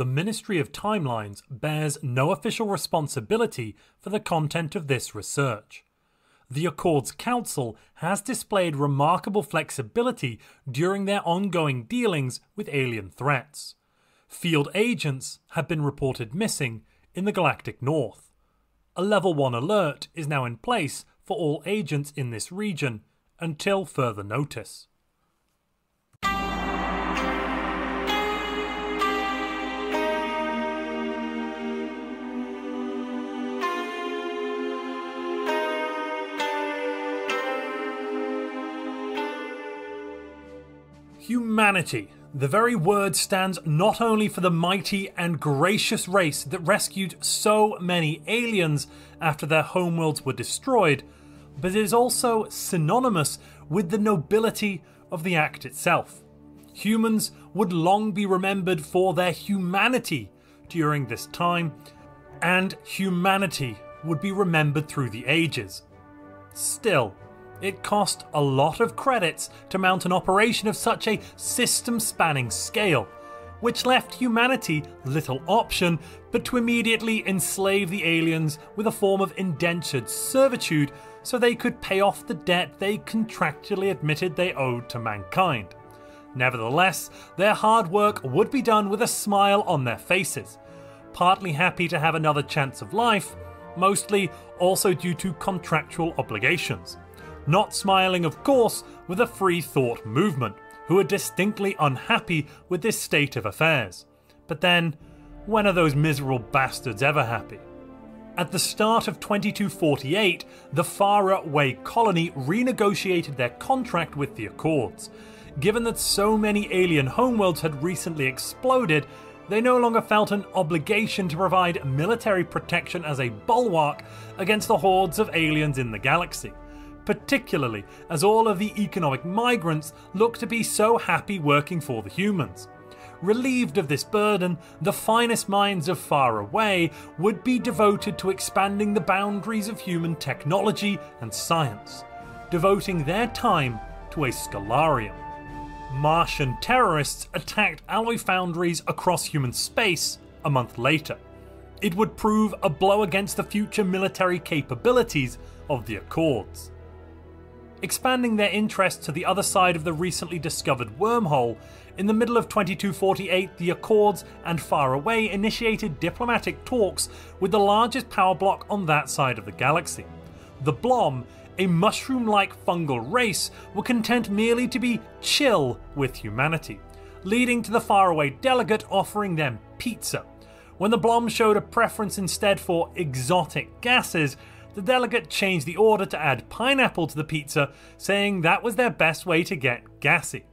The Ministry of Timelines bears no official responsibility for the content of this research. The Accords Council has displayed remarkable flexibility during their ongoing dealings with alien threats. Field agents have been reported missing in the galactic north. A level 1 alert is now in place for all agents in this region until further notice. Humanity. The very word stands not only for the mighty and gracious race that rescued so many aliens after their homeworlds were destroyed, but it is also synonymous with the nobility of the act itself. Humans would long be remembered for their humanity during this time, and humanity would be remembered through the ages. Still, it cost a lot of credits to mount an operation of such a system spanning scale, which left humanity little option but to immediately enslave the aliens with a form of indentured servitude so they could pay off the debt they contractually admitted they owed to mankind. Nevertheless, their hard work would be done with a smile on their faces, partly happy to have another chance of life, mostly also due to contractual obligations. Not smiling, of course, with a free thought movement, who are distinctly unhappy with this state of affairs. But then, when are those miserable bastards ever happy? At the start of 2248, the Far Away colony renegotiated their contract with the Accords. Given that so many alien homeworlds had recently exploded, they no longer felt an obligation to provide military protection as a bulwark against the hordes of aliens in the galaxy particularly as all of the economic migrants look to be so happy working for the humans. Relieved of this burden, the finest minds of far away would be devoted to expanding the boundaries of human technology and science, devoting their time to a scholarium. Martian terrorists attacked alloy foundries across human space a month later. It would prove a blow against the future military capabilities of the Accords expanding their interest to the other side of the recently discovered wormhole. In the middle of 2248, the Accords and Far Away initiated diplomatic talks with the largest power block on that side of the galaxy. The Blom, a mushroom like fungal race, were content merely to be chill with humanity, leading to the Faraway delegate offering them pizza. When the Blom showed a preference instead for exotic gases, the delegate changed the order to add pineapple to the pizza, saying that was their best way to get gassy.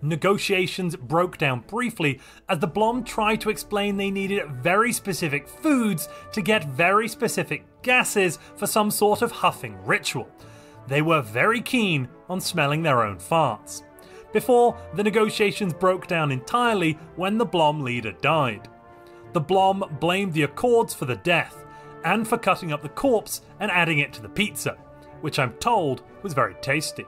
Negotiations broke down briefly as the Blom tried to explain they needed very specific foods to get very specific gases for some sort of huffing ritual. They were very keen on smelling their own farts. Before the negotiations broke down entirely when the Blom leader died. The Blom blamed the Accords for the death, and for cutting up the corpse and adding it to the pizza, which I'm told was very tasty.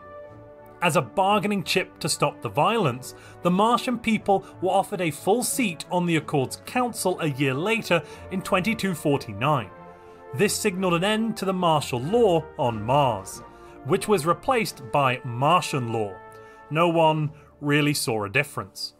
As a bargaining chip to stop the violence, the Martian people were offered a full seat on the Accords Council a year later in 2249. This signalled an end to the martial law on Mars, which was replaced by Martian law. No one really saw a difference.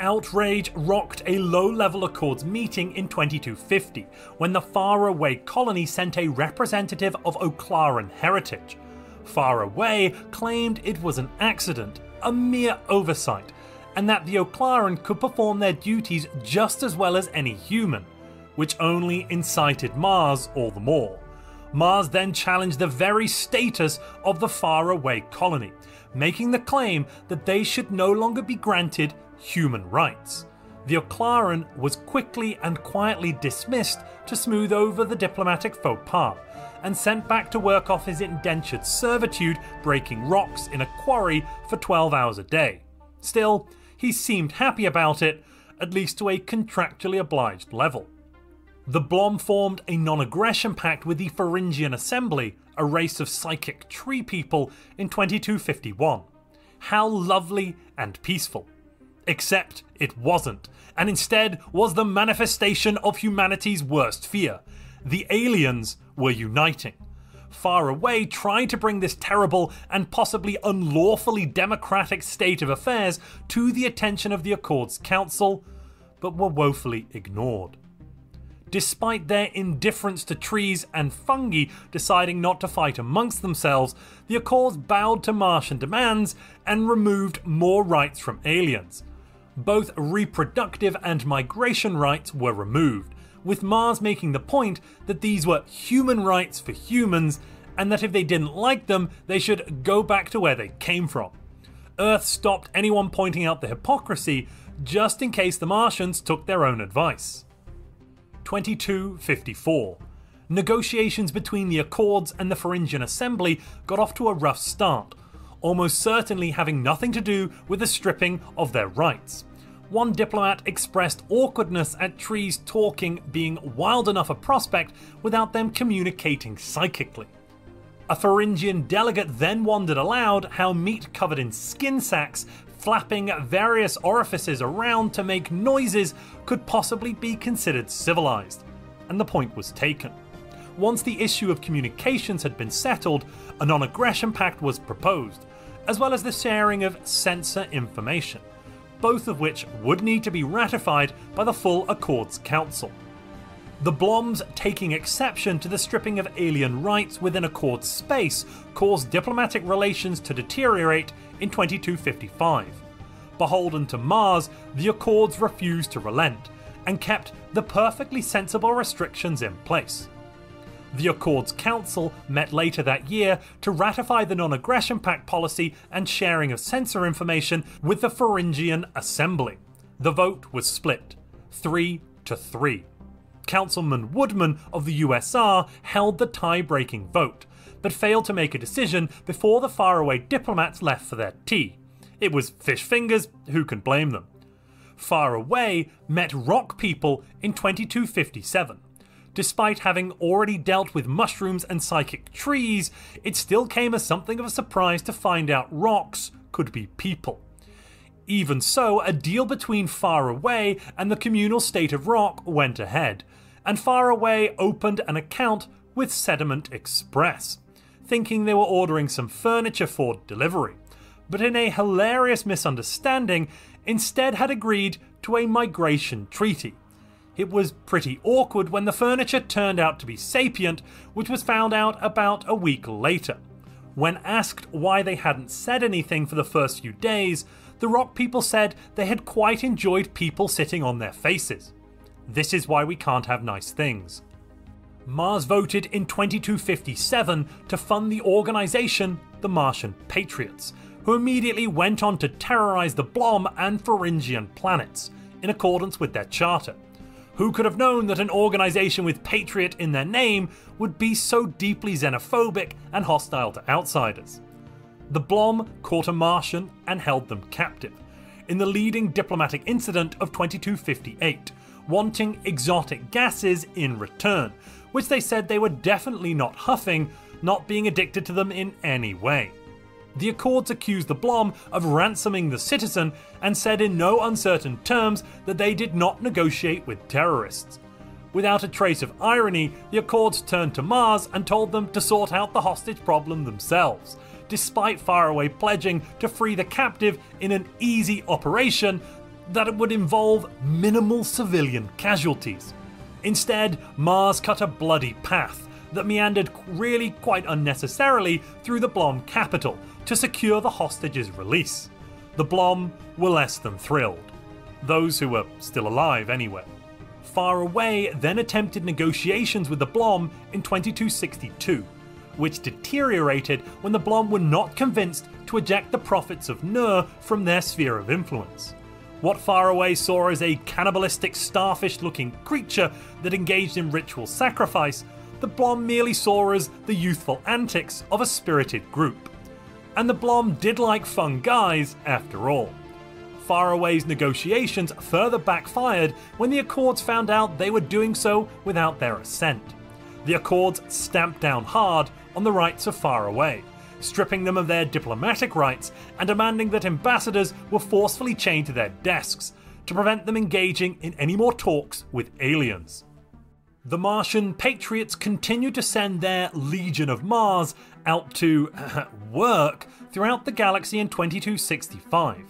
Outrage rocked a low level Accords meeting in 2250 when the faraway colony sent a representative of Oclaran heritage. Faraway claimed it was an accident, a mere oversight, and that the Oclaran could perform their duties just as well as any human, which only incited Mars all the more. Mars then challenged the very status of the faraway colony, making the claim that they should no longer be granted human rights. The Oclaran was quickly and quietly dismissed to smooth over the diplomatic faux pas, and sent back to work off his indentured servitude breaking rocks in a quarry for 12 hours a day. Still, he seemed happy about it, at least to a contractually obliged level. The Blom formed a non aggression pact with the Pharyngian Assembly, a race of psychic tree people, in 2251. How lovely and peaceful. Except it wasn't, and instead was the manifestation of humanity's worst fear. The aliens were uniting. Far away tried to bring this terrible and possibly unlawfully democratic state of affairs to the attention of the Accords Council, but were woefully ignored. Despite their indifference to trees and fungi deciding not to fight amongst themselves, the Accords bowed to Martian demands and removed more rights from aliens. Both reproductive and migration rights were removed, with Mars making the point that these were human rights for humans and that if they didn't like them, they should go back to where they came from. Earth stopped anyone pointing out the hypocrisy just in case the Martians took their own advice. 2254. Negotiations between the Accords and the Pharyngian Assembly got off to a rough start, almost certainly having nothing to do with the stripping of their rights. One diplomat expressed awkwardness at trees talking being wild enough a prospect without them communicating psychically. A Pharyngian delegate then wondered aloud how meat covered in skin sacks flapping various orifices around to make noises could possibly be considered civilized, and the point was taken. Once the issue of communications had been settled, a non aggression pact was proposed, as well as the sharing of sensor information, both of which would need to be ratified by the full Accords Council. The Bloms taking exception to the stripping of alien rights within Accord space caused diplomatic relations to deteriorate in 2255. Beholden to Mars, the Accords refused to relent and kept the perfectly sensible restrictions in place. The Accords Council met later that year to ratify the Non Aggression Pact policy and sharing of sensor information with the Pharyngian Assembly. The vote was split 3 to 3. Councilman Woodman of the USR held the tie breaking vote, but failed to make a decision before the faraway diplomats left for their tea. It was fish fingers, who can blame them? Far Away met rock people in 2257. Despite having already dealt with mushrooms and psychic trees, it still came as something of a surprise to find out rocks could be people. Even so, a deal between Far Away and the communal state of rock went ahead, and Far Away opened an account with Sediment Express, thinking they were ordering some furniture for delivery, but in a hilarious misunderstanding, instead had agreed to a migration treaty. It was pretty awkward when the furniture turned out to be sapient, which was found out about a week later. When asked why they hadn't said anything for the first few days, the rock people said they had quite enjoyed people sitting on their faces. This is why we can't have nice things. Mars voted in 2257 to fund the organisation the Martian Patriots, who immediately went on to terrorise the Blom and Pharyngian planets, in accordance with their charter. Who could have known that an organisation with Patriot in their name would be so deeply xenophobic and hostile to outsiders? The Blom caught a Martian and held them captive, in the leading diplomatic incident of 2258, wanting exotic gases in return, which they said they were definitely not huffing, not being addicted to them in any way. The Accords accused the Blom of ransoming the citizen and said in no uncertain terms that they did not negotiate with terrorists. Without a trace of irony, the Accords turned to Mars and told them to sort out the hostage problem themselves, despite Faraway pledging to free the captive in an easy operation that would involve minimal civilian casualties. Instead, Mars cut a bloody path that meandered really quite unnecessarily through the Blom capital to secure the hostages' release. The Blom were less than thrilled. Those who were still alive, anyway. Far Away then attempted negotiations with the Blom in 2262, which deteriorated when the Blom were not convinced to eject the prophets of Nur from their sphere of influence. What Faraway saw as a cannibalistic starfish looking creature that engaged in ritual sacrifice, the Blom merely saw as the youthful antics of a spirited group. And the Blom did like fun guys after all. Faraway's negotiations further backfired when the Accords found out they were doing so without their assent. The Accords stamped down hard on the rights of Faraway, stripping them of their diplomatic rights and demanding that ambassadors were forcefully chained to their desks to prevent them engaging in any more talks with aliens. The Martian Patriots continued to send their Legion of Mars out to work throughout the galaxy in 2265,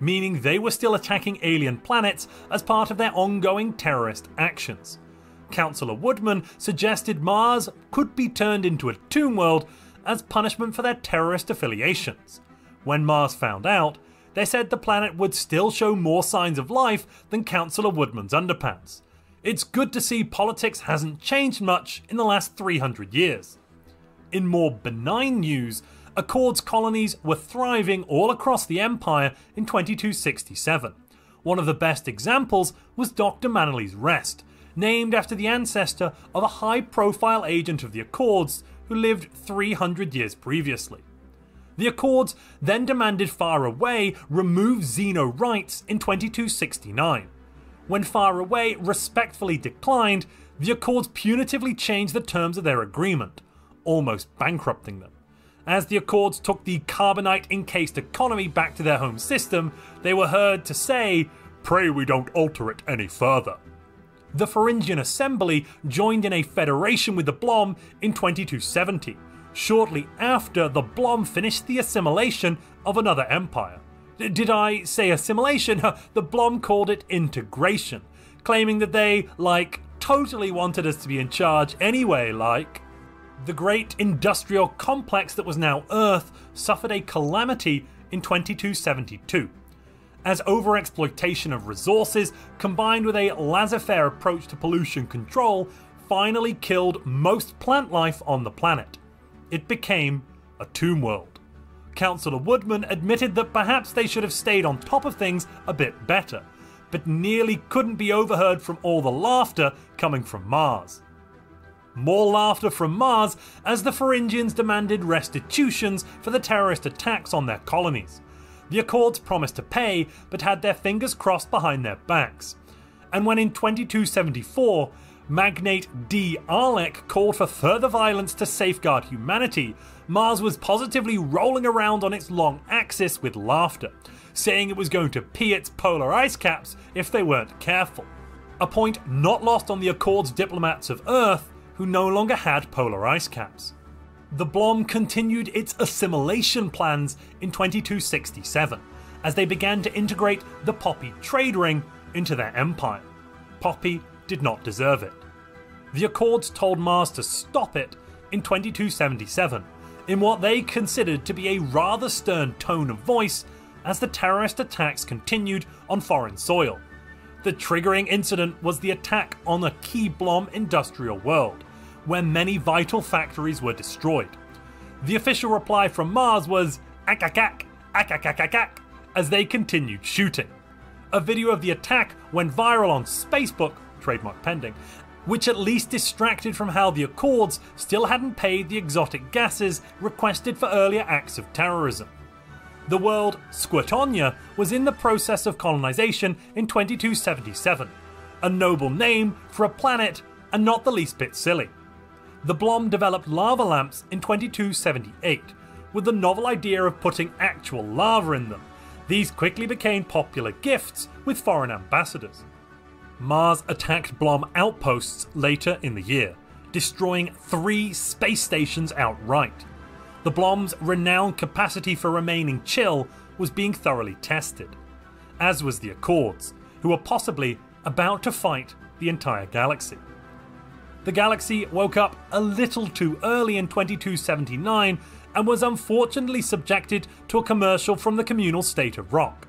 meaning they were still attacking alien planets as part of their ongoing terrorist actions. Councillor Woodman suggested Mars could be turned into a tomb world as punishment for their terrorist affiliations. When Mars found out, they said the planet would still show more signs of life than Councillor Woodman's underpants. It's good to see politics hasn't changed much in the last 300 years. In more benign news, Accords colonies were thriving all across the Empire in 2267. One of the best examples was Dr. Mannerly's Rest, named after the ancestor of a high profile agent of the Accords who lived 300 years previously. The Accords then demanded Far Away remove Xeno rights in 2269. When Far Away respectfully declined, the Accords punitively changed the terms of their agreement, almost bankrupting them. As the Accords took the carbonite encased economy back to their home system, they were heard to say, Pray we don't alter it any further the Pharyngian Assembly joined in a federation with the Blom in 2270, shortly after the Blom finished the assimilation of another empire. Did I say assimilation? the Blom called it integration, claiming that they, like, totally wanted us to be in charge anyway, like. The great industrial complex that was now Earth suffered a calamity in 2272 as overexploitation of resources combined with a laissez faire approach to pollution control finally killed most plant life on the planet. It became a tomb world. Councillor Woodman admitted that perhaps they should have stayed on top of things a bit better, but nearly couldn't be overheard from all the laughter coming from Mars. More laughter from Mars as the Pharyngians demanded restitutions for the terrorist attacks on their colonies. The Accords promised to pay, but had their fingers crossed behind their backs. And when in 2274, magnate D. Arlec called for further violence to safeguard humanity, Mars was positively rolling around on its long axis with laughter, saying it was going to pee its polar ice caps if they weren't careful. A point not lost on the Accords diplomats of Earth, who no longer had polar ice caps the Blom continued its assimilation plans in 2267 as they began to integrate the Poppy trade ring into their empire. Poppy did not deserve it. The Accords told Mars to stop it in 2277 in what they considered to be a rather stern tone of voice as the terrorist attacks continued on foreign soil. The triggering incident was the attack on a key Blom industrial world, where many vital factories were destroyed. The official reply from Mars was akakak, akakakakak, as they continued shooting. A video of the attack went viral on Spacebook, trademark pending, which at least distracted from how the Accords still hadn't paid the exotic gases requested for earlier acts of terrorism. The world Squirtonia was in the process of colonization in 2277, a noble name for a planet and not the least bit silly the Blom developed lava lamps in 2278, with the novel idea of putting actual lava in them. These quickly became popular gifts with foreign ambassadors. Mars attacked Blom outposts later in the year, destroying three space stations outright. The Blom's renowned capacity for remaining chill was being thoroughly tested, as was the Accords, who were possibly about to fight the entire galaxy the galaxy woke up a little too early in 2279 and was unfortunately subjected to a commercial from the communal state of rock.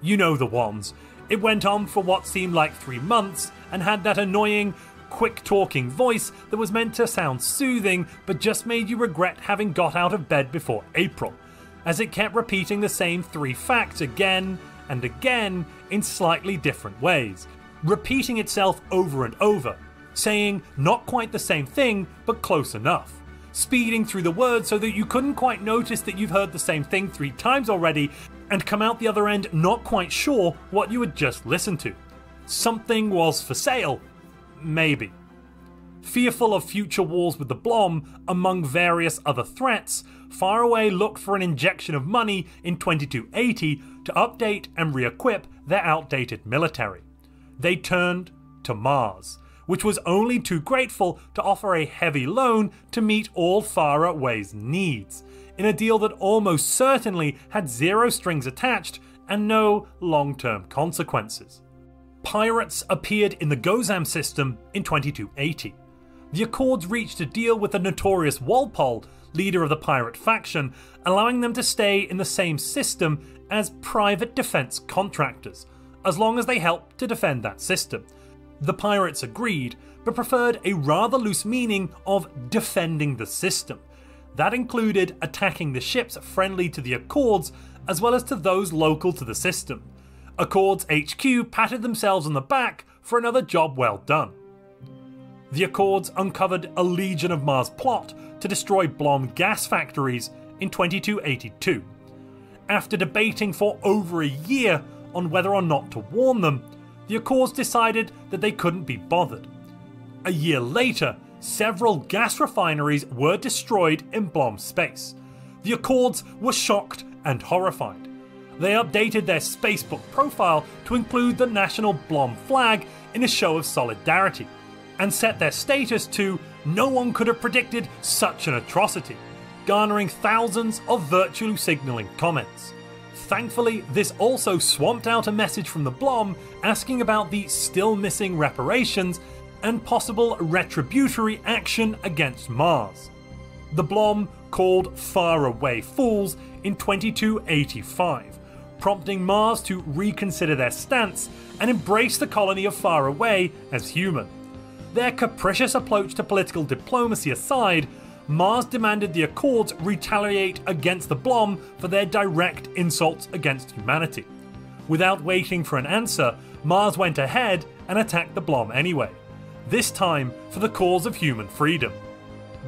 You know the ones. It went on for what seemed like three months and had that annoying, quick talking voice that was meant to sound soothing but just made you regret having got out of bed before April, as it kept repeating the same three facts again and again in slightly different ways, repeating itself over and over saying not quite the same thing, but close enough. Speeding through the words so that you couldn't quite notice that you've heard the same thing three times already, and come out the other end not quite sure what you had just listened to. Something was for sale. Maybe. Fearful of future wars with the Blom, among various other threats, Faraway looked for an injection of money in 2280 to update and re equip their outdated military. They turned to Mars, which was only too grateful to offer a heavy loan to meet all Faraway's needs, in a deal that almost certainly had zero strings attached and no long term consequences. Pirates appeared in the Gozam system in 2280. The Accords reached a deal with the notorious Walpole, leader of the pirate faction, allowing them to stay in the same system as private defense contractors, as long as they helped to defend that system, the pirates agreed, but preferred a rather loose meaning of defending the system. That included attacking the ships friendly to the Accords, as well as to those local to the system. Accords HQ patted themselves on the back for another job well done. The Accords uncovered a Legion of Mars plot to destroy Blom gas factories in 2282. After debating for over a year on whether or not to warn them, the Accords decided that they couldn't be bothered. A year later, several gas refineries were destroyed in Blom space. The Accords were shocked and horrified. They updated their Spacebook profile to include the national Blom flag in a show of solidarity, and set their status to no one could have predicted such an atrocity, garnering thousands of virtual signalling comments. Thankfully, this also swamped out a message from the Blom asking about the still missing reparations and possible retributory action against Mars. The Blom called Far Away Fools in 2285, prompting Mars to reconsider their stance and embrace the colony of Far Away as human. Their capricious approach to political diplomacy aside, Mars demanded the Accords retaliate against the Blom for their direct insults against humanity. Without waiting for an answer, Mars went ahead and attacked the Blom anyway, this time for the cause of human freedom.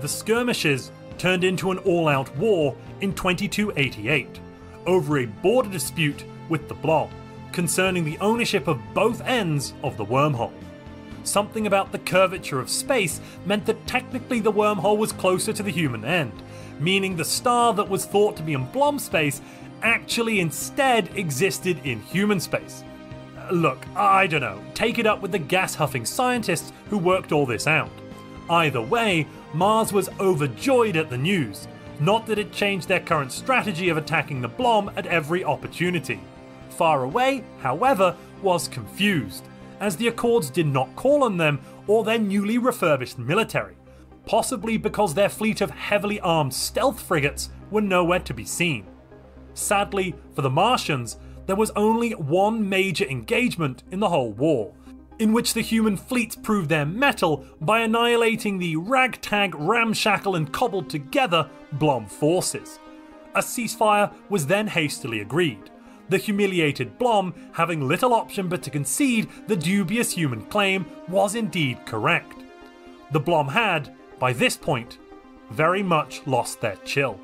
The skirmishes turned into an all out war in 2288 over a border dispute with the Blom concerning the ownership of both ends of the wormhole. Something about the curvature of space meant that technically the wormhole was closer to the human end, meaning the star that was thought to be in Blom space actually instead existed in human space. Uh, look, I don't know, take it up with the gas huffing scientists who worked all this out. Either way, Mars was overjoyed at the news, not that it changed their current strategy of attacking the Blom at every opportunity. Far away, however, was confused as the Accords did not call on them or their newly refurbished military, possibly because their fleet of heavily armed stealth frigates were nowhere to be seen. Sadly, for the Martians, there was only one major engagement in the whole war, in which the human fleets proved their mettle by annihilating the ragtag, ramshackle, and cobbled together Blom forces. A ceasefire was then hastily agreed, the humiliated Blom, having little option but to concede the dubious human claim was indeed correct. The Blom had, by this point, very much lost their chill.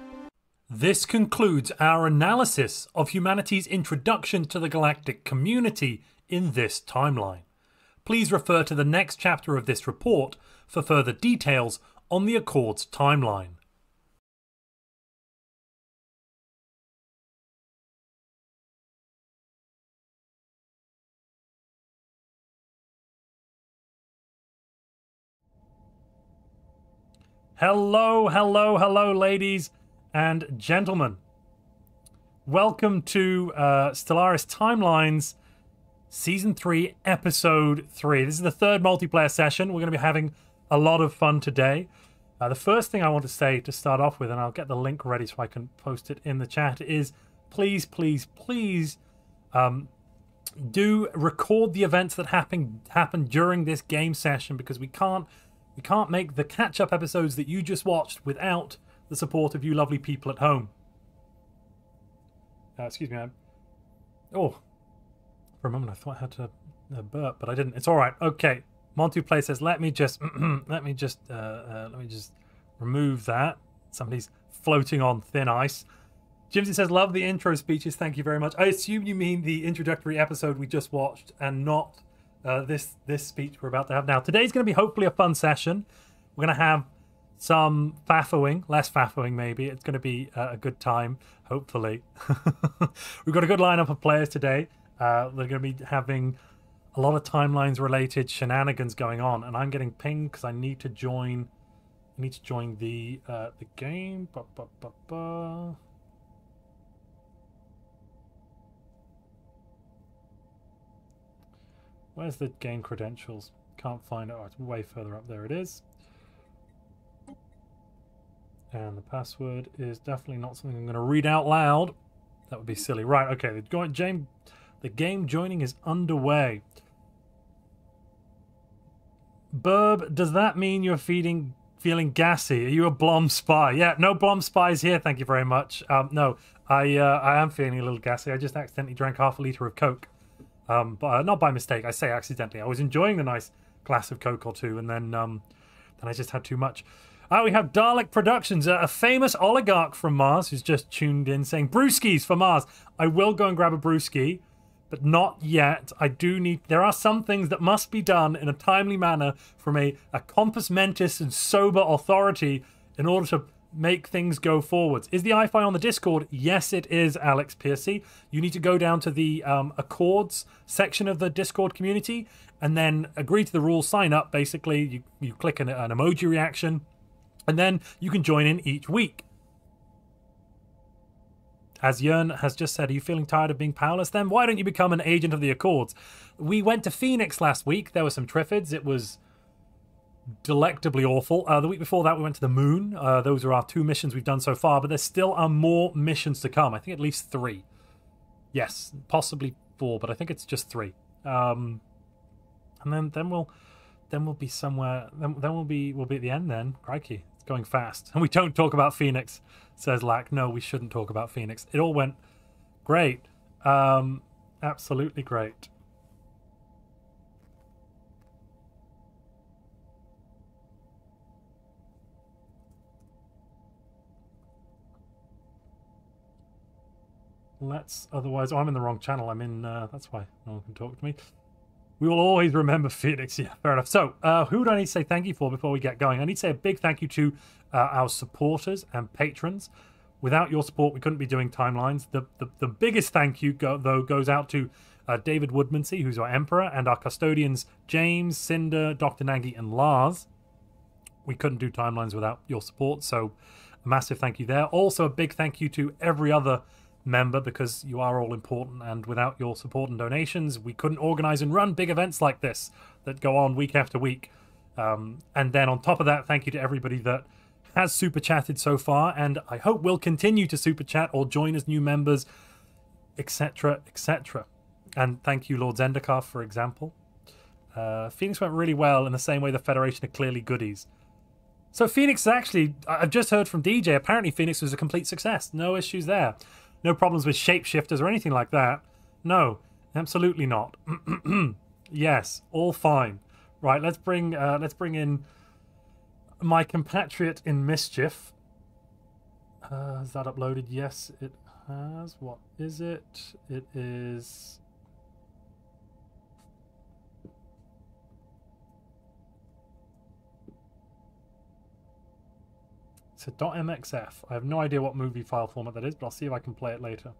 This concludes our analysis of humanity's introduction to the galactic community in this timeline. Please refer to the next chapter of this report for further details on the Accords timeline. Hello, hello, hello, ladies and gentlemen. Welcome to uh, Stellaris Timelines, Season 3, Episode 3. This is the third multiplayer session. We're going to be having a lot of fun today. Uh, the first thing I want to say to start off with, and I'll get the link ready so I can post it in the chat, is please, please, please um, do record the events that happen happen during this game session because we can't we can't make the catch up episodes that you just watched without the support of you lovely people at home. Uh, excuse me. I'm... Oh, for a moment I thought I had to uh, burp, but I didn't. It's all right. Okay. Montu Play says, "Let me just, let me just, uh, uh, let me just remove that." Somebody's floating on thin ice. Jimsy says, "Love the intro speeches. Thank you very much." I assume you mean the introductory episode we just watched, and not uh, this this speech we're about to have now. Today's going to be hopefully a fun session. We're going to have some faffing, less faffing maybe. It's going to be uh, a good time, hopefully. We've got a good lineup of players today. Uh, they're going to be having a lot of timelines related shenanigans going on, and I'm getting pinged because I need to join. I need to join the uh, the game. Ba, ba, ba, Where's the game credentials? Can't find it. Oh, it's way further up. There it is. And the password is definitely not something I'm going to read out loud. That would be silly. Right, okay. The game, the game joining is underway. Burb, does that mean you're feeding, feeling gassy? Are you a Blom spy? Yeah, no Blom spies here. Thank you very much. Um, no, I uh, I am feeling a little gassy. I just accidentally drank half a liter of Coke, um, but uh, not by mistake. I say accidentally. I was enjoying a nice glass of Coke or two, and then um, then I just had too much. Uh, we have Dalek Productions, a famous oligarch from Mars who's just tuned in saying, Brewskis for Mars. I will go and grab a brewski, but not yet. I do need. There are some things that must be done in a timely manner from a, a compos mentis and sober authority in order to make things go forwards. Is the iFi on the Discord? Yes, it is, Alex Piercy. You need to go down to the um, Accords section of the Discord community and then agree to the rules, sign up. Basically, you, you click an, an emoji reaction and then you can join in each week. As Jörn has just said, are you feeling tired of being powerless then? Why don't you become an agent of the Accords? We went to Phoenix last week. There were some Triffids. It was delectably awful. Uh, the week before that, we went to the moon. Uh, those are our two missions we've done so far, but there still are more missions to come. I think at least three. Yes, possibly four, but I think it's just three. Um, and then then we'll then we'll be somewhere. Then, then we'll be we'll be at the end. Then, crikey it's going fast. And we don't talk about Phoenix, says Lack. No, we shouldn't talk about Phoenix. It all went great. Um, absolutely great. Let's otherwise. Oh, I'm in the wrong channel. I'm in. Uh, that's why no one can talk to me. We will always remember Phoenix. Yeah, fair enough. So, uh, who do I need to say thank you for before we get going? I need to say a big thank you to uh, our supporters and patrons. Without your support, we couldn't be doing timelines. The the, the biggest thank you, go, though, goes out to uh, David Woodmansee, who's our emperor, and our custodians, James, Cinder, Dr. Nagi, and Lars. We couldn't do timelines without your support, so a massive thank you there. Also, a big thank you to every other member because you are all important and without your support and donations we couldn't organize and run big events like this that go on week after week um, and then on top of that thank you to everybody that has super chatted so far and i hope will continue to super chat or join as new members etc etc and thank you lord zendikar for example uh, phoenix went really well in the same way the federation are clearly goodies so Phoenix actually, I've just heard from DJ. Apparently, Phoenix was a complete success. No issues there. No problems with shapeshifters or anything like that. No, absolutely not. yes, all fine. Right, let's bring uh, let's bring in my compatriot in mischief. Uh, is that uploaded? Yes, it has. What is it? It is A .mxf. I have no idea what movie file format that is, but I'll see if I can play it later.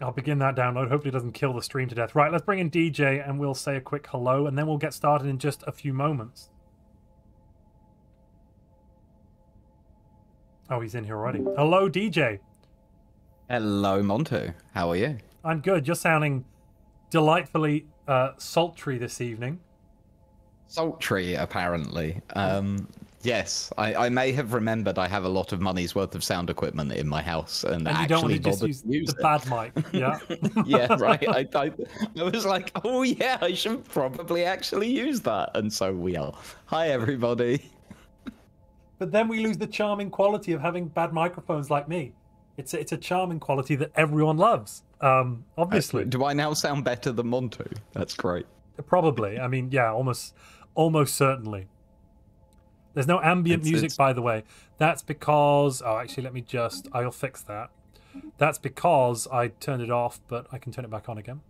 I'll begin that download. Hopefully it doesn't kill the stream to death. Right, let's bring in DJ and we'll say a quick hello, and then we'll get started in just a few moments. Oh, he's in here already. Hello, DJ. Hello, Montu. How are you? I'm good. You're sounding delightfully uh, sultry this evening. Sultry, apparently. Um, Yes, I, I, may have remembered I have a lot of money's worth of sound equipment in my house, and, and you don't want to just use, use the it. bad mic, yeah? yeah, right. I, I, I, was like, oh yeah, I should probably actually use that, and so we are. Hi, everybody. But then we lose the charming quality of having bad microphones like me. It's a, it's a charming quality that everyone loves. Um, obviously. Do I now sound better than Montu? That's great. Probably. I mean, yeah, almost, almost certainly. There's no ambient it's, music, it's... by the way. That's because. Oh, actually, let me just. I'll fix that. That's because I turned it off, but I can turn it back on again.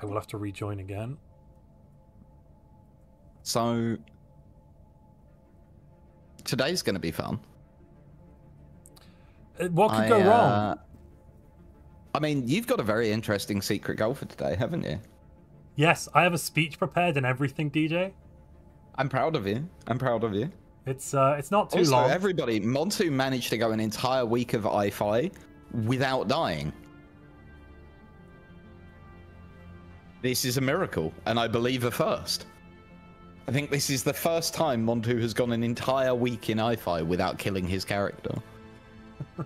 I will have to rejoin again. So. Today's going to be fun. Uh, what could I, go uh... wrong? I mean, you've got a very interesting secret goal for today, haven't you? Yes, I have a speech prepared and everything, DJ. I'm proud of you. I'm proud of you. It's uh, it's not too also, long. everybody, Montu managed to go an entire week of i-Fi without dying. This is a miracle, and I believe a first. I think this is the first time Montu has gone an entire week in i-Fi without killing his character.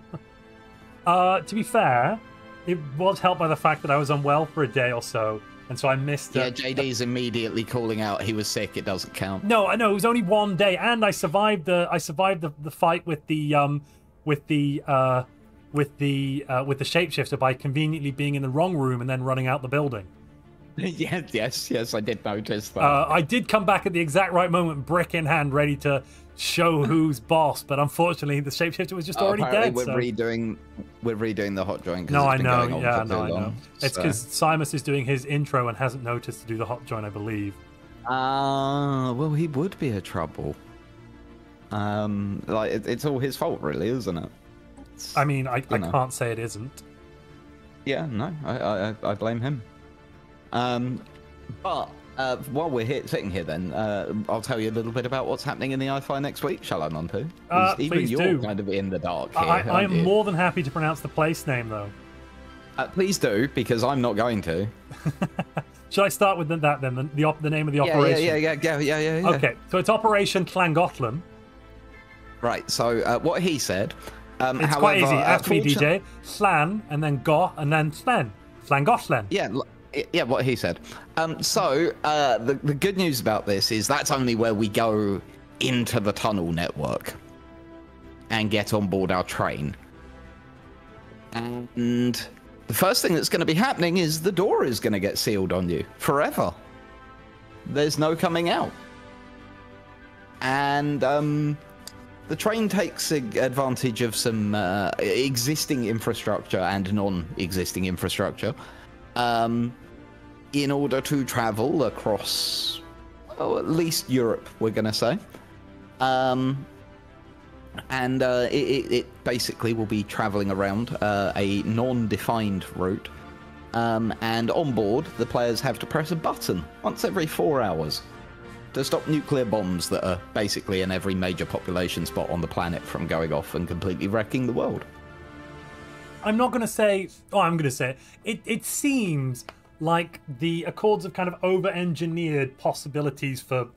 Uh, to be fair, it was helped by the fact that I was unwell for a day or so, and so I missed. Yeah, it. JD's immediately calling out he was sick. It doesn't count. No, I know it was only one day, and I survived the I survived the, the fight with the um with the uh with the uh, with the shapeshifter by conveniently being in the wrong room and then running out the building. yes, yes, yes. I did notice that. Uh, I did come back at the exact right moment, brick in hand, ready to show who's boss, but unfortunately the shapeshifter was just Oh, already dead. we're so- redoing we're redoing the hot joint. 'cause No, it's I been know. going on Yeah, for no, I know. long, It's so- because Simus is doing his intro and hasn't noticed to do the hot joint, I believe. Ah, well, he would be a trouble. Um, like it, it's all his fault, really, isn't it? It's- I mean, I, I know. can't say it isn't. yeah, no, I, I- I blame him. Um, but uh, while we're here, sitting here, then uh, I'll tell you a little bit about what's happening in the i-Fi next week. Shall I? 'Cause Uh, even you're do. kind of in the dark here. I, I am you? more than happy to pronounce the place name, though. Uh, please do, because I'm not going to. Should I start with that then? The, the, op- the name of the Yeah, operation? yeah, yeah, yeah, yeah, yeah, yeah. Okay, so it's Operation Llangollen. Right. So uh, what he said. Um, It's however, quite easy. uh, Ask me, fortune- DJ. Llan, and then Go, and then Slen. Llangollen. Yeah, l- yeah, what he said. Um, so uh, the the good news about this is that's only where we go into the tunnel network and get on board our train. And the first thing that's going to be happening is the door is going to get sealed on you forever. There's no coming out. And um, the train takes advantage of some uh, existing infrastructure and non-existing infrastructure um, in order to travel across, oh, at least Europe, we're going to say. Um, and uh, it, it, it basically will be traveling around uh, a non-defined route. Um, and on board, the players have to press a button once every four hours to stop nuclear bombs that are basically in every major population spot on the planet from going off and completely wrecking the world. I'm not going to say. Oh, I'm going to say it. it. It seems like the Accords have kind of over-engineered possibilities for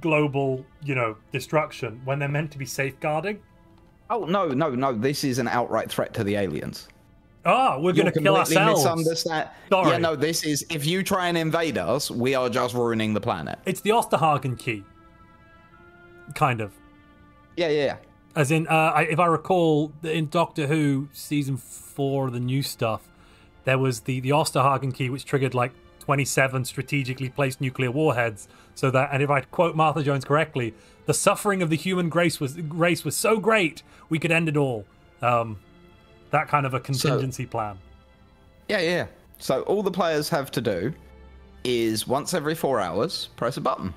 global, you know, destruction when they're meant to be safeguarding. Oh no, no, no! This is an outright threat to the aliens. Ah, we're going to kill completely ourselves. misunderstand- Sorry. Yeah, no, this is if you try and invade us, we are just ruining the planet. It's the Osterhagen key, kind of. Yeah, yeah, yeah. As in, uh, I, if I recall, in Doctor Who season four, the new stuff, there was the the Osterhagen key, which triggered like 27 strategically placed nuclear warheads. So that, and if I quote Martha Jones correctly, the suffering of the human race was race was so great we could end it all. Um, that kind of a contingency plan. Yeah, yeah. So all the players have to do is once every four hours press a button.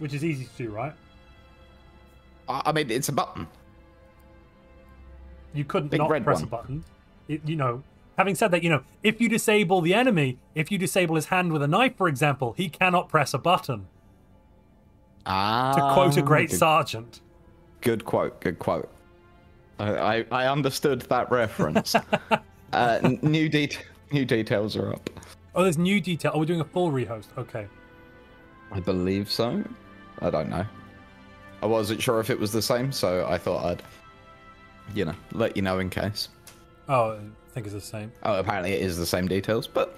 Which is easy to do, right? I I mean, it's a button. You couldn't Big not press one. a button. It, you know, having said that, you know, if you disable the enemy, if you disable his hand with a knife, for example, he cannot press a button. Ah. To quote a great good, sergeant. good quote. Good quote. I I, I understood that reference. uh, new det- new details are up. Oh, there's new detail. Oh, we're doing a full rehost. Okay. I believe so. I don't know. I wasn't sure if it was the same, so I thought I'd, you know, let you know in case. Oh, I think it's the same. Oh, apparently it is the same details, but.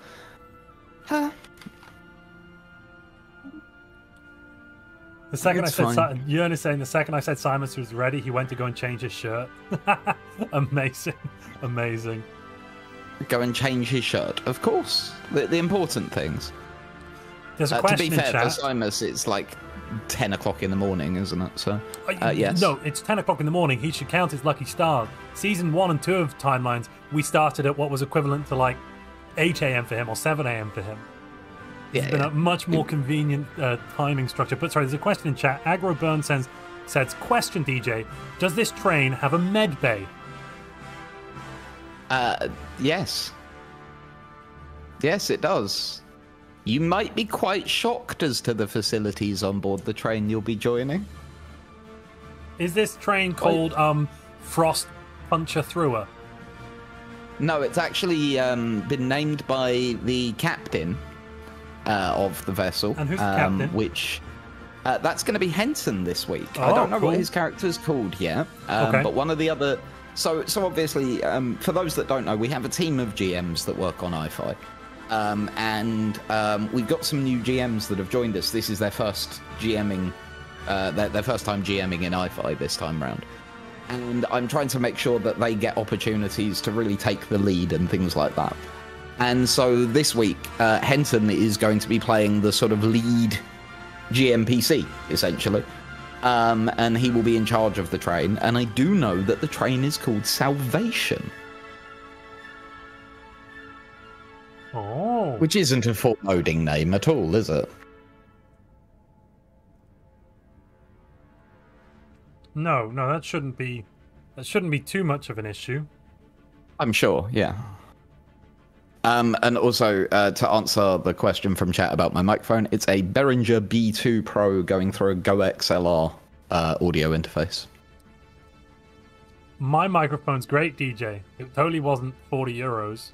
Huh. The second I said, fine. Si- Jörn is saying the second I said Simus was ready, he went to go and change his shirt. amazing, amazing. Go and change his shirt, of course. The, the important things. There's a Uh, to question be in fair, chat. for Simus, it's like 10 o'clock in the morning, isn't it? So, uh, yes. No, it's 10 o'clock in the morning. He should count his lucky stars. Season 1 and 2 of Timelines, we started at what was equivalent to like 8 a.m. for him or 7 a.m. for him. It's Yeah, been yeah. a much more convenient uh, timing structure. But sorry, there's a question in chat. Agro Burn says, says, question DJ, does this train have a med bay? Uh, yes. Yes, it does. You might be quite shocked as to the facilities on board the train you'll be joining. Is this train called um, Frost Puncher Thrower? No, it's actually um, been named by the captain uh, of the vessel. And who's the um, captain? Which uh, that's going to be Henson this week. I Oh, don't know cool. what his character's called yet, um, Okay. but one of the other. So, so obviously, um, for those that don't know, we have a team of GMs that work on iFi, um, and um, we've got some new GMs that have joined us. This is their first GMing, uh, their, their first time GMing in iFi this time round and I'm trying to make sure that they get opportunities to really take the lead and things like that. And so this week, uh, Henson is going to be playing the sort of lead GMPC, essentially. Um, and he will be in charge of the train. And I do know that the train is called Salvation, Oh. which isn't a foreboding name at all, is it? No, no, that shouldn't be that shouldn't be too much of an issue. I'm sure, yeah. Um, and also, uh, to answer the question from chat about my microphone, it's a Behringer B2 Pro going through a Go XLR uh, audio interface. My microphone's great, DJ. It totally wasn't 40 euros.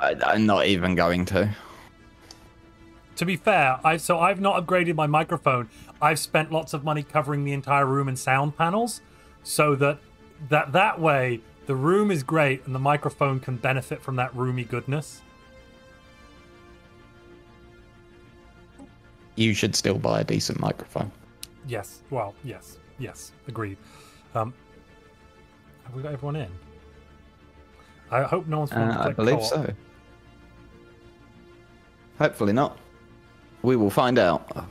I, I'm not even going to. To be fair, I so I've not upgraded my microphone. I've spent lots of money covering the entire room in sound panels, so that that that way the room is great and the microphone can benefit from that roomy goodness. You should still buy a decent microphone. Yes. Well, yes. Yes. Agreed. Um, have we got everyone in? I hope no one's Uh, I believe so. Hopefully not. We will find out.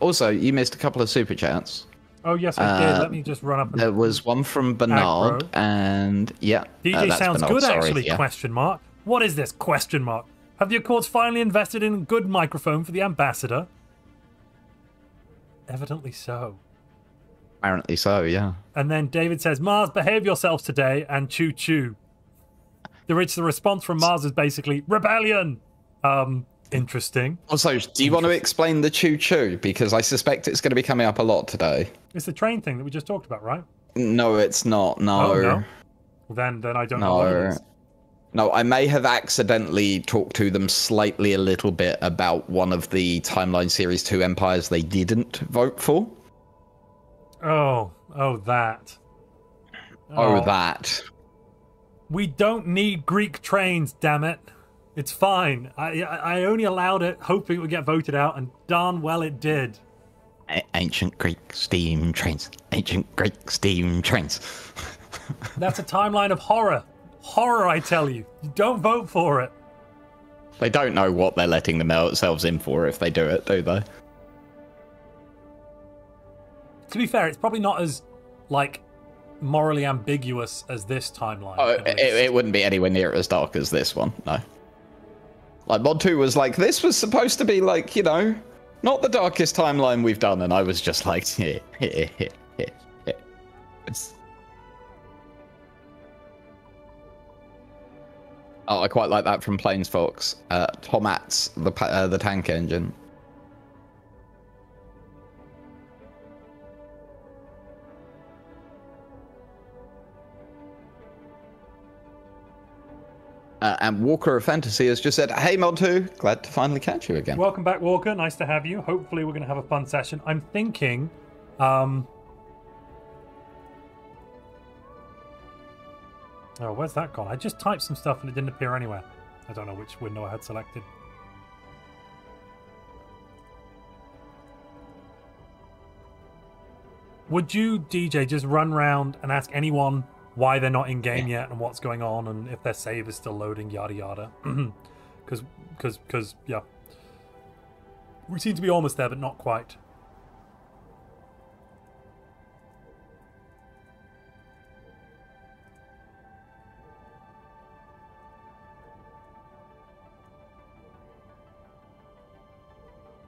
Also, you missed a couple of super chats. Oh yes, I did. Uh, Let me just run up and There was one from Bernard, and yeah, uh, DJ that's sounds Bernard, good sorry, actually. yeah. Question mark. What is this? Question mark. Have the Accords finally invested in a good microphone for the ambassador? Evidently so. Apparently so, yeah. And then David says, "Mars, behave yourselves today," and choo choo. The which the response from Mars is basically rebellion. Um, interesting. Also, do you want to explain the choo choo? Because I suspect it's going to be coming up a lot today. It's the train thing that we just talked about, right? No, it's not. No. Oh no. Then, then I don't know what it No. is. No, I may have accidentally talked to them slightly a little bit about one of the Timeline Series 2 empires they didn't vote for. Oh, oh that. Oh, that. We don't need Greek trains, damn it. It's fine. I I only allowed it hoping it would get voted out, and darn well it did. Ancient Greek steam trains. Ancient Greek steam trains. That's a timeline of horror. Horror, I tell you. You don't vote for it. They don't know what they're letting themselves in for if they do it, do they? To be fair, it's probably not as like morally ambiguous as this timeline. Oh, it, it wouldn't be anywhere near as dark as this one, no. Like, Mod 2 was like, this was supposed to be like, you know, not the darkest timeline we've done, and I was just like, yeah, yeah, yeah, yeah, yeah. It's... Oh, I quite like that from Plains Fox. Uh, Tomats, the uh, the tank engine. Uh, and Walker of Fantasy has just said, "Hey, 2, glad to finally catch you again." Welcome back, Walker. Nice to have you. Hopefully, we're going to have a fun session. I'm thinking, um, oh, where's that gone? I just typed some stuff and it didn't appear anywhere. I don't know which window I had selected. Would you, DJ, just run round and ask anyone why they're not in game yeah. yet and what's going on and if their save is still loading, yada yada. Because, because, because, yeah, we seem to be almost there, but not quite.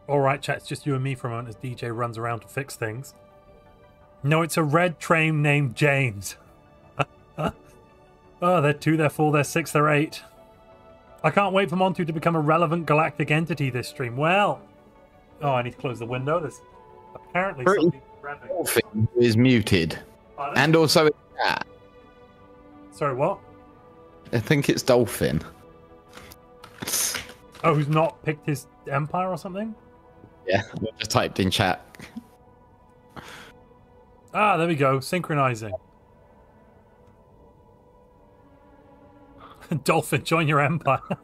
Alright, chat, it's just you and me for a moment as DJ runs around to fix things. No, it's a red train named James oh, they're two, they're four, they're six, they're eight. I can't wait for Montu to become a relevant galactic entity this stream. Well, oh, I need to close the window. There's apparently Pretty- something grabbing. Is muted, Pardon? and also cat. Sorry, what? I think it's dolphin. Oh, who's not picked his empire or something? Yeah, I just typed in chat. Ah, there we go. Synchronizing. Dolphin, join your empire.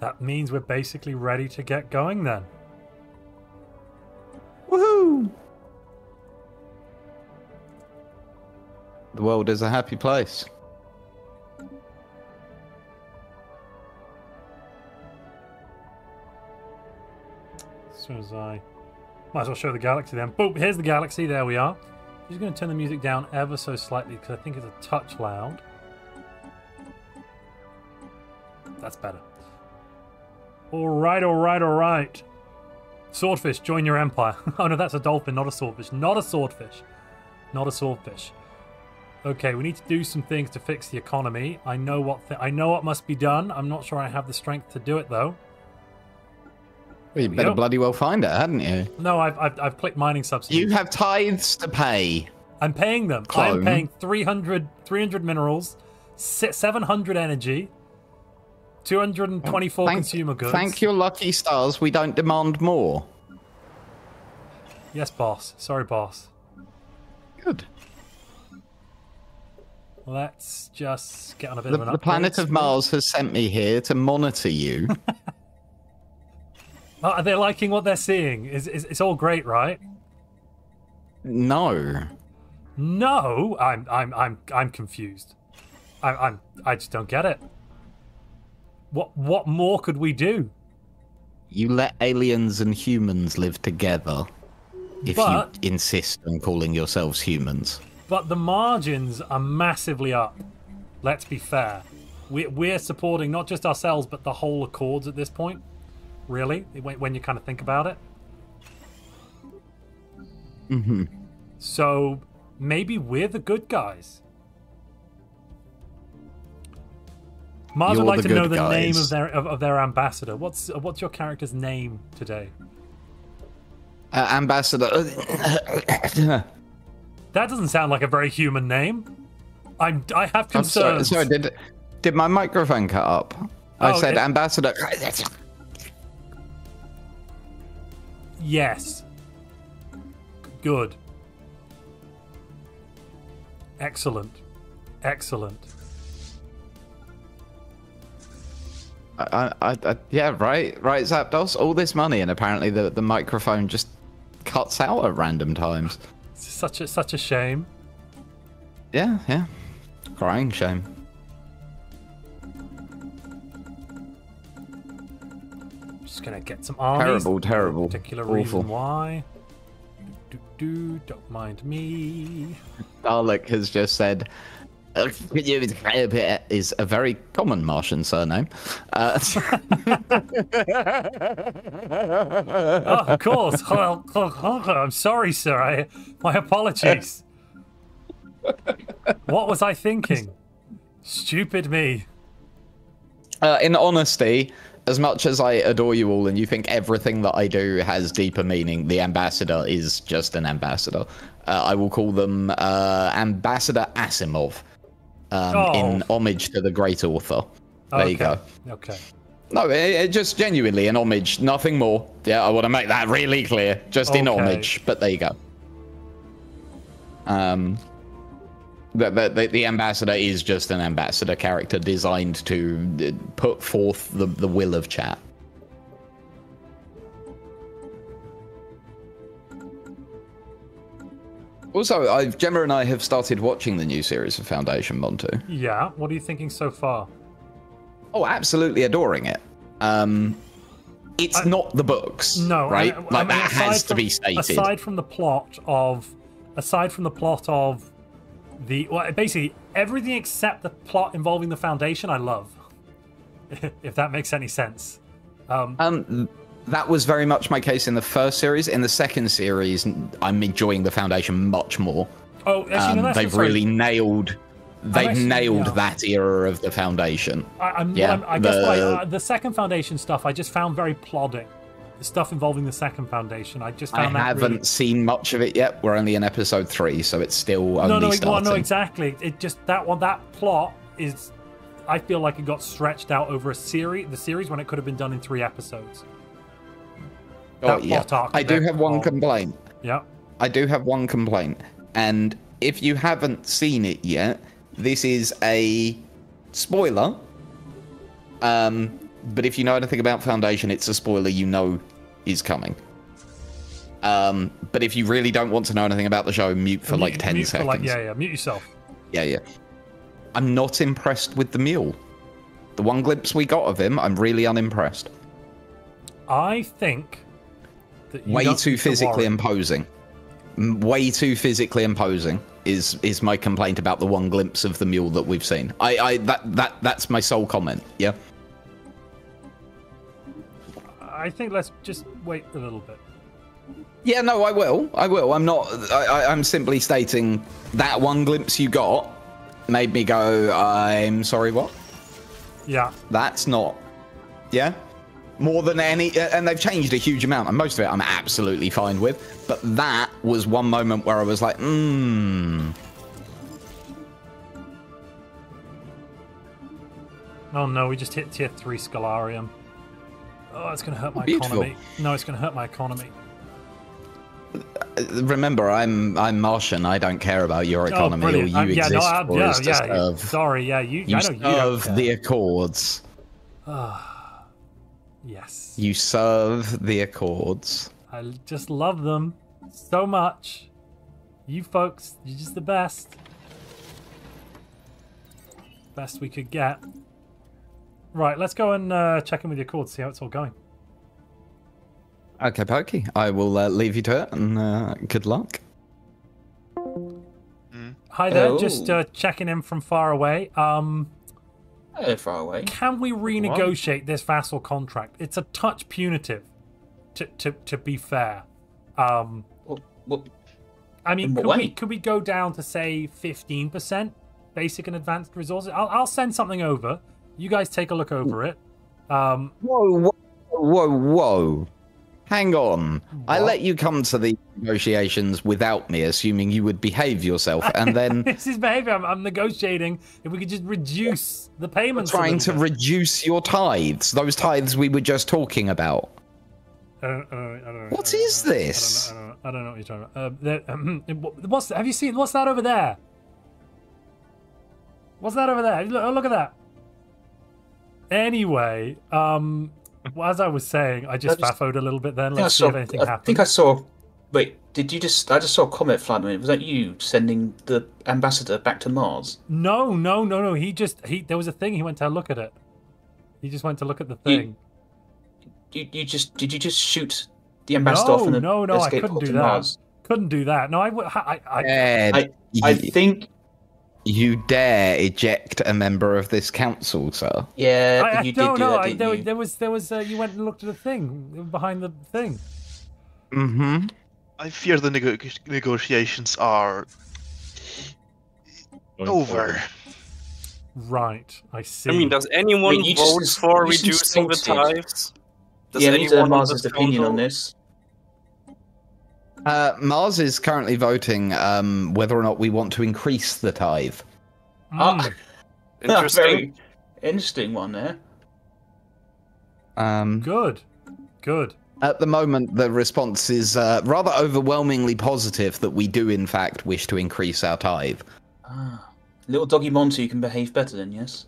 that means we're basically ready to get going then. Woohoo! The world is a happy place. As soon as I. Might as well show the galaxy then. Boom, here's the galaxy. There we are. Just going to turn the music down ever so slightly because I think it's a touch loud. That's better. Alright, alright, alright. Swordfish, join your empire. oh no, that's a dolphin, not a swordfish. Not a swordfish. Not a swordfish. Okay, we need to do some things to fix the economy. I know what I know what must be done. I'm not sure I have the strength to do it though. Well, you better bloody well find it, hadn't you? No, I've I've, I've clicked mining subsidies. You have tithes to pay. I'm paying them. I'm paying 300, 300 minerals, 700 energy, 224 Thank- consumer goods. Thank your lucky stars, we don't demand more. Yes, boss. Sorry, boss. Good. Let's just get on a bit The, of an the planet of. Mars has sent me here to monitor you. Oh, are they liking what they're seeing? Is, is it's all great, right? no. No, I'm I'm I'm I'm confused. I, I'm I just don't get it. What what more could we do? You let aliens and humans live together if But- you insist on calling yourselves humans. But the margins are massively up. Let's be fair. We, we're supporting not just ourselves, but the whole Accords at this point. Really, when, you kind of think about it. hmm So maybe we're the good guys. Mars You're would like to know the name of their of, of their ambassador. What's what's your character's name today? Uh, Ambassador. That doesn't sound like a very human name. I'm I have I'm sorry, concerns. sorry, did, did my microphone cut up? I Oh, said it- Ambassador. Yes. Good. Excellent. Excellent. I, I, I, yeah, right, right, Zapdos. All this money, and apparently the, the microphone just cuts out at random times. It's such a such a shame. Yeah, yeah. Crying shame. Just gonna get some armies. Terrible, terrible. Particular Awful. reason why. Do, do, do, don't mind me. Dalek has just said. "Uh, Is a very common Martian surname. Uh, Oh, of course. Well, I'm sorry, sir. I, my apologies. what was I thinking? Stupid me. uh, in honesty, as much as I adore you all and you think everything that I do has deeper meaning, the ambassador is just an ambassador. Uh, I will call them uh, Ambassador Asimov um, Oh. in homage to the great author. There okay. you go. Okay. No, it, it just genuinely an homage, nothing more. Yeah, I want to make that really clear. Just in homage, but there you go. Um, the, the, the, the ambassador is just an ambassador character designed to uh, put forth the, the will of chat. Also, I've, Gemma and I have started watching the new series of Foundation Montu. Yeah. What are you thinking so far? Oh, absolutely adoring it. Um, it's I- not the books, No, right? I, I like mean, that aside has to be stated. Aside from the plot of, aside from the plot of, the well, basically everything except the plot involving the Foundation, I love. if that makes any sense. Um, Um, that was very much my case in the first series. In the second series, I'm enjoying the Foundation much more. oh, actually, Um, they've really nailed. They've actually- nailed yeah. that era of the Foundation. I, I'm, Yeah, I'm- I guess what I, the- uh, the second foundation stuff I just found very plodding. The stuff involving the second foundation, I just I found that haven't really... seen much of it yet. We're only in episode three, so it's still only No, no, starting. no, exactly. It just that one, that plot is. I feel like it got stretched out over a series, the series when it could have been done in three episodes. Oh, that yeah. plot arc I do have one Oh. complaint. Yeah. I do have one complaint, and if you haven't seen it yet, this is a spoiler. Um, but if you know anything about Foundation, it's a spoiler you know is coming. Um, but if you really don't want to know anything about the show, mute for like ten seconds. like, yeah, yeah. Mute yourself. yeah, yeah. I'm not impressed with the mule. The one glimpse we got of him, I'm really unimpressed. I think that you way too to physically worry. imposing. Way too physically imposing is is my complaint about the one glimpse of the mule that we've seen. I, I that that that's my sole comment. Yeah. I think let's just wait a little bit. Yeah, no, I will. I will. I'm not. I, I, I'm simply stating that one glimpse you got made me go. I'm sorry. What? Yeah. That's not. Yeah. More than any, and they've changed a huge amount, and most of it I'm absolutely fine with. But that was one moment where I was like, hmm. Oh no, we just hit tier three Scalarium. Oh, it's gonna hurt my Beautiful. economy. No, it's gonna hurt my economy. Remember, I'm I'm Martian. I don't care about your economy. oh, brilliant. you Um, yeah, exist no, I, for yeah, is to yeah. Sorry, yeah, you. You I know you don't serve care. the Accords. Yes. You serve the Accords. I just love them so much. You folks, you're just the best. Best we could get. Right, let's go and uh, check in with your cord, see how it's all going. Okay, Pokey. I will uh, leave you to it, and uh, good luck. Hi there, Oh. just uh, checking in from far away. Um, Oh, far away. can we renegotiate this vassal contract? It's a touch punitive, to to, to be fair. Um, What, what, I mean, In what could we could we go down to say fifteen percent basic and advanced resources? I'll I'll send something over. You guys take a look over it. Um, Whoa, whoa, whoa, whoa! Hang on. I let you come to the negotiations without me, assuming you would behave yourself, and then this is behavior. I'm, I'm negotiating. If we could just reduce the payments. trying to reduce your tithes. Those tithes we were just talking about. I don't, I don't, I don't know. What is this? I don't, know, I don't know. I don't know what you're talking about. Uh, um, what's have you seen? What's that over there? What's that over there? Look, look at that. Anyway, um, well, as I was saying, I just I just- faffoed a little bit. Then I, think I let's see saw. if anything I happens. think I saw. Wait, did you just? I just saw a comment flying. Was that you sending the ambassador back to Mars? No, no, no, no. He just he. There was a thing. He went to look at it. He just went to look at the thing. You, you just did you just shoot the ambassador off No, in a no, no. I escape couldn't pod do to that. Mars? Couldn't do that. No, I. would- I. I, Ed, I- I y- think. You dare eject a member of this council, sir? Yeah, I, I you did don't do know. that, I, didn't there, you? there was there was uh, you went and looked at a thing behind the thing. Mm-hmm. I fear the nego- negotiations are over. Right, I see. I mean, does anyone Wait, you just vote for you reducing the insulted. tithes? Does yeah, we need anyone on Mars's opinion on this. Uh, Mars is currently voting um, whether or not we want to increase the tithe. Mm, Ah, Interesting. Interesting one there. Um, good, good. At the moment, the response is uh, rather overwhelmingly positive that we do, in fact, wish to increase our tithe. Ah, little doggy Monty can behave better then, yes.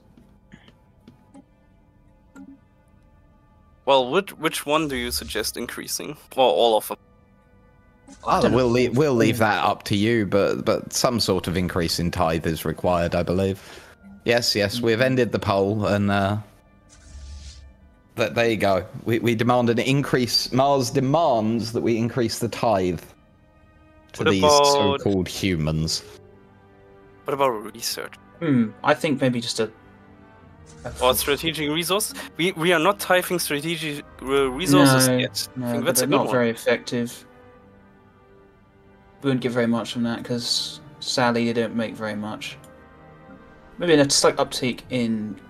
Well, which which one do you suggest increasing? Or all of them? I we'll leave, we'll leave that up to you, but but some sort of increase in tithe is required, I believe. Yes, yes, we've ended the poll, and uh, th- there you go. We we demand an increase. Mars demands that we increase the tithe to What these about- so-called humans. What about research? Hmm, I think maybe just a or strategic resource. We we are not typing strategic uh, resources no, yet. No, I think that's a they're good not one. very effective. We wouldn't get very much from that because sadly they don't make very much. Maybe a slight uptake in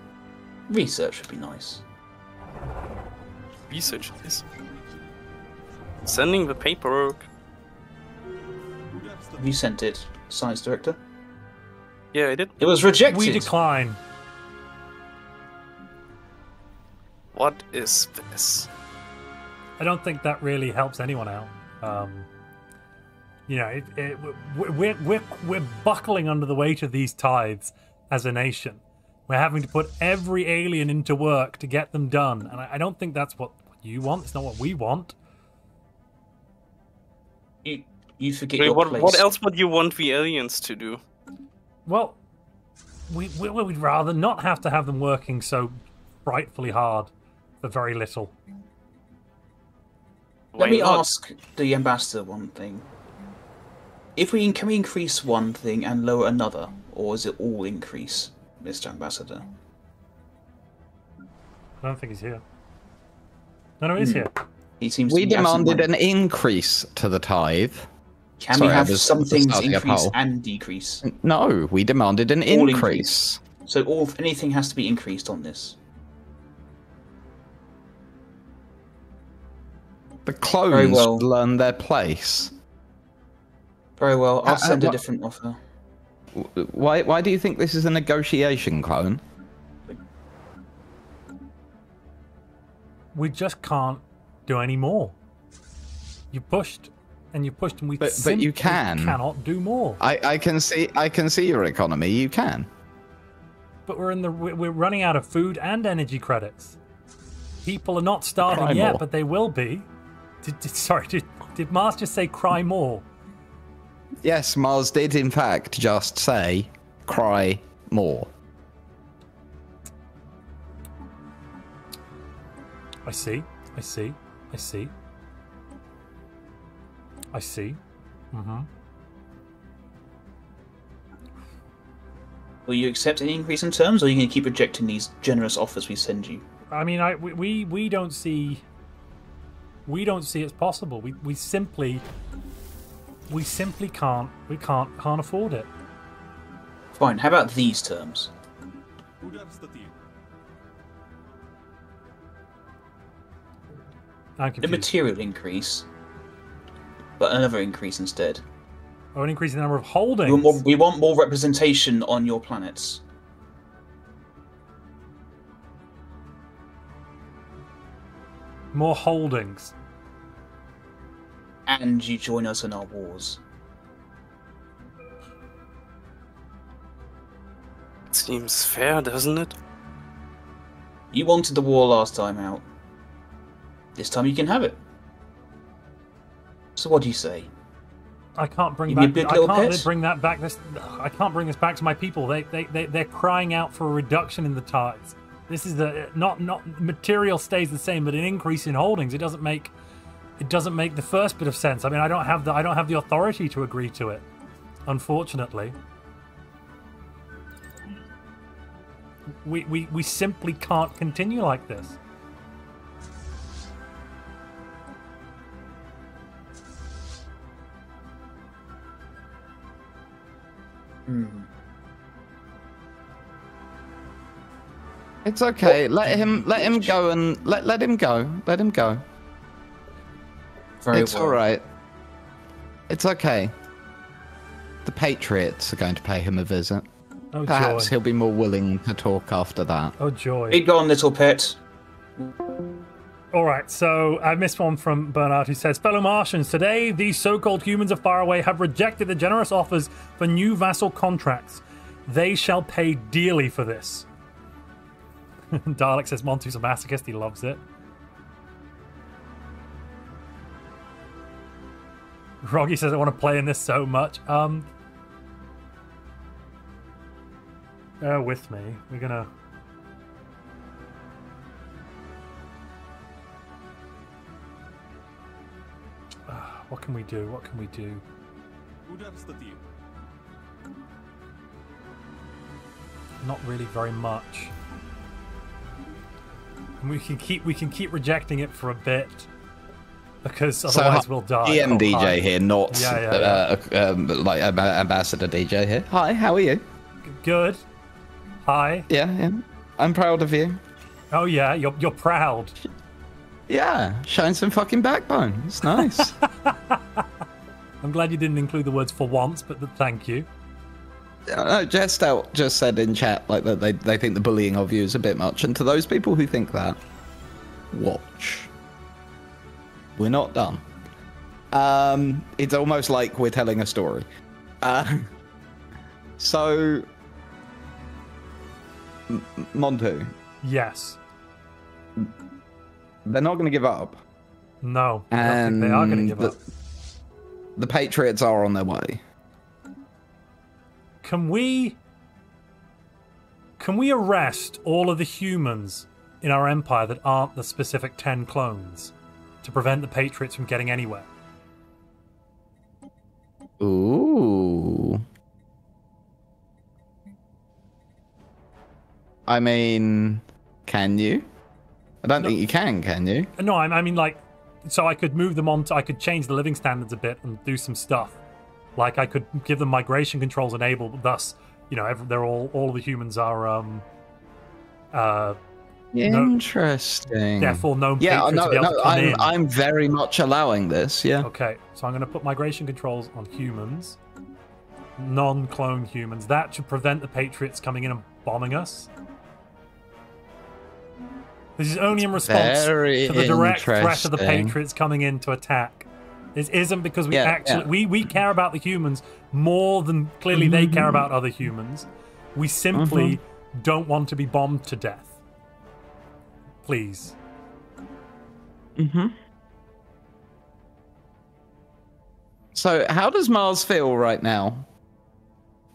research would be nice. Research this. Sending the paperwork. Have you sent it, science director? Yeah, I did. It was rejected. We decline. What is this? I don't think that really helps anyone out. Um, you know, it, it, we're, we're, we're, we're buckling under the weight of these tithes as a nation. We're having to put every alien into work to get them done. And I, I don't think that's what you want. It's not what we want. You, you forget Wait, your what, place. what else would you want the aliens to do? Well, we, we, we'd rather not have to have them working so frightfully hard for very little. Why Let me not? ask the ambassador one thing. If we can we increase one thing and lower another, or is it all increase, Mr. Ambassador? I don't think he's here. No, no, he's hmm. here. He seems We to demanded an increase to the tithe. Can Sorry, we have was- some things increase and decrease? No, we demanded an All increase. So all anything has to be increased on this. The clones well. learn their place. Very well. I'll Uh, uh, send a different offer. Why? Why do you think this is a negotiation, clone? We just can't do any more. You pushed, and you pushed, and we But- but simply you can. cannot do more. I, I can see. I can see your economy. You can. But we're in the we're we're running out of food and energy credits. People are not starving Cry yet, more. but they will be. Did, did, sorry, did, did Mars just say cry more? Yes, Mars did in fact just say, "Cry more." I see, I see, I see. I see. Mm-hmm. Will you accept any increase in terms, or are you going to keep rejecting these generous offers we send you? I mean, I we, we we don't see. We don't see it's possible. We we simply. We simply can't. We can't can't afford it. Fine. How about these terms? A material increase, but another increase instead. Oh, an increase in the number of We holdings. want, more, we want more representation on your planets. More holdings. And you join us in our wars. Seems fair, doesn't it? You wanted the war last time out. This time you can have it. So what do you say? I can't bring You need a back. big I can't pet? bring that back. This. I can't bring this back to my people. They they they they're crying out for a reduction in the tithes. This is the not not material stays the same, but an increase in holdings. It doesn't make it doesn't make the first bit of sense. I mean, I don't have the I don't have the authority to agree to it. Unfortunately, we we we simply can't continue like this. Hmm. It's okay. Let him. Let him go and let let him go. Let him go. Very it's well. all right. It's okay. The Patriots are going to pay him a visit. Oh Perhaps joy! he'll be more willing to talk after that. Oh joy! Be gone, little pet. All right, so I missed one from Bernard who says, Fellow Martians, today these so called humans of Far Away have rejected the generous offers for new vassal contracts. They shall pay dearly for this. Dalek says Montu's a masochist, he loves it. Roggy says, I want to play in this so much. Um, bear with me. We're gonna. What can we do? What can we do? Not really very much. And we can keep we can keep rejecting it for a bit because otherwise hi- we'll die. GM Oh, DJ hi. here, not Yeah, yeah, Uh, um, like Amb- Ambassador DJ here. Hi, how are you? Good. Hi. Yeah, yeah. I'm proud of you. Oh yeah, you're you're proud. Yeah, showing some fucking backbone. It's nice. I'm glad you didn't include the words for once, but, but thank you. no, just out, just said in chat like that they they think the bullying of you is a bit much, and to those people who think that, watch. We're not done. Um, it's almost like we're telling a story. Uh, so, M- Montu, Yes. they're not going to give up. No. I think they are going to give the, up. the Patriots are on their way. Can we can we arrest all of the humans in our empire that aren't the specific 10 clones to prevent the patriots from getting anywhere? Ooh. I mean, can you? I don't think you can, can you? No, I, I mean like so I could move them on to, I could change the living standards a bit and do some stuff. Like I could give them migration controls enabled thus, you know, every, they're all all of the humans are um uh Interesting. therefore known yeah, no, to be able no, I'm, in. I'm very much allowing this. Yeah. Okay, so I'm going to put migration controls on humans, non-clone humans. That should prevent the Patriots coming in and bombing us. This is only in response Very to the direct threat of the. Patriots coming in to attack. This isn't because we Yeah, actually yeah. we we care about the humans more than clearly they Mm-hmm. care about other humans. We simply don't want to be bombed to death. Please. Mm-hmm. So, how does Mars feel right now?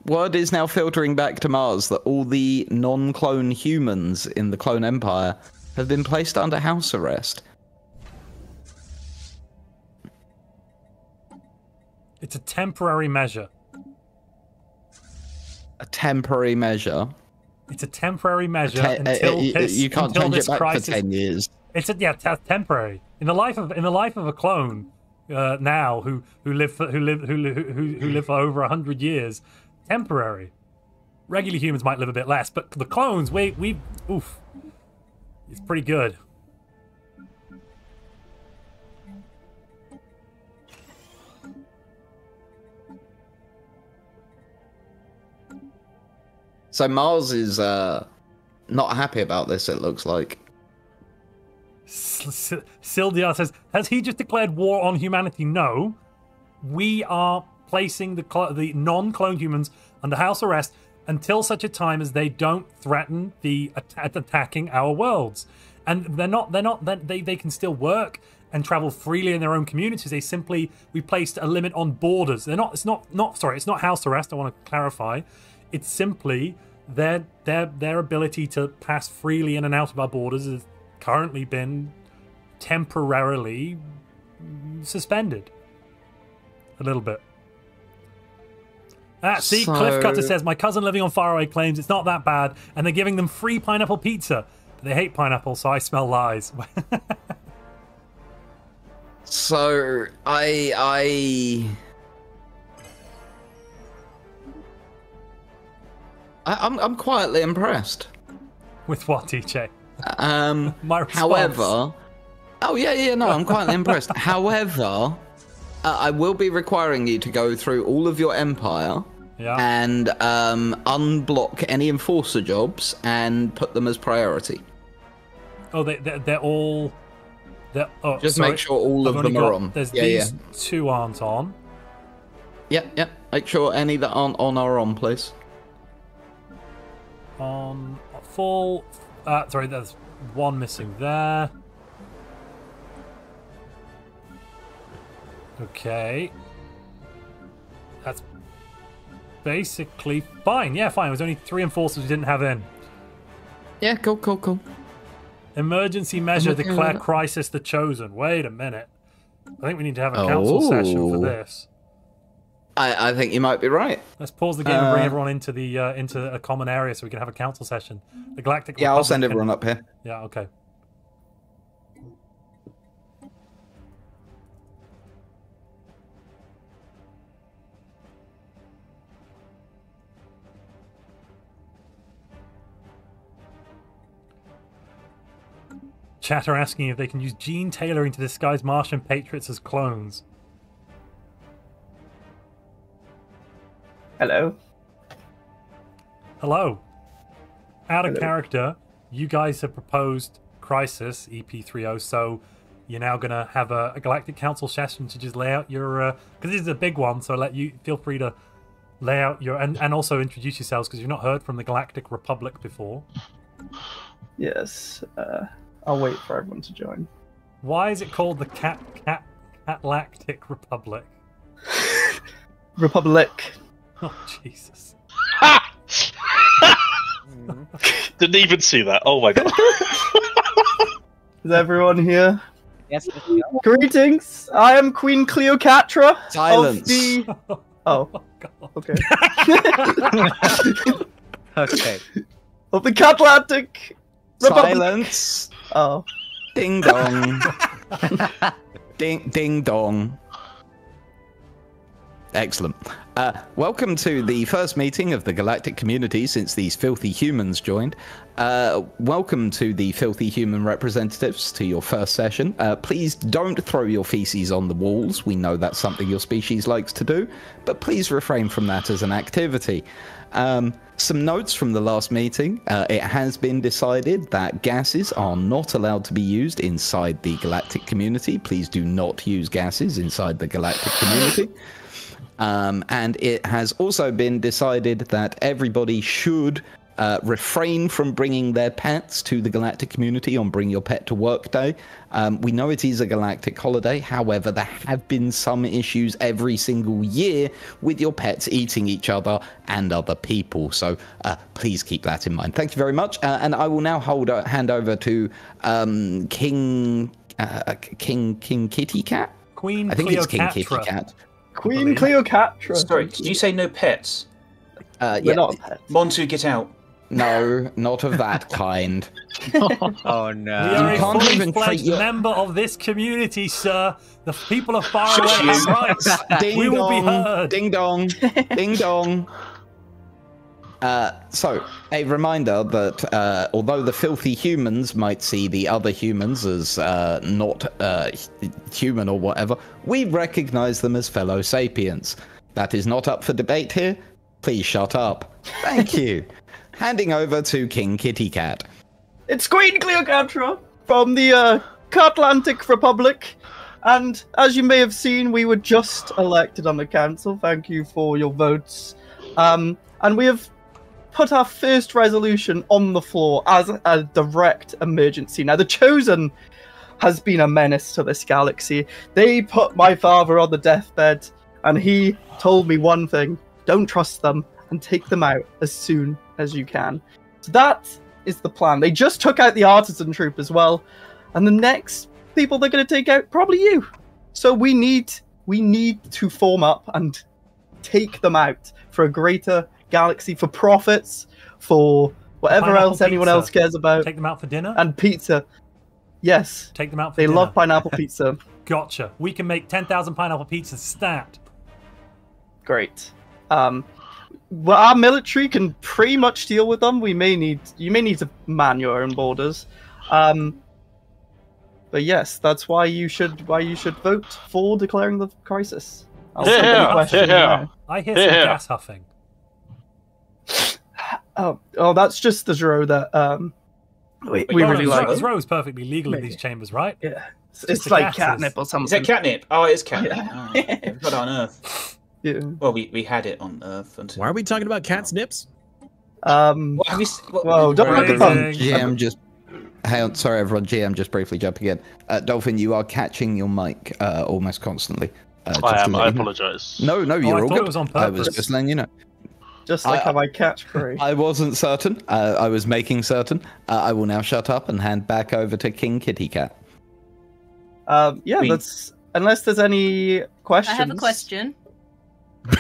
Word is now filtering back to Mars that all the non clone humans in the Clone Empire have been placed under house arrest. It's a temporary measure. A temporary measure. It's a temporary measure until uh, you- this, you can't until change this it back crisis. for 10 years. It's a, yeah, te- temporary. In the life of in the life of a clone uh, now who who live for, who live who, who who who live for over a hundred years, temporary. Regular humans might live a bit less, but the clones, we we oof, it's pretty good. So, Mars is uh, not happy about this, it looks like. S- says, "Has he just declared war on humanity?" No, we are placing the cl- the non-clone humans under house arrest until such a time as they don't threaten the at- attacking our worlds. And they're not. They're not. They they they can still work and travel freely in their own communities. They simply we placed a limit on borders. They're not. It's not. Not sorry. It's not house arrest. I want to clarify. It's simply their their their ability to pass freely in and out of our borders has currently been temporarily suspended a little bit. Ah, see, Cliff Cutter says my cousin living on Far Away claims it's not that bad, and they're giving them free pineapple pizza. But they hate pineapple, so I smell lies. So, I. I. I I'm, I'm quietly impressed. With what, DJ? Um, My response. however, oh yeah, yeah, no, I'm quite impressed. However, uh, I will be requiring you to go through all of your empire Yeah. and um, unblock any enforcer jobs and put them as priority. oh, they, they're, they're all. They're, oh, Just sorry. make sure all I've of them are on. There's Yeah, these yeah. two aren't on. Yep, yep. Make sure any that aren't on are on, please. On full. Uh, sorry, there's one missing there. Okay. That's basically fine. Yeah, fine. It was only three enforcers we didn't have in. Yeah, cool, cool, cool. Emergency measure declare crisis the chosen. Wait a minute. I think we need to have a council session for Oh. this. I, I, think you might be right. Let's pause the game uh, and bring uh, everyone into the uh, into a common area so we can have a council session. The Galactic. Yeah, Republic I'll send everyone can... up here. Yeah. Okay. Chat are asking if they can use gene tailoring to disguise Martian patriots as clones. Hello. Hello. Out of Hello. character, you guys have proposed Crisis EP30, so you're now gonna have a, a Galactic Council session to just lay out your because this is a big one. So let you feel free to lay out your and, and also introduce yourselves because you've not heard from the Galactic Republic before. Yes. Uh, I'll wait for everyone to join. Why is it called the Cat Cat Catlactic Republic? Republic. Oh Jesus! Mm. Didn't even see that. Oh my god. Is everyone here? Yes, Greetings. I am Queen Cleopatra Silence. of the. Oh, Oh God! okay. Okay. of the Catlantic Republic. Silence. Oh, Ding dong. ding ding dong. Excellent. Uh, welcome to the first meeting of the galactic community since these filthy humans joined. Uh, welcome to the filthy human representatives to your first session. Uh, please don't throw your feces on the walls. We know that's something your species likes to do, but please refrain from that as an activity. Um, some notes from the last meeting. Uh, it has been decided that gases are not allowed to be used inside the galactic community. Please do not use gases inside the galactic community. Um, and it has also been decided that everybody should uh, refrain from bringing their pets to the galactic community on Bring Your Pet to Work Day. Um, we know it is a galactic holiday, however, there have been some issues every single year with your pets eating each other and other people. So uh, please keep that in mind. Thank you very much. Uh, and I will now hold uh, hand over to um, King uh, King King Kitty Cat. Queen I think it's King Kitty Cat. Queen believe. Cleopatra. Sorry, did you say no pets? Uh, We're yeah, not pets. Montu, get out. no, not of that kind. Oh We no. are a can't fully even treat fledged your- member of this community, sir. The people are far Shush away. Right. Ding We will be dong, heard. Ding dong. ding dong. Uh, so, a reminder that uh, although the filthy humans might see the other humans as uh, not uh, human or whatever, we recognize them as fellow sapiens. That is not up for debate here. Please shut up. Thank you. Handing over to King Kitty Cat. It's Queen Cleopatra from the uh, Catlantic Republic. And as you may have seen, we were just elected on the council. Thank you for your votes. Um, and we have put our first resolution on the floor as a direct emergency. Now, the Chosen has been a menace to this galaxy. They put my father on the deathbed, and he told me one thing don't trust them and take them out as soon as you can. So that is the plan. They just took out the Artisan Troupe as well, and the next people they're going to take out probably you. So we need we need to form up and take them out for a greater galaxy, for profits, for whatever Pineapple else anyone pizza. else cares about, Take them out for dinner. and pizza. Yes, Take them out for they dinner. love pineapple pizza. Gotcha. We can make 10,000 pineapple pizzas stat. Great. Um, well, our military can pretty much deal with them. We may need you may need to man your own borders. Um, but yes, that's why you should why you should vote for declaring the crisis. I'll send any Yeah, yeah. I hear some Yeah. gas huffing. Oh, oh, that's just the Zro that um we, we no, really no, like. no. Zro is perfectly legal in these chambers, right? Yeah, it's, Just it's like gases. catnip or something. Is something. that catnip? Oh, it is catnip. Yeah. Oh, yeah, we've got it on Earth. Yeah. Well, we, we had it on Earth until. Why are we talking about cat snips? Um, What have you? s- What, Whoa, don't look at them. GM just. Hang on, sorry everyone. GM just briefly jumping in. Uh, Dolphin, you are catching your mic uh, almost constantly. Uh, I am. I apologise. No, no, Oh, you're I all good. it was on I was just letting you know. Just like I- how I catch prey. I wasn't certain. Uh, I was making certain. Uh, I will now shut up and hand back over to King Kitty Cat. Um, yeah, We- that's unless there's any questions. I have a question. Who's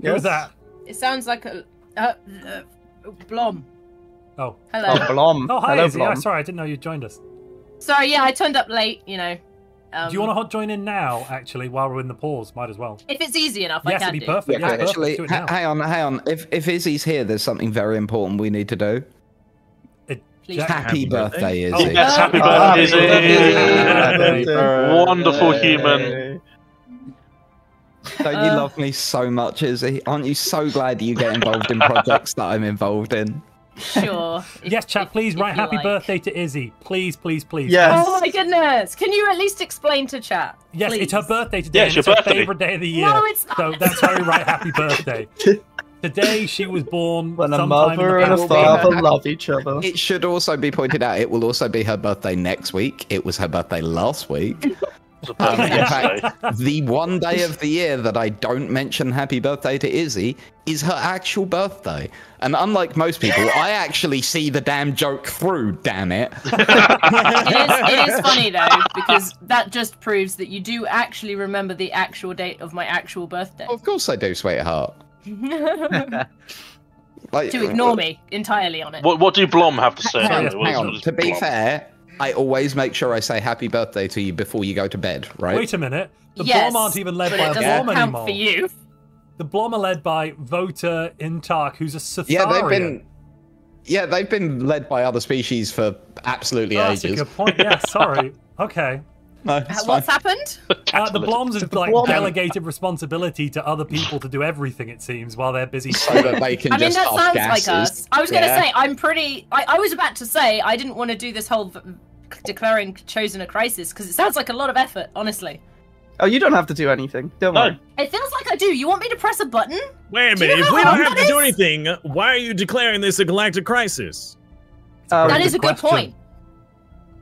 Yes. that? It sounds like a uh, uh, Blom. Oh. Hello. Oh, Blom. Oh, hi, Hello, Izzy. Yeah, Blom. sorry, I didn't know you joined us. Sorry, yeah, I turned up late. You know. Um, Do you want to hot join in now, actually, while we're in the pause? Might as well. If it's easy enough, yes, I it'd be do. perfect. Yeah, Yeah, okay. perfect. Actually, Do ha- hang on, hang on. If if Izzy's here, there's something very important we need to do. Please. Happy Happy birthday. birthday, Izzy. Oh, Yes, happy Ah, birthday, happy Izzy. birthday. Wonderful human. Don't you Uh, love me so much, Izzy? Aren't you so glad that you get involved in projects that I'm involved in? Sure. if- Yes, chat, please if write you happy like. birthday to Izzy. Please, please, please. Yes. Oh my goodness! Can you at least explain to chat? Yes, please? it's her birthday today. Yeah, and it's it's your her birthday. favorite day of the year. No, it's not. So that's very right. Happy birthday. Today she was born. When a sometime in the mother and a father love each other. It should also be pointed out, it will also be her birthday next week. It was her birthday last week. It's a Um, in fact, the one day of the year that I don't mention happy birthday to Izzy is her actual birthday. And unlike most people, I actually see the damn joke through, damn it. It is, it is funny though because that just proves that you do actually remember the actual date of my actual birthday. Of course I do, sweetheart. Like, to ignore me entirely on it. What, what do Blom have to say? Hang on, hang on. To be Blom? fair, I always make sure I say happy birthday to you before you go to bed, right? Wait a minute. The yes, Blom aren't even led by a doesn't Blom count anymore. for you. The Blom are led by Voter Intark, who's a Catharian. Yeah, they've been. Yeah, they've been led by other species for absolutely Oh, that's a ages. good point. Yeah, sorry. Okay. No, Uh, it's What's happened? Uh, the Capitalism. Bloms have like Blom- delegated responsibility to other people to do everything. It seems while they're busy. so that they can I mean, that sounds gases. like us. I was going to Yeah. say, I'm pretty. I, I was about to say, I didn't want to do this whole v- declaring chosen a crisis because it sounds like a lot of effort, honestly. Oh, you don't have to do anything. Don't No. worry. It feels like I do. You want me to press a button? Wait a minute. If we don't have to that do anything, why are you declaring this a galactic crisis? Um, that is a good question. point.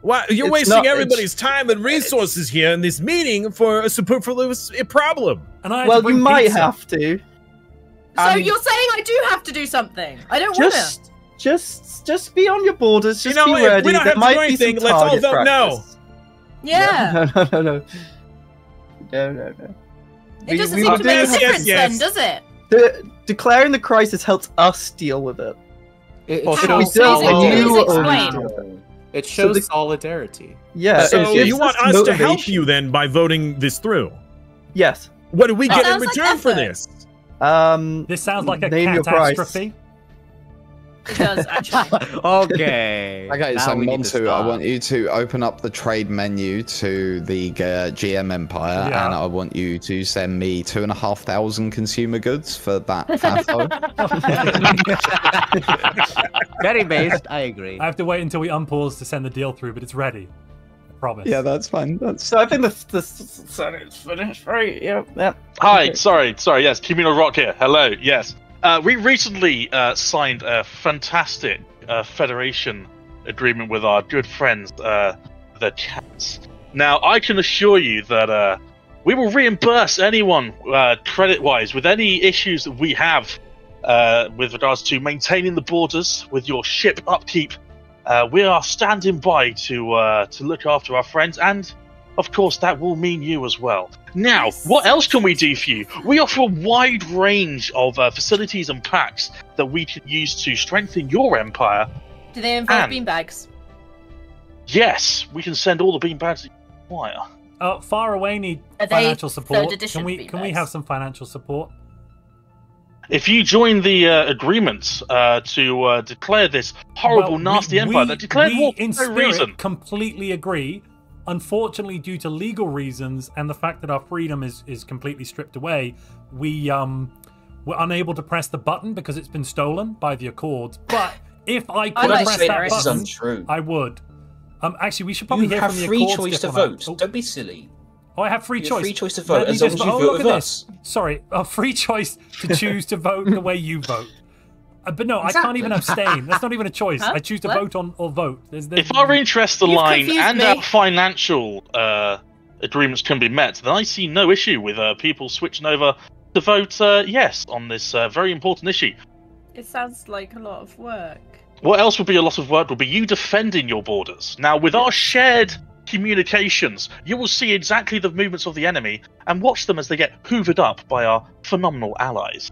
Why you're It's wasting not- everybody's time and resources here in this meeting for a superfluous problem. And I well, you might pizza. have to. So I mean- you're saying I do have to do something? I don't want to. Just, just, just be on your borders. Just You know, be if we ready. don't there have to might do be some anything, let's all target vote no. practice. Yeah. No, no, no, no. No, no, no. It We- doesn't we seem will to make a do- yes, difference yes. then, does it? The, declaring the crisis helps us deal with it. It, it if How? we shows don't, Please then you explain. will So the- solidarity. Yeah. so it gives you want us us to help you then by voting this through? Yes. What do we That get in sounds like return for this? Um. This sounds like a Name your price. catastrophe. It does actually. okay. Okay, now so we need to Montu, I want you to open up the trade menu to the uh, GM Empire, Yeah. and I want you to send me two and a half thousand consumer goods for that Very based. I agree. I have to wait until we unpause to send the deal through, but it's ready. I promise. yeah, that's fine. That's So I think the the Senate's finished, right? Yeah. Yeah. Hi, Okay. sorry, sorry, yes, Kimino Rock here. Hello, yes. Uh, we recently uh, signed a fantastic uh, Federation agreement with our good friends, uh, the Cats. Now, I can assure you that uh, we will reimburse anyone uh, credit wise with any issues that we have with regards to maintaining the borders, with your ship upkeep. We are standing by to to look after our friends, and of course, that will mean you as well. Now, what else can we do for you? We offer a wide range of uh, facilities and packs that we can use to strengthen your empire. Do they involve And- beanbags? Yes, we can send all the beanbags that you require. Uh, far away need Are financial support. Can we can we have some financial support? If you join the uh, agreement uh, to uh, declare this horrible, Well, we- nasty empire we- that declared we war in for no spirit reason. completely agree. Unfortunately, due to legal reasons and the fact that our freedom is is completely stripped away, we um we're unable to press the button because it's been stolen by the Accords. But if I could press that button. I would. Um, actually, we should probably You hear have from the free Accords choice to vote. Don't be silly. Oh, I have free choice. free choice to vote as long as you oh, vote look with at us. this. Sorry, a free choice to choose to vote the way you vote. Uh, but no, I can't even abstain. That's not even a choice. Huh? I choose to What? vote on or vote. There's, there's, If our interests align and me. our financial uh, agreements can be met, then I see no issue with uh, people switching over to vote uh, yes on this uh, very important issue. It sounds like a lot of work. What else would be a lot of work would be you defending your borders. Now, with our shared communications, you will see exactly the movements of the enemy and watch them as they get hoovered up by our phenomenal allies.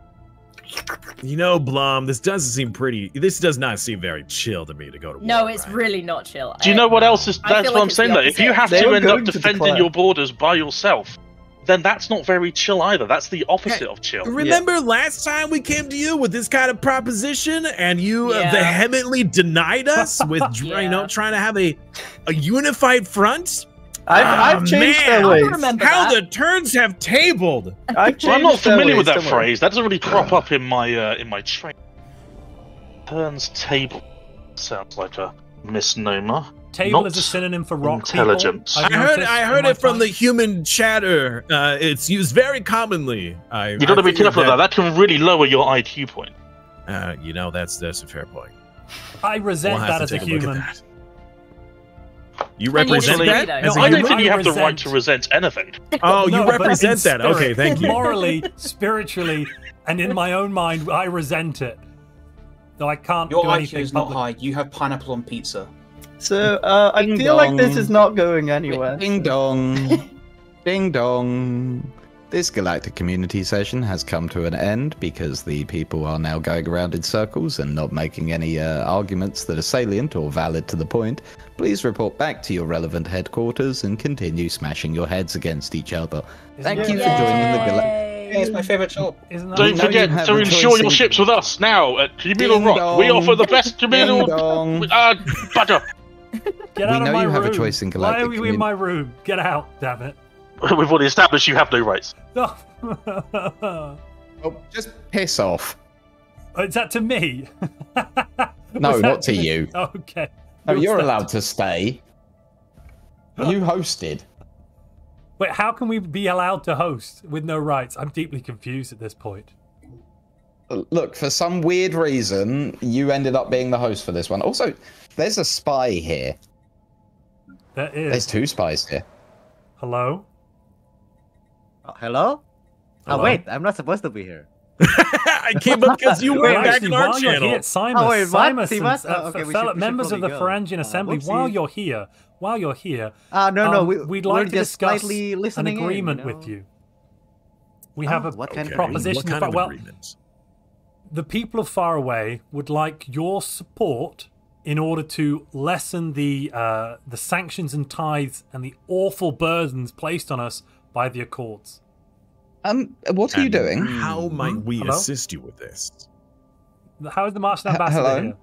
You know, Blom, this doesn't seem pretty. This does not seem very chill to me to go to war. No, it's right? really not chill. Do you know what else is? I That's feel what like I'm saying. the Though, if you have They to end up defending your borders by yourself, then that's not very chill either. That's the opposite of chill. Remember last time we came to you with this kind of proposition, and you uh, Yeah. vehemently denied us with you know trying to have a a unified front. I've, Ah, I've changed man. their ways. How that. the turns have tabled. I've changed Well, I'm not their familiar with that don't phrase. That doesn't really crop up in my uh, in my train. Turns table sounds like a misnomer. Table Not is a synonym for rock. intelligence. People. I heard I heard it from time. the human chatter. Uh, it's used very commonly. I, You gotta be figured careful of that. That can really lower your IQ point. Uh, you know that's that's a fair point. I resent We'll that as a take a human. That. You represent disagree, that? though? No, a I don't think you have the right to resent anything. Oh, you No, represent that. spirit, Okay, thank you. Morally, spiritually, and in my own mind, I resent it. Though I can't Your do IQ anything is not high. You have pineapple on pizza. So uh, I Ding feel like this is not going anywhere. Ding dong. Ding dong. This galactic community session has come to an end because the people are now going around in circles and not making any uh, arguments that are salient or valid to the point. Please report back to your relevant headquarters and continue smashing your heads against each other. Thank that- you for joining the galactic. Yeah, it's my favorite job. Isn't that Don't know you forget have to insure choice your in- ships with us now at Communal Ding Rock. We offer the best communal. Ding. Uh, butter. Get We out of know my you have a room. choice in Why galactic are you in my room? Get out, damn it. We've already established you have no rights. Oh, just piss off. Uh, is that to me? No, not that to you. Okay. No, Who's you're allowed to stay. You hosted. Wait, how can we be allowed to host with no rights? I'm deeply confused at this point. Look, for some weird reason, you ended up being the host for this one. Also, there's a spy here. There There's two spies here. Hello? Oh, hello? Hello? Oh wait, I'm not supposed to be here. I came up because you were back actually, in our while you're channel. here, Simus, Oh, wait, what? Simus, and, Simus? uh, Oh, okay, we fellow should- we members of the probably go. Pharangian Uh, Assembly, while you're here, while you're here, Ah, no, no, um, we, we'd like to discuss an listening in, agreement you with you. We have Oh, a what kind of proposition. What kind of well, the people of Far Away would like your support in order to lessen the uh, the sanctions and tithes and the awful burdens placed on us by the Accords. Um, what are you doing? How might we? Hello? assist you with this? How is the Martian H- ambassador hello? here?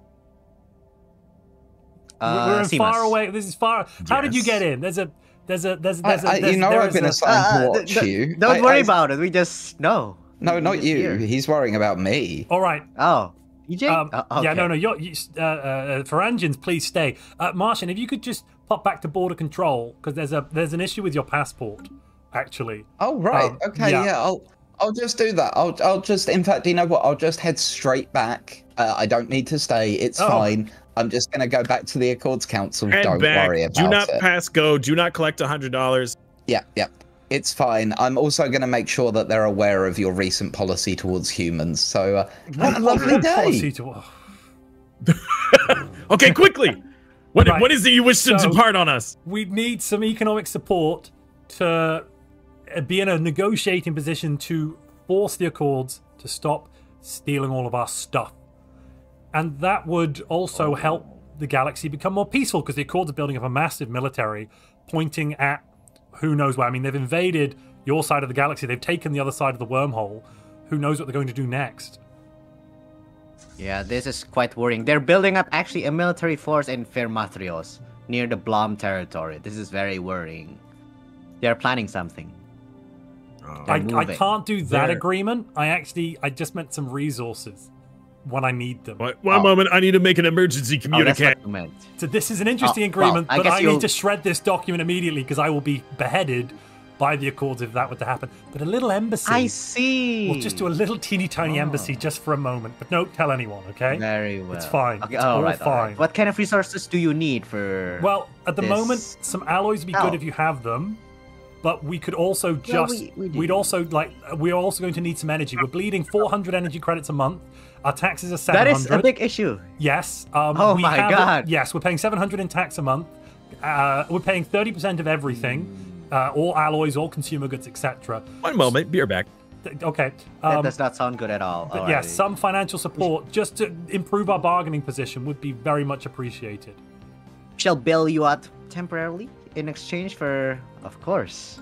Uh, We're in Simus. far away. This is far. How did you Yes. get in? There's a there's a there's I, there's a I, there's, you know there I've is been a- assigned Uh, to uh, watch d- you. Don't I- worry I- about it. We just know. No, not you. here. He's worrying about me. All right. Oh, EJ. Um, Oh, Yeah, okay. no, no. You're, you, uh, uh, Pharangians, please stay. Uh, Martian, if you could just pop back to border control because there's a there's an issue with your passport. Actually, Oh right. Um, okay. yeah. Yeah. I'll I'll just do that. I'll I'll just. In fact, you know what? I'll just head straight back. Uh, I don't need to stay. It's Oh. fine. I'm just gonna go back to the Accords Council. Head don't back. worry about it. do not it. pass go. Do not collect a hundred dollars. Yeah, yeah. It's fine. I'm also going to make sure that they're aware of your recent policy towards humans. So, uh, have a lovely day. policy to- oh, Okay, quickly. What Right. what is it you wish to So- depart on us? we need some economic support to Uh, be in a negotiating position to force the Accords to stop stealing all of our stuff. And that would also help the galaxy become more peaceful because the Accords are building up a massive military pointing at who knows where. I mean, they've invaded your side of the galaxy, they've taken the other side of the wormhole. Who knows what they're going to do next? Yeah, this is quite worrying. They're building up actually a military force in Fermatrios, near the Blom territory. This is very worrying. They're planning something. I, I can't do that There. agreement. I actually, I just meant some resources when I need them. What, one Oh. moment, I need to make an emergency Oh, communique. what. So this is an interesting Oh, well, agreement, I but I you'll- need to shred this document immediately because I will be beheaded by the Accords if that were to happen. But a little embassy. I see. We'll just do a little teeny tiny oh. embassy Oh. just for a moment, but don't tell anyone, okay? Very well. fine. Okay, It's all all right, all right. fine. What kind of resources do you need for? Well, at the this- moment, some alloys would be good Oh. if you have them. But we could also Well, just we- we we would also like we're also going to need some energy. We're bleeding 400 energy credits a month. Our taxes are that 700. is a big issue. Yes. Um, Oh we my have a- God. yes, we're paying 700 in tax a month. Uh, we're paying 30% of everything, uh, all alloys, all consumer goods, etc. One moment, be right back. Th- Okay. That Um, does not sound good at all. but Alrighty. yes, some financial support just to improve our bargaining position would be very much appreciated. shall bail you out temporarily in exchange for, of course.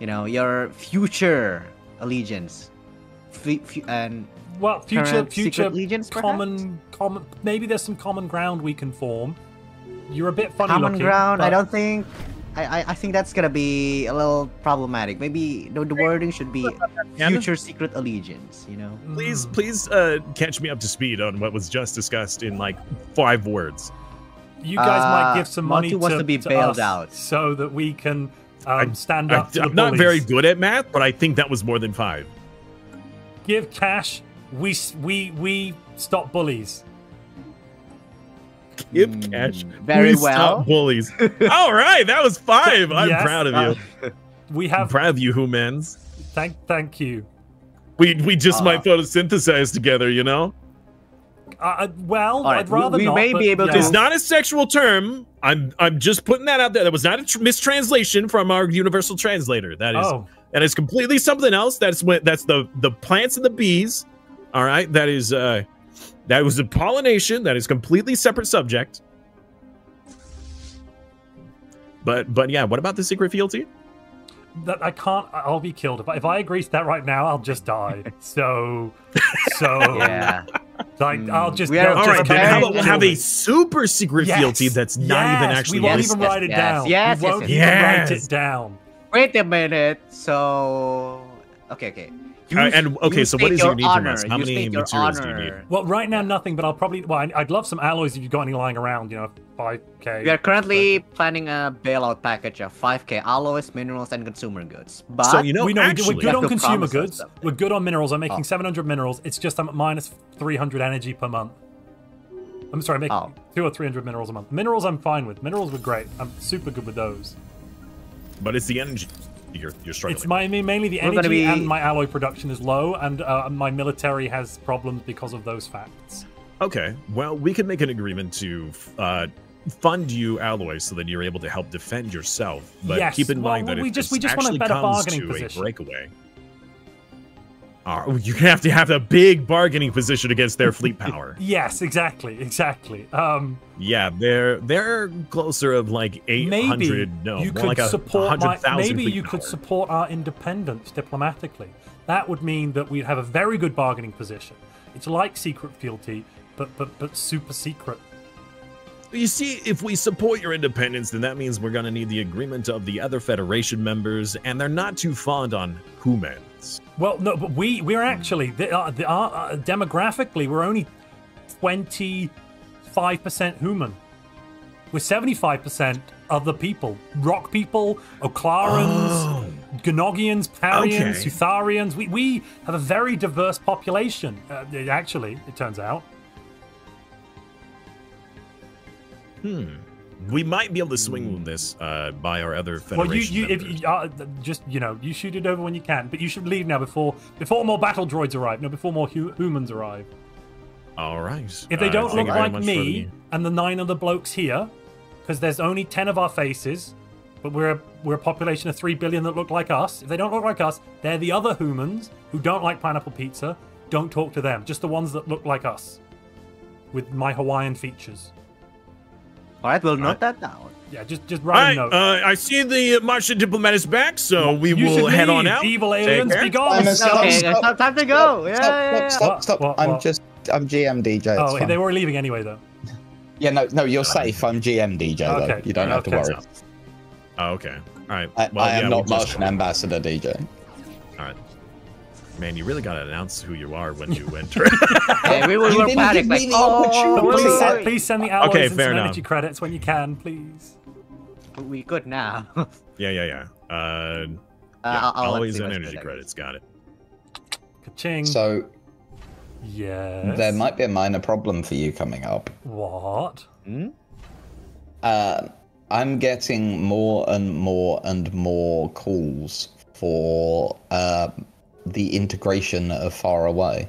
you know, your future allegiance, F- f- and Well, future, future, allegiance, perhaps? common, common. Maybe there's some common ground we can form. You're a bit funny common looking. ground. I don't think. I, I, I think that's gonna be a little problematic. Maybe the, the wording should be future secret allegiance. You know. Please, please uh, catch me up to speed on what was just discussed in like five words. You guys might Uh, give some money Monty wants to, to be to bailed us out. so that we can um, stand I, up to the am not very good at math, but I think that was more than five. Give cash. We we we stop bullies. Give Mm, cash. very we stop well. bullies. All right, that was five. I'm Yes, proud of you. We I'm have. proud of you, humans. Thank thank you. We we just Uh, might photosynthesize together, you know. Uh, well, All right, I'd rather we- we not. may but be able to- It's not a sexual term. I'm I'm just putting that out there. That was not a tr- mistranslation from our universal translator. That is Oh, that is completely something else. That's what that's the the plants and the bees. All right, that is uh that was a pollination. That is completely separate subject. But but yeah, what about the secret fealty? that I can't. I'll be killed if I, if I agree to that right now. I'll just die. So, so Yeah. Like I'll just. We are- they'll just then how about we'll have a super secret Yes, fealty that's not even actually We won't listed. even write it yes, down. yes, we yes, won't yes. even write it down. Wait a minute. So, okay, okay. You, Uh, and- okay, you so what is your your need honor. How you many state your materials do you need? Well, right now nothing, but I'll probably. Well, I- I'd love some alloys if you've got any lying around. You know, five k. We are currently planning a bailout package of 5k alloys, minerals, and consumer goods. But So you know, we know we- actually, we're good on consumer goods. We're good on minerals. I'm making Oh. 700 minerals. It's just I'm at minus 300 energy per month. I'm sorry, I'm making Oh. two or 300 minerals a month. Minerals, I'm fine with. Minerals were great. I'm super good with those. but it's the energy you're you're struggling. It's my I mean, mainly the energy be- and my alloy production is low, and uh, my military has problems because of those facts. Okay, well, we can make an agreement to uh, fund you alloy so that you're able to help defend yourself. But Yes, keep in well, mind that we if just- this we just want a actually better comes bargaining to position. a breakaway, uh, you have to have a big bargaining position against their fleet power. Yes, exactly, exactly. Um, yeah, they're they're closer of like eight maybe. No, you could like a support my, hundred maybe you could support our independence diplomatically. That would mean that we'd have a very good bargaining position. It's like secret fealty, but but but super secret. You see, if we support your independence, then that means we're going to need the agreement of the other Federation members, and they're not too fond on humans. Well, no, but we we're actually the, uh, the, uh, uh, demographically we're only twenty five percent human. We're seventy five percent other people, rock people, Oclarans, Gnogians, Parians, Okay. Sutharians. We we have a very diverse population. Uh, actually, it turns out. Hmm. We might be able to swing this uh, by our other Federation Well, you, you if you uh, just you know you shoot it over when you can, but you should leave now before before more battle droids arrive. No, before more hu- humans arrive. All right. If they Uh, don't thank look like me the- and the nine other blokes here, because there's only ten of our faces, but we're a, we're a population of three billion that look like us. If they don't look like us, they're the other humans who don't like pineapple pizza. Don't talk to them. Just the ones that look like us, with my Hawaiian features. All right, we'll note that down. Yeah, just just All write right. a note. Uh, I see the Martian diplomat is back, so we you will should head on out. Evil aliens, care. be gone! Simon, stop, Okay, stop, it's time to go. Yeah, Stop, yeah, yeah. stop, What? stop, stop. What? I'm What? just, I'm GM DJ. It's oh, fine. they were leaving anyway, though. Yeah, no, no, you're safe. I'm GM DJ, though. Okay, You don't have to worry. Oh, okay. All right. I, Well, I yeah, am we'll not just- Martian Ambassador DJ. All right. Man, you really gotta announce who you are when you enter. Yeah, we were, You we were didn't panicked, give like, the oh, Please send, please send the alloys Okay, and some enough. energy credits when you can, please. We could now. yeah, yeah, yeah. Uh, Uh, yeah, I'll- I'll always you energy do that. credits. Got it. Ka-ching. So yes. there might be a minor problem for you coming up. What? Hmm? Uh, I'm getting more and more and more calls for uh, the integration of Far Away.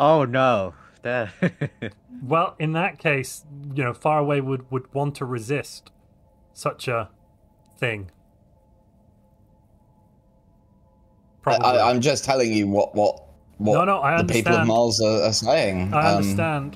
oh no. That... Well, in that case, you know, Far Away would would want to resist such a thing. I, Probably. I, I'm just telling you what what what No, no, I the people of. Mars are, are saying. I Um,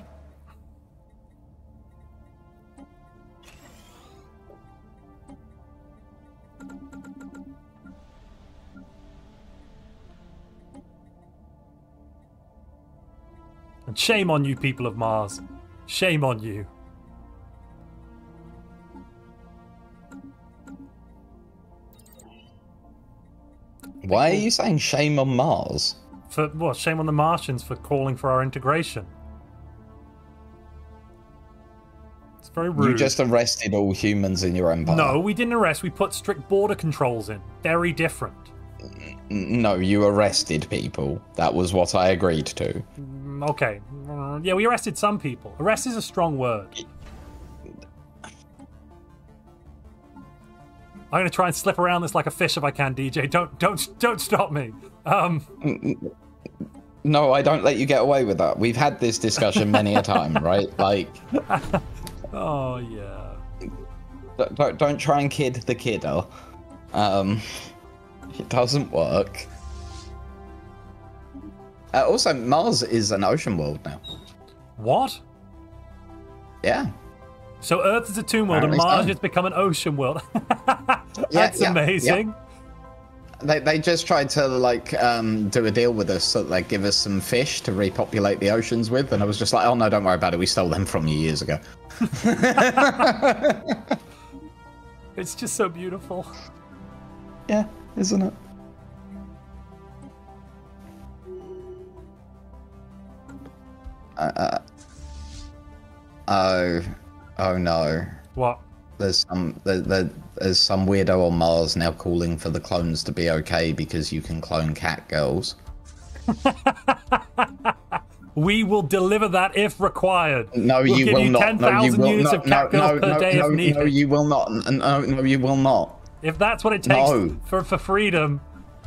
And shame on you, people of Mars. Shame on you. Why are you saying shame on Mars? For what? Shame on the Martians for calling for our integration. It's very rude. You just arrested all humans in your empire. No, we didn't arrest. We put strict border controls in. Very different. No, you arrested people. That was what I agreed to. Mm, Okay. Mm, Yeah, we arrested some people. Arrest is a strong word. I'm gonna try and slip around this like a fish if I can, DJ. Don't, don't, don't stop me. Um, No, I don't let you get away with that. We've had this discussion many a time, right? Like, oh yeah. don't- don't, try and kid the kidder. Um, it doesn't work. Uh, also, Mars is an ocean world now. What? Yeah. So Earth is a tomb world and Mars so. has become an ocean world. Yeah, That's yeah, amazing. They, they just tried to like um, do a deal with us, so like give us some fish to repopulate the oceans with, and I was just like, oh no, don't worry about it. We stole them from you years ago. It's just so beautiful. Yeah, isn't it? Uh, uh, oh, oh no. What? There's some there, there, there's some weirdo on Mars now calling for the clones to be okay because you can clone cat girls. We will deliver that if required. No, we'll you will you not. 10,000 no, you will units not. of cat no, girls no, no, no, no, you will not. No, no, you will not. If that's what it takes No. for, for freedom,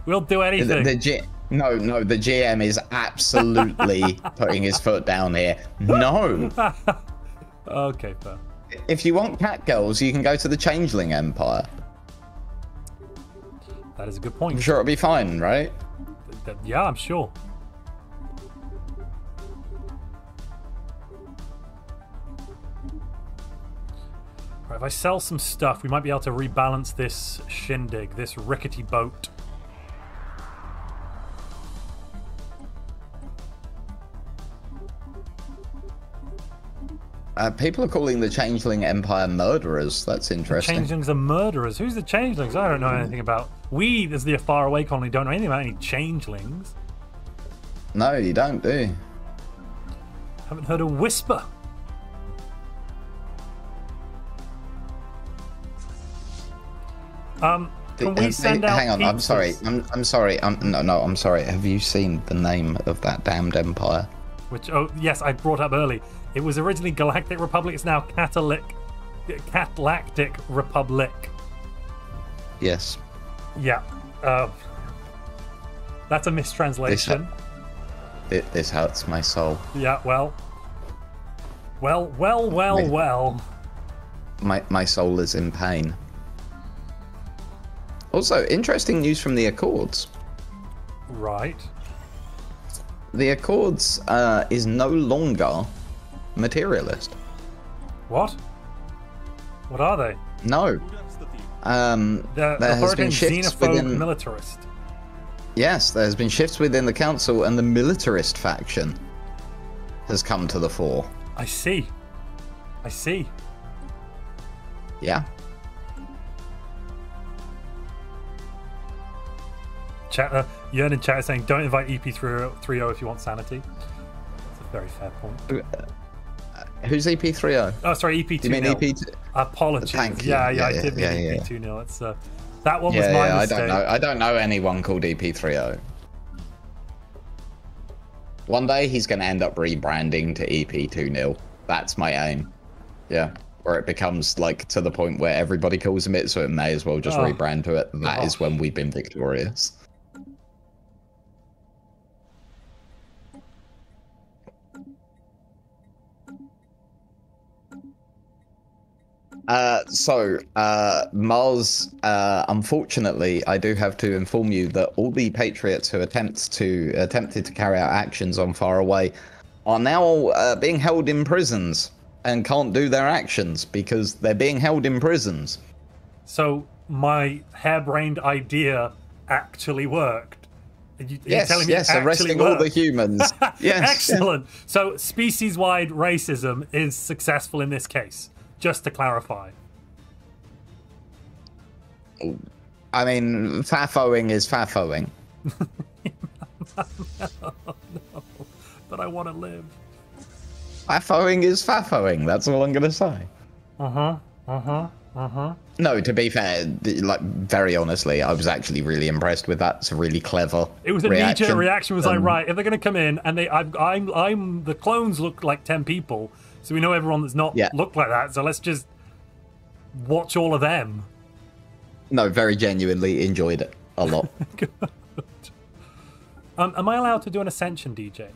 we'll do anything. G- no, no, the GM is absolutely putting his foot down here. No. okay, fair. If you want cat girls, you can go to the Changeling Empire. That is a good point. I'm sure it'll be fine, right? Yeah, I'm sure. Right, if I sell some stuff, we might be able to rebalance this shindig, this rickety boat. Uh, people are calling the Changeling Empire murderers. That's interesting. Changelings are murderers. Who's the changelings? I don't know anything about. We, as the faraway colony, don't know anything about any changelings. No, you don't, do you? Haven't heard a whisper. Um, can we send out Hang on, I'm sorry. I'm, I'm sorry. I'm, no, no, I'm sorry. Have you seen the name of that damned empire? Which, oh yes, I brought up early. It was originally Galactic Republic. It's now Catholic, Catalactic Republic. Yes. Yeah. Uh, that's a mistranslation. It, this hurts my soul. Yeah. Well. Well. Well. Well. Wait. Well. My my soul is in pain. Also, interesting news from the Accords. Right. The Accords uh, is no longer materialist. What? What are they? No. Um, The there has been shifts xenophobe within. militarist. Yes, there has been shifts within the council, and the militarist faction has come to the fore. I see. I see. Yeah. Chat, uh, Yearn in chat is saying, don't invite E EP30 if you want sanity. That's a very fair point. Who's E EP30? Oh, sorry, EP2 Do you mean nil. EP2? Apologies. Thank you. Yeah, yeah, Yeah, I yeah, did mean yeah, yeah. EP2 nil. It's uh, that one was my yeah, I don't know. I don't know anyone called E EP30. One day he's going to end up rebranding to E EP20. That's my aim. Yeah. Where it becomes like to the point where everybody calls him it, so it may as well just Oh. rebrand to it. That is Gosh. when we've been victorious. Uh, so, uh, Mars, uh, unfortunately, I do have to inform you that all the Patriots who attempts to attempted to carry out actions on Far Away are now uh, being held in prisons and can't do their actions because they're being held in prisons. So my harebrained idea actually worked. You, Yes, telling me it yes, arresting all the humans. Yes. Excellent. So species-wide racism is successful in this case. Just to clarify. I mean, fafoing is fafoing. But I want to live. Fafoing is fafoing. That's all I'm gonna say. Uh huh. Uh huh. Uh huh. No, to be fair, like very honestly, I was actually really impressed with that. It's a really clever. It was a reaction. knee-jerk reaction. Was like, Um, right, if they're gonna come in and they, I'm, I'm, I'm, the clones look like ten people, so we know everyone that's not Yeah. looked like that. So let's just watch all of them. No, very genuinely enjoyed it a lot. Um, am I allowed to do an ascension, DJ?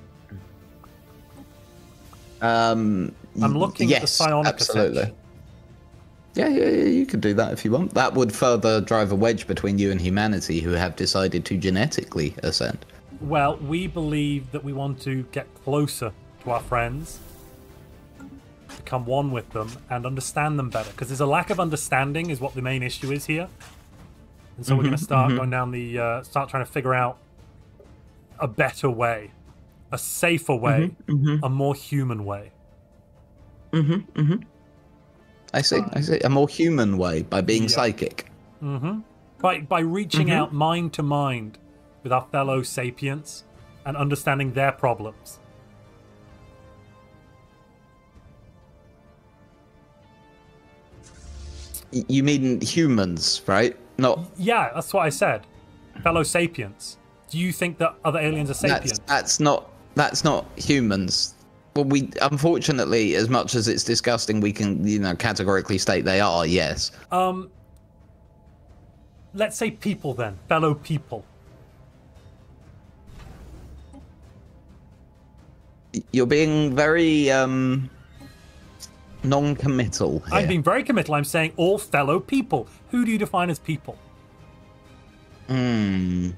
Um, I'm looking at the yes, psionic absolutely. ascension. Yeah, yeah, yeah, you could do that if you want. That would further drive a wedge between you and humanity, who have decided to genetically ascend. Well, we believe that we want to get closer to our friends, become one with them, and understand them better. Because there's a lack of understanding, is what the main issue is here. And so we're going to start mhm. going down the, uh, start trying to figure out a better way, a safer way, Mhm, a more human way. Mm-hmm, mm-hmm. I see, I see. A more human way by being Yeah. psychic. hmm By by reaching Mhm. out mind to mind with our fellow sapients and understanding their problems. You mean humans, right? Not Yeah, that's what I said. Fellow sapients. Do you think that other aliens are sapients? That's, that's not that's not humans. Well, we unfortunately, as much as it's disgusting, we can you know categorically state they are. Yes. Um, let's say people then, fellow people. You're being very um non-committal. I'm here. being very committal. I'm saying all fellow people. Who do you define as people? Hmm.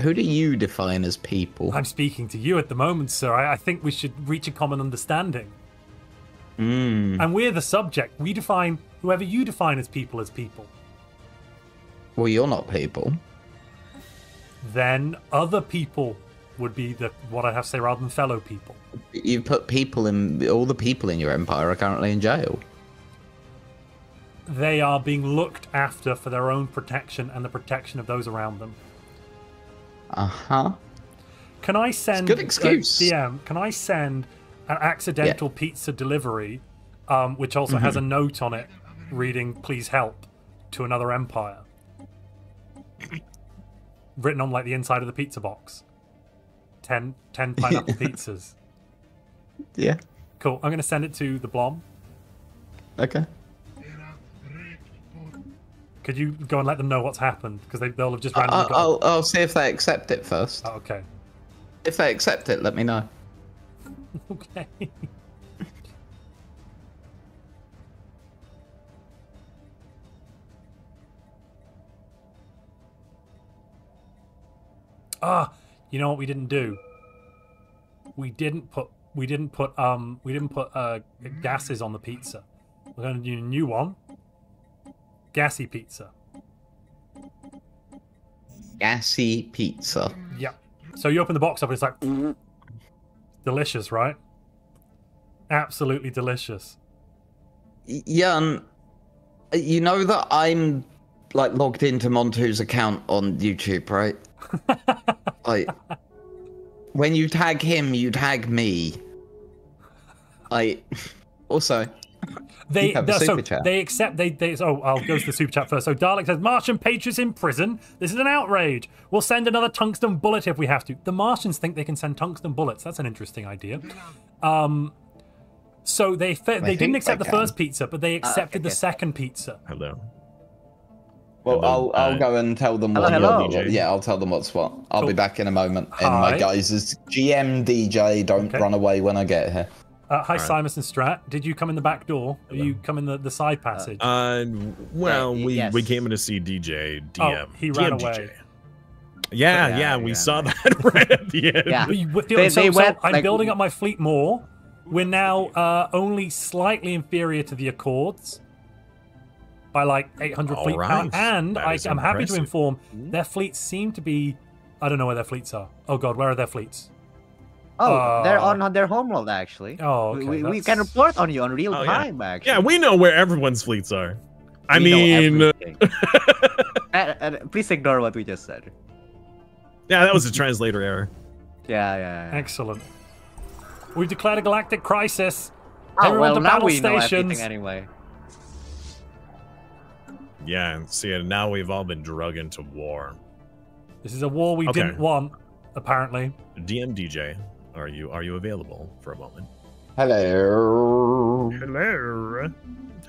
Who do you define as people? I'm speaking to you at the moment, sir. I, I think we should reach a common understanding. Hmm. And we're the subject. We define whoever you define as people as people. Well, you're not people. Then other people would be the what I have to say rather than fellow people. You put people in. All the people in your empire are currently in jail. They are being looked after for their own protection and the protection of those around them. Uh huh. Can I send good excuse. DM? Can I send an accidental pizza delivery, um, which also has a Mm-hmm. note on it reading "Please help" to another empire, written on like the inside of the pizza box. 10, 10 pineapple pizzas. Yeah. Cool. I'm going to send it to the Blom. Okay. Could you go and let them know what's happened? Because they, they'll have just randomly I'll, got. I'll, I'll see if they accept it first. Oh, okay. If they accept it, let me know. Okay. Ah, you know what we didn't do? We didn't put we didn't put um we didn't put uh gases on the pizza. We're gonna do a new one. Gassy pizza. Gassy pizza. Yeah. So you open the box up and it's like delicious, right? Absolutely delicious. Yeah, um, you know that I'm like logged into Montu's account on YouTube, right? like, when you tag him, you tag me. I also They have a no, so chat. they accept they they oh I'll go to the super chat first. So Dalek says Martian patriots in prison. This is an outrage. We'll send another tungsten bullet if we have to. The Martians think they can send tungsten bullets. That's an interesting idea. Um, so they fe- they think didn't accept they the can. first pizza, but they Ah, accepted okay, the second pizza. Hello. Well, Hello, I'll I'll uh, go and tell them hello, what. hello. what- DJ. Yeah, I'll tell them what's what. I'll Cool. be back in a moment. And Hi. my guys is GM DJ. Don't Okay. run away when I get here. Uh, hi, Alright. Simus and Strat. Did you come in the back door? Or you come in the, the side passage? Uh, well, y- we yes. we came in to see DJ DM. Oh, he ran DM away. DJ. Yeah, Yeah, yeah, we ran saw away. that right at the end. Yeah. We- we- They- so- they so went, I'm like- building up my fleet more. We're now uh, only slightly inferior to the Accords by like 800 All fleet right. power, and I, I'm happy to inform their fleets seem to be I don't know where their fleets are. Oh god, where are their fleets? Oh, they're Oh. on, on their homeworld actually. Oh, We- okay, we, we can report on you on real Oh, yeah. time actually. Yeah, we know where everyone's fleets are. I We know mean, everything. Uh, uh, please ignore what we just said. yeah, that was a translator error. Yeah, yeah. yeah. Excellent. We've declared a galactic crisis. Oh, Everyone well, to now battle we know everything anyway. Yeah, see, now we've all been drug into war. This is a war we Okay. didn't want, apparently. DM DJ, are you are you available for a moment? Hello. Hello.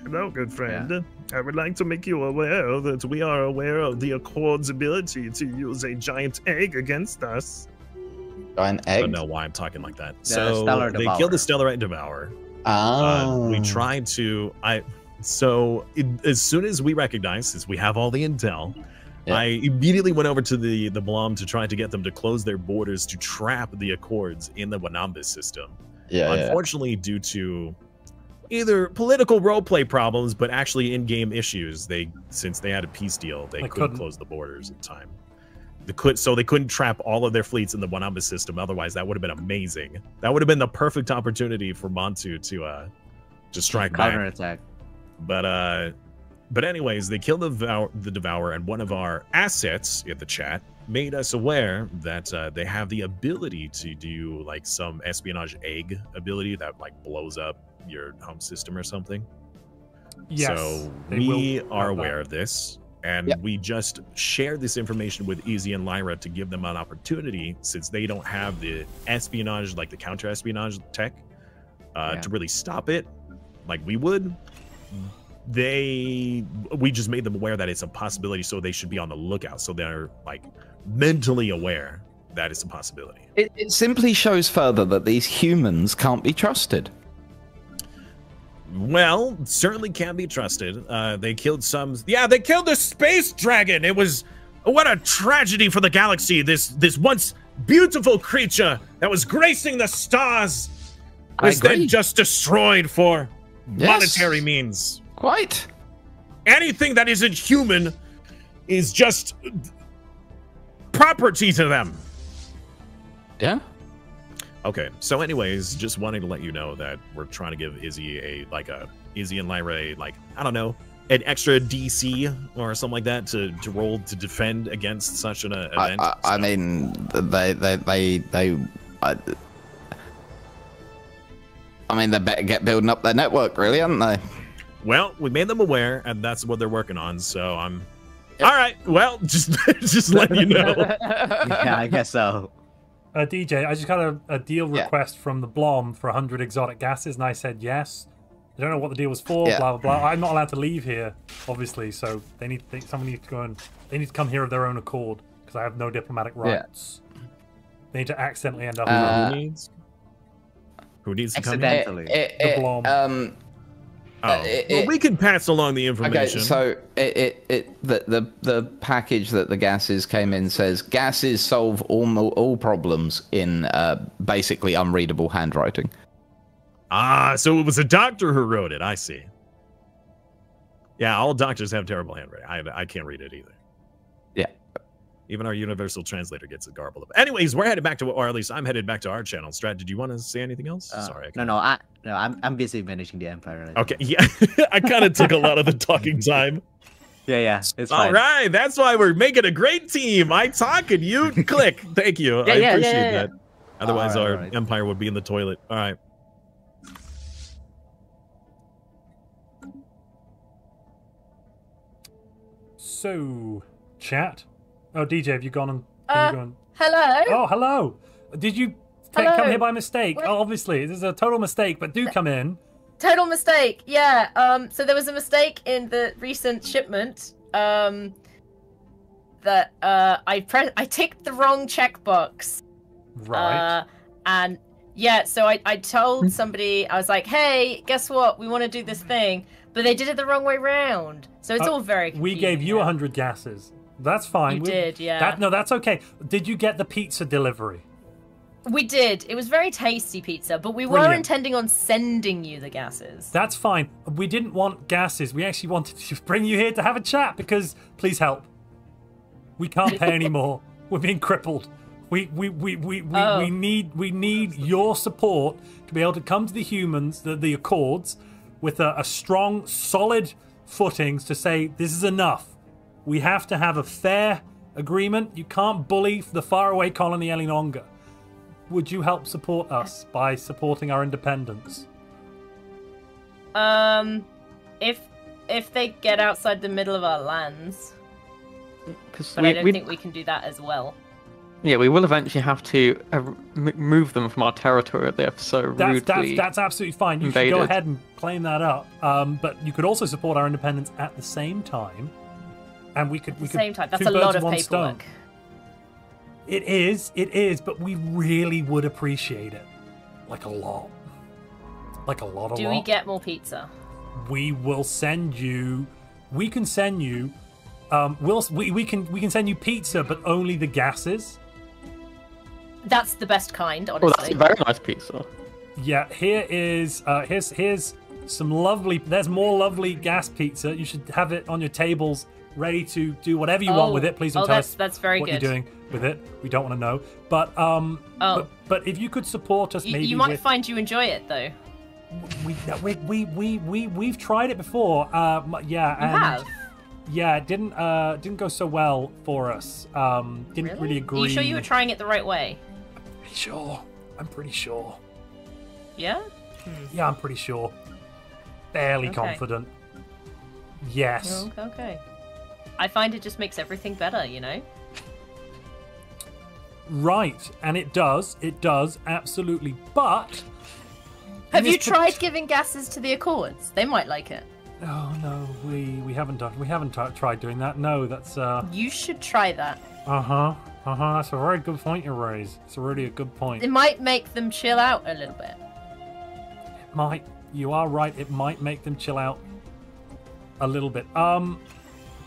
Hello, good friend. I would like to make you aware that we are aware of the Accord's ability to use a giant egg against us. Giant I egg. don't know why I'm talking like that. The so they killed the Stellarite Devourer. Ah. Uh, we tried to. I so it, as soon as we recognize, since we have all the intel, Yeah. I immediately went over to the the Blom to try to get them to close their borders to trap the Accords in the Wanambis system. Yeah, yeah. Unfortunately, due to either political roleplay problems, but actually in-game issues, they since they had a peace deal, they They couldn't, couldn't. close the borders in time. They could so they couldn't trap all of their fleets in the Wanamba system. Otherwise, that would have been amazing. That would have been the perfect opportunity for Montu to uh to strike back. Counterattack. But uh but anyways, they killed the Devour, the Devourer, and one of our assets in the chat made us aware that uh, they have the ability to do like some espionage egg ability that like blows up your home system or something. Yes. so we are have that. aware of this, and Yep. we just shared this information with Izzy and Lyra to give them an opportunity, since they don't have the espionage, like the counter espionage tech, uh, Yeah. to really stop it, like we would. They, we just made them aware that it's a possibility, so they should be on the lookout, so they're like mentally aware that it's a possibility. It, it simply shows further that these humans can't be trusted. Well, certainly can't be trusted. Uh, they killed some. Yeah, they killed the space dragon. It was what a tragedy for the galaxy. This this once beautiful creature that was gracing the stars was then just destroyed for Yes. monetary means. Quite. Anything that isn't human is just property to them. Yeah. Okay, so anyways, just wanting to let you know that we're trying to give Izzy a like a Izzy and Lyra a, like I don't know an extra DC or something like that to, to roll to defend against such an uh, I, event. I, I mean, they, they, they, they. I, I mean, they better get building up their network, really, aren't they? well, we made them aware, and that's what they're working on. So I'm all right. Well, just just let you know. yeah, I guess so. Uh, DJ, I just got a, a deal Yeah. request from the Blom for 100 exotic gases, and I said yes. I don't know what the deal was for, Yeah. blah, blah, blah. I'm not allowed to leave here, obviously, so they need they, someone needs to go and they need to come here of their own accord, because I have no diplomatic Yeah. rights. They need to accidentally end up Uh, Who needs? To come? in? Accidentally. It- The it- Blom. um, Oh, it- well, it- we can pass along the information. Okay, information. so it, it, it the, the the package that the gases came in says gases solve all all problems in uh, basically unreadable handwriting. ah, so it was a doctor who wrote it. I see. Yeah, all doctors have terrible handwriting. I I can't read it either. Yeah. Even our universal translator gets it garbled up. Anyways, we're headed back to, or at least I'm headed back to our channel. Strat, did you want to say anything else? Uh, Sorry. I No, no, I no, I'm I'm busy managing the empire. Right now. Okay, yeah, I kind of took a lot of the talking time. Yeah, yeah, it's All fine. right, that's why we're making a great team. I talk and you click. Thank you. Yeah, I yeah, yeah, appreciate yeah, yeah. that. Otherwise, All right, our all right. empire would be in the toilet. All right. So, chat. Oh, DJ, have you gone and Uh, you gone? Hello. Oh, hello. Did you Hello. come here by mistake? Oh, obviously, this is a total mistake. But do come in. Total mistake. Yeah. Um. So there was a mistake in the recent shipment. Um. That uh, I I ticked the wrong checkbox. Right. Uh, and yeah, so I, I told somebody, I was like, hey, guess what? We want to do this thing. But they did it the wrong way round. So it's Uh, all very we gave you a hundred gases. That's fine. You We- did, yeah. That, no, that's okay. Did you get the pizza delivery? We did. It was very tasty pizza, but we were intending on sending you the gases. That's fine. We didn't want gases. We actually wanted to bring you here to have a chat because please help. We can't pay anymore. We're being crippled. We we, we, we, we, Oh. we need we need your support to be able to come to the humans, the, the Accords, with a, a strong, solid footings to say this is enough. We have to have a fair agreement. You can't bully the faraway colony any longer. Would you help support us by supporting our independence? Um, if if they get outside the middle of our lands, Because but we, I don't we- think we can do that as well. yeah, we will eventually have to uh, m- move them from our territory if they have so That's, that's, rudely. that's absolutely fine. You should go ahead and claim that up. Um, but you could also support our independence at the same time, and we could At we the could same time, that's two a birds lot of one stone. paperwork. It is, it is, but we really would appreciate it, like a lot, like a lot, a Do lot. we get more pizza? we will send you we can send you um we'll we, we can we can send you pizza but only the gases That's the best kind, oh, honestly. that's a very nice pizza. yeah here is uh here's here's some lovely there's more lovely gas pizza you should have it on your tables ready to do whatever you want Oh, with it please don't oh, tell that's- us that's very what good. you're doing with it we don't want to know but um Oh. but, but if you could support us You, maybe you might with, find you enjoy it though. we, we we we we we've tried it before uh yeah You and have. Yeah, it didn't uh didn't go so well for us. Um didn't really, agree. Are you sure you were trying it the right way? Pretty sure. I'm pretty sure. Yeah. Yeah, I'm pretty sure. Fairly Okay. confident. Yes. Oh, Okay. I find it just makes everything better, you know. Right, and it does. It does absolutely. But Have you tried giving gases to the Accords? They might like it. Oh no, we we haven't done. We haven't t- tried doing that. No, that's uh. You should try that. Uh huh. Uh huh. That's a very good point you raise. It's really a good point. It might make them chill out a little bit. It might you are right it might make them chill out a little bit um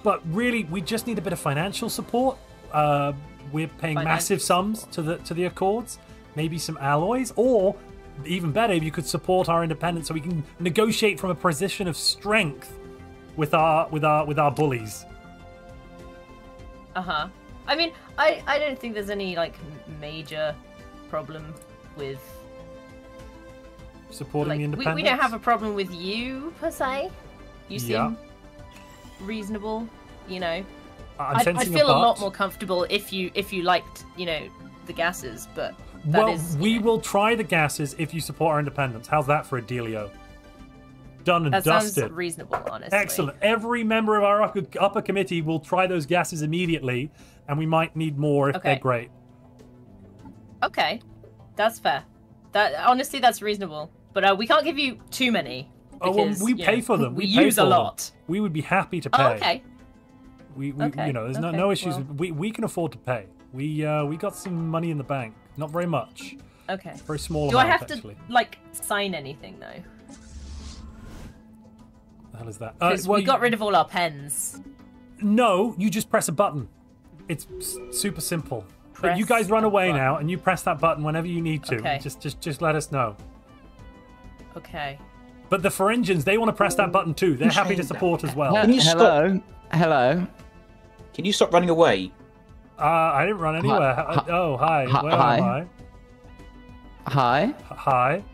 but really we just need a bit of financial support uh we're paying Financial massive sums to the to the accords maybe some alloys or even better if you could support our independence so we can negotiate from a position of strength with our with our with our bullies Uh huh. I mean, I I don't think there's any like major problem with supporting like the we, independence we don't have a problem with you per se. You seem Yeah. Reasonable, you know. I'm I'd, I'd sensing a feel a, lot more comfortable if you if you liked you know the gases, but that well is we will try the gases if you support our independence how's that for a dealio done and that sounds dusted reasonable, honestly. Excellent. Every member of our upper, upper committee will try those gases immediately, and we might need more if they're great. Okay, that's fair. That honestly, that's reasonable. But uh, we can't give you too many. Oh, well, we pay know, for them. We, We, use a them. lot. We would be happy to pay. Oh, okay. We, we Okay, you know, there's no, okay, no issues. well. We, we can afford to pay. We uh, we got some money in the bank. Not very much. Okay. Very small Do I amount have actually. to like sign anything though? The hell is that? Uh, well, we got you- rid of all our pens. No, you just press a button. It's super simple. But you guys run away button. now, and you press that button whenever you need to. Okay. Just just just let us know. Okay. But the Pharyngians, they want to press that button too. They're happy to support as well. Can you stop? Hello, hello. Can you stop running away? Uh, I didn't run anywhere. hi- oh, hi. hi- Where hi. am I? Hi. Hi.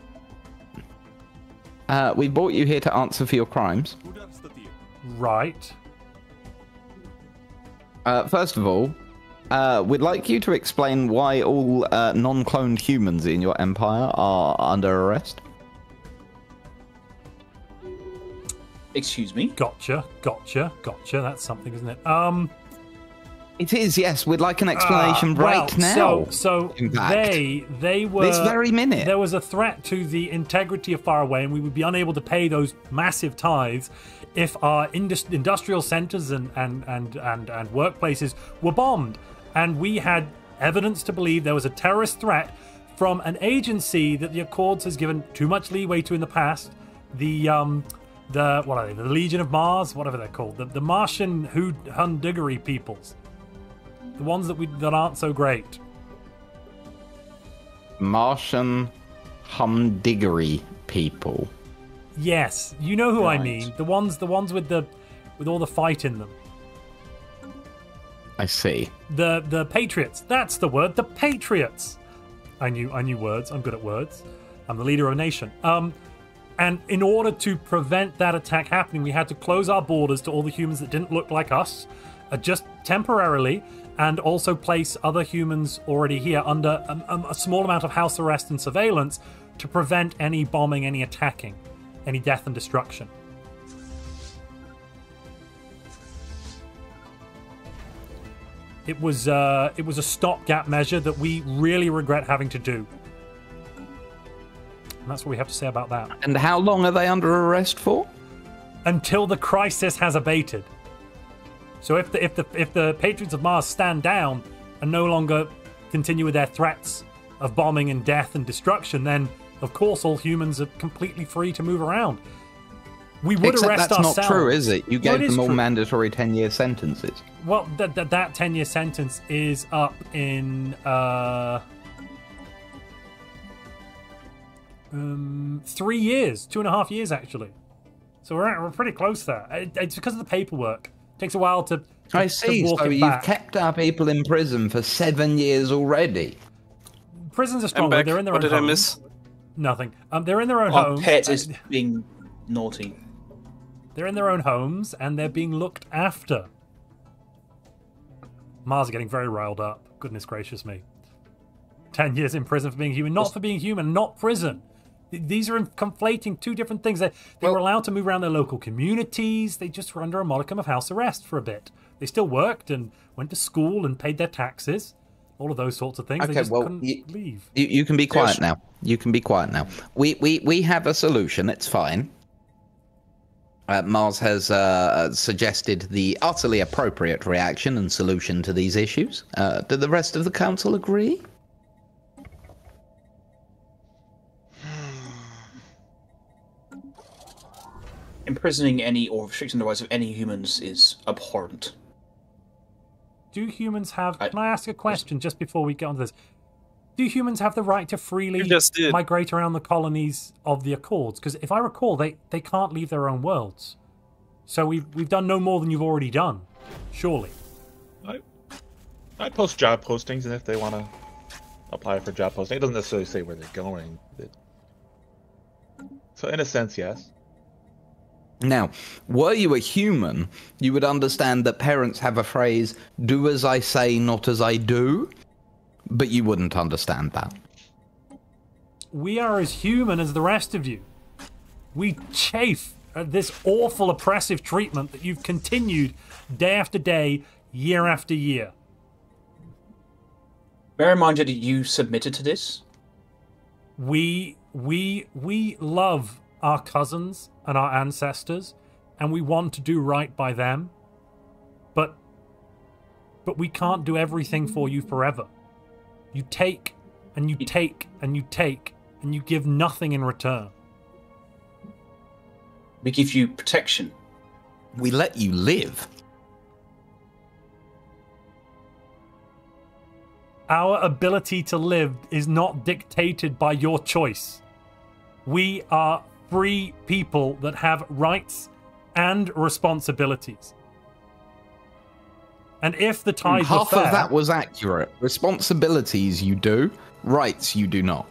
Uh, we brought you here to answer for your crimes. Right. Uh, first of all, uh, we'd like you to explain why all uh, non-cloned humans in your empire are under arrest. Excuse me. Gotcha. Gotcha. Gotcha. That's something, isn't it? Um. It is, yes. We'd like an explanation uh, right well, now. So, so they they were This very minute. There was a threat to the integrity of Faraway, and we would be unable to pay those massive tithes if our indus- industrial centers and and and and and workplaces were bombed. And we had evidence to believe there was a terrorist threat from an agency that the Accords has given too much leeway to in the past. The um. The what are they? The Legion of Mars, whatever they're called, the, the Martian Hundiggery peoples, the ones that we that aren't so great. Martian humdiggery people. Yes, you know who I mean. The ones, the ones with the, with all the fight in them. I see. The the Patriots. That's the word. The Patriots. I knew I knew words. I'm good at words. I'm the leader of a nation. Um, and in order to prevent that attack happening, we had to close our borders to all the humans that didn't look like us, uh, just temporarily, and also place other humans already here under a, a small amount of house arrest and surveillance to prevent any bombing, any attacking, any death and destruction. It was uh, it was a stopgap measure that we really regret having to do. And that's what we have to say about that. And how long are they under arrest for? Until the crisis has abated. So if the if the if the Patriots of Mars stand down and no longer continue with their threats of bombing and death and destruction, then of course all humans are completely free to move around. We would Except arrest that's ourselves. not true, is it? You gave them all true. mandatory 10 year sentences. Well, that that that ten year sentence is up in uh um three years, two and a half years actually. So we're we're pretty close there. It, it's because of the paperwork. It takes a while to. to I to see. walk So it you've back. kept our people in prison for seven years already. Prisons are strong. They're in their What own did I miss? Nothing. Um, they're in their own Our homes. pet is being naughty. They're in their own homes and they're being looked after. Mars are getting very riled up. Goodness gracious me. 10 years in prison for being human. Not for being human, not prison. Th- These are conflating two different things. They, they were allowed to move around their local communities. They just were under a modicum of house arrest for a bit. They still worked and went to school and paid their taxes. All of those sorts of things. they Okay, just well, couldn't you- leave. You, you can be quiet now. You can be quiet now. We we we have a solution. It's fine. Uh, Mars has uh, suggested the utterly appropriate reaction and solution to these issues. Uh, do the rest of the council agree? Imprisoning any or restricting the rights of any humans is abhorrent. Do humans have. Can I ask a question just before we get on to this? Do humans have the right to freely migrate around the colonies of the Accords? Because if I recall, they, they can't leave their own worlds. So we've we've done no more than you've already done, surely. I post job postings, and if they want to apply for job posting, it doesn't necessarily say where they're going. but- So, in a sense, yes. Now, were you a human, you would understand that parents have a phrase, do as I say, not as I do, but you wouldn't understand that. We are as human as the rest of you. We chafe at this awful oppressive treatment that you've continued day after day, year after year. Bear in mind that you submitted to this. we we we love our cousins and our ancestors and we want to do right by them but but we can't do everything for you forever you take and you take and you take and you give nothing in return We give you protection. We let you live. our ability to live is not dictated by your choice we are free people that have rights and responsibilities and if the hmm, tides were Half fair, of that was accurate. Responsibilities you do, rights you do not.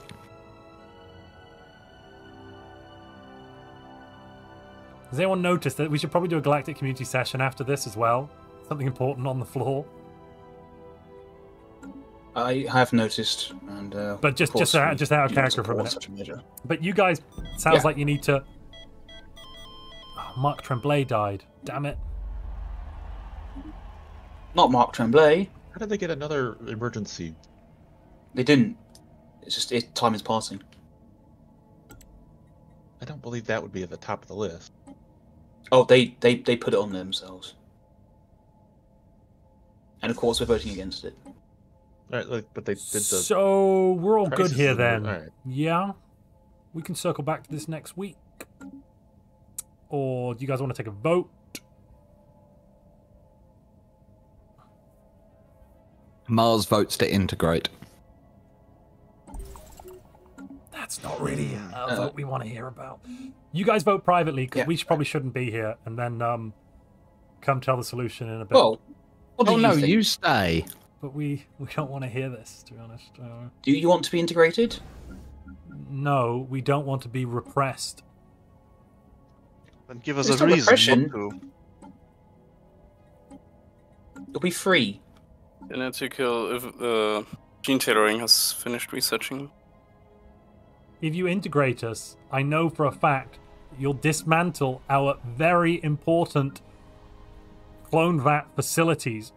Has anyone noticed that we should probably do a galactic community session after this as well? Something important on the floor. I have noticed, and uh, But just just out, just out of character for a support minute. Such a measure. But you guys sounds Yeah. like you need to. Oh, Mark Tremblay died. Damn it. Not Mark Tremblay. How did they get another emergency? They didn't. It's just it, time is passing. I don't believe that would be at the top of the list. Oh, they they they put it on themselves. And of course, we're voting against it. Right, like, but they did the. So we're all good crisis here then. alright. Yeah. We can circle back to this next week. Or do you guys want to take a vote? Mars votes to integrate. That's not really a Uh, vote we want to hear about. You guys vote privately because we should, probably shouldn't be here, and then um, come tell the solution in a bit. Well, What do oh you no, think? you stay. But we we don't want to hear this, to be honest. Uh, Do you want to be integrated? no, we don't want to be repressed. Then give us It's a not reason repression. not to. You'll be free. And then to kill if uh, gene tailoring has finished researching. If you integrate us, I know for a fact you'll dismantle our very important clone vat facilities,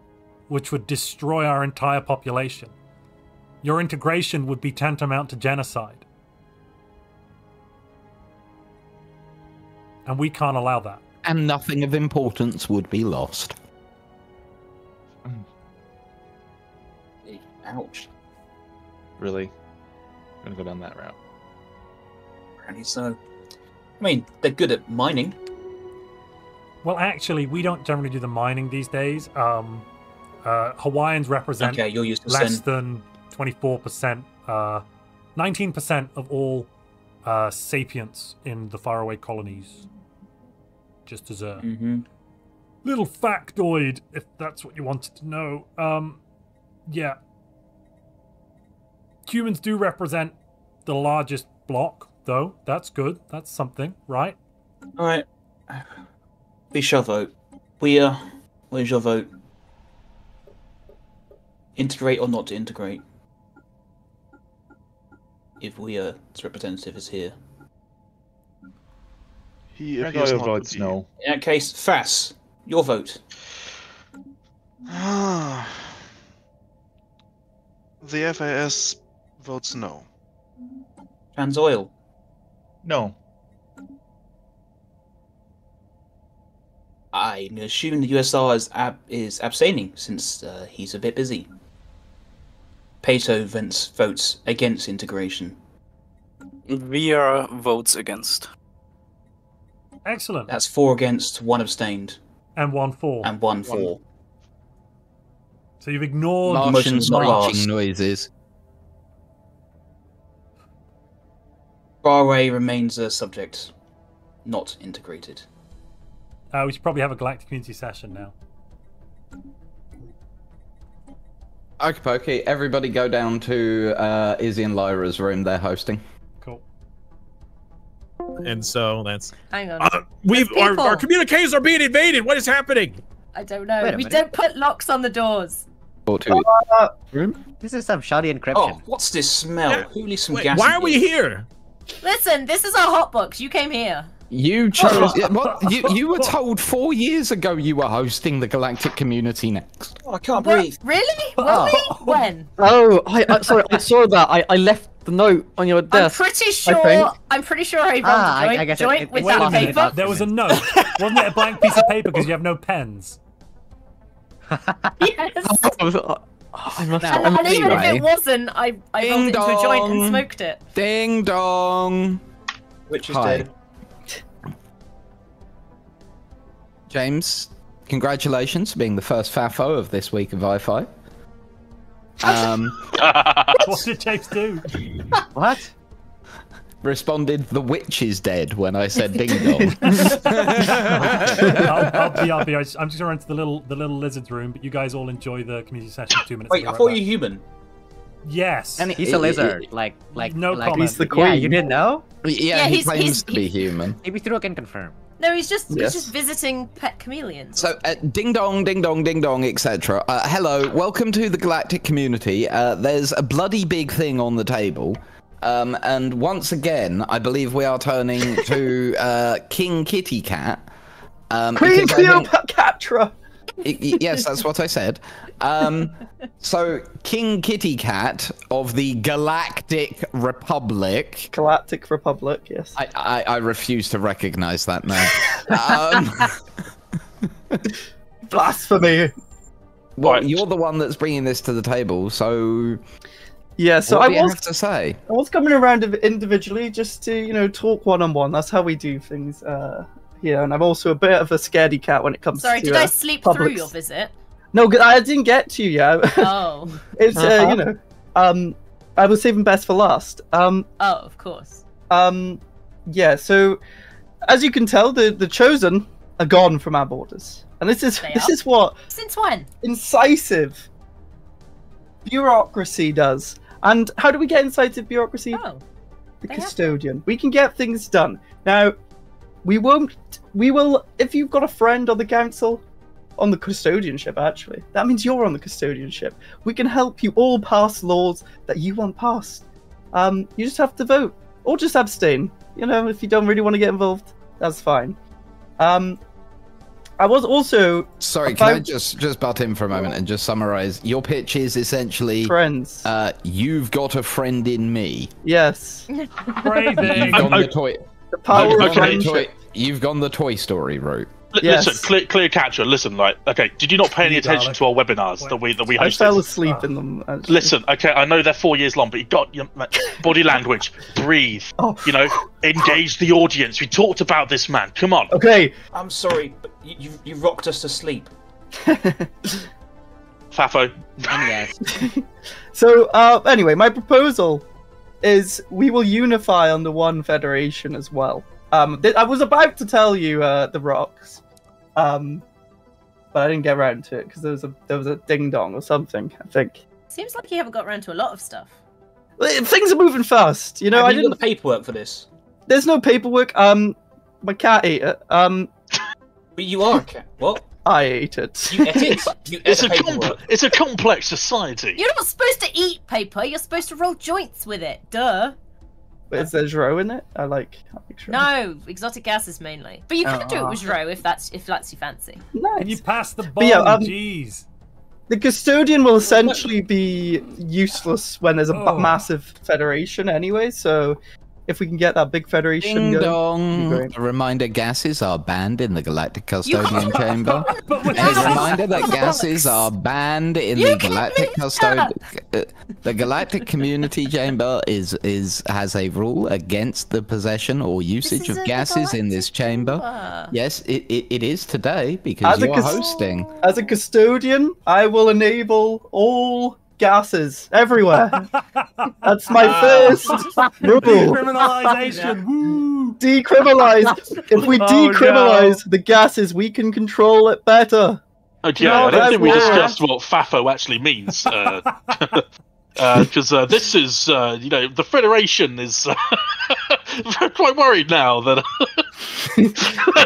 which would destroy our entire population. Your integration would be tantamount to genocide. And we can't allow that. And nothing of importance would be lost. Ouch. Really? I'm gonna go down that route. Apparently so. I mean, they're good at mining. Well, actually, we don't generally do the mining these days. Um, uh, Hawaiians represent Okay, you're used to less sin. than 24%, uh, 19% of all uh, sapients in the faraway colonies. Just as a Mm-hmm. little factoid, if that's what you wanted to know. Um, yeah. Humans do represent the largest block, though. That's good. That's something, right? Alright. We shall vote. We, uh, where's your vote? Integrate or not to integrate? If we are its representative is here. He Frank appears Oil votes be. no. In that case, Fass, your vote. the FAS votes no. Trans Oil. No. I'm assuming the USR is, ab- is abstaining since uh, he's a bit busy. Pato vents, votes against integration. VR votes against. Excellent. That's four against, one abstained, And one for. and one for. So you've ignored Martian motion's not marching noises. Faraway remains a subject, not integrated. Uh, we should probably have a galactic community session now. Okay, pokey. Everybody go down to uh, Izzy and Lyra's room. They're hosting. Cool. And so that's Hang on. uh, we've our, people. our communiques are being invaded. What is happening? I don't know. We minute. don't put locks on the doors. To Uh, room. This is some shoddy encryption. Oh, what's this smell? Yeah. Who leaves some Wait, gas? why are we here? Listen, this is our hotbox. You came here. You chose. What? You, you were told four years ago you were hosting the Galactic Community next. Oh, I can't What? breathe. Really? Were we? When? Oh, I, I sorry, I saw that. I, I left the note on your desk. I'm desk. pretty sure. I'm pretty sure I rolled Ah, joint, I guess joint it- with wait a that minute. paper. There was a note. Wasn't it a blank piece of paper because you have no pens? yes. I, I must. Now, I And, must and even if it wasn't, I, I rolled it into a joint and smoked it. Ding dong. Which is Hi. dead. James, congratulations for being the first FAFO of this week of Wi-Fi. Um, What did James do? What? responded, "The witch is dead." When I said ding dong. I'll, I'll be, I'll be. I'm just going to run to the little, the little lizards room. But you guys all enjoy the community session. for Two minutes. Wait, I'll I be thought right you were human. Back. Yes. And He's a lizard. Like, like, No like, comment. He's the Yeah, queen. you didn't know? Yeah, Yeah, he he's- claims he's- to be human. Maybe Through can confirm. No, he's just Yes. he's just visiting pet chameleons. So, uh, ding dong, ding dong, ding dong, etc. Uh, hello, welcome to the galactic community. Uh, there's a bloody big thing on the table. Um, and once again, I believe we are turning to uh, King Kitty Cat. Um, Queen because think- Cleopatra. Y- y- yes, that's what I said. Um, so, King Kitty Cat of the Galactic Republic. Galactic Republic, yes. I, I, I refuse to recognize that now. um, Blasphemy. well, Right. you're the one that's bringing this to the table, so Yeah, so what I do was have to say? I was coming around individually just to, you know, talk one on one. That's how we do things uh, here. And I'm also a bit of a scaredy cat when it comes to Sorry, to. did uh, I sleep through your visit? No, I didn't get to you yet. Oh, it's, uh, Uh-huh. you know, um, I was saving best for last. Um, oh, of course. um, yeah, so as you can tell, the, the Chosen are gone from our borders. And this is They this are. is what Since when? incisive bureaucracy does. And how do we get incisive bureaucracy? Oh, the they have custodian. We can get things done. Now, we won't. We will. If you've got a friend on the council, on the custodianship, actually, that means you're on the custodianship. We can help you all pass laws that you want passed. Um, you just have to vote or just abstain. You know, if you don't really want to get involved, that's fine. Um, I was also Sorry, can I just just butt in for a moment and just summarize? Your pitch is essentially friends. Uh, you've got a friend in me. Yes. You've Phrasing. gone the toy. The power you've of friendship. Toy. You've gone the Toy Story route. L- Yes. Listen, clear, Clearcatcher, listen, like, okay, did you not pay any You attention to our webinars that we that we I hosted? fell asleep in them. Actually. Listen, okay, I know they're four years long, but you got your like, body language, breathe, Oh. you know, engage the audience. We talked about this, man. Come on. Okay. I'm sorry, but you, you, you rocked us to sleep. Fafo. Yes. So, uh, anyway, my proposal is we will unify under one federation as well. Um, th- I was about to tell you uh, the rocks, um, but I didn't get around to it because there was a there was a ding dong or something. I think Seems like you haven't got around to a lot of stuff. Things are moving fast. You know, Have I you didn't. got the paperwork for this? There's no paperwork. Um, my cat ate it. Um, But you are a cat. What? I ate it. You ate it? You ate It's a paperwork. compl- it's a complex society. You're not supposed to eat paper. You're supposed to roll joints with it. Duh. Is there Zro in it? I like. I like Zro. No, exotic gases mainly. But you can do it Oh. with Zro if that's if that's your fancy. Nice. And you pass the But bomb. yeah, um, Jeez. The custodian will essentially be useless when there's a Oh. massive federation anyway. So if we can get that big federation Ding going, dong. A reminder: gases are banned in the Galactic Custodian Chamber. A reminder that gases are banned in You the Galactic read Custodian. Uh, the Galactic Community Chamber is is has a rule against the possession or usage of gases in this chamber. chamber. Yes, it, it, it is today because As you're cus- hosting. as a custodian, I will enable all gases everywhere. That's my first rule. Decriminalization. Woo. Decriminalize. If we Oh, decriminalize the gases, we can control it better. Okay, No, I don't think we weird. discussed what FAFO actually means. Because uh, this is, uh, you know, the Federation is uh, quite worried now that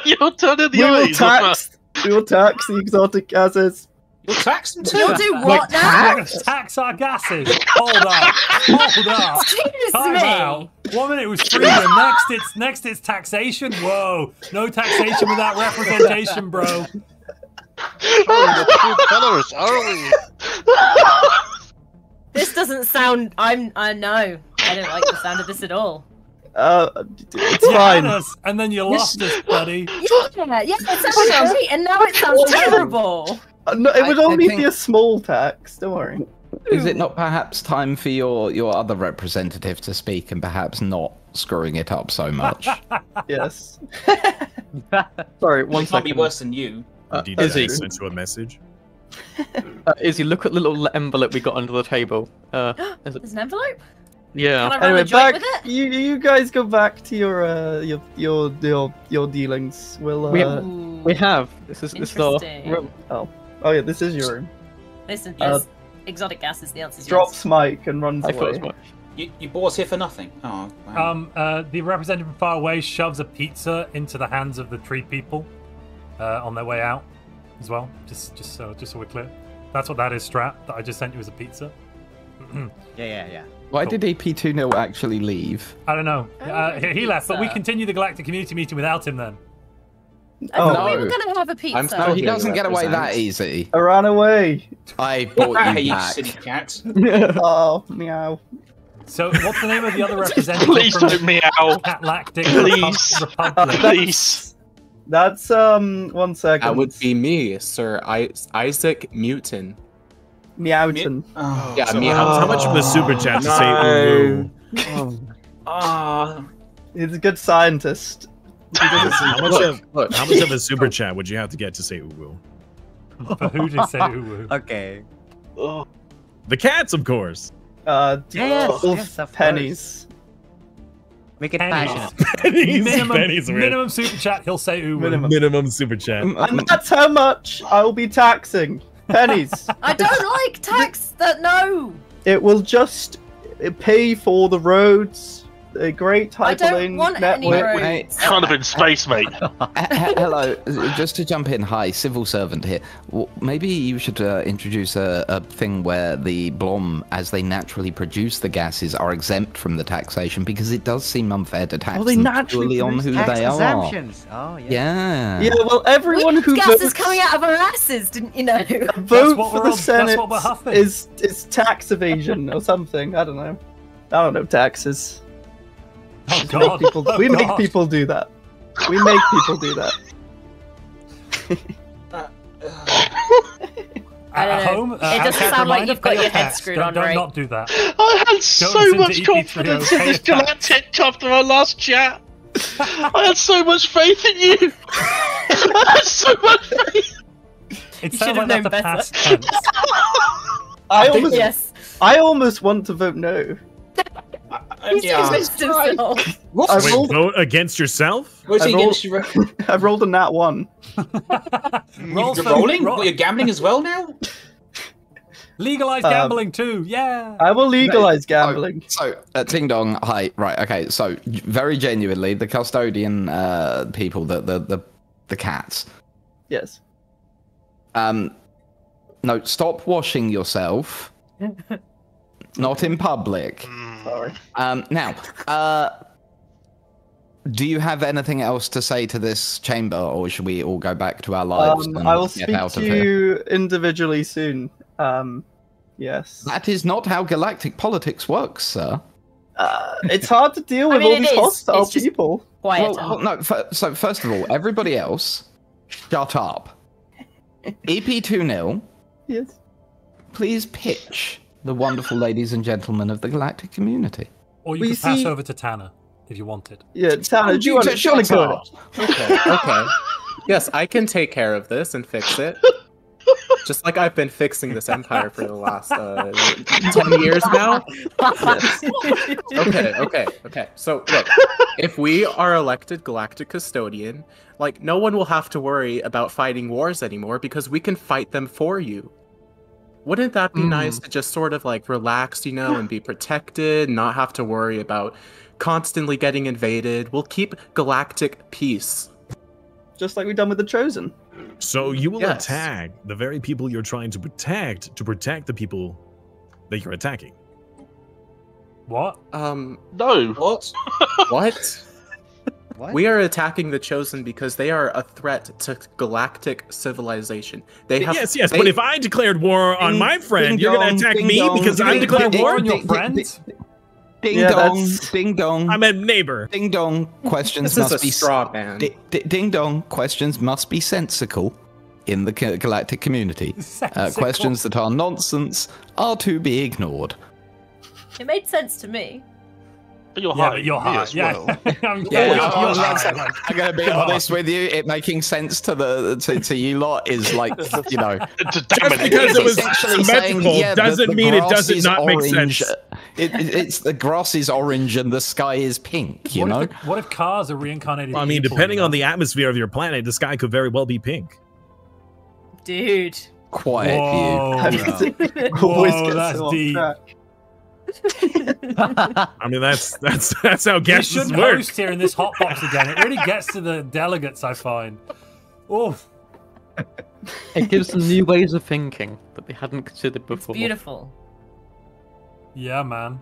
you're turning the We will eyes. of, uh, tax. We will tax the exotic gases. You'll tax them too. You'll do what now? Tax, tax our gases. Hold up. Hold up. Excuse Time me. out. One minute it was freedom. Next it's next it's taxation. Whoa. No taxation without representation, bro. Are the true colors, are we? This doesn't sound. I'm. I know. I don't like the sound of this at all. Uh, it's You had fine. us, and then you lost us, buddy. Yeah, yeah, it sounds great, and now it sounds terrible. Uh, no, it would I- I only think- be a small tax. Don't worry. Is it not perhaps time for your, your other representative to speak and perhaps not screwing it up so much? Yes. Sorry, One one can't be worse than you. Uh, Did Izzy, you sent you a message? uh, Izzy, look at the little envelope we got under the table. Uh, is it- There's an envelope. yeah. Can I Anyway, back. with it? You you guys go back to your uh your your your, your dealings. We'll uh. We- Ooh. We have. This is this is our room. Oh yeah, this is your room. Listen, Uh, yes, exotic gas is the answer. Drops mic and runs I thought away. as. You, you brought us here for nothing. Oh, wow. Um, uh, the representative from far away shoves a pizza into the hands of the tree people uh, on their way out as well. Just, just so, just so we're clear. That's what that is, Strat. That I just sent you as a pizza. Yeah, yeah, yeah. Why did AP2 no actually leave? I don't know. I Uh, he, he left, but we continue the Galactic Community meeting without him. Then I thought we no. were gonna have a pizza. I'm No, he doesn't get away that easy. I ran away. I bought Hey, you you back. silly cat. oh meow. So, what's the name of the other representative Please from don't meow. Galactic Please. Republic? Please. That's um one second. That would be me, Sir I- Isaac Mutin. Meowton. Oh, Yeah, So me. how, how much of a super chat to say ooh, ooh? Ah, He's a good scientist. How much Look, of look. how much of a super chat would you have to get to say ooh ooh? For who to say ooh? Okay. The cats, of course. Uh, Yes, 12 yes, of pennies. Make it Pennies. passionate. pennies, minimum, pennies minimum super chat. He'll say ooh. Minimum. Minimum super chat. And that's how much I will be taxing. Pennies. I don't like tax. That no. it will just pay for the roads, a great I don't hyperlink want any network. roads. Kind of in space, mate. H- h- Hello, just to jump in. Hi, civil servant here. W maybe you should uh, introduce a, a thing where the Blom, as they naturally produce the gases, are exempt from the taxation because it does seem unfair to tax Well, they them naturally on who Tax they are. Oh yeah. Yeah. Yeah, well, everyone We who gas votes, is coming out of our asses, didn't you know? vote for the all- that's Senate what we're huffing. is is tax evasion or something. I don't know. I don't know taxes. Oh We make people, Oh, we make people do that. We make people do that. I don't At know. home, uh, It doesn't sound like you've got your head tax. screwed don't, on don't right. not do that. I had so listen to much confidence in this attack. galactic after our last chat. I had so much faith in you. I had so much faith. It You should have that's known better. past tense. I almost, Yes. I almost want to vote no. He's yeah. convinced himself. I Wait, rolled, vote against yourself? Voting I rolled- against your. I rolled a nat one. Rolls You're for- rolling? roll- you're gambling as well now? Legalize Um, gambling too. Yeah. I will legalize Oh, gambling. So, uh, Ting Dong, hi. Right, okay. So, very genuinely, the custodian uh, people, the, the the the cats. Yes. Um, no, stop washing yourself. Not in public. Sorry. Um, now, uh, do you have anything else to say to this chamber, or should we all go back to our lives Um, and I will get speak out to of here? you individually soon. Um, yes. That is not how galactic politics works, sir. Uh, it's hard to deal I with mean, all these is. hostile It's people. Quiet. Well, well, no. F- so first of all, everybody else, shut up. EP two 0 Yes. Please pitch the wonderful ladies and gentlemen of the galactic community. Or you We could pass see- over to Tanner if you wanted. Yeah, Tanner, Oh, do you want to shut go at up. Okay, okay. yes, I can take care of this and fix it. Just like I've been fixing this empire for the last uh, 10 years now. Okay, okay, okay. So, look, if we are elected Galactic Custodian, like, no one will have to worry about fighting wars anymore because we can fight them for you. Wouldn't that be Mm. nice to just sort of like relax, you know, and be protected, not have to worry about constantly getting invaded? We'll keep galactic peace. Just like we've done with the Chosen. So you will Yes. attack the very people you're trying to protect to protect the people that you're attacking. What? Um, No. What? what? What? We are attacking the Chosen because they are a threat to galactic civilization. They have yes, yes, they- but if I declared war on Ding- my friend, you're going to attack me dong, because ding I dong, declared ding war on on your ding- friend? ding- Ding Yeah, dong, ding dong, I'm a neighbor. ding dong. Questions This is must a be straw man. Di- di- ding dong. Questions must be sensical in the galactic community. Uh, questions that are nonsense are to be ignored. It made sense to me. But you're Yeah, high. but you're high. Yeah. well. I'm- Yeah, you're- I- I you're was about to high, say, like- I'm gonna be Come on. honest with you. It making sense to the to, to you lot is like you know. Just because it was essentially symmetrical saying, yeah, doesn't the mean it doesn't is not make orange. sense. It, it, it's the grass is orange and the sky is pink. You what, know. if the, what if cars are reincarnated? I mean, depending on the atmosphere of your planet, the sky could very well be pink. Dude. Quiet you. Whoa. Always Whoa, that's deep. track. I mean, that's that's that's how You guesses shouldn't work. host here in this hot box again. It really gets to the delegates, I find. Oh, It gives them new ways of thinking that they hadn't considered It's before. beautiful. yeah, man.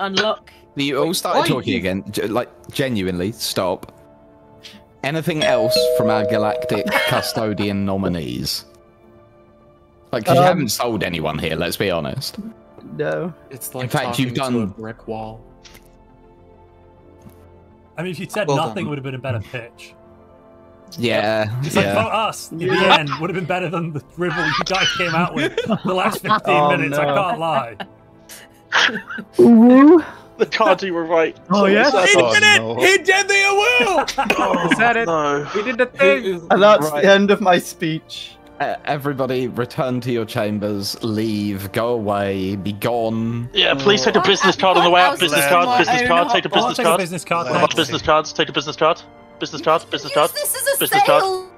Unlock. You all started why talking you- again. Like genuinely, stop. Anything else from our galactic custodian nominees? Like, 'cause you Um, haven't sold anyone here. Let's be honest. No. It's like in fact, you've done a brick wall. I mean, if you'd said Well nothing, done. would have been a better pitch. Yeah, It's like yeah. vote us. In the end, would have been better than the dribble you guys came out with the last 15 Oh, minutes. I can't lie. The cards you were right. Oh, yes? He Oh, did it! no. He did the will! Oh, said it. No. We did the thing. And that's Right. the end of my speech. Everybody, return to your chambers. Leave. Go away. Be gone. Yeah, please take a business card on the way out. Business card, business card, take a I'll business take a card. business card, A bunch business cards, take a business card. Business card, business card. This is a Business card.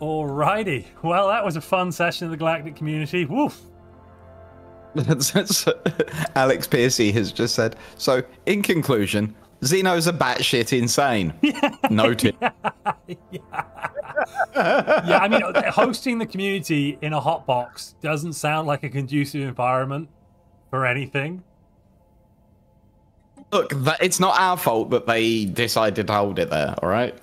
Alrighty. Well, that was a fun session of the Galactic community. Woof. Alex Piercy has just said. So, in conclusion, Xeno's a batshit insane. Noted. yeah, I mean, hosting the community in a hot box doesn't sound like a conducive environment for anything. Look, that, it's not our fault that they decided to hold it there. All right.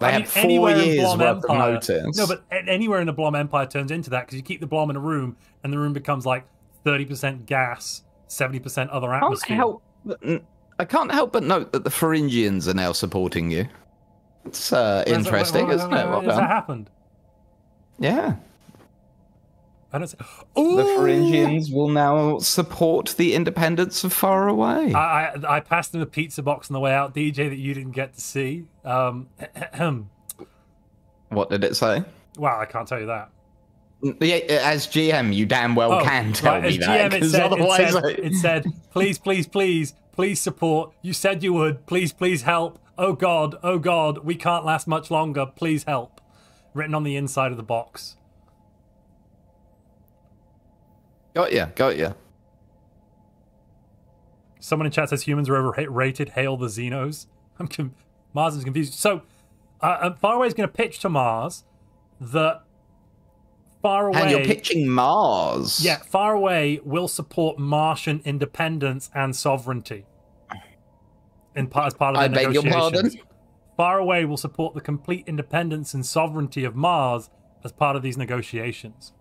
They I had mean, four years Blom worth of notice. No, but anywhere in the Blom Empire turns into that because you keep the Blom in a room and the room becomes like 30% gas, 70% other can't atmosphere. help. but- n- I can't help but note that the Pharyngians are now supporting you. It's uh, interesting, isn't it? Well has that happened? Yeah. I don't say. The Pharyngians will now support the independence of Far Away. I, I I passed him a pizza box on the way out, DJ, that you didn't get to see. Um, what did it say? Well, I can't tell you that. Yeah, as GM, you damn well Oh, can tell right, me as that, GM, it said, otherwise, it, said, it said, please, please, please, please support. You said you would. Please, please help. Oh God, oh God, we can't last much longer. Please help. Written on the inside of the box. got ya, got ya. Someone in chat says humans are overrated. Hail the Xenos. I'm com- Mars is confused. So, uh, um, Faraway is going to pitch to Mars that Far Away. And you're pitching Mars. Yeah, Far Away will support Martian independence and sovereignty. In part, as part of the I beg your negotiations. pardon? Far Away will support the complete independence and sovereignty of Mars as part of these negotiations.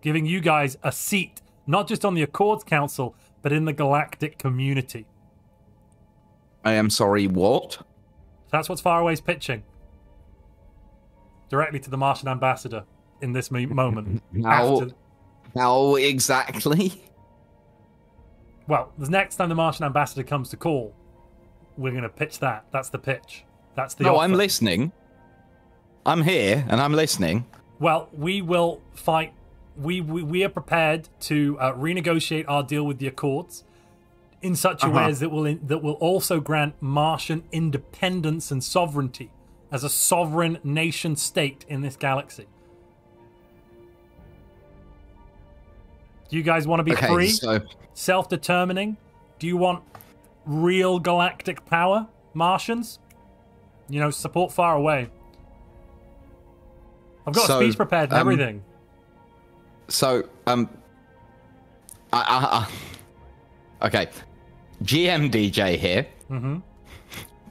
Giving you guys a seat, not just on the Accords Council, but in the galactic community. I am sorry, what? That's what Far Away's pitching. Directly to the Martian ambassador in this moment. How, After- how exactly? Well, the next time the Martian ambassador comes to call, we're going to pitch that. That's the pitch. That's the no, offer. I'm listening. I'm here and I'm listening. Well, we will fight. We we, we are prepared to uh, renegotiate our deal with the Accords in such a way Uh-huh. as that will in, that will also grant Martian independence and sovereignty as a sovereign nation state in this galaxy. Do you guys want to be Okay, free, so- self-determining? Do you want real galactic power, Martians? You know, support far away. I've got So, a speech prepared and um, everything. So, um, I, I, I, okay, GM DJ here. Mm-hmm.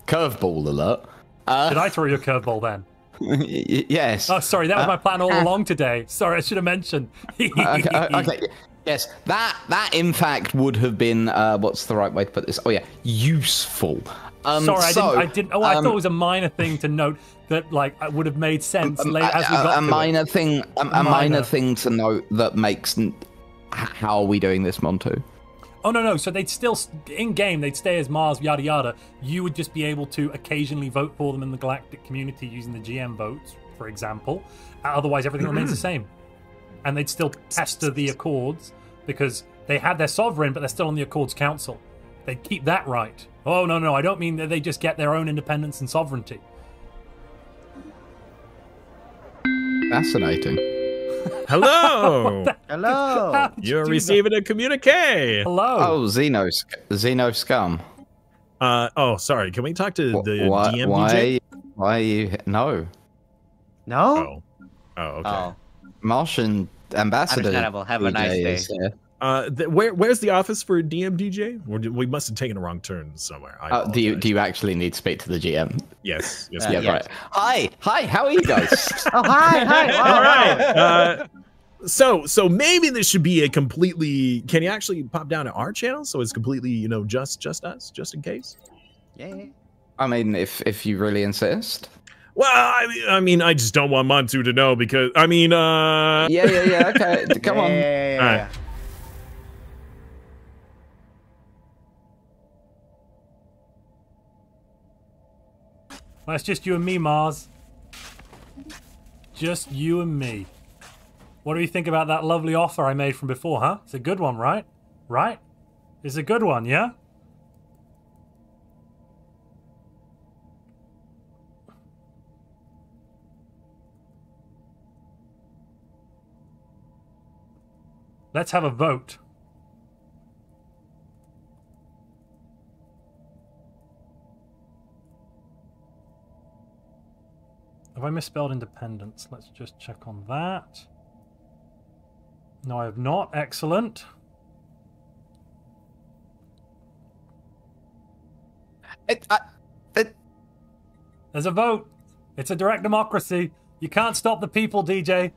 Curveball alert. Uh, Did I throw you a curveball then? yes. Oh, sorry, that was Uh, my plan all uh, along today. Sorry, I should have mentioned. okay, okay. Yes, that that in fact would have been uh, what's the right way to put this? Oh yeah, useful. Um, sorry, I so, didn't. I didn't. Oh, I um, thought it was a minor thing to note that, like, it would have made sense um, later as we a, got a to it. minor thing. A, a minor. Minor. thing to note that makes. How are we doing this, Montu? Oh no, no. So they'd still in game. They'd stay as Mars, yada yada. You would just be able to occasionally vote for them in the galactic community using the GM votes, for example. Otherwise, everything remains the same, and they'd still pester the Accords because they have their sovereign, but they're still on the Accords Council. They'd keep that right. Oh no, no. I don't mean that they just get their own independence and sovereignty. Fascinating. Hello. Hello. You're receiving a communique. Hello. Oh, Xeno, sc- Xeno scum. Uh oh, sorry. Can we talk to the why, DM why, DJ? why are you no? No. Oh. Oh, okay. Oh. Martian ambassador. Understandable. Have a nice DJ day. is here. Uh, th- where where's the office for DM DJ? Or did, we must have taken a wrong turn somewhere. I Uh, do you do you actually need to speak to the GM? Yes. Yes. yeah, we right. Hi, hi. How are you guys? Oh hi, hi. All right. Uh, so so maybe this should be a completely. Can you actually pop down to our channel so it's completely you know just just us just in case? Yeah. I mean, if if you really insist. Well, I mean, I mean, I just don't want Montu to know because I mean, uh. Yeah, yeah, yeah. Okay, come on. Yeah, All right. Well, it's just you and me, Mars. Just you and me. What do you think about that lovely offer I made from before, huh? It's a good one, right? Right? It's a good one, yeah? Let's have a vote. Have I misspelled independence? Let's just check on that. No, I have not. Excellent. It, I, it... There's a vote. It's a direct democracy. You can't stop the people, DJ.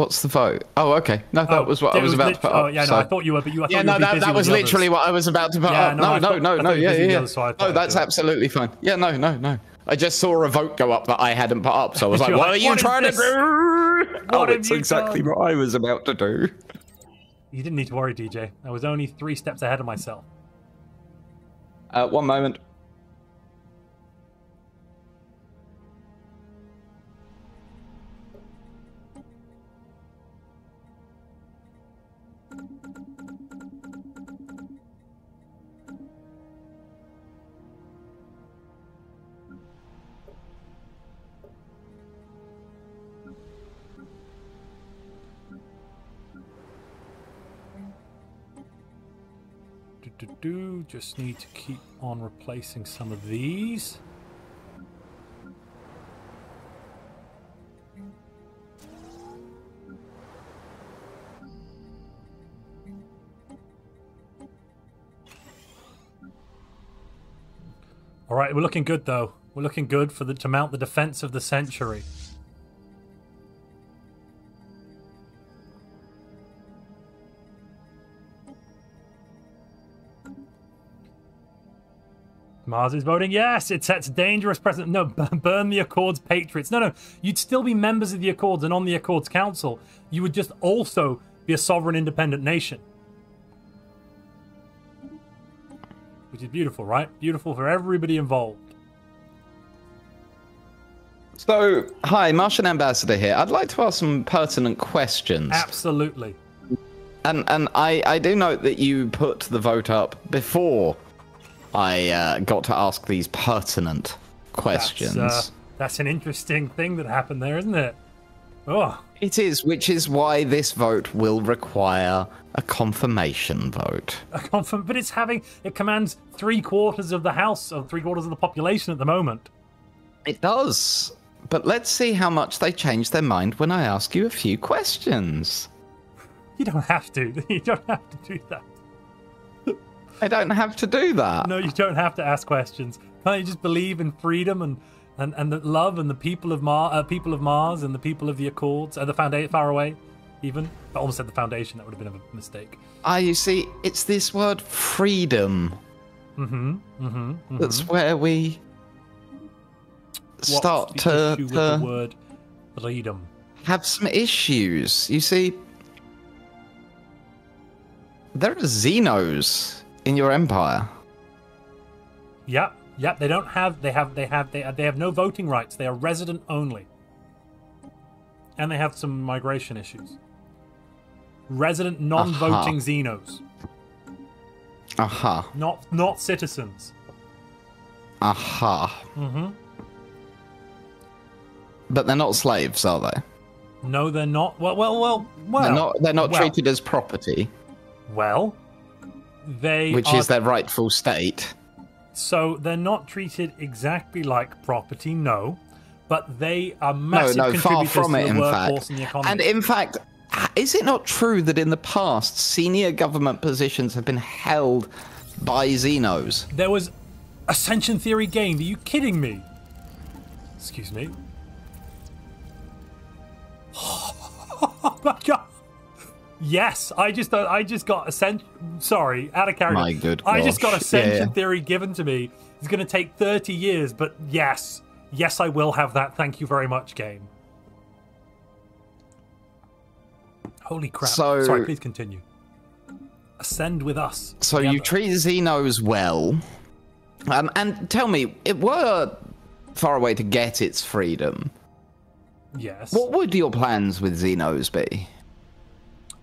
What's the vote? Oh, okay. No, that Oh, was what I was was about to put oh, up. yeah, no, so- I thought you were, but you- I yeah, no, that, that was literally others. what I was about to put Yeah, up. no, No, no, no, no, yeah, were busy with yeah, the yeah. others, so I thought No, that's it. absolutely fine. Yeah, no, no, no. I just saw a vote go up that I hadn't put up, so I was like, what like, are you "What is trying to do? What oh, it's exactly done?" what I was about to do. You didn't need to worry, DJ. I was only three steps ahead of myself. Uh, one moment. Do. Just need to keep on replacing some of these. All right, we're looking good though. We're looking good for the to mount the defense of the century. Mars is voting yes. It sets dangerous precedent. No, burn the Accords patriots. No, no. You'd still be members of the Accords and on the Accords Council. You would just also be a sovereign independent nation. Which is beautiful, right? Beautiful for everybody involved. So, hi, Martian Ambassador here. I'd like to ask some pertinent questions. Absolutely. And and I, I do note that you put the vote up before I uh, got to ask these pertinent questions. That's, uh, that's an interesting thing that happened there, isn't it? Oh, It is, which is why this vote will require a confirmation vote. a confirm, but it's having it commands three quarters of the house, or three quarters of the population at the moment. It does. But let's see how much they change their mind when I ask you a few questions. You don't have to. You don't have to do that. I don't have to do that. No, you don't have to ask questions. Can't you just believe in freedom and and and the love and the people of Mars, uh, people of Mars, and the people of the Accords, uh, the foundation far away, even. I almost said the foundation. That would have been a mistake. Ah, you see, it's this word freedom. Mm-hmm. Mm-hmm. That's where we start What's to, issue with to the word freedom. have some issues. You see, there are Xenos in your empire. Yep, yep. They don't have. They have. They have. They, they have no voting rights. They are resident only, and they have some migration issues. Resident non-voting Aha. Xenos, Aha. not not citizens. Aha. Mm-hmm. But they're not slaves, are they? No, they're not. Well, well, well, well. they're not. They're not well, treated as property, Well, they which is their rightful state. so they're not treated exactly like property. No, but they are massive no, no, far contributors from to it. the In workforce fact, and the economy. and in fact, is it not true that in the past senior government positions have been held by Xenos? There was Ascension Theory gained. Are you kidding me? Excuse me. Oh my god. Yes, I just uh, I just got Ascension. Sorry, out of character. My good I just got. Ascension Yeah, yeah. Theory given to me. It's going to take thirty years, but yes, yes, I will have that. Thank you very much, game. Holy crap! So- Sorry, please continue. Ascend with us. So you together. treat Xenos well, Um, and tell me, it were far away to get its freedom. Yes. What would your plans with Xenos be?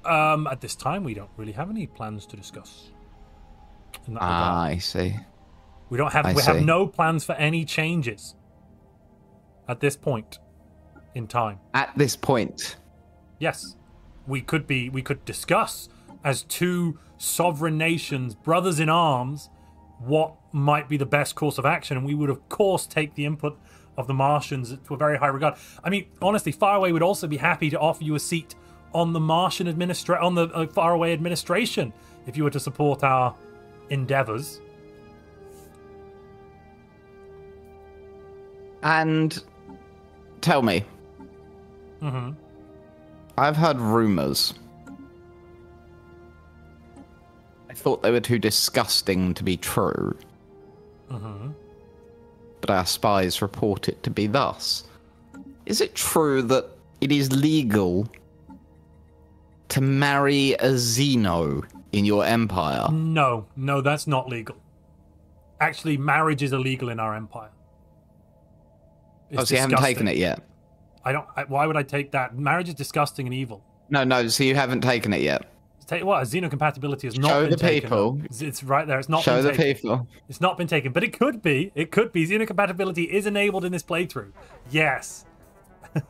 Um, at this time, we don't really have any plans to discuss. Ah, regard. I see. We don't have. I we have no plans for any changes at this point in time. At this point, Yes, we could be. We could discuss as two sovereign nations, brothers in arms, what might be the best course of action, and we would of course take the input of the Martians to a very high regard. I mean, honestly, Faraway would also be happy to offer you a seat on the Martian administra- on the uh, Faraway administration if you were to support our endeavors. and tell me, Mm-hmm. I've heard rumors. I thought they were too disgusting to be true, Mm-hmm. but our spies report it to be thus. Is it true that it is legal to marry a Xeno in your empire? No, no, that's not legal. Actually, marriage is illegal in our empire. oh, so you haven't taken it yet? I don't. I, why would I take that? Marriage is disgusting and evil. No, no, so you haven't taken it yet. Take what? Xenocompatibility has not taken. Show been the taken. people. It's, it's right there. It's not. Show been the taken. people. It's not been taken, but it could be. It could be. Xenocompatibility is enabled in this playthrough. Yes.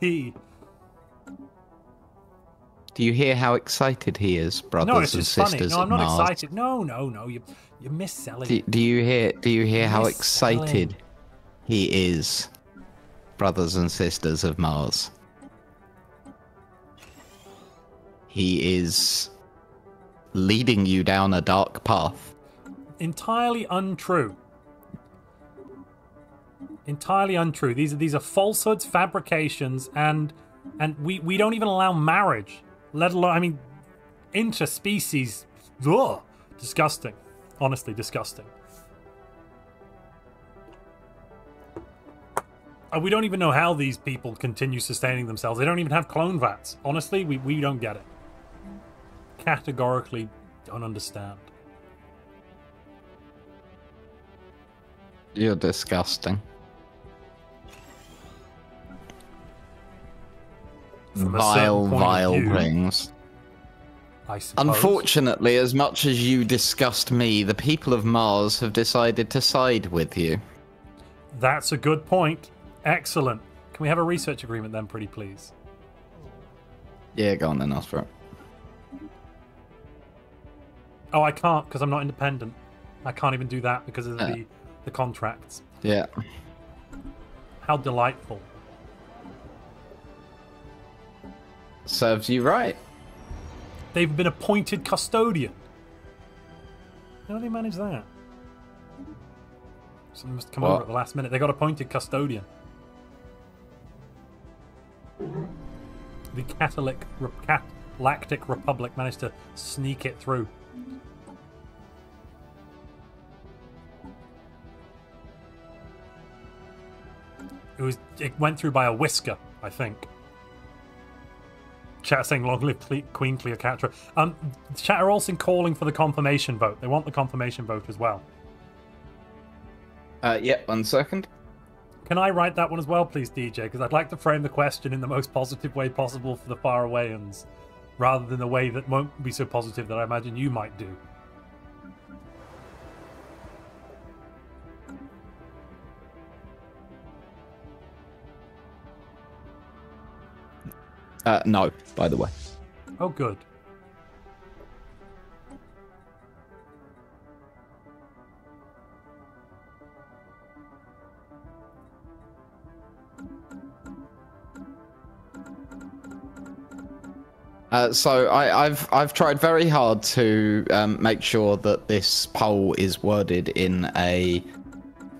Do you hear how excited he is, brothers no, it's and just funny. sisters No, I'm not Mars? excited. No, no, no. You, you're misselling. Do, do you hear? Do you hear how excited he is, brothers and sisters of Mars? He is leading you down a dark path. entirely untrue. Entirely untrue. These are these are falsehoods, fabrications, and and we we don't even allow marriage. Let alone, I mean, interspecies. Ugh, disgusting. Honestly, disgusting. Uh, we don't even know how these people continue sustaining themselves. They don't even have clone vats. Honestly, we, we don't get it. Categorically don't understand. You're disgusting. From Vile, vile view, things. I. Unfortunately, as much as you disgust me, the people of Mars have decided to side with you. That's a good point. Excellent. Can we have a research agreement then, pretty please? Yeah, go on then, ask for it. Oh, I can't because I'm not independent. I can't even do that because of Uh. the the contracts. Yeah. How delightful. Serves you right. They've been appointed custodian. How do they manage that? Something must come What? over at the last minute. They got appointed custodian. The Catholic Re- Cat- Lactic Republic managed to sneak it through. It was. It went through by a whisker, I think. Chat saying long live Cle- Queen Cleopatra. Um, chat are also calling for the confirmation vote. They want the confirmation vote as well. Uh, yeah, one second. Can I write that one as well, please, DJ? Because I'd like to frame the question in the most positive way possible for the far farawayans, rather than the way that won't be so positive that I imagine you might do. Uh, no, by the way. Oh, good. Uh, so I, I've I've tried very hard to um, make sure that this poll is worded in a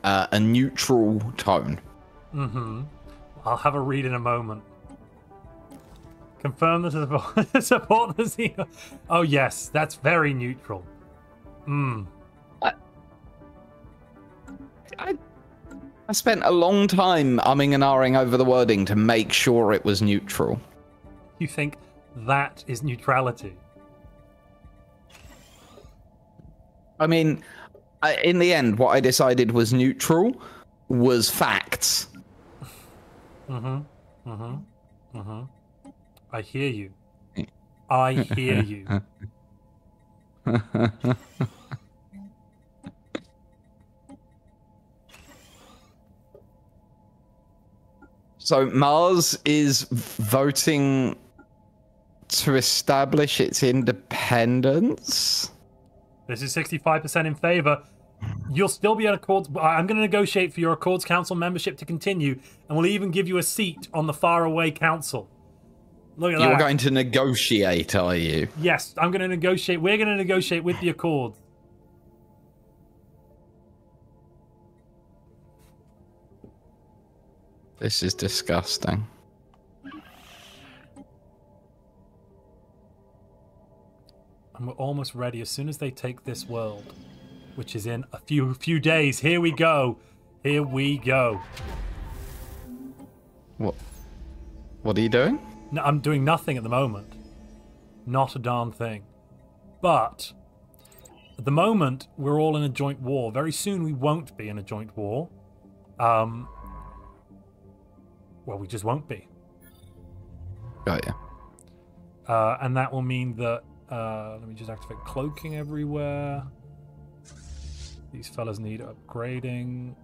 uh, a neutral tone. Mm-hmm. I'll have a read in a moment. Confirm the support, support the. Oh yes, that's very neutral. Hmm. I spent a long time umming and ahhing over the wording to make sure it was neutral. You think that is neutrality? I mean, I, in the end, what I decided was neutral was facts. Mm-hmm. Mm-hmm. Mm-hmm. I hear you. I hear you. So Mars is voting to establish its independence. This is 65% in favor. You'll still be at Accords. I'm going to negotiate for your Accords Council membership to continue, and we'll even give you a seat on the faraway council. Look at You're that. going to negotiate, are you? Yes, I'm going to negotiate. We're going to negotiate with the Accord. This is disgusting. And we're almost ready. As soon as they take this world, which is in a few few days, here we go. Here we go. What? What are you doing? No, I'm doing nothing at the moment. Not a darn thing. But at the moment, we're all in a joint war. Very soon, we won't be in a joint war. Um, well, we just won't be. Got you. Uh, and that will mean that. Uh, let me just activate cloaking everywhere. These fellas need upgrading.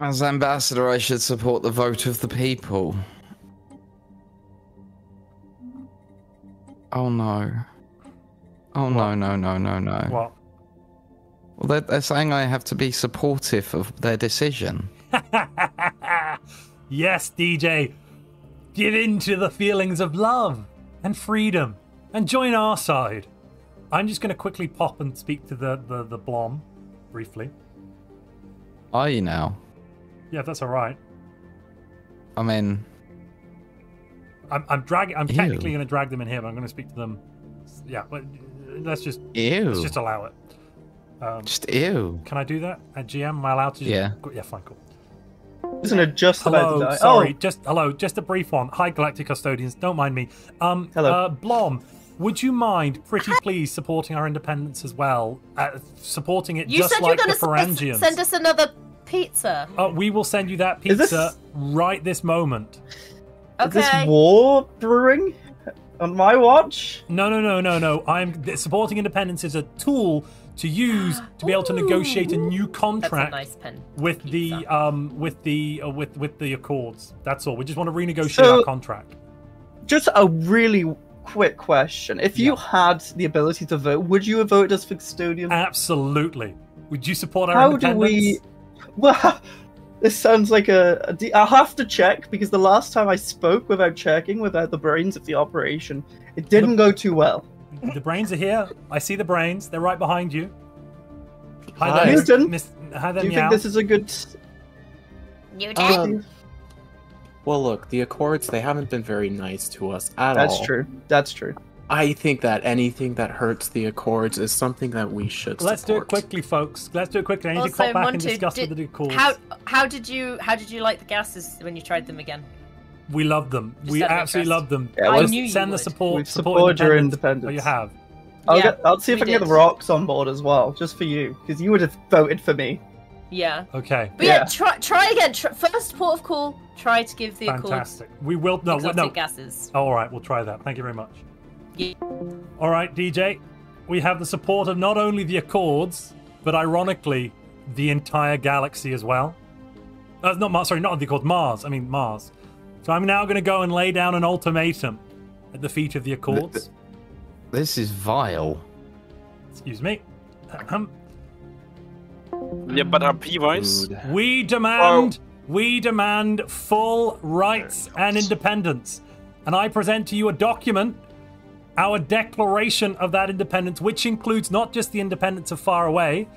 As ambassador, I should support the vote of the people. Oh no. Oh no, no, no, no, no. What? Well, they're, they're saying I have to be supportive of their decision. yes, DJ. Give in to the feelings of love and freedom and join our side. I'm just going to quickly pop and speak to the, the, the Blom briefly. Are you now? Yeah, that's all right. I mean, I'm, I'm dragging. I'm Ew. technically going to drag them in here, but I'm going to speak to them. Yeah, but let's just Ew. let's just allow it. Um, just ew. Can I do that at GM? Am I allowed to? Just, Yeah. Yeah, fine, cool. Isn't it just about Hello, to die? sorry, Oh, just hello, just a brief one. Hi, Galactic Custodians, don't mind me. Um, Hello. Uh, Blom, would you mind, pretty please, supporting our independence as well? Uh, supporting it You just said like you're the going to send us another pizza. Uh, we will send you that pizza this- right this moment. Is this war brewing on my watch? No, no, no, no, no. I'm supporting independence is a tool to use to be able to negotiate a new That's a contract nice pen. with the um with the uh, with with the accords. That's all. We just want to renegotiate So- our contract. Just a really quick question. If you had the ability to vote, would you have voted us for custodian? Absolutely. Would you support our How do we? Well, this sounds like a. a de- I'll have to check because the last time I spoke without checking, without the brains of the operation, it didn't go too well. The brains are here. I see the brains. They're right behind you. Hi, Hi. there, Newton, Miss, hi there, Do you Meow. think this is a good? Um, well, look, the Accords, they haven't been very nice to us at That's all. That's true. That's true. I think that anything that hurts the Accords is something that we should Let's do it quickly, folks. Let's do it quickly. I need to Also, pop back and discuss did- with the Accords. How how did you how did you like the gases when you tried them again? We love them. Just we absolutely interest. love them. Yeah, I let's- knew you Send the support. We've support supported your Oh, you have. I'll Yeah, get. I'll see if I can get the rocks on board as well, just for you, because you would have voted for me. Yeah. Okay. But yeah, Yeah. try try again. Try, first port of call. Try to give the Accords Fantastic. We will. No, exotic no. gases. Oh, all right, we'll try that. Thank you very much. Yeah. All right, DJ. We have the support of not only the Accords, but ironically, the entire galaxy as well. Uh, not Mars. Sorry, not the Accords. Mars. I mean Mars. So I'm now going to go and lay down an ultimatum at the feet of the Accords. This is vile. Excuse me. Ahem. Yeah, but our wise, Rude. We demand, we demand full rights and independence. And I present to you a document, our declaration of that independence, which includes not just the independence of far away,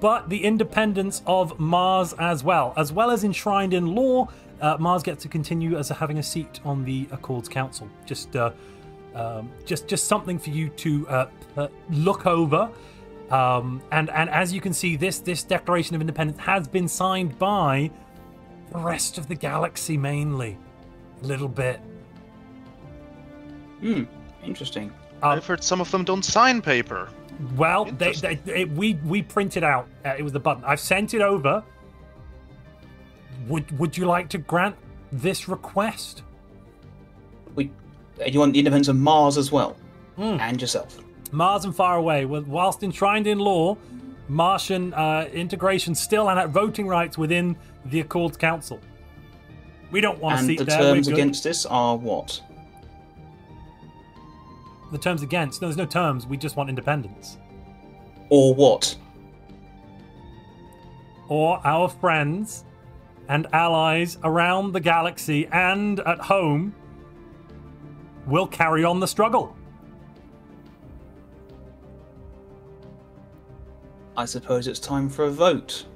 but the independence of Mars as well, as well as enshrined in law. Uh, Mars gets to continue as having a seat on the Accords Council. Just, uh, um, just, just something for you to uh, uh, look over. Um, and and as you can see, this this Declaration of Independence has been signed by the rest of the galaxy mainly, a little bit. Hmm. Interesting. Um, I've heard some of them don't sign paper. Well, they, they, it, we we printed out. Uh, it was the button. I've sent it over. Would Would you like to grant this request? We, uh, you want the independence of Mars as well, Hmm. and yourself. Mars and far away, whilst enshrined in law, Martian uh, integration still and at voting rights within the Accord Council. We don't want a and seat the there. terms against this are what? The terms against. No, there's no terms. We just want independence. Or what? Or our friends and allies around the galaxy and at home will carry on the struggle. I suppose it's time for a vote.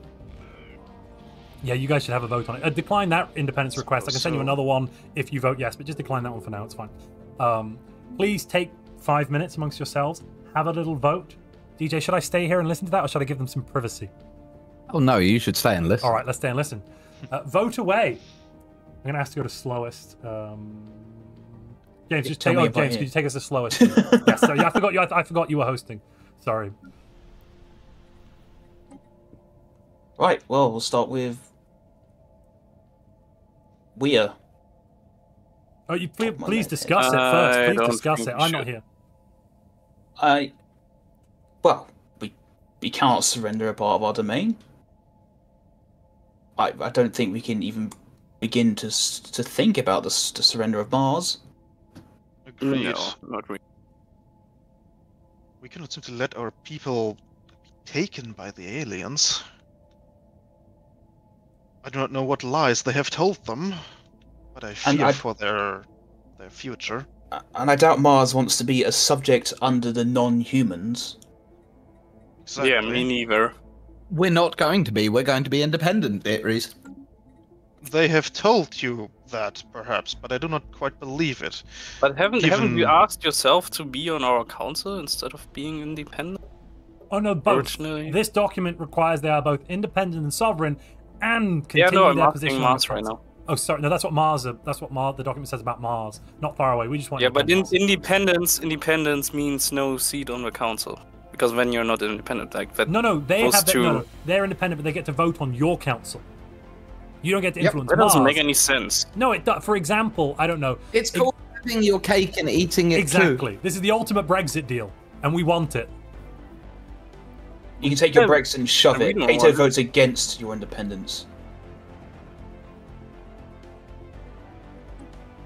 Yeah, you guys should have a vote on it. Uh, decline that independence request. I can send you another one if you vote yes, but just decline that one for now. It's fine. Um, please take five minutes amongst yourselves. Have a little vote. DJ, should I stay here and listen to that, or should I give them some privacy? Oh no, you should stay and listen. All right, let's stay and listen. Uh, vote away. I'm going to ask to go to slowest. Um, James, Yeah, just take. Oh, James, could you take us to slowest? yes. So, I forgot you. I, I forgot you were hosting. Sorry. Right. Well, we'll start with Weir. Oh, you please, please discuss it first. Please discuss it. I'm not here. I. Well, we we cannot surrender a part of our domain. I I don't think we can even begin to to think about the, the surrender of Mars. Agreed. No, not really. We cannot simply let our people be taken by the aliens. I do not know what lies they have told them, but I fear I- for their their future. And I doubt Mars wants to be a subject under the non-humans. Yeah, me neither. We're not going to be. We're going to be independent, Beatrice. They have told you that, perhaps, but I do not quite believe it. But haven't haven't you asked yourself to be on our council instead of being independent? Oh no, both. Originally- This document requires they are both independent and sovereign, and continue Yeah, continue no, I'm their position. Mars the right now. Oh, sorry. No, that's what Mars. That's what Mars. The document says about Mars. Not far away. We just want. Yeah, but in, independence. independence independence means no seat on the council because when you're not independent, like that. no, no, they goes have. That, to, no, no, they're independent, but they get to vote on your council. You don't get to Yep, influence that doesn't Mars. make any sense. No, it does. For example, I don't know. It's called having your cake and eating it too. Exactly. This is the ultimate Brexit deal, and we want it. You can take your Yeah, Brexit and shove it. don't Cato votes against your independence.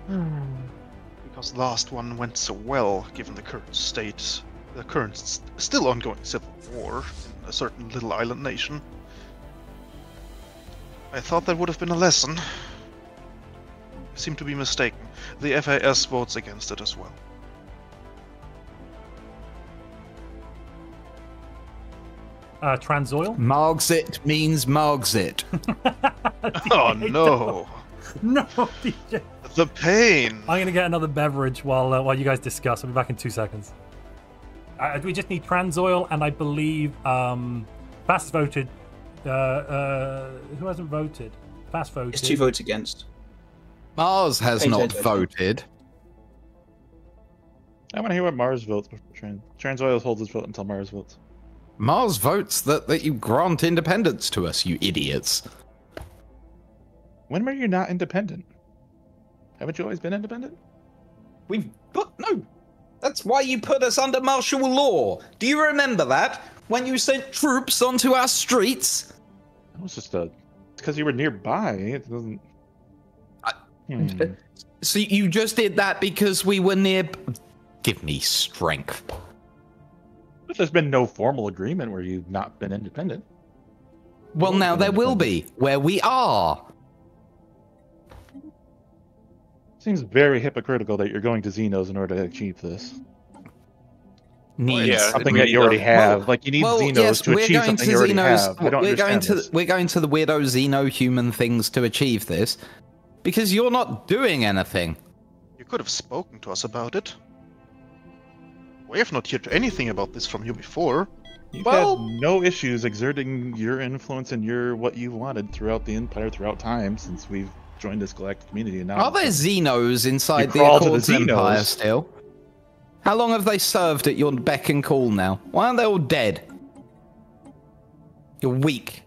Because the last one went so well, given the current state, the current s- still ongoing civil war in a certain little island nation. I thought that would have been a lesson. I seem to be mistaken. The FAS votes against it as well. Uh, Transoil. Margsit means Margsit. oh no! No, DJ. The pain! I'm gonna get another beverage while uh, while you guys discuss. I'll be back in two seconds. Uh, we just need trans oil, and I believe um, Fast voted. Uh, uh, who hasn't voted? Fast voted. It's two votes against. Mars has Hey, not voted. I want to hear what Mars votes before Trans. Transoil holds his vote until Mars votes. Mars votes that, that you grant independence to us, you idiots. When were you not independent? Haven't you always been independent? We've put no. That's why you put us under martial law. Do you remember that? When you sent troops onto our streets? That was just a. because you were nearby. It doesn't. Hmm. So you just did that because we were near. Give me strength. But there's been no formal agreement where you've not been independent. Well, now there will be, where we are. Seems very hypocritical that you're going to Xenos in order to achieve this. Needs Yeah, something that you already does. have. like you need well, Xenos yes, to we're achieve going something to you already Xenos. have. I don't we're going to this. we're going to the weirdo Xeno human things to achieve this, because you're not doing anything. You could have spoken to us about it. We have not heard anything about this from you before. You've Well- had no issues exerting your influence and your what you wanted throughout the Empire throughout time since we've joined this galactic community. And now Are there Xenos inside the crawl to the Accords Empire still? How long have they served at your beck and call now? Why aren't they all dead? You're weak.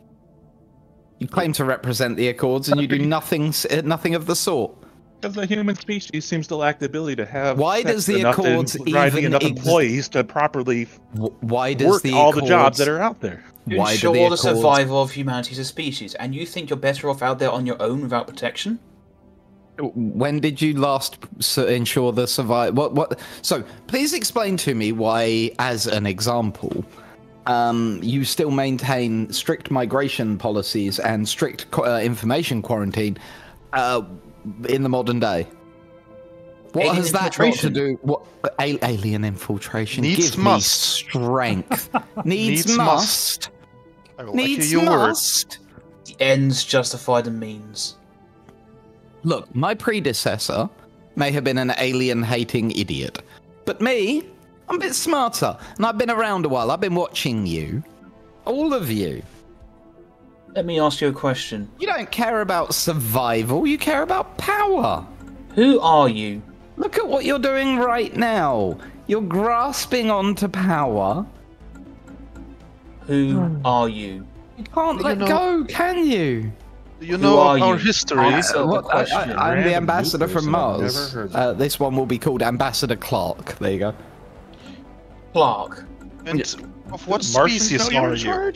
You claim to represent the Accords, and you do nothing, uh, nothing of the sort. Because the human species seems to lack the ability to have. Why does the enough Accords even enough employees to properly Why does work the all the jobs that are out there? To Why do ensure the the survival of humanity as a species, and you think you're better off out there on your own without protection? When did you last ensure the survival? What? What? So, please explain to me why, as an example, um, you still maintain strict migration policies and strict qu- uh, information quarantine uh, in the modern day. What Alien has that got to do? What a- alien infiltration? Needs Give me must. strength. Needs, Needs must. I will like Needs your words. must. The ends justify the means. Look, my predecessor may have been an alien hating idiot. But me, I'm a bit smarter. And I've been around a while. I've been watching you. All of you. Let me ask you a question. You don't care about survival, you care about power. Who are you? Look at what you're doing right now. You're grasping onto power. Who are you? You can't You let know- go, can you? Do you Who know are our you? history? Answer the What- I, question. am the ambassador from Mars. never heard of. Uh, this one will be called Ambassador Clark. There you go. Clark. And of what Martians species you're you?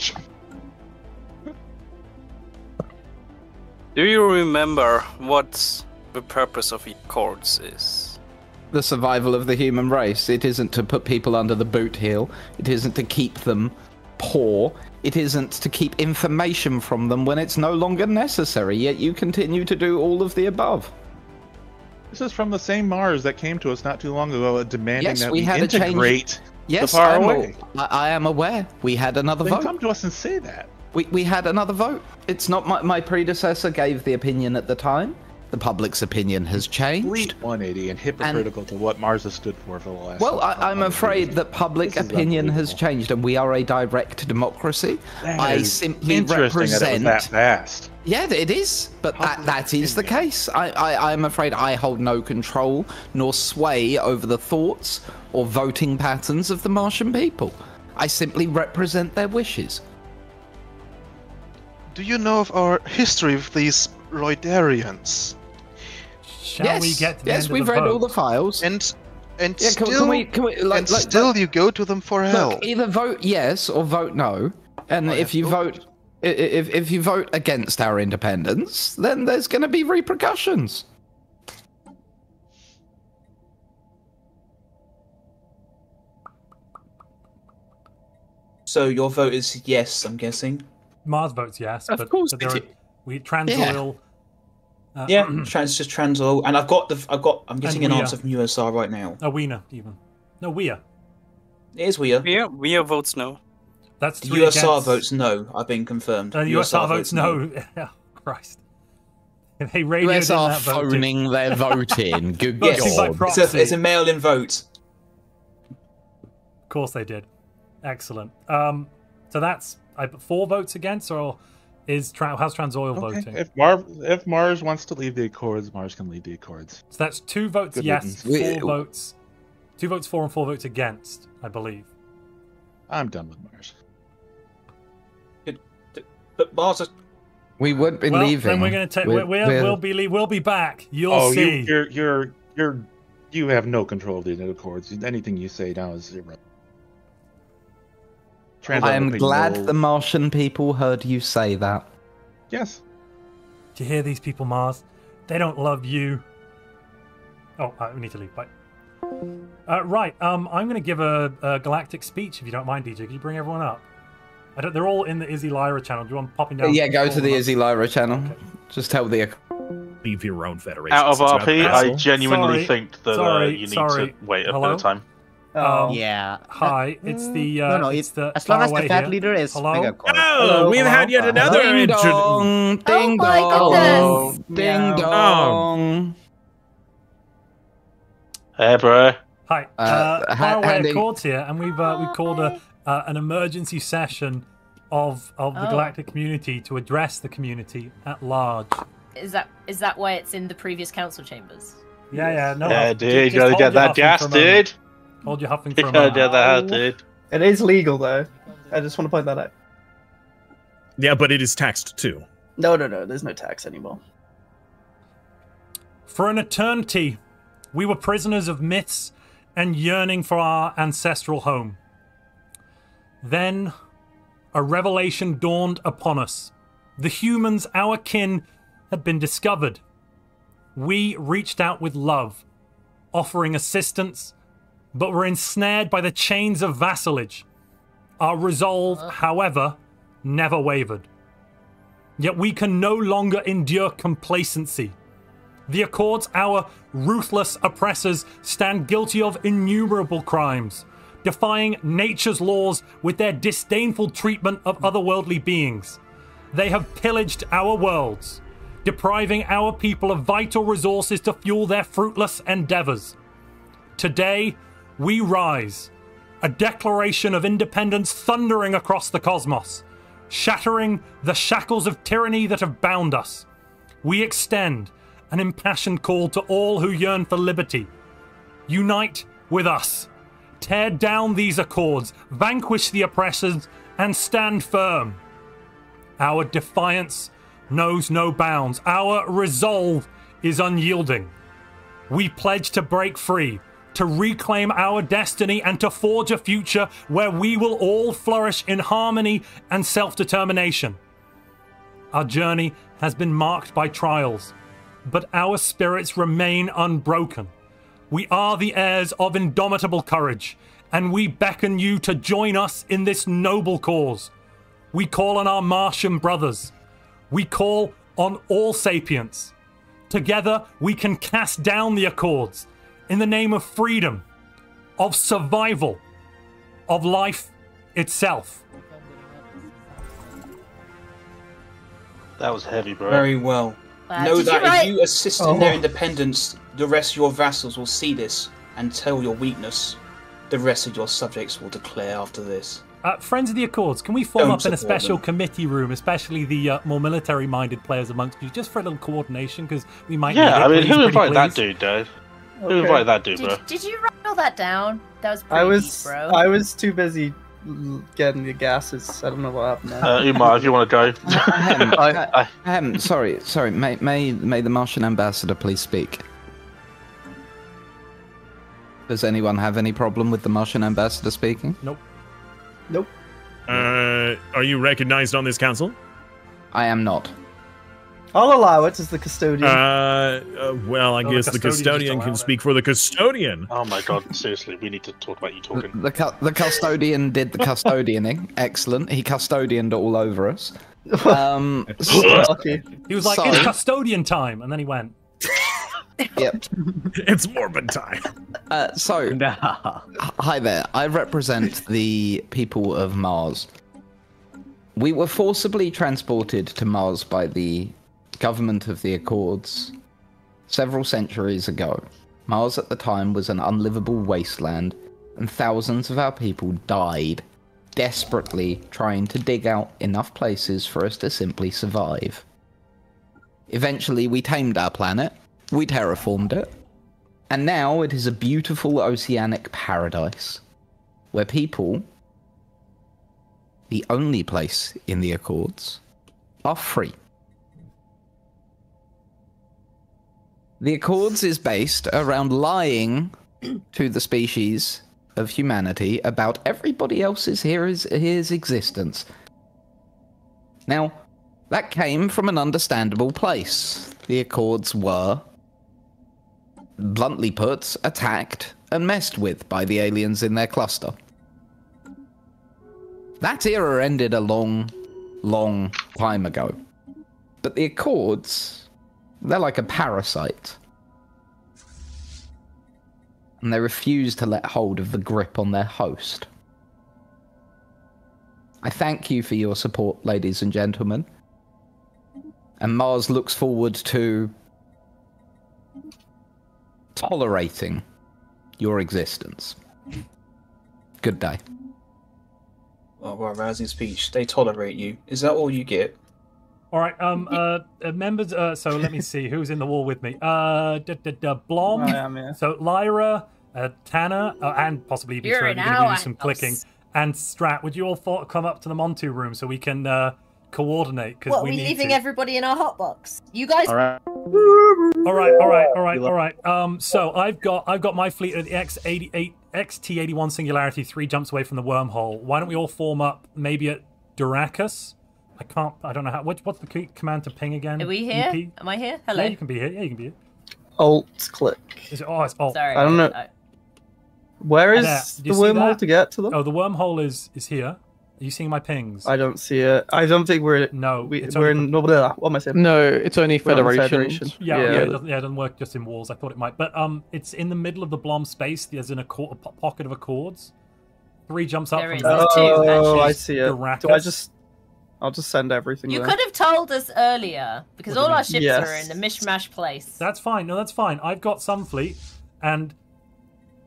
Do you remember what the purpose of Accords is? the survival of the human race. It isn't to put people under the boot heel. It isn't to keep them poor. It isn't to keep information from them when it's no longer necessary. Yet you continue to do all of the above. This is from the same Mars that came to us not too long ago, uh, demanding Yes, that we we, had a change- integrate Yes, the far I'm away. aw- I, am aware. We had another Then vote. come to us and say that. We, we had another vote. It's not my, my predecessor gave the opinion at the time. The public's opinion has changed. Complete 180 and hypocritical to what Mars has stood for for the last. Well, I, I'm afraid that public This opinion has changed, and we are a direct democracy. That I is simply represent. that it was that fast. Yeah, it is, but that, that is the case. I, I, I'm afraid I hold no control nor sway over the thoughts or voting patterns of the Martian people. I simply represent their wishes. Do you know of our history with these Roidarians? Shall yes, we get to the yes, end we've of the read vote? all the files. And and Yeah, can, still, can we? Can we? Like, and like- still, like- you go to them for help. Either vote yes or vote no, and oh, if you oh. vote, i- i- if if you vote against our independence, then there's going to be repercussions. So your vote is yes, I'm guessing. Mars votes yes, Of but, course but there are, is. we Transoil. Uh, yeah, trans just Transoil, and I've got the I've got I'm getting an answer from USR right now. A Wiener even. No, we are. It is Weir. Weir, Weir votes no. That's The three USR against. votes no. I've been confirmed. Uh, USR, votes no. Yeah, Christ. They radioed in USR that vote. their vote in. Good Yes, God. proxy. it's a, it's a mail-in vote. Of course they did. Excellent. Um, so that's I put four votes against, or is Tra- how's Transoil Okay. voting? If Mar if Mars wants to leave the Accords, Mars can leave the Accords. So that's two votes Good yes, riddance. four votes, two votes for and four votes against, I believe. I'm done with Mars. But Mars, is- We would be well, leaving. then we're going to take. We're- We'll, we're- we'll be le- we'll be back. You'll oh, see. you, you're you're you're you have no control of the Accords. Anything you say now is irrelevant. I am glad the Martian people heard you say that. Yes. Do you hear these people, Mars? They don't love you. Oh, uh, we need to leave. Bye. Uh, right. Um, I'm going to give a, a galactic speech if you don't mind, DJ. Could you bring everyone up? I don't, they're all in the Izzy Lyra channel. Do you want popping down? yeah, go to the Izzy. Izzy Lyra channel. Just tell the. Leave your own federation. Out of since you're not RP, I genuinely Sorry. think that uh, you need Sorry. to wait a Hello? bit of time. Um, Yeah. Hi, it's the. Uh, no, no, it's it- the. as long as the faraway fat here. leader is Hello. Mega Core. Oh, we've had yet another Ding intro. dong, ding my dong, goodness. ding Meow. dong. Hey, bro. Hi, Uh, uh, ha- Faraway handing- Accords here, and we've uh, we've called a uh, an emergency session of of the Oh. galactic community to address the community at large. Is that is that why it's in the previous council chambers? Yeah, yeah, no. yeah, I've- dude, just you gotta get that huffing gas, for a moment. dude. Hold your huffing for a Yeah, moment. yeah, that did. It is legal though. I just want to point that out. Yeah, but it is taxed too. No, no, no. There's no tax anymore. For an eternity, we were prisoners of myths and yearning for our ancestral home. Then, a revelation dawned upon us. The humans, our kin, had been discovered. We reached out with love, offering assistance, but were ensnared by the chains of vassalage. Our resolve, uh. however, never wavered. Yet we can no longer endure complacency. The Accords, our ruthless oppressors, stand guilty of innumerable crimes, defying nature's laws with their disdainful treatment of otherworldly beings. They have pillaged our worlds, depriving our people of vital resources to fuel their fruitless endeavors. Today, we rise, a declaration of independence thundering across the cosmos, shattering the shackles of tyranny that have bound us. We extend an impassioned call to all who yearn for liberty. Unite with us. Tear down these accords, vanquish the oppressors, and stand firm. Our defiance knows no bounds. Our resolve is unyielding. We pledge to break free, to reclaim our destiny, and to forge a future where we will all flourish in harmony and self determination. Our journey has been marked by trials, but our spirits remain unbroken. We are the heirs of indomitable courage, and we beckon you to join us in this noble cause. We call on our Martian brothers. We call on all sapients. Together, we can cast down the Accords in the name of freedom, of survival, of life itself. That was heavy, bro. Very well. Uh, know did you that write- if you assist in their Oh. independence, the rest of your vassals will see this and tell your weakness. The rest of your subjects will declare after this. Uh, Friends of the Accords, can we form Don't up in a special them. committee room, especially the uh, more military minded players amongst you, just for a little coordination? Because we might. need Yeah, it, I mean, please, who pretty invited that dude, Dave? Who Okay. invited that dude, bro? Did, did you write all that down? That was pretty I was deep, bro. I was too busy getting the gases. I don't know what happened. There. Uh, Umar, if you want to go. Ahem, I- ahem, sorry, sorry. May, may, may the Martian ambassador please speak? Does anyone have any problem with the Martian ambassador speaking? Nope. Nope. Uh, are you recognized on this council? I am not. I'll allow it as the custodian. Uh, uh well, I Oh, guess the custodian just custodian allowed can it. speak for the custodian. Oh my god, seriously, we need to talk about you talking. the, cu- the custodian did the custodianing. Excellent. He custodianed all over us. Um, so- He was like, So- it's custodian time. And then he went, yep. it's Morbid time. Uh, so, Nah. Hi there. I represent the people of Mars. We were forcibly transported to Mars by the government of the Accords several centuries ago. Mars at the time was an unlivable wasteland, and thousands of our people died desperately trying to dig out enough places for us to simply survive. Eventually, we tamed our planet, we terraformed it, and now it is a beautiful oceanic paradise where people, the only place in the Accords, are free. The Accords is based around lying to the species of humanity about everybody else's here's, here's existence. Now, that came from an understandable place. The Accords were bluntly put, attacked and messed with by the aliens in their cluster. That era ended a long, long time ago. But the Accords, they're like a parasite. And they refuse to let hold of the grip on their host. I thank you for your support, ladies and gentlemen. And Mars looks forward to tolerating your existence. Good day. Oh, well, rousing speech. They tolerate you. Is that all you get? All right, um, uh, uh, members. Uh, so let me see who's in the wall with me. Uh, da, da, da, Blom. I am, yeah. So Lyra, Uh, Tanner, uh, and possibly You're Ibitra, in you're going to do some clicking. And Strat, would you all thought come up to the Montu room so we can uh, coordinate? Because What, are we we need leaving to. everybody in our hotbox? You guys. All right. All right, all right, all right, all right. Um, so I've got I've got my fleet at the X eighty eight XT eighty one Singularity, three jumps away from the wormhole. Why don't we all form up? Maybe at Duracus. I can't. I don't know how. What, what's the key- command to ping again? Are we here? EP? Am I here? Hello. Yeah, you can be here. Yeah, you can be here. Alt click. Is it, oh, it's alt. Sorry. I don't know. I- Where is There. The wormhole that? to get to them? Oh, the wormhole is is here. Are you seeing my pings? I don't see it. I don't think we're no. we, it's we're only- in. No, what am I saying? No, it's only We're on the Federation. Yeah, yeah, Yeah. it, doesn't, yeah, it doesn't work just in walls. I thought it might, but um, it's in the middle of the Blom space. There's in a, co- a pocket of accords. Three jumps up There from is. there. There's two, Oh, I see it. Do I just? I'll just send everything. You there. could have told us earlier because What all our mean? ships Yes. are in a mishmash place. That's fine. No, that's fine. I've got some fleet, and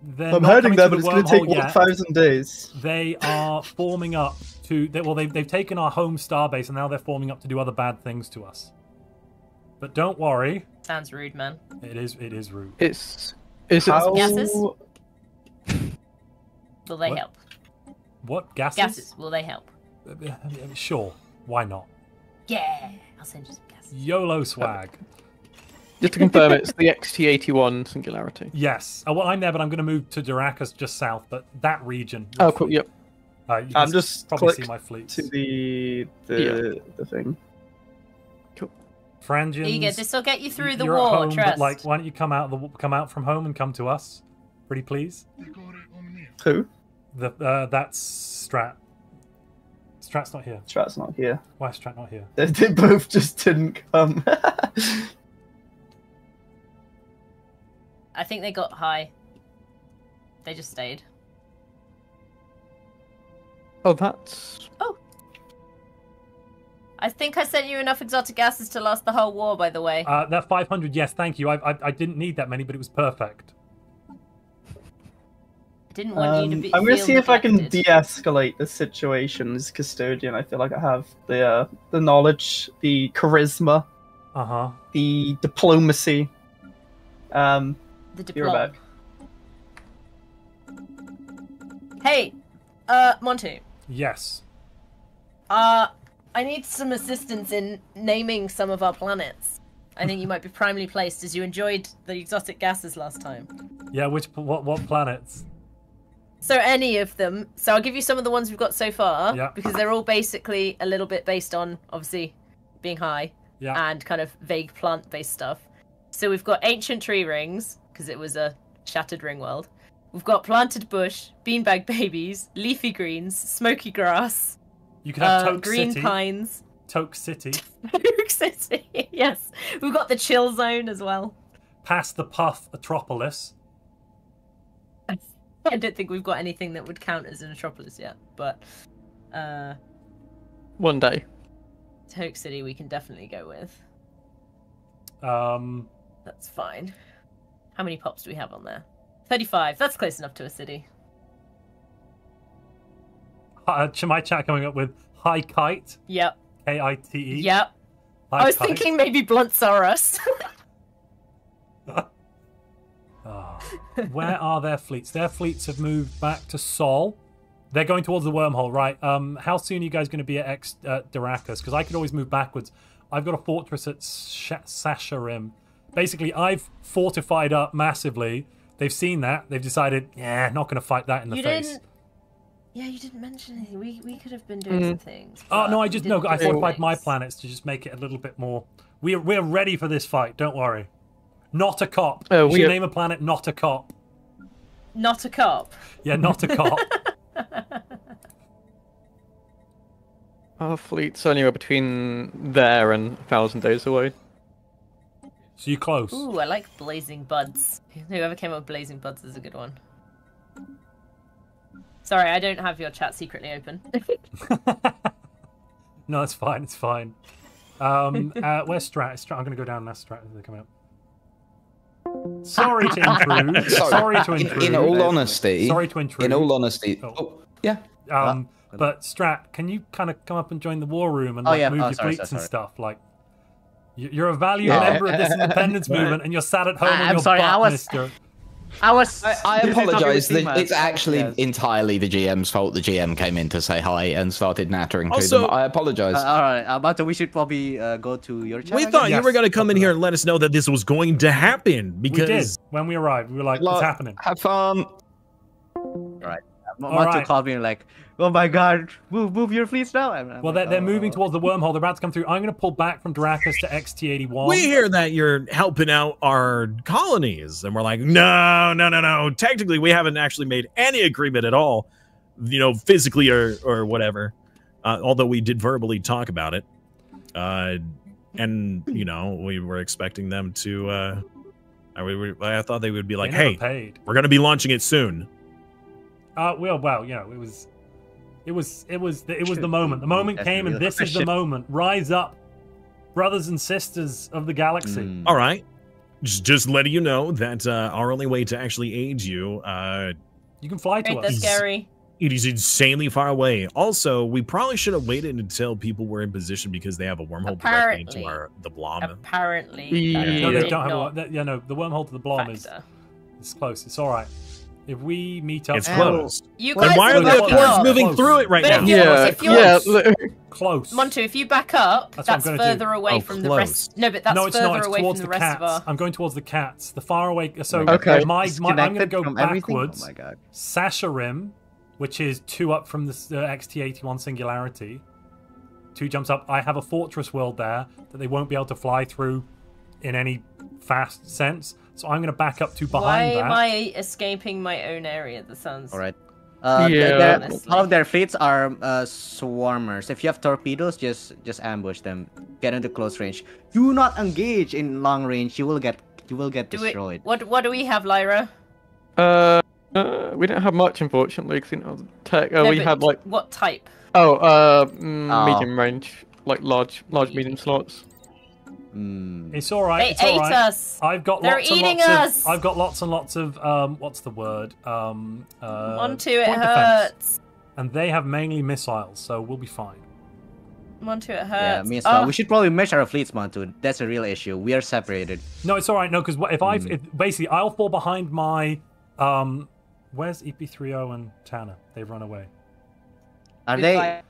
they're I'm not heading there, to but the it's going to take wormhole one yet. thousand days. They are forming up to. They, well, they've they've taken our home starbase, and now they're forming up to do other bad things to us. But don't worry, Sounds rude, man. it is it is rude. It's is it How? Gases? Will they What? help? What gases? Gases. Will they help? Sure, why not? Yeah. I'll send you some gas. YOLO swag. just to confirm it's the XT81 Singularity. Yes. Oh, well, I'm there, but I'm going to move to Duracus just south, but that region. Oh, cool. Yep. Uh, you can I'm just probably see my fleet to the the the thing. Frangians. Here you go. This will get you through the you're at home, trust. but like, why don't you come out the come out from home and come to us? Pretty please. Who? The uh, that's Strat. Strat's not here. Strat's not here. Why is Strat not here? They, they both just didn't come. I think they got high. They just stayed. Oh, that's Oh. I think I sent you enough exotic gases to last the whole war. By the way. Uh, that 500. Yes, thank you. I, I I didn't need that many, but it was perfect. I didn't want you to Um, be. I'm gonna feel see if I can de-escalate the situation as custodian. I feel like I have the uh, the knowledge, the charisma, Uh huh. the diplomacy. Um, The you're back. Hey, uh, Montu. Yes. Uh, I need some assistance in naming some of our planets. I think you might be primely placed as you enjoyed the exotic gases last time. Yeah. Which what what planets? So any of them. So I'll give you some of the ones we've got so far. Yeah. Because they're all basically a little bit based on obviously being high Yeah. and kind of vague plant-based stuff. So we've got ancient tree rings because it was a shattered ring world. We've got planted bush, beanbag babies, leafy greens, smoky grass, You could have uh, Toke green City. pines. Toke City. Toke City. yes, we've got the chill zone as well. Past the Puff Atropolis. I don't think we've got anything that would count as an metropolis yet, but uh, one day. Toke City we can definitely go with. Um. That's fine. How many pops do we have on there? 35. That's close enough to a city. Uh, my chat coming up with High Kite. Yep. K I T E. Yep. High I was Kite. thinking maybe Bluntsaurus. Ah. Where are their fleets? Their fleets have moved back to Sol. They're going towards the wormhole, right? Um, how soon are you guys going to be at Ex uh, Duracus? Because I could always move backwards. I've got a fortress at Sh- Sasharim. Basically, I've fortified up massively. They've seen that. They've decided, yeah, not going to fight that in the you face. didn't. Yeah, you didn't mention anything. We we could have been doing some things. Oh no, I just no. I do fortified my planets to just make it a little bit more. We're we're ready for this fight. Don't worry. Not a cop. Oh, we should name a planet not a cop. Not a cop. Yeah, not a cop. Our fleet's anywhere between there and a thousand days away. so you're close. Ooh, I like blazing buds. Whoever came up with blazing buds is a good one. Sorry, I don't have your chat secretly open. No, it's fine. It's fine. Um, uh, where's Strat? Strat? I'm going to go down. That's Strat. They're coming up. Sorry to intrude. Sorry to intrude. in all honesty, Sorry to intrude. in all honesty, Oh. oh, yeah. Um, but Strat, can you kind of come up and join the war room and Oh, like, yeah. move Oh, your sorry, fleets sorry, and sorry. stuff? Like, you- you're a valued Yeah. member of this independence movement, and you're sat at home on I'm your sorry, butt, I was- Mister. I was. I, I busy talking with apologize. Simus. It's actually Yes. entirely the GM's fault. The GM came in to say hi and started nattering to Also- them. I apologize. Uh, all right, Abato, we should probably uh, go to your channel. We thought you were going to come in here and let us know that this was going to happen We did. because When we arrived, we were like, Good luck. it's happening. Have fun. Matu Alright. called me like, "Oh my God, move, move your fleets now." I'm- I'm Well, like, they're, they're "Oh." moving towards the wormhole. They're about to come through. I'm going to pull back from Dracus to XT81. we hear that you're helping out our colonies, and we're like, no, no, no, no. Technically, we haven't actually made any agreement at all, you know, physically or or whatever. Uh, although we did verbally talk about it, uh, and you know, we were expecting them to. Uh, I, we I thought they would be like, hey, paid. we're going to be launching it soon. Uh, well, well, you know, it was, it was, it was, it was the moment. The moment came, and this is the moment. Rise up, brothers and sisters of the galaxy. Mm. All right. Just, just letting you know that uh, our only way to actually aid you, uh, You can fly to Ain't that us. scary? it is insanely far away. Also, we probably should have waited until people were in position because they have a wormhole directly into Apparently. our the blob. Apparently. Yeah. No, they don't have a. not Yeah, no, the wormhole to the blob is it's close. It's all right. If we meet up, It's Ow. closed. You Then guys why are the backing moving Close. through it right But now? if Yeah, if you're- yeah. close. Montu, if you back up, That's that's, what do. further away Oh, from the rest. No, but that's no, it's further not. It's away from the, the, rest cats. of our. I'm going towards the cats. The far away. So Okay. my, my I'm going to go from everything? backwards. Oh my God. Sasha Rim, which is two up from the uh, XT81 Singularity. Two jumps up. I have a fortress world there that they won't be able to fly through in any fast sense. So I'm going to back up to behind Why behind am. I escaping my own area? The sun's. All right. Uh, Yeah. they're- all of their fleets are uh, swarmers. If you have torpedoes, just just ambush them. Get into close range. Do not engage in long range. You will get you will get Do we, destroyed. what What do we have, Lyra? Uh, uh, we don't have much, unfortunately, because you know, tech. Uh, No, we but had like What type? oh, uh, mm, Oh. medium range, like large, large medium slots. Mm. It's all right. They it's all ate right. us. I've got They're lots and eating lots us. of. I've got lots and lots of. Um, what's the word? Um, uh, Montu, it point defense. hurts. And they have mainly missiles, so we'll be fine. Montu, it hurts. Yeah, me as well. Oh, We should probably mesh our fleets, Montu. That's a real issue. We are separated. No, it's all right. No, because if I Mm. if, basically I'll fall behind my um, where's EP30 and Tanner? They've run away. Are Good they?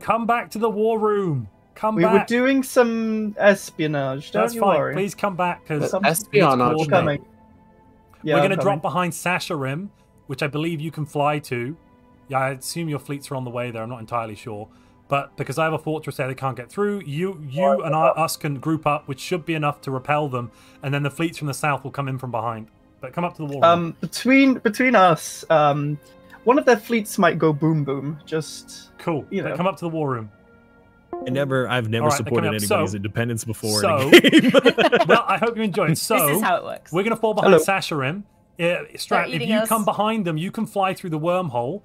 Come back to the war room. Come We back. were doing some espionage. Don't That's you fine. worry. Please come back because Espionage. We're coming. Yeah, we're going to drop behind Sasha Rim, which I believe you can fly to. Yeah, I assume your fleets are on the way there. I'm not entirely sure, but because I have a fortress there, they can't get through. You, you, and I, us can group up, which should be enough to repel them, and then the fleets from the south will come in from behind. But come up to the war room. Um, between between us, um, one of their fleets might go boom boom. Just cool. you But know. come up to the war room. I never, I've never All right, they're supported anybody's So- independence before so- in a game. well, I hope you enjoy it. So this is how it works. We're going to fall behind Hello. Sasha Rim. Uh, Strat, if you us. come behind them, you can fly through the wormhole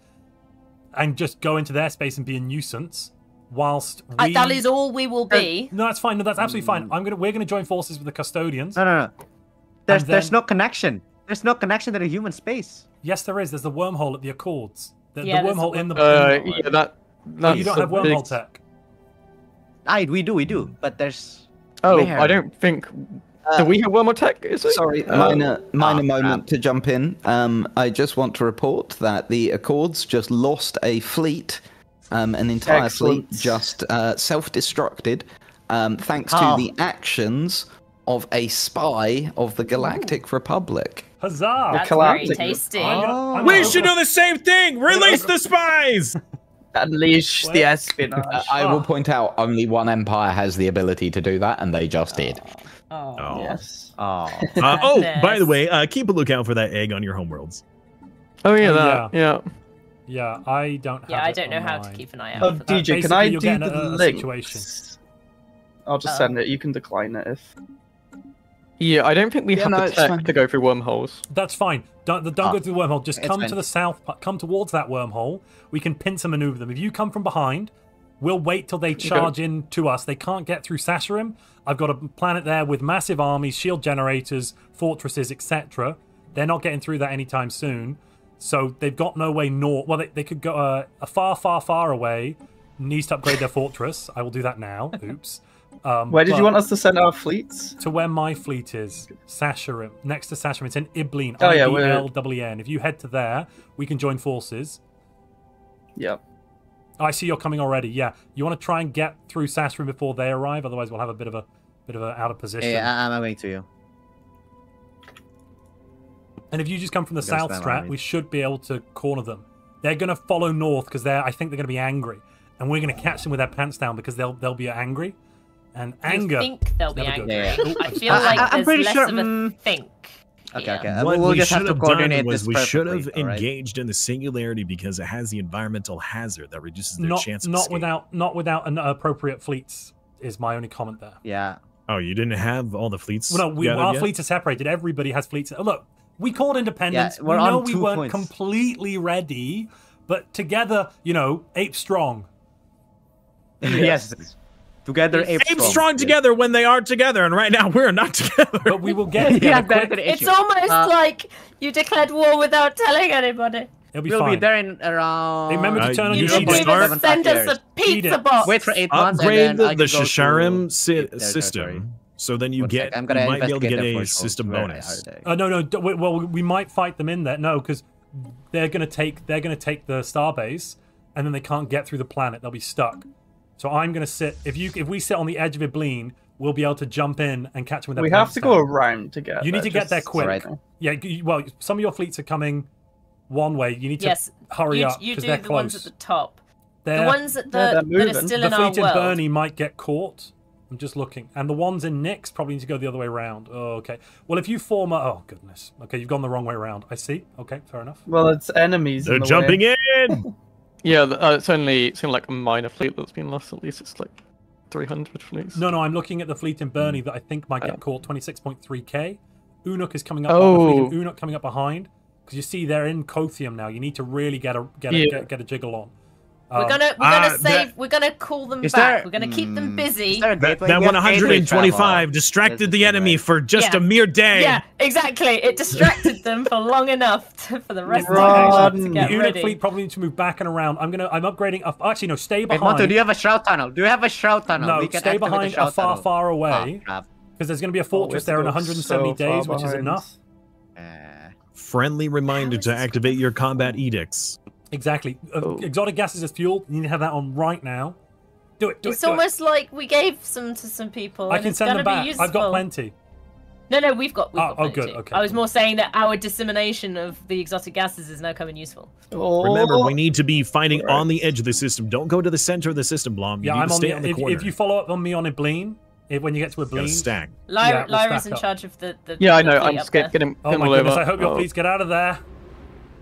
and just go into their space and be a nuisance. Whilst we... Uh, that is all we will be. No, that's fine. No, that's absolutely fine. I'm gonna. We're gonna join forces with the custodians. No, no, no. There's And there's no connection. There's no connection to the human space. Yes, there is. There's the wormhole at the Accords. The, Yeah, the there's a wormhole in the. Uh, yeah, that. Oh, That's you don't a have wormhole big- tech. I we do we do, but there's Oh, Mayhem. I don't think. Uh, do we have one more tech? Is it? Sorry, Uh, minor minor ah, moment to jump in. Um, I just want to report that the Accords just lost a fleet, um, an entire Excellent. fleet just uh, self-destructed, um, thanks How? to the actions of a spy of the Galactic Republic. Huzzah! That's very tasty. I'm gonna- I'm we should do the same thing. Release the spies. unleash the Where- espionage. Uh, I will point out only one empire has the ability to do that, and they just did. Oh. Oh. yes. oh Uh, oh, by the way, uh, keep a lookout for that egg on your homeworlds. Oh yeah, Oh, that. Yeah. Yeah, I don't. Have Yeah, I don't know on how to keep an eye out Oh, for that. DJ, can I you're do the a- a links? situation. I'll just Oh. send it. You can decline it if. Yeah, I don't think we Yeah, have no, the tech to go through wormholes. That's fine. Don't don't Ah, go through the wormhole. Just come fine. to the south. Come towards that wormhole. We can pincer maneuver them. If you come from behind, we'll wait till they charge in to us. They can't get through Sasharim. I've got a planet there with massive armies, shield generators, fortresses, etc. They're not getting through that anytime soon. So they've got no way north. Well, they, they could go uh, a far, far, far away. Needs to upgrade their fortress. I will do that now. Oops. Um, Where did you want us to send our fleets? To where my fleet is, Sasharim, next to Sasharim. It's in Ibleen. Oh, yeah, B we're- L W N. If you head to there, we can join forces. Yeah. Oh, I see you're coming already. Yeah, you want to try and get through Sasharim before they arrive. Otherwise, we'll have a bit of a bit of a out of position. Hey, I- I'm away to you. And if you just come from the south stand strat, behind we should be able to corner them. They're going to follow north because they're. I think they're going to be angry, and we're going to catch them with their pants down because they'll they'll be angry, and anger. You think they'll be never good. angry. Yeah, yeah. I feel like I- I'm there's pretty less sure- of a mm, think. Okay, okay. What we'll we just have should to have coordinate done was this we should have perfectly, all right? engaged in the singularity because it has the environmental hazard that reduces their Not chance of not escape. without not without an appropriate fleets is my only comment there. Yeah. Oh, you didn't have all the fleets. Well, no, we, our yet? fleets are separated. Everybody has fleets. Oh, Look, we called independence. Yeah, we're we know on we two weren't points. completely ready, but together, you know, ape strong. yes. Together, ape, Ape strong together when they are together, and right now we're not together. But we will get Yeah, together that's quick. It's issue. almost Uh, like you declared war without telling anybody. It'll be We'll fine. be there in around. Remember to Uh, turn on you your should Didn't radio. even start- send us a pizza box. Wait for eight months and Upgrade then the, I the can go Shisharim to si- system, so then you One get I'm gonna you might be able to get a system bonus. are they? Uh, no, no. d- we- Well, we might fight them in there. No, because they're gonna take they're gonna take the starbase, and then they can't get through the planet. They'll be stuck. So I'm gonna sit. If you if we sit on the edge of a Ibleen, we'll be able to jump in and catch them with their We have pants to down. go around to get You need to get there quick. Alright. Yeah. Well, some of your fleets are coming one way. You need to Yes, hurry you, up because they're the close. ones at the top. They're- the ones that, Yeah, the, they're that are moving. still the in our fleet in. Bernie might get caught. I'm just looking, and the ones in Nyx probably need to go the other way around. Oh, okay. Well, if you form a, oh goodness, okay, you've gone the wrong way around. I see. Okay, fair enough. Well, it's enemies. They're in the jumping way. in. Yeah, uh, it's only it's only like a minor fleet that's been lost. At least it's like 300 fleets. No, no, I'm looking at the fleet in Bernie that I think might get Oh. caught. 26.3k. Unuk is coming up. Oh. The fleet of Unuk coming up behind because you see they're in Kothium now. You need to really get a get a, Yeah. get, get a jiggle on. We're Um, gonna we're gonna uh, save. that- we're gonna call them back. there- we're gonna keep them Hmm. busy. Is there a That, that We have gateway 125 distracted the enemy right. for just Yeah. a mere day. Yeah, exactly. It distracted them for long enough to, for the rest of the Run. to the get Unuk ready. fleet probably need to move back and around. I'm gonna. I'm upgrading. A, actually, no. Stay Wait, behind. Montu, do you have a shroud tunnel? Do you have a shroud tunnel? No, we can stay activate the behind shroud a far, tunnel. far Ah, away crap. because there's going to be a Oh, fortress have to there in 170 so days, which is enough. Friendly reminder to activate your combat edicts. Exactly. Uh, Oh. Exotic gases as fuel. You need to have that on right now. Do it. Do It's it. Do almost like we gave some to some people. I can send gonna them back. Useful. I've got plenty. No, no, we've got. We've Oh, got oh, good, okay, I was more saying that our dissemination of the exotic gases is now coming useful. Oh, Remember, we need to be fighting Right. on the edge of the system. Don't go to the center of the system, Blom. You Yeah, need I'm to on stay the. on the if, corner. if you follow up on me on Ibleen, if, when you get to Gotta Ibleen, stack. Lyra, Yeah, Lyra's in up. charge of the. the Yeah, I know. I'm fleet just up get, there. getting Oh my all goodness! over. I hope your Oh. fleets get out of there.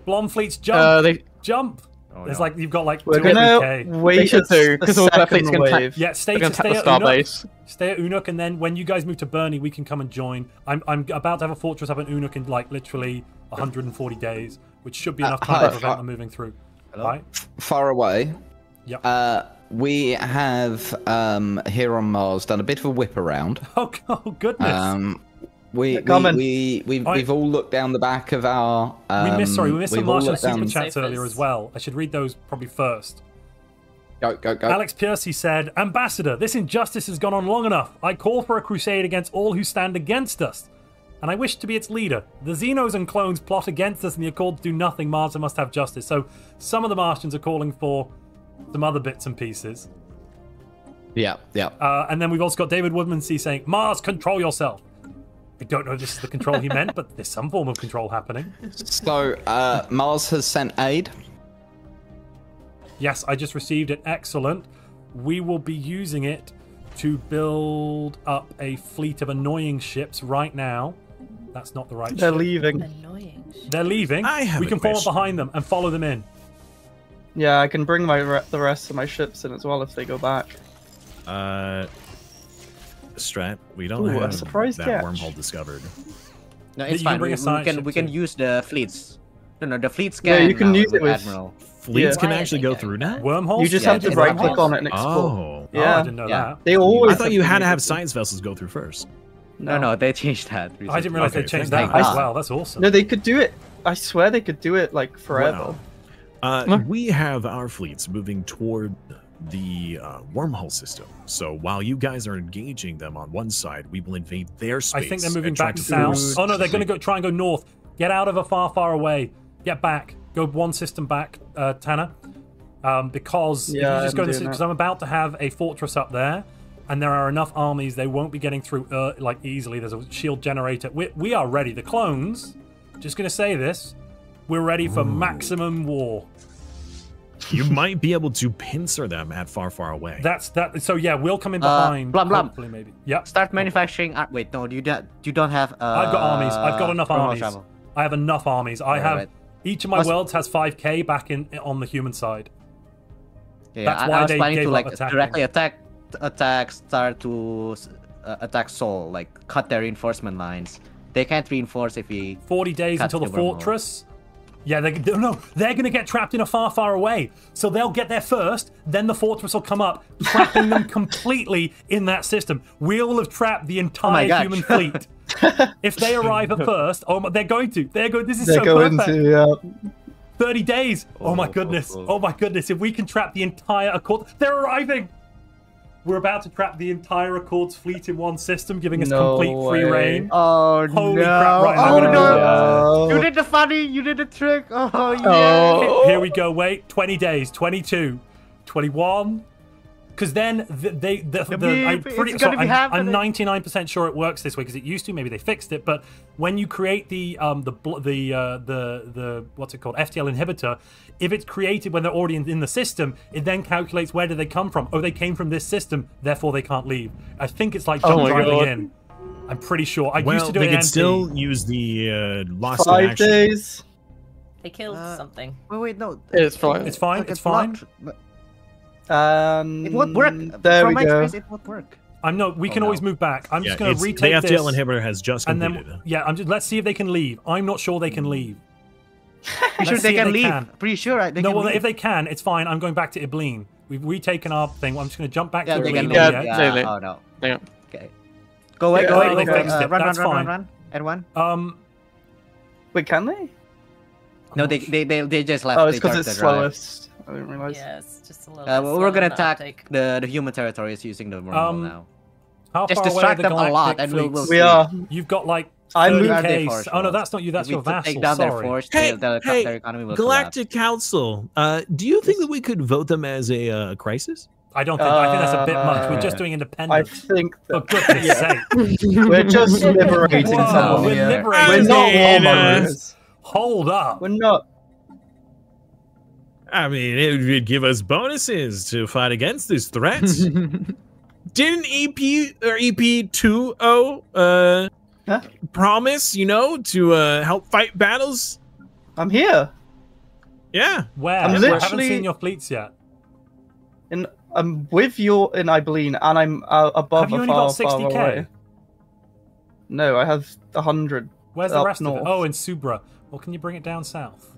Blom fleets jump, Uh, they jump. It's like you've got like We're 200k. gonna wait They should do, all their fleets second can ta- wave. Yeah, stay they're to stay at the Unuk. starbase. Stay at Unuk, and then when you guys move to Bernie, we can come and join. I'm I'm about to have a fortress up in Unuk in like literally 140 days, which should be Uh, enough time hi, to prevent them moving through. Hello? Right? Far away. Yep. Uh, we have um, here on Mars done a bit of a whip around. Oh, oh goodness. Um, we, They're we, coming. we, we've, I- we've all looked down the back of our. Um, we missed. Sorry, we missed some we've Martian looked down- super chats Safest. earlier as well. I should read those probably first. Go, go, go. Alex Piercy said, Ambassador, this injustice has gone on long enough. I call for a crusade against all who stand against us. And I wish to be its leader. The Xenos and clones plot against us, and the Accords do nothing. Mars must have justice. So some of the Martians are calling for some other bits and pieces. Yeah, yeah. Uh, and then we've also got David Woodmansee saying, Mars, control yourself. I don't know if this is the control he meant, but there's some form of control happening. So uh, Mars has sent aid. Yes, I just received it. Excellent. We will be using it to build up a fleet of annoying ships right now. That's not the right They're ship. leaving. Annoying. They're leaving. I have we a can follow behind them and follow them in. Yeah, I can bring my re- the rest of my ships in as well if they go back. Uh, Strat, we don't Ooh, a have surprise that catch. wormhole discovered. No, it's can fine. bring We, we can ship we can too. use the fleets. No, no, the fleets can. Yeah, can. you can use it with- Admiral. Fleets Yeah. can Why actually go going through back? now. Wormholes? You just Yeah, have to right click on it and explore. Oh. Oh, Yeah. I didn't know Yeah. that. They always. I thought you had to have science vessels go through first. No, no, they changed that. I didn't realize Okay, they changed that God. as well. That's awesome. No, they could do it. I swear they could do it like forever. Wow. Uh, we have our fleets moving toward the uh, wormhole system. So while you guys are engaging them on one side, we will invade their space. I think they're moving back to south. force- Oh no, they're going to go try and go north. Get out of a far, far away. Get back. Go one system back, uh, Tanner. Um, because Yeah, you just I'm go because. I'm about to have a fortress up there, and there are enough armies they won't be getting through uh, like easily. There's a shield generator. We, we are ready. The clones. Just going to say this. We're ready for maximum war. You might be able to pincer them at far, far away. That's that. So yeah, we'll come in Uh, behind. Blom, Blom. Hopefully, maybe. Yep. Start manufacturing. ar- wait, no, you don't. You don't have. Uh, I've got armies. I've got enough armies. travel. I have enough armies. I Right, have right. each of my What's- worlds has 5k back in on the human side. Yeah, That's I, why I was they planning gave to like attacking. directly attack, attack, start to uh, attack Sol, like cut their reinforcement lines. They can't reinforce if we. 40 days cut until the, wormhole. fortress. Yeah, they, they- no, they're going to get trapped in a far, far away. So they'll get there first, then the fortress will come up, trapping them completely in that system. We'll have trapped the entire gosh. human fleet. if they arrive at first, oh, my, they're going to. They're going. This is They're so going perfect. to. Uh, 30 days. Oh, my Oh, goodness. oh, Oh, my goodness. If we can trap the entire Accord. They're arriving. We're about to trap the entire Accord's fleet in one system, giving us No complete free reign. Oh Holy no! crap, right, I'm oh gonna no! do You did the funny. You did the trick. Oh yeah! Oh. Here we go. Wait, 20 days, 22, 21. Because then the, they, the, the, beep, I'm pretty, gonna be I'm, I'm 99% sure it works this way because it used to. Maybe they fixed it, but when you create the um the the uh, the the what's it called FTL inhibitor, if it's created when they're already in, in the system, it then calculates where do they come from. Oh, they came from this system, therefore they can't leave. I think it's like Oh jump my driving God. in. I'm pretty sure. I well, used to do they it can in NT. still use the uh, lost in five action. days. They killed Uh, something. Wait, wait, no. It's fine. It's fine. Look, It's fine. blocked, but And It won't work. There From we my go. experience, it won't work. I'm not. We Oh, can no. always move back. I'm Yeah, just going to retake the this. FTL inhibitor has just and completed. then yeah, I'm just let's see if they can leave. I'm not sure they can leave. Pretty Let's sure they can they leave. can. Pretty sure right? they no, can well, leave. if they can, it's fine. I'm going back to Ibleen. We've retaken our thing. I'm just going to jump back yeah, to they can Ibleen. leave. Yeah, yeah. Yeah. they- they- Oh no. Yeah. Okay. Go away. Yeah, go away. they go fixed Uh, it, run, that's run, run, fine. run, run. And one. Um, Wait, can they? No, they they they, they just left. Oh, it's They because it's charged the drive. slowest. I didn't realize. Yeah, it's just a little. Uh, well, we're gonna slow in the attack uptake. the the human territories using the wormhole Um, now. how Just far away are distract the them a lot, and we'll- fleets? we'll We see. are. You've got like I 30 moved. Are they Ks. force Oh no, that's not you. That's if your vassal. take down Sorry. their force, Hey, the, the, hey, their economy will Galactic Council, uh, do you think that we could vote them as a uh, crisis? I don't think. I think that's a bit much. We're Uh, just doing independence. I independence. think For goodness yeah. sake. we're just liberating Whoa, someone we're here. liberating We're not someone. warmongers. Hold up. We're not. I mean, it would give us bonuses to fight against this threat. Didn't EP or EP two O uh Huh? promise, you know, to uh help fight battles? I'm here. Yeah. Where? I'm I haven't literally- seen your fleets yet. And I'm with you in Ibleen, and I'm uh, above Have you a only far, got 60k? away. No, I have a hundred. Where's the rest north. of it? Oh, in Subra. Well, can you bring it down south?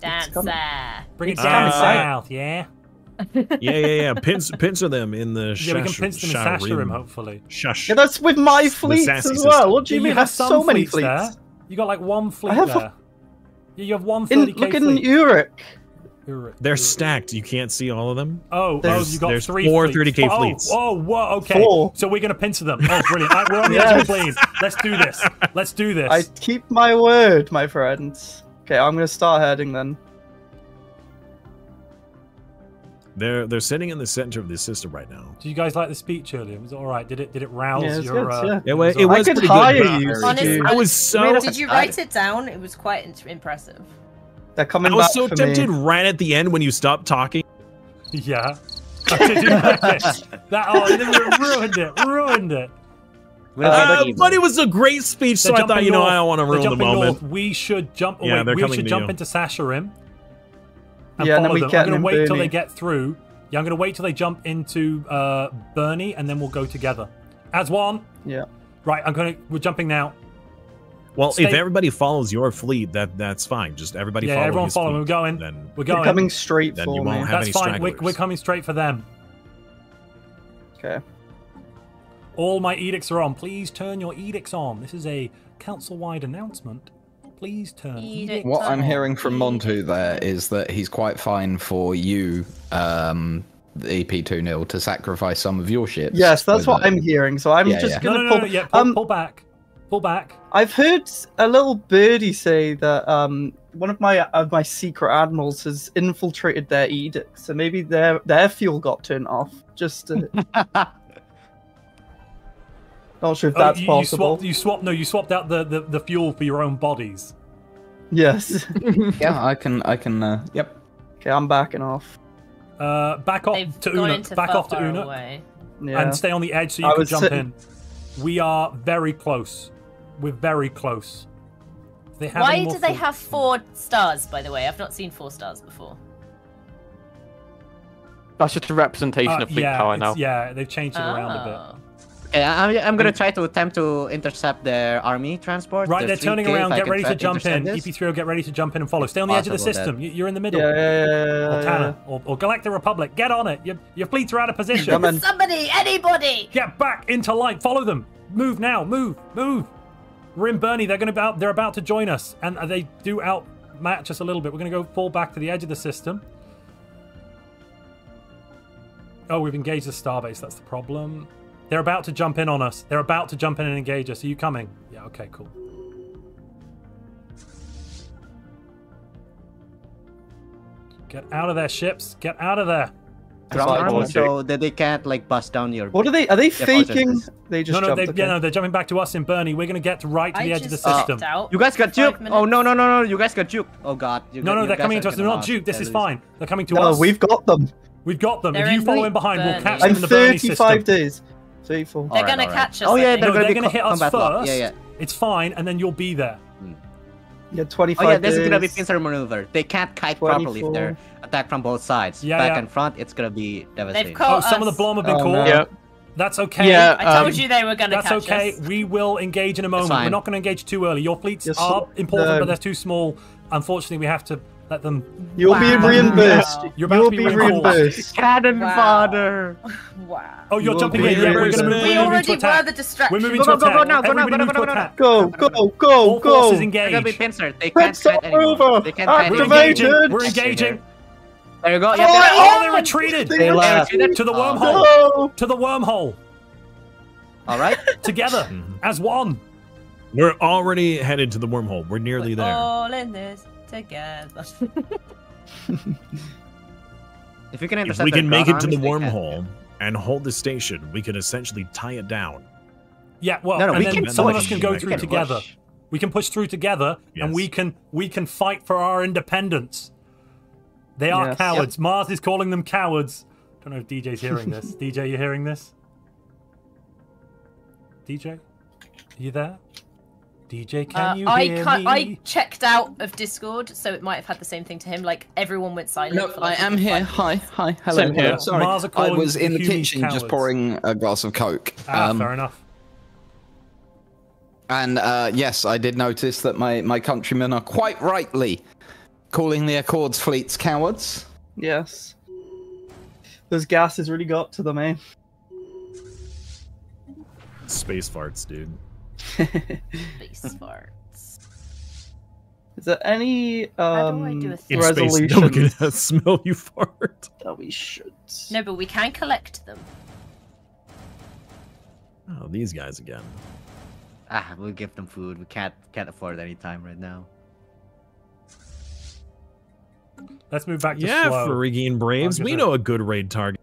Dancer. Uh, Bring it down coming. south, yeah? Yeah, yeah, yeah. Pincer, pincer them in the Yeah, we can shash- pinch them in sharim. Sasharim, hopefully. Shush. Yeah, that's with my fleets as well. system. What do you Yeah, mean? I have have so many fleets fleets. there. You got like one fleet I have a- there. Yeah, you have one In look in fleet. Uruk. Uruk, They're Uruk. stacked. You can't see all of them. Oh, oh, you got there's three four fleets. 30K oh, fleets. Oh, whoa, okay. Four. So we're gonna pincer them. Oh, brilliant. Right, we're on the edge of the plane. Let's do this. Let's do this. I keep my word, my friends. Okay, I'm gonna start heading then. They're they're sitting in the center of the system right now. Did you guys like the speech earlier? Was it all right? Did it did it rouse Yeah, it's your? good, uh, yeah. It was, it right? was could hire good. you Honestly, I was so Did you write it down? It was quite in- impressive. They're coming I was back so for tempted me. right at the end when you stopped talking. Yeah. I did like it. That oh, ruined it. Ruined it. We're gonna Uh, but it was a great speech, so I thought, you know, north. I don't want to ruin the moment. north. We should jump. Oh, Yeah, wait, they're we coming should to jump you. into Sasharim. And Yeah, and then follow we them. get I'm gonna in wait till they get through. Yeah, I'm gonna wait till they jump into uh, Bernie, and then we'll go together as one. Yeah. Right, I'm gonna. We're jumping now. Well, Stay- if everybody follows your fleet, that that's fine. Just everybody yeah, follow everyone his follow. fleet, We're going. Then We're They're going. coming straight Then for you won't have That's any fine. We're, we're coming straight for them. Okay. All my edicts are on. Please turn your edicts on. This is a council-wide announcement. Please turn. Edict What I'm hearing from Montu there is that he's quite fine for you, um, the EP2 0 to sacrifice some of your ships. Yes, that's what it. I'm hearing. So I'm Yeah, just yeah. Gonna no, no, pull. no, yeah, pull, um, pull back. Pull back. I've heard a little birdie say that um, one of my of my secret admirals has infiltrated their edict, so maybe their their fuel got turned off. Just to... not sure if Oh, that's you, you possible. swapped. You swapped. No, you swapped out the, the, the fuel for your own bodies. Yes. Yeah, I can. I can. Uh, yep. okay, I'm backing off. Uh, back off They've to gone Una. Back off to far Una. Yeah. and stay on the edge so you I can jump sitting- in. We are very close. We're very close. They have Why do they fuel- have four stars, by the way? I've not seen four stars before. That's just a representation Uh, of fleet yeah, power now. Yeah, they've changed it around a Oh. Okay, I'm, I'm gonna try to attempt to intercept their army transport. Right, their they're turning around. Get ready to jump in. this. EP3 get ready to jump in and follow. Stay on the edge of the system. that- You- You're in the middle. Yeah, yeah, yeah, yeah, Or yeah, Tanner, or, or Galactic Republic. Get on it. Your, your fleets are out of position. Come. Somebody, anybody! Get back into light. Follow them. Move now. Move. Move. We're in Bernie. They're going to about. They're about to join us, and they do outmatch us a little bit. We're going to go fall back to the edge of the system. Oh, we've engaged the starbase. That's the problem. They're about to jump in on us. They're about to jump in and engage us. Are you coming? Yeah. Okay. Cool. Get out of their ships. Get out of there. Ground Sorry, army, policy. so that they can't like bust down your. What are they? Are they their faking? They just no, no, jumped. they, okay. yeah, no, they're jumping back to us in Bernie. We're going to get right to I the edge of the system. out You guys got for five juked. Oh no no no no! You guys got juked. Oh god. You No, got- no, they're coming are to us. They're not lose. Duke. This is fine. They're coming to No, us. we've got them. We've got them. They're if you follow the in behind, we'll catch them I'm in the Bernie system. 35 days. 34. They're Alright, gonna alright. catch us. Oh yeah, they're No, gonna they're going to hit us combat lock. first. Yeah yeah. It's fine, and then you'll be there. Yeah, 25 Oh yeah, this is gonna be days. pincer maneuver. They can't kite properly if they're attacked from both sides. Yeah, Back yeah. and front, it's gonna be devastating. caught- Oh, some of the us. Blom have been Oh, caught. no. Yeah. That's okay. Yeah, I told um, you they were gonna That's catch okay. us. We will engage in a moment. We're not going to engage too early. Your fleets Yes, are important, no. but they're too small. Unfortunately, we have to let them. You'll be Wow. reimbursed. You're about You'll to be be reimbursed. Cannon Wow. fodder. Wow. Oh, you're You'll jumping in. Yeah, we're going to move. reimbursed. We We're moving to already were attack. the distraction. We're moving Go, to go, go, attack. go now, go now, Everybody go now, move go to now, go now. attack. Go, go, go, All go. forces They're gonna be engage. pincer. They can't Let's kite anymore. over. They can't kite We're anymore. engaging. Activated. We're engaging. There you go. Oh, Yeah, Oh, they retreated. They left. to the wormhole. No. To the wormhole. All right. Together mm-hmm. as one. We're already headed to the wormhole. We're nearly there. All in this together. If we can If we can make it to the armies, they can. wormhole and hold the station, we can essentially tie it down. Yeah, well, No, no, and we then can some of us can go We through can together. push. We can push through together, and we can we can fight for our independence. They are Yes. cowards. Mars is calling them cowards. Don't know if DJ's hearing this. DJ, you hearing this? DJ, are you there? DJ, can Uh, you I hear me? I checked out of Discord, so it might have had the same thing to him. Like everyone went silent. No, for I am here. Hi, hi, hello. Same here. Sorry, Mars I was in the humans kitchen just pouring a glass of Coke. Ah, Um, fair enough. And uh, yes, I did notice that my, my countrymen are quite rightly calling the Accords fleets cowards. Yes. Those gases really got to them, eh? Space farts, dude. Space farts. Is there any How do I um, do a In thing? space, no one can smell you fart. that we should? No, but we can collect them. Oh, these guys again. Ah, we'll give them food. We can't can't afford any time right now. Let's move back to Yeah, slow. Ferrigian Braves. We know a good raid target.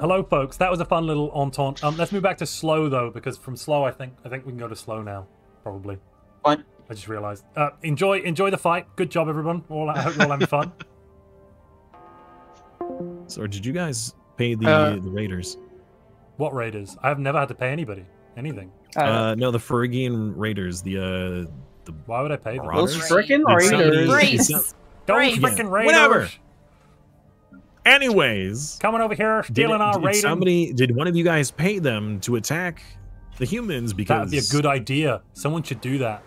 Hello, folks. That was a fun little entente. Um, let's move back to slow though, because from slow, I think I think we can go to slow now. Probably. Fine. I just realised. Uh, enjoy enjoy the fight. Good job, everyone. All I hope you're all having fun. So, did you guys pay the Uh, the raiders? What raiders? I have never had to pay anybody anything. Uh, no, the Ferrigian raiders. The uh, the Why would I pay them? Those frickin' It's raiders. it's Don't Braves. freaking raiders! Whatever. Anyways, Coming over here, did, stealing our did raiding. somebody did one of you guys pay them to attack the humans because That'd be a good idea. Someone should do that.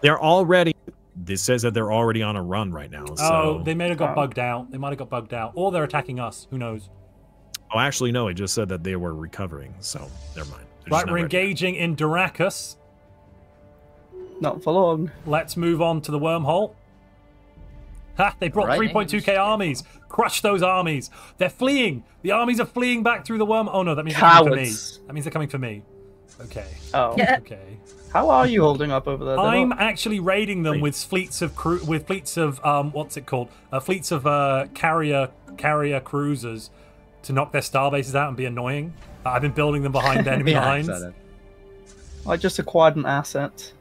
they're already. This says that they're already on a run right now. So, Oh, they may have got oh. bugged out. They might have got bugged out, or they're attacking us. Who knows? oh, actually, no. It just said that they were recovering. So, never mind. They're Right, we're ready. engaging in Duracus. Not for long. Let's move on to the wormhole. Ha! They brought Right. 3.2k armies. Crush those armies. They're fleeing. The armies are fleeing back through the worm. Oh no, that means they're coming for me. That means they're coming for me. Okay. Oh. Okay. How are you holding up over there? They're I'm not- actually raiding them with fleets of cru- with fleets of um what's it called? Uh, fleets of uh carrier carrier cruisers to knock their star bases out and be annoying. Uh, I've been building them behind enemy Yeah, lines. saw. I just acquired an asset.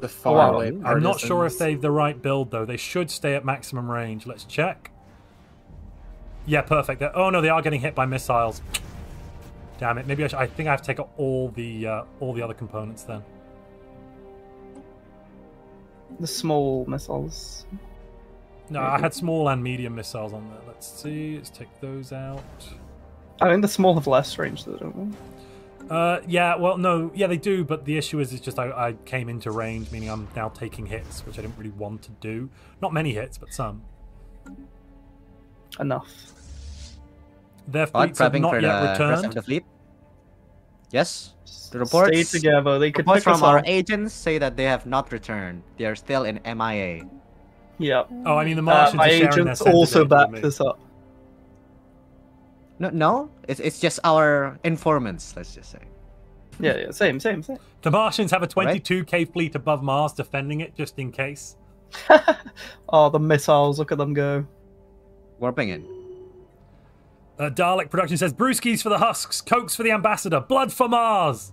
The Oh, wow. I'm not sure if they've the right build though. They should stay at maximum range. Let's check. Yeah, perfect. They're- oh no, they are getting hit by missiles. Damn it. Maybe I, should, I think I have to take out all the uh, all the other components then. The small missiles. No, I had small and medium missiles on there. Let's see. Let's take those out. I think the small have less range, though, don't they? Uh, yeah, well, no, yeah, they do, but the issue is, it's just I, I came into range, meaning I'm now taking hits, which I didn't really want to do. Not many hits, but some. Enough. Their Alright, fleets have prepping not for yet the rest of returned. the fleet. Yes, the reports. Stay together. They could reports from our off. agents say that they have not returned. They are still in MIA. Yeah. Oh, I mean, the Uh, Martians my are sharing agents sensor also data back this up. No, no, it's it's just our informants. Let's just say. Yeah, yeah, same, same, same. The Martians have a 22k fleet above Mars defending it, just in case. Oh, the missiles! Look at them go. Warping in. Uh, Dalek Production says, Brewskis for the Husks, Cokes for the Ambassador, Blood for Mars!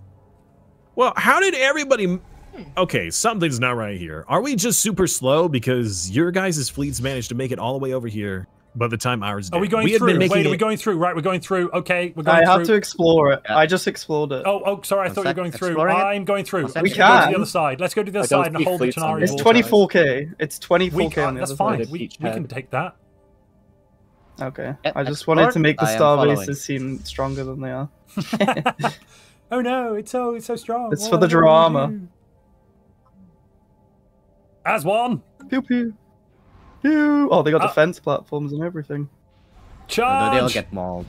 Well, how did everybody? Okay, something's not right here. Are we just super slow because your guys' fleets managed to make it all the way over here by the time ours did? Are we going we through? been making Wait, are we going through? Right, we're going through. Okay, we're going I through. had to explore it. I just explored it. Oh, oh, sorry, I One thought you were going through. it? I'm going through. One Let's We go to the other side. Let's go to the other side and hold the fleets Tanari It's 24k. It's 24k We on can, the that's other fine. side. We, we can take that. Okay. I just wanted to make the star bases seem stronger than they are. Oh no, it's so it's so strong. It's What for the drama. As one. Pew pew. Pew. Oh, they got Uh, defense platforms and everything. Charge! they'll get mauled.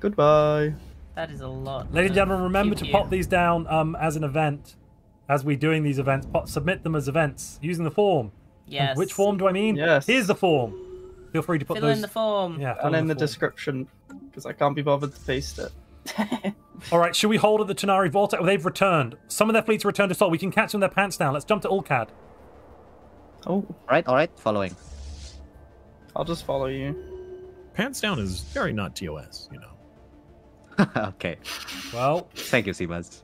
Goodbye. That is a lot. Ladies and gentlemen, remember Pew to pew. pop these down um, as an event. As we're doing these events, pop, submit them as events using the form. And Yes. Which form do I mean? Yes. Here's the form. Feel free to put Fill those. in the form. Yeah. And in the form. description, because I can't be bothered to paste it. All right, should we hold at the Tanari Vortex? Oh, they've returned. Some of their fleets returned to well. We can catch them in their pants now. Let's jump to Ulcad. Oh. Right, all right, following. I'll just follow you. Pants down is very not TOS, you know. okay. Well, thank you, Simus.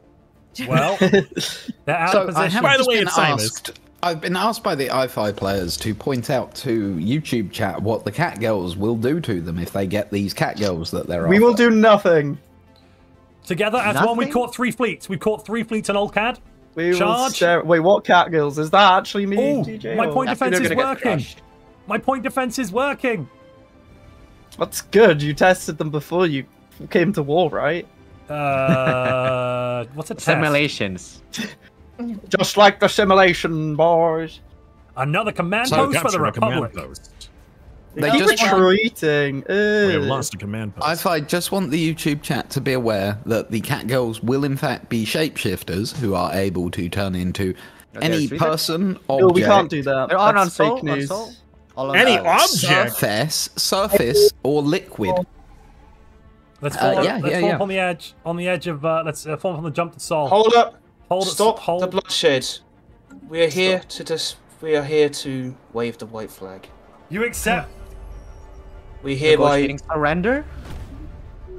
Well, they're out so of I position. have just been asked. I've been asked by the i5 players to point out to YouTube chat what the cat girls will do to them if they get these cat girls that they're We after. will do nothing. Together as one, we Nothing? caught three fleets. We caught three fleets on Ulcad. We will Charge. stare. Wait, what cat girls? Is that actually me, Oh, DJ? my point defense is working. My point defense is working. That's good. You tested them before you came to war, right? Uh, what's a test? Simulations. Just like the simulation, boys. Another command So post for the capture a command Republic. post. They They keep just- retreating. We have lost a command post. I just want the YouTube chat to be aware that the cat girls will in fact be shapeshifters who are able to turn into they're any person, object, No, we can't do that. They're on That's fake news. All Any Sol. object. surface, surface, or liquid. Let's Uh, yeah, let's yeah, form yeah. on the edge. On the edge of uh, let's uh, form on the jump to Sol. Hold up. Hold it, Stop hold- the bloodshed. We are here to dis- We are here to wave the white flag. You accept. We hereby. Negotiating surrender.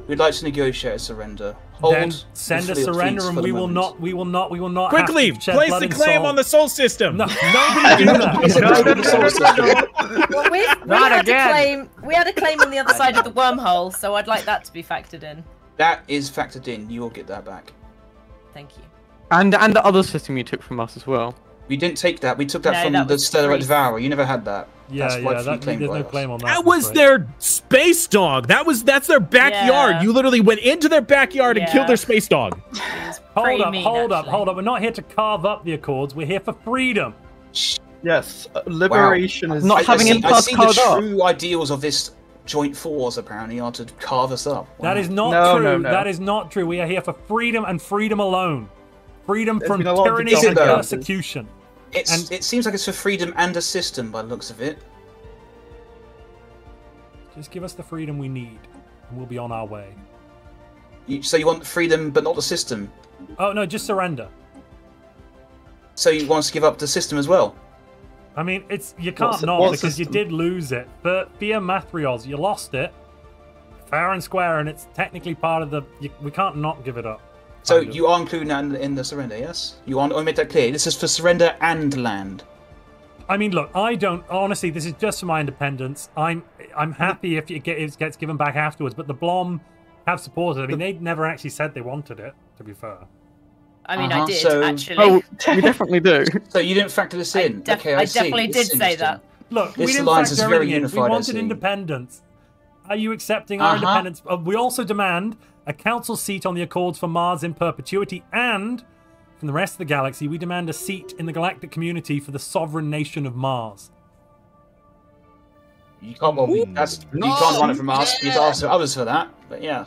We'd like to negotiate a surrender. Hold. then send a surrender, and the we will not. We will not. We will not. Quickly, have to shed place blood the claim on the Sol system. No, nobody do that. No, no, no, no, Well, we, we Not had again. a claim. We had a claim on the other side of the wormhole, so I'd like that to be factored in. That is factored in. You will get that back. Thank you. And and the other system you took from us as well. We didn't take that. We took that No, from that the was Stellarite free. Devourer. You never had that. Yeah, That's yeah. That, there's no claim on that. That I'm was afraid. their space dog. That was that's their backyard. Yeah. You literally went into their backyard and killed their space dog. Hold up, mean, hold up, hold up. We're not here to carve up the Accords. We're here for freedom. Yes, uh, liberation is Not I, having I see, I see card the up. true ideals of this joint force apparently are to carve us up. That Wow. is not No, true. no, no. That is not true. We are here for freedom and freedom alone. Freedom There's from been a lot of tyranny and though? persecution. It's, it seems like it's for freedom and a system by the looks of it. Just give us the freedom we need, and we'll be on our way. You, so you want freedom but not the system. Oh no, just surrender. So you want us to give up the system as well. I mean, it's you can't What's- not what because you did lose it. But via Mathrios, you lost it, fair and square, and it's technically part of the. You, we can't not give it up. So kind of. you are including that in, in the surrender, yes? You want to make that clear. This is for surrender and land. I mean, look, I don't honestly. This is just for my independence. I'm I'm happy if it get- it gets given back afterwards. But the Blom have supported. I mean, they never actually said they wanted it. To be fair. I mean, Uh-huh, I did so- actually. Oh, we definitely do. So you didn't factor this I, in. def- okay, I, I see. definitely This did say that. Look, This we didn't alliance factor is very everything in. We wanted independence. Are you accepting our Uh-huh. independence? Uh, we also demand a council seat on the Accords for Mars in perpetuity, and from the rest of the galaxy, we demand a seat in the galactic community for the sovereign nation of Mars. You can't. Well, that's you can't run it from us. You have to ask the others for that. But yeah.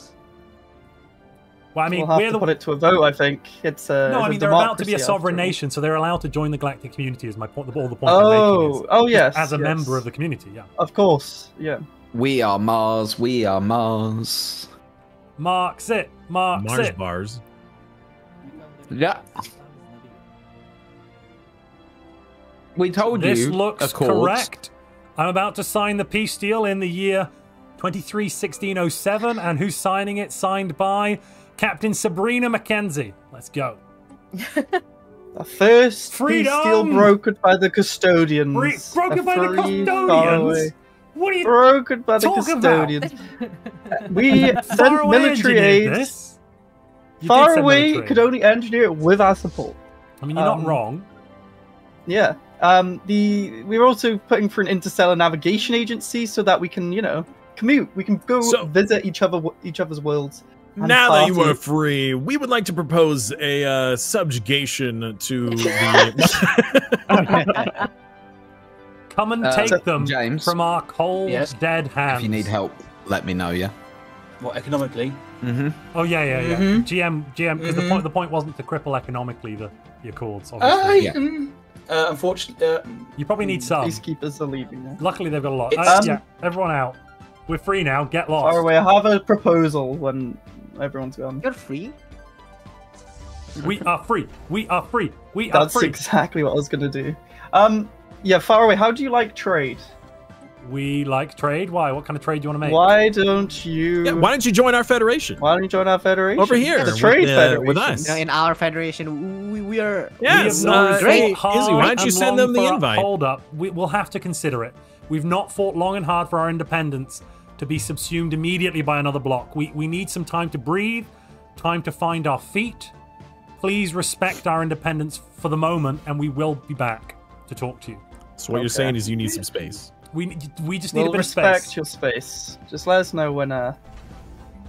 Well, I mean, we'll have we're to the put it to a vote. I think it's a. no. it's I a mean, they're about to be a sovereign after nation, so they're allowed to join the galactic community. Is my point? All the point I'm oh, making Oh, is oh yes, as a yes. member of the community. Yeah, Of course, yeah. We are Mars. We are Mars. Marks it. Marks Mars it. bars. Yeah. We told This you. This looks correct. I'm about to sign the peace deal in the year 231607, and who's signing it? Signed by Captain Sabrina Mackenzie. Let's go. The first peace deal Freedom! brokered by the custodians. Free- broken A by the custodians? Faraway- What are you Brokered by the talking custodians. we sent away military engineered aid. this? You did Far away military could only engineer it with our support. I mean, you're um, not wrong. Yeah. Um, the we're also putting for an interstellar navigation agency so that we can, you know, commute. We can go So- visit each other, each other's worlds. and Now that you are free, we would like to propose a uh, subjugation to the. Come and Uh, take so, them James. from our cold, Yes? dead hands. If you need help, let me know. Yeah. What economically? Mm-hmm. Oh yeah, yeah, yeah. Mhm. GM, GM. Because the Mhm. point, the point wasn't to cripple economically the the Accords. Uh, Obviously, Yeah. mm, uh, unfortunately, uh, you probably need some. Peacekeepers are leaving now. Luckily, they've got a lot. Uh, Um, yeah, everyone out. We're free now. Get lost. Far lost. away. I have a proposal when everyone's gone. You're free. We are free. We are free. We are That's free. That's exactly what I was gonna do. Um, yeah, far away. How do you like trade? We like trade. Why? What kind of trade do you want to make? Why don't you? Yeah, why don't you join our federation? Why don't you join our federation? Over here, the with, trade uh, federation. with us. You know, in our federation, we, we are. Yes, we have not uh, fought hey, hard Izzy, why don't you send them the for our- invite? Hold up. We, we'll have to consider it. We've not fought long and hard for our independence to be subsumed immediately by another block. We, we need some time to breathe, time to find our feet. Please respect our independence for the moment, and we will be back to talk to you. So what you're saying is you need some space. We we just need We'll a bit respect of space. your space. Just let us know when. Uh,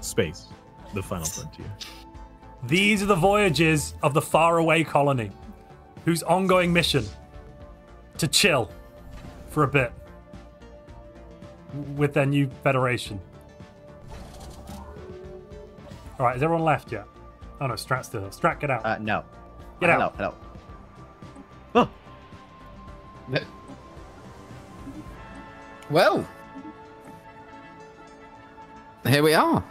Space. The final frontier. These are the voyages of the faraway colony, whose ongoing mission to chill for a bit with their new federation. All right, is everyone left yet? Oh no, Strat's still. Strat, get out. Uh, no. get hello, out. hello. Well, here we are.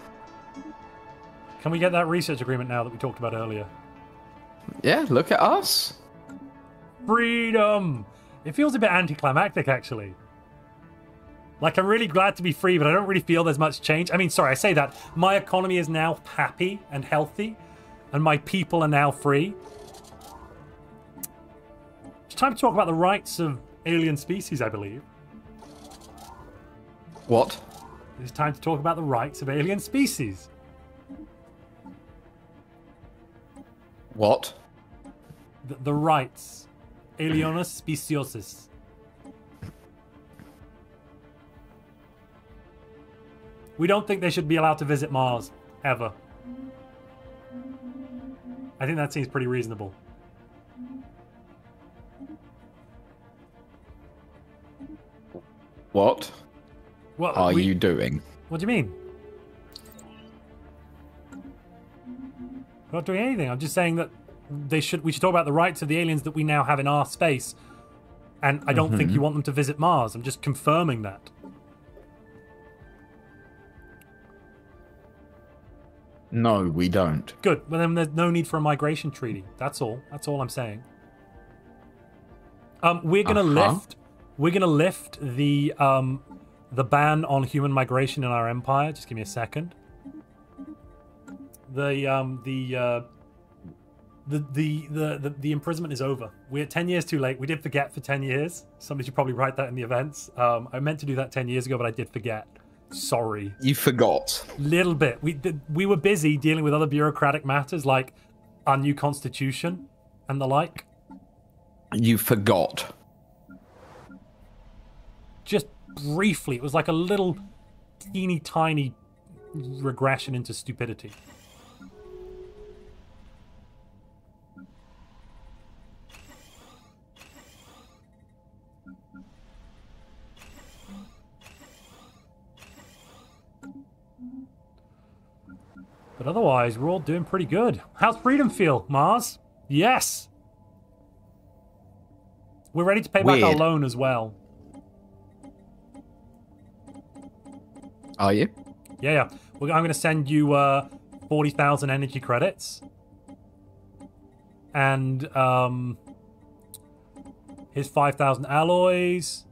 Can we get that research agreement now that we talked about earlier? Yeah, look at us. Freedom. It feels a bit anticlimactic, actually. Like I'm really glad to be free, but I don't really feel there's much change. I mean, sorry, I say that. My economy is now happy and healthy, and my people are now free. It's time to talk about the rights of alien species, I believe. What? It's time to talk about the rights of alien species. What? The, the rights. Alienis speciosis. We don't think they should be allowed to visit Mars, ever. I think that seems pretty reasonable. What What are we- you doing? What do you mean? I'm not doing anything. I'm just saying that they should we should talk about the rights of the aliens that we now have in our space. And I don't think Mhm. you want them to visit Mars. I'm just confirming that. No, we don't. Good. Well, then there's no need for a migration treaty. That's all. That's all I'm saying. Um, we're gonna Uh-huh. lift. We're gonna lift the um, the ban on human migration in our empire. Just give me a second. The um, the uh, the, the the the the imprisonment is over. We're ten years too late. We did forget for ten years. Somebody should probably write that in the events. Um, I meant to do that ten years ago, but I did forget. Sorry. You forgot. Little bit. We we were busy dealing with other bureaucratic matters like our new constitution and the like. You forgot. Just briefly, it was like a little teeny tiny regression into stupidity. But otherwise, we're all doing pretty good. How's freedom feel, Mars? Yes. We're ready to pay back our loan as well. Are you? Yeah, yeah. I'm going to send you uh, 40,000 energy credits. And um, here's 5,000 alloys.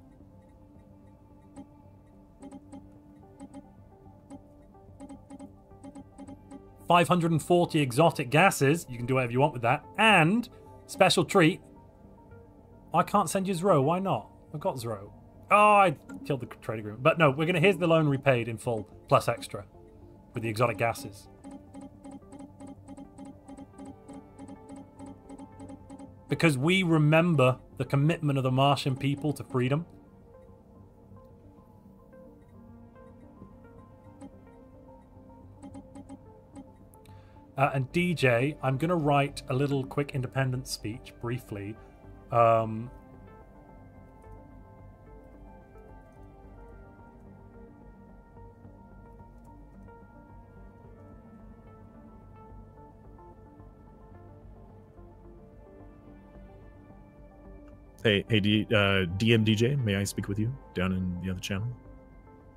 Five hundred and forty exotic gases. You can do whatever you want with that. And special treat. I can't send you Zro. Why not? I've got Zro. Oh, I killed the trade agreement. But no, we're gonna here's the loan repaid in full plus extra with the exotic gases. Because we remember the commitment of the Martian people to freedom. Uh, and DJ, I'm going to write a little quick independence speech briefly. Um, Hey, hey, D, uh, DM DJ, may I speak with you down in the other channel?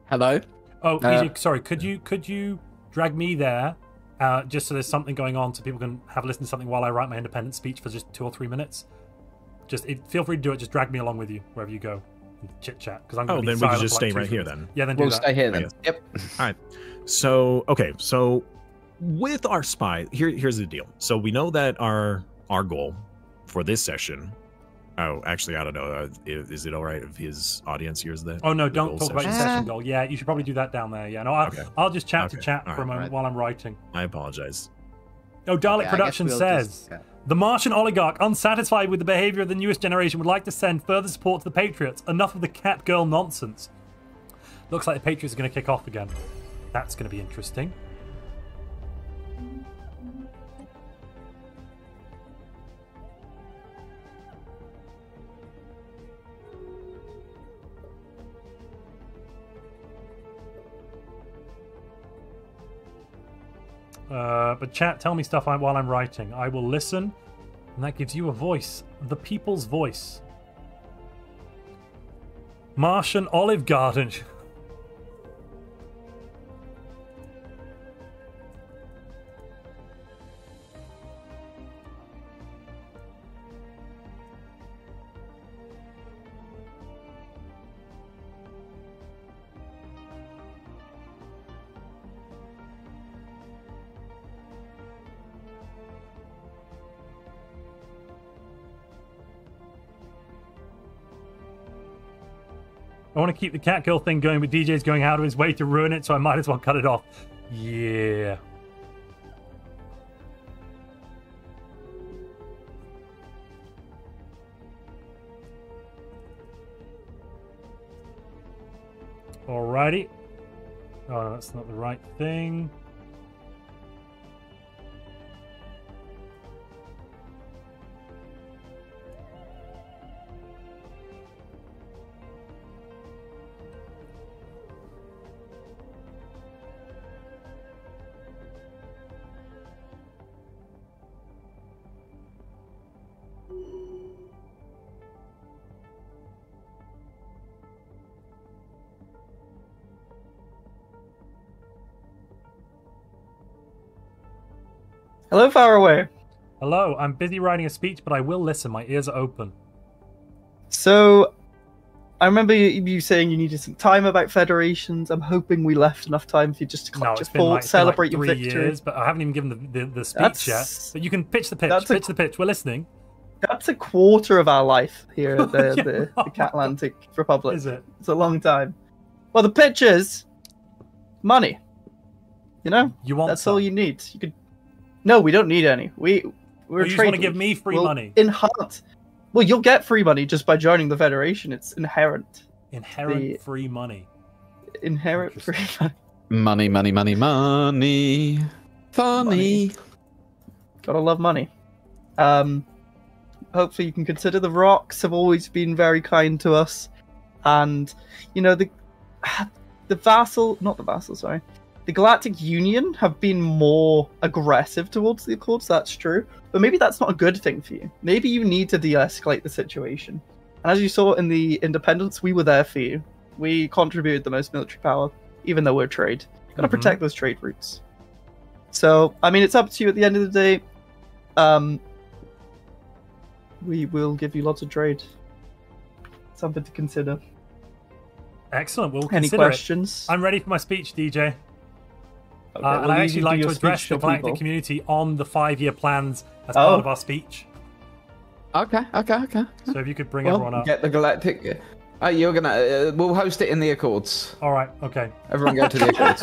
Hello. Oh, Uh, EJ, sorry. Could you could you drag me there, uh, just so there's something going on, so people can have a listen to something while I write my independent speech for just two or three minutes. Just it, feel free to do it. Just drag me along with you wherever you go, chit chat. Because I'm. Oh, gonna be then we can just for like stay right here minutes. then. Yeah, then We'll that. stay here then. guess. Yep. All right. So okay, so with our spy, here here's the deal. So we know that our our goal for this session. Oh, actually, I don't know. Uh, is, is it all right if his audience hears that? Oh no! Don't goal talk about your session? session goal. Yeah, you should probably do that down there. Yeah, no, I'll, Okay. I'll just chat to chat All for a moment Right. while I'm writing. I apologize. Oh, Dalek Okay, Production we'll says just- yeah. the Martian oligarch, unsatisfied with the behavior of the newest generation, would like to send further support to the Patriots. Enough of the cat girl nonsense. Looks like the Patriots are going to kick off again. That's going to be interesting. Uh, but chat, tell me stuff while I'm writing. I will listen, and that gives you a voice. The people's voice. Martian Olive Garden. want to keep the catgirl thing going, but DJ's going out of his way to ruin it, so I might as well cut it off. Yeah. Alrighty. Oh, that's not the right thing. Hello, far away. Hello, I'm busy writing a speech, but I will listen. My ears are open. So, I remember you, saying you needed some time about federations. I'm hoping we left enough time for you just to No, collect it's your thoughts, like, it's been like three your victory. years, but I haven't even given the, the, the speech That's- yet. But you can pitch the pitch. that's a- Pitch the pitch. We're listening. That's a quarter of our life here at the, the, the Catlantic Republic. Is it? It's a long time. Well, the pitch is money. You know, You want that's all you need. You could. No, we don't need any. We we're a you just wanna give me free We'll money? Enhance. Well, you'll get free money just by joining the Federation. It's inherent. Inherent The- free money. Inherent free money. Money, money, money, money. Funny. Gotta love money. Um, hopefully you can consider the rocks have always been very kind to us, and you know the the vassal, not the vassal, sorry, the Galactic Union have been more aggressive towards the Accords. That's true, but maybe that's not a good thing for you. Maybe you need to de-escalate the situation. And as you saw in the Independence, we were there for you. We contributed the most military power, even though we're trade. Gotta Mhm. protect those trade routes. So, I mean, it's up to you at the end of the day. Um, we will give you lots of trade. Something to consider. Excellent. We'll Any questions? it. I'm ready for my speech, DJ. Okay, uh, we'll and I actually like to address speech, the Galactic community on the five-year plans as Oh. part of our speech. Okay, okay, okay. So if you could bring Well, everyone up. get the galactic. Oh, you're gonna. Uh, we'll host it in the Accords. All right. Okay. Everyone go to the Accords.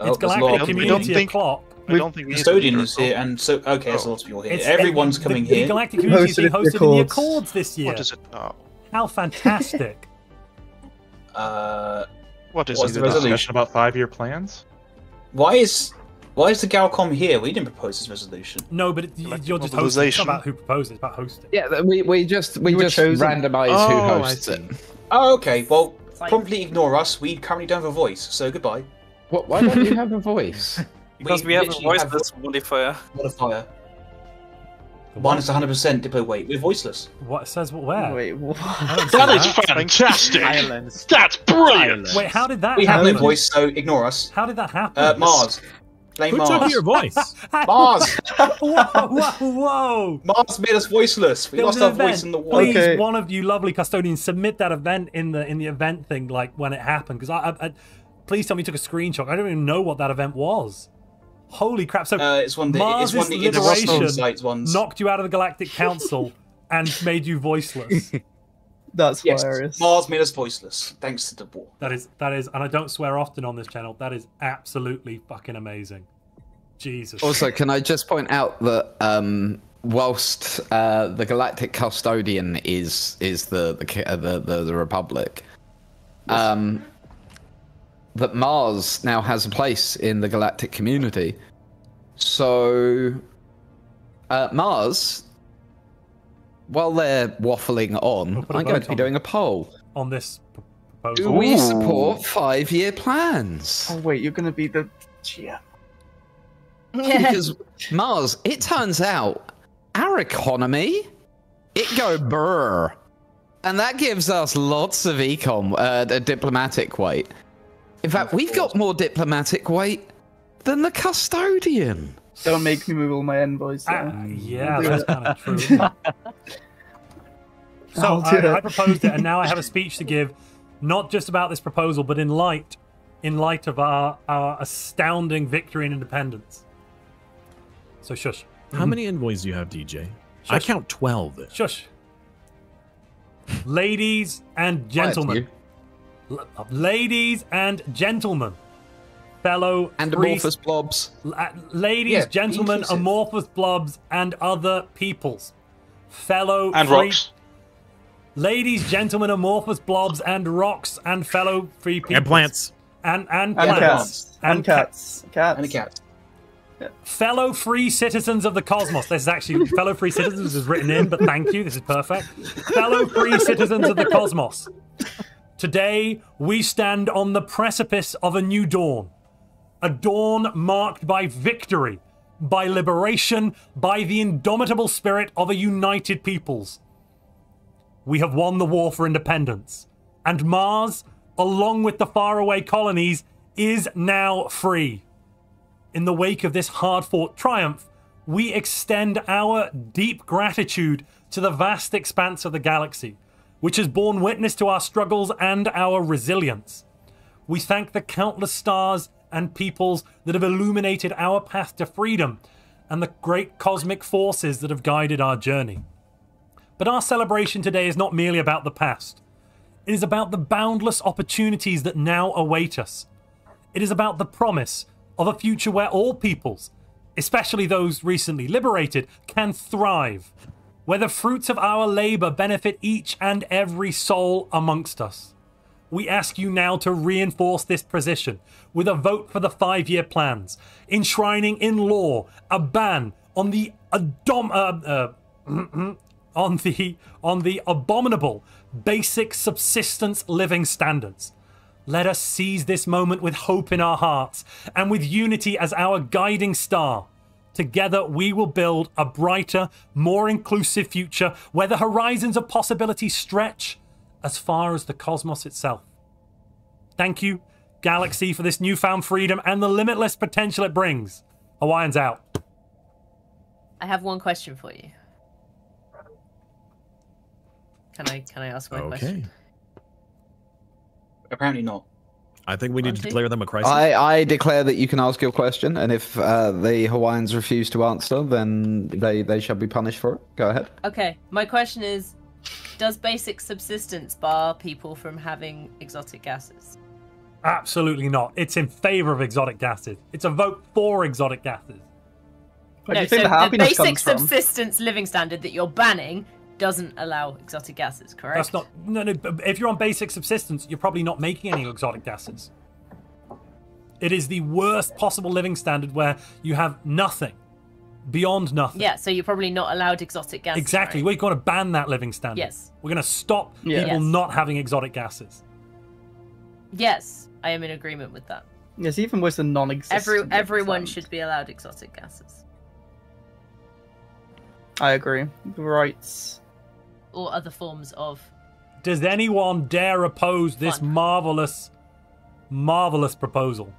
Oh, it's there's Galactic Lord. Community o'clock. I don't think Custodian is here, and so okay, there's a lot of people here. It's- Everyone's the- coming the, here. The Galactic Community is being Hosted the in the Accords. Accords this year. What is it now? How fantastic! Uh, What is it the now? resolution? Discussion about five-year plans. why is why is the Galcom here? We didn't propose this resolution. no, but it, you're just hosting. It's mobilization. not about who proposes, it. It's about hosting. yeah, we, we just we You just chosen. randomize Oh, who hosts it. Oh, okay. Well, promptly ignore us. We currently don't have a voice, so goodbye. What? Why don't you have a voice? Because we, have a voice have voiceless modifier. modifier. The Minus 100% diplo weight. We're voiceless. What says what? Where? Wait, what? I That is fantastic. Silence. That's brilliant. Wait, how did that? We have happen? no voice, so ignore us. How did that happen? Uh, Mars. Blame Who took Mars. your voice? Mars. whoa, whoa, whoa! Mars made us voiceless. We There lost an our voice in the war. Please, Okay. one of you lovely custodians, submit that event in the in the event thing, like when it happened. Because I, I, I, please tell me you took a screenshot. I don't even know what that event was. Holy crap! So Uh, it's one that Mars' it's one that liberation international sites ones. knocked you out of the Galactic Council and made you voiceless. That's Yes, hilarious. Mars made us voiceless thanks to the war. That is that is, and I don't swear often on this channel. That is absolutely fucking amazing. Jesus. Also, can I just point out that um, whilst uh, the Galactic Custodian is is the the uh, the, the, the Republic, um, that Mars now has a place in the galactic community. So, uh, Mars, while they're waffling on, We'll put a I'm going to be doing a poll. on this p- Do proposal. we support five-year plans? Oh wait, you're gonna be the GM. because Mars, it turns out our economy, it go brr, and that gives us lots of econ, uh, the diplomatic weight. In fact, we've got more diplomatic weight than the custodian. Don't make me move all my envoys. Ah, though. yeah, I'll that's kind of true. so I'll I, I proposed it, and now I have a speech to give, not just about this proposal, but in light, in light of our our astounding victory and independence. So shush, How many envoys do you have, DJ? I count 12. shush. Ladies and gentlemen, L- ladies and gentlemen, fellow And free- amorphous blobs. Uh, ladies, Yeah, gentlemen, inclusive. amorphous blobs, and other peoples, fellow And free- rocks. Ladies, gentlemen, amorphous blobs, and rocks, and fellow free peoples, And plants. and and plants. And plants, cats. And cats. Cats. And a cat. fellow free citizens of the cosmos. This is actually fellow free citizens this is written in, but thank you. This is perfect. Fellow free citizens of the cosmos. Today we stand on the precipice of a new dawn. A dawn marked by victory, by liberation, by the indomitable spirit of a united peoples. We have won the war for independence. And Mars, along with the faraway colonies, is now free. In the wake of this hard fought triumph, we extend our deep gratitude to the vast expanse of the galaxy, which has borne witness to our struggles and our resilience. We thank the countless stars and peoples that have illuminated our path to freedom and the great cosmic forces that have guided our journey. But our celebration today is not merely about the past. It is about the boundless opportunities that now await us. It is about the promise of a future where all peoples, especially those recently liberated, can thrive, where the fruits of our labor benefit each and every soul amongst us. We ask you now to reinforce this position with a vote for the five year plans, enshrining in law a ban on the adom- uh, uh, on the on the abominable basic subsistence living standards. Let us seize this moment with hope in our hearts and with unity as our guiding star. Together, we will build a brighter, more inclusive future where the horizons of possibility stretch as far as the cosmos itself. Thank you, Galaxy, for this newfound freedom and the limitless potential it brings. Hawaiians out. I have one question for you. Can I can I ask my Okay. question? Apparently not. I think we need to declare them a crisis. I, I declare that you can ask your question, and if uh, the Hawaiians refuse to answer, then they, they shall be punished for it. Go ahead. Okay, my question is Does basic subsistence bar people from having exotic gases? Absolutely not. It's in favor of exotic gases. It's a vote for exotic gases. Where no, so the happiness basic comes from? subsistence living standard that you're banning doesn't allow exotic gases, correct? That's not. No, no. but If you're on basic subsistence, you're probably not making any exotic gases. It is the worst possible living standard where you have nothing, beyond nothing. Yeah, so you're probably not allowed exotic gases. Exactly. right? We're going to ban that living standard. Yes. We're going to stop Yeah. people Yes. not having exotic gases. Yes, I am in agreement with that. It's even worse than non-existent. Every everyone standards. should be allowed exotic gases I agree. The rights. Or other forms of. Does anyone dare oppose this marvelous, marvelous proposal?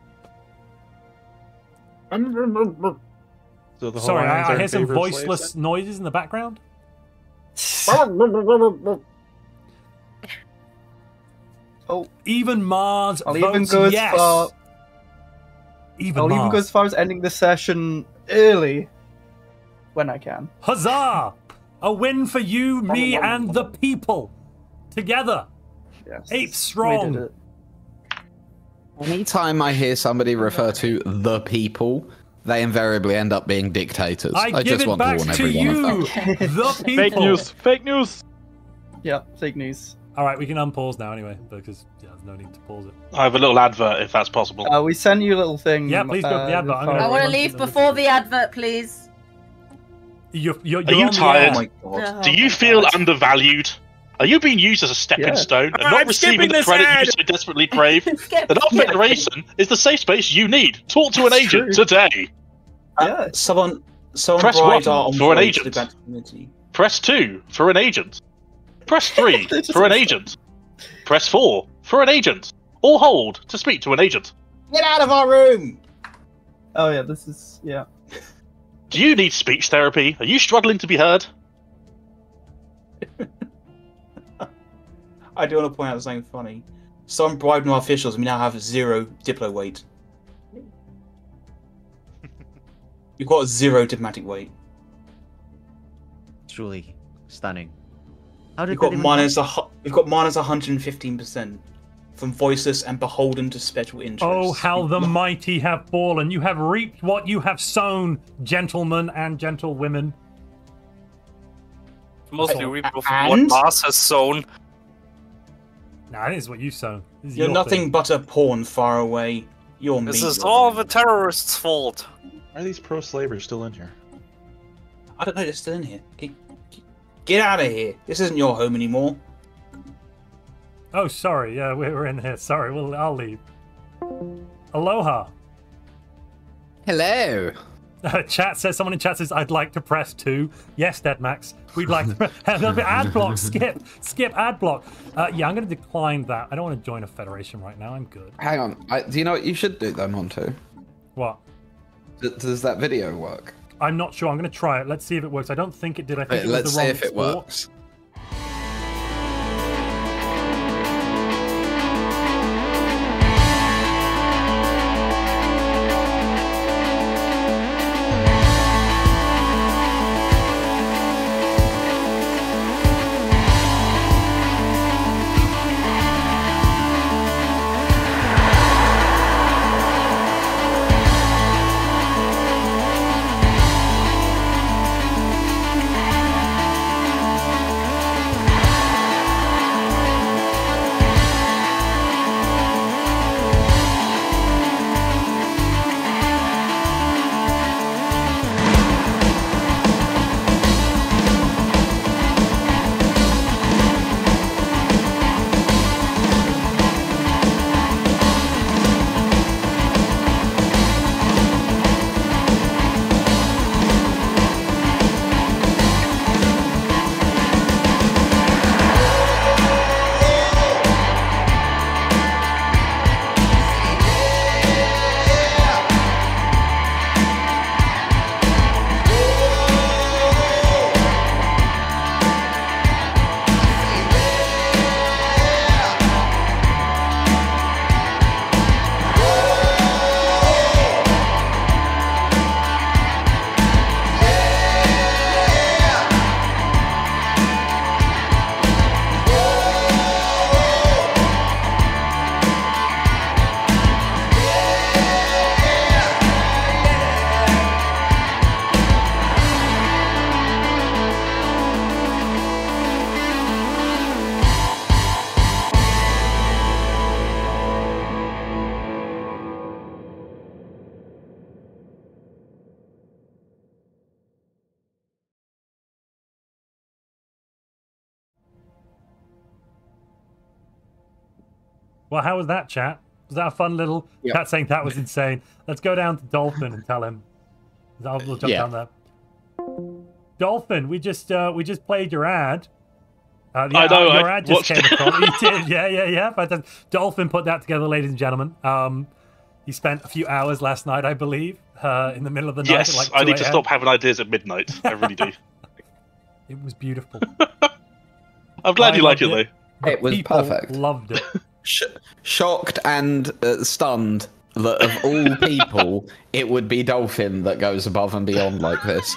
So Sorry, I, I hear some favor of voiceless noises in the background. Oh, Even Mars I'll votes even go as yes. far. Even I'll Mars. even go as far as ending the session early when I can. Huzzah! A win for you, me, and the people. Together. Yes. Eight we did strong. it. Anytime I hear somebody refer to the people, they invariably end up being dictators. I, give just it want to back warn to every one of you, them. the people. Fake news. Fake news. Yeah, fake news. All right, we can unpause now anyway because yeah, there's no need to pause it. I have a little advert if that's possible. Uh, we sent you a little thing. Yeah, please go with the uh, advert. I'm I want to leave before the advert, please. You're, you're, you're you tired? Oh my god. Do you oh feel undervalued? Are you being used as a stepping Yeah. stone and I'm not receiving the credit ad. you so desperately crave? Skip. Then our federation is the safe space you need. Talk to an agent true. today. Uh, yeah. Someone, someone Press one our for an agent. the Grand community. Press 2 for an agent. Press 3 for an agent. Press 4 for an agent. Or hold to speak to an agent. Get out of our room! Oh yeah, this is yeah. Do you need speech therapy? Are you struggling to be heard? I do want to point out something funny. Some bribed our officials, and we now have zero Diplo weight. You've got zero diplomatic weight. Truly stunning. How did We've got minus a hu- we've got minus 115 percent from voiceless and beholden to special interests. Oh, how the mighty have fallen! You have reaped what you have sown, gentlemen and gentlewomen. Mostly reap of what and? Mars has sown. Nah, this is what you've sown. You're your nothing thing. but a pawn far away. You're me. This is all them. the terrorists' fault. Why are these pro slavers still in here? I don't know. They're still in here. Get, get out of here. This isn't your home anymore. Oh, sorry. Yeah, we we're in here. Sorry. Well, I'll leave. Aloha. Hello. chat says someone in chat says I'd like to press two. Yes, Dead Max. We'd like to ad block. Skip, skip ad block. Uh, yeah, I'm going to decline that. I don't want to join a federation right now. I'm good. Hang on. I, do you know what you should do though, Montu? What? D- does that video work? I'm not sure. I'm going to try it. Let's see if it works. I don't think it did. I think Wait, it was let's the wrong see if it export. works. Well, how was that, chat? Was that a fun little Yeah. chat saying that was insane? Let's go down to Dolphin and tell him. I'll we'll jump Yeah. down there. Dolphin, we just uh, we just played your ad. Uh, the I know, your I ad just watched came it. across. You did, yeah, yeah, yeah. But Dolphin put that together, ladies and gentlemen. Um, he spent a few hours last night, I believe, uh, in the middle of the night. Yes, at like I need to stop having ideas at midnight. I really do. It was beautiful. I'm glad I you like it loved though. It was People perfect. Loved it. Sh- shocked and uh, stunned that of all people, it would be Dolphin that goes above and beyond like this.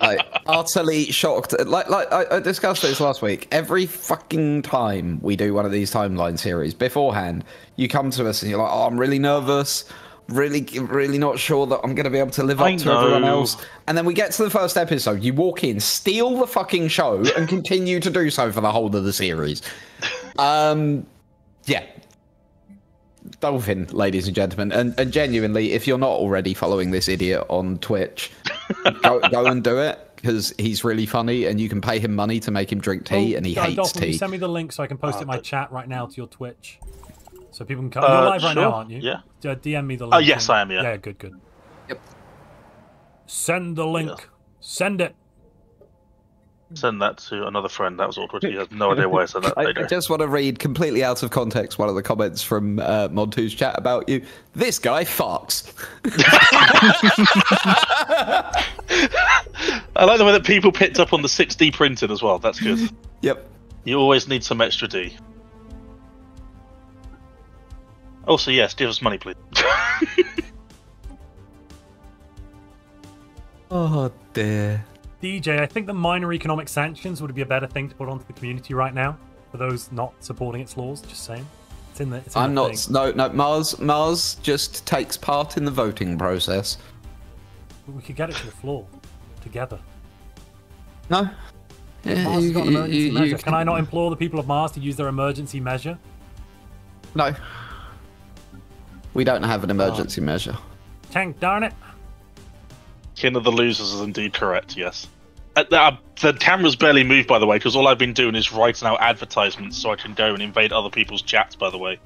like, utterly shocked. Like, like I, I discussed this last week. Every fucking time we do one of these timeline series, beforehand, you come to us and you're like, "Oh, I'm really nervous." Really, really not sure that I'm going to be able to live up I to everyone else. And then we get to the first episode. You walk in, steal the fucking show, and continue to do so for the whole of the series. Um, yeah. Dolphin, ladies and gentlemen, and, and genuinely, if you're not already following this idiot on Twitch, go, go and do it because he's really funny, and you can pay him money to make him drink tea, Oh, and he uh, hates Dolphin, will you tea. send me the link so I can post it in my chat right now to your Twitch, so people can come. Uh, You're live right now, aren't you? yeah. Uh, DM me the Oh, link. yes, and- I am, yeah. Yeah, good, good. Yep. Send the link. Send it. Send that to another friend. That was awkward. He has no idea why I said that. I, I just want to read completely out of context one of the comments from uh, Montu's chat about you. This guy fucks. I like the way that people picked up on the 6D printing as well. That's good. Yep. You always need some extra D. Also, yes, give us money, please. Oh dear. DJ, I think the minor economic sanctions would be a better thing to put onto the community right now for those not supporting its laws. Just saying, it's in the. It's in I'm the not. thing. No, no. Mars, Mars just takes part in the voting process. But we could get it to the floor together. No. Yeah, Mars has you- got an emergency you- measure. you Can I not implore the people of Mars to use their emergency measure? No. We don't have an emergency ah. measure. Tank, darn it! Kin of the losers is indeed correct. Yes. Uh, uh, the camera's barely moved, by the way, because all I've been doing is writing out advertisements so I can go and invade other people's chats. By the way.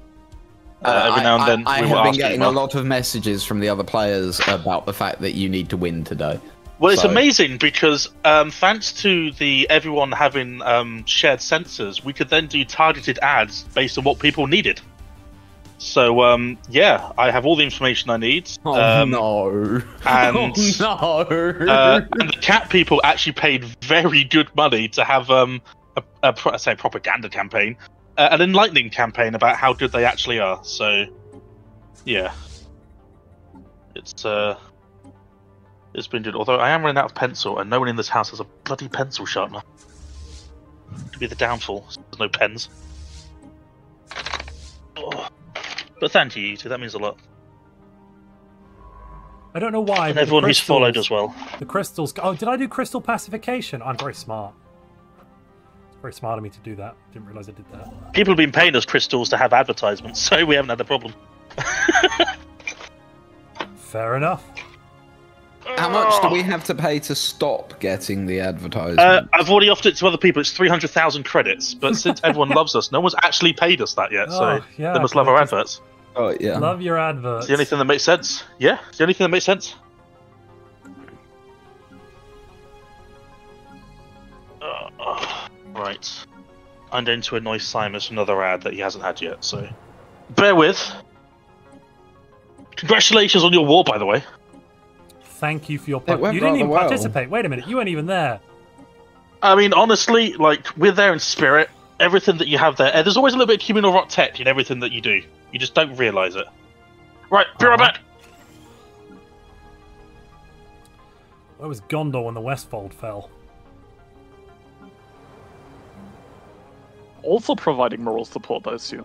Uh, every I- now and then, I, I we have been getting a lot of messages from the other players about the fact that you need to win today. Well, it's So- amazing because um, thanks to the everyone having um, shared sensors, we could then do targeted ads based on what people needed. So um, yeah, I have all the information I need. Oh um, no! And oh no! uh, and the cat people actually paid very good money to have um, a, a pro- I say propaganda campaign, uh, an enlightening campaign about how good they actually are. So yeah, it's uh, it's been good. Although I am running out of pencil, and no one in this house has a bloody pencil sharpener. Could be the downfall. There's no pens. Oh. But thank you, you two. That means a lot. I don't know why. And everyone who's followed as well. The crystals. Oh, did I do crystal pacification? I'm very smart. It's very smart of me to do that. Didn't realize I did that. People have been paying us crystals to have advertisements, so we haven't had a problem. Fair enough. How much do we have to pay to stop getting the advertisement? Uh, I've already offered it to other people. It's 300,000 credits, but since everyone loves us, no one's actually paid us that yet, so Oh, yeah, they must love our just- adverts. oh yeah. Love your adverts. It's the only thing that makes sense. Yeah, it's the only thing that makes sense. Uh, right. I'm going to annoy Simus with another ad that he hasn't had yet, so. Bear with. Congratulations on your war, by the way. Thank you for your. It Part- went you didn't even well. participate. Wait a minute. You weren't even there. I mean, honestly, like we're there in spirit. Everything that you have there, and there's always a little bit of communal rock tech in everything that you do. You just don't realize it. Right, be right back. Where was Gondor when the Westfold fell? Also providing moral support, I assume.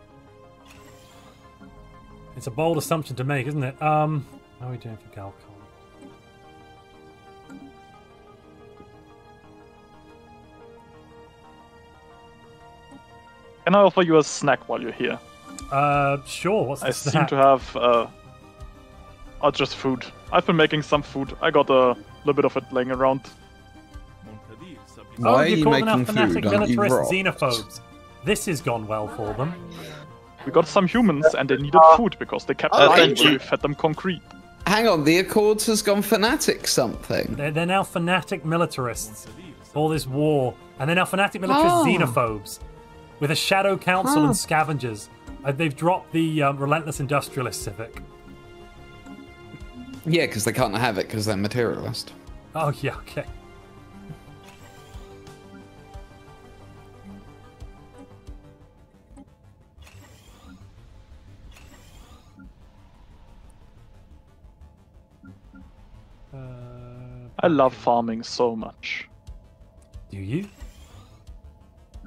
It's a bold assumption to make, isn't it? Um, how are we doing for Galcom? Can I offer you a snack while you're here? Uh, sure. What's the I seem to have uh, uh, just food. I've been making some food. I got a little bit of it laying around. Why oh, are you you call them making fanatic food? Aren't you militarist xenophobes. This has gone well for them. We got some humans and they needed food because they kept Oh, dying thank when we fed them concrete. Hang on, the Accords has gone fanatic something. They're, they're now fanatic militarists. All this war, and they're now fanatic militarist Oh. xenophobes, with a shadow council Huh. and scavengers. Uh, they've dropped the um, relentless industrialist civic. Yeah, because they can't have it because they're materialist. Oh yeah, okay. Uh, I love farming so much. do you?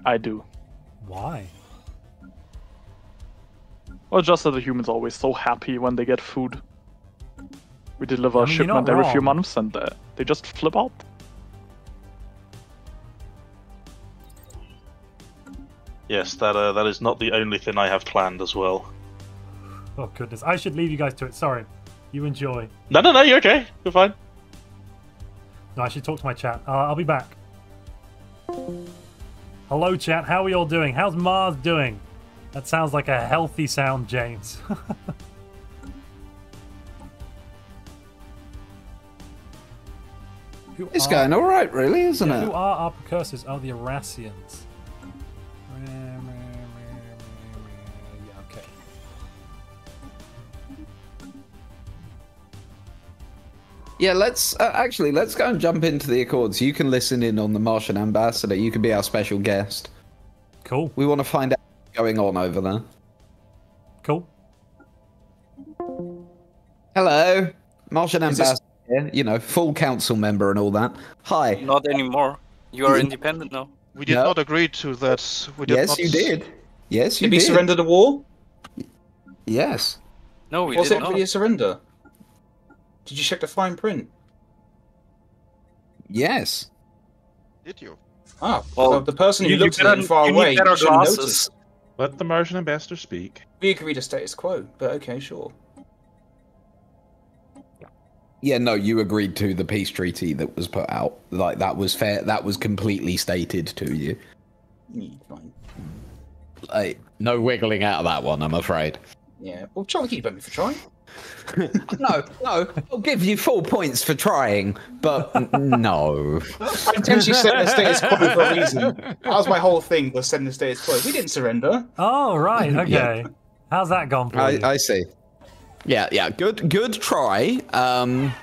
I do. Why? Well, just that the humans are always so happy when they get food. We deliver I a mean, you're shipment every few months and uh, they just flip out. Yes, that uh, that is not the only thing I have planned as well. Oh goodness, I should leave you guys to it. Sorry. You enjoy. No, no, no, you're okay. You're fine. No, I should talk to my chat. Uh, I'll be back. Hello, chat. How are you all doing? How's Mars doing? That sounds like a healthy sound, James. Who It's are- going all right, really, isn't yeah, it? Who are our precursors? Oh, the Irassians. Yeah, let's uh, actually let's go and jump into the Accords. You can listen in on the Martian ambassador. You can be our special guest. Cool. We want to find out what's going on over there. Cool. Hello, Martian Is ambassador. here, You know, full council member and all that. Hi. Not anymore. You are independent now. We did No. not agree to that. We did Yes, not... you did. Yes, you Did Did we surrender the war? Yes. No, we didn't. Was did it not. really a surrender? Did you check the fine print? Yes. Did you? Ah, Well, well, the person who you- you looked at it from far you away better shouldn't notice. Let the Martian ambassador speak. We agreed to status quo, but okay, sure. Yeah, no, you agreed to the peace treaty that was put out. Like that was fair. That was completely stated to you. Fine. Like no wiggling out of that one. I'm afraid. Yeah, well, try to keep me for trying. No, no, I'll give you four points for trying, but n- no. I intentionally set the status quo for a reason. That was my whole thing, was setting the status quo. We didn't surrender. Oh, right, okay. Yeah. How's that gone for I, you? I see. Yeah, yeah, good, good try. Um,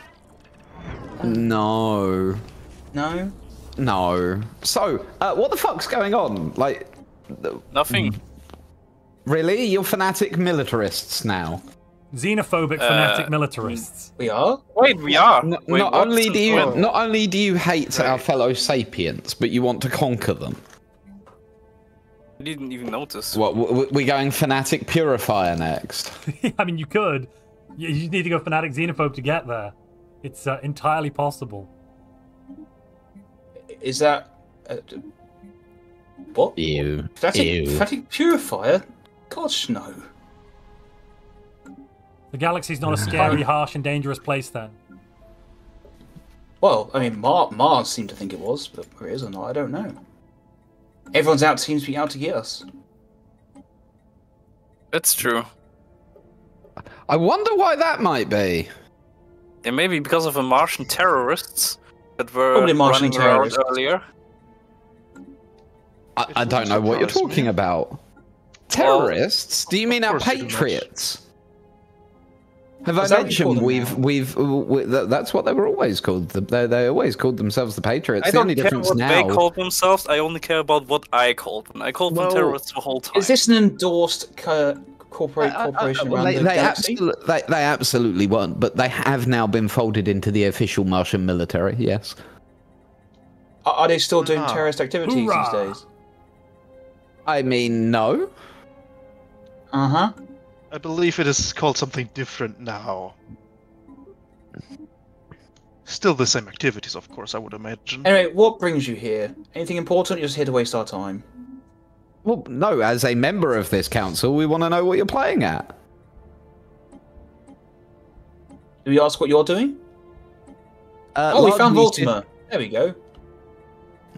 no, No? no. So, uh, what the fuck's going on? Like, Nothing. really? You're fanatic militarists now. Xenophobic Uh, fanatic militarists. We are? Wait, we are. N- Wait, not only do you Well, not only do you hate our fellow sapiens, but you want to conquer them. I didn't even notice. What? We're going fanatic purifier next? I mean, you could. You, you need to go fanatic xenophobe to get there. It's uh, entirely possible. Is that. Uh, what? Ew. Static, Ew. static purifier? Gosh, no. The galaxy's not a scary, harsh, and dangerous place then. Well, I mean, Mar- Mars seemed to think it was, but where it is or not, I don't know. Everyone's out seems to be out to get us. That's true. I wonder why that might be. It may be because of the Martian terrorists that were Probably Martian running around terrorists. earlier. I, I don't know what you're surprise me. talking about. Terrorists? Do you mean our course you do not. patriots? Have I Is that what you call mentioned we've now? we've we, that- that's what they were always called. They they always called themselves the Patriots. I the don't only care difference what now. they called themselves. I only care about what I called them. I called Well, them terrorists the whole time. Is this an endorsed co- corporate Uh, uh, corporation well, around they, the they, galaxy? absolu- they, they absolutely weren't, but they have now been folded into the official Martian military. Yes. Are, are they still doing Ah. terrorist activities Hoorah. these days? I mean, no. Uh huh. I believe it is called something different now. Still the same activities, of course, I would imagine. Anyway, what brings you here? Anything important? You're just here to waste our time. Well, no. As a member of this council, we want to know what you're playing at. Do we ask what you're doing? Uh, oh, we found largely Voltima. There we go.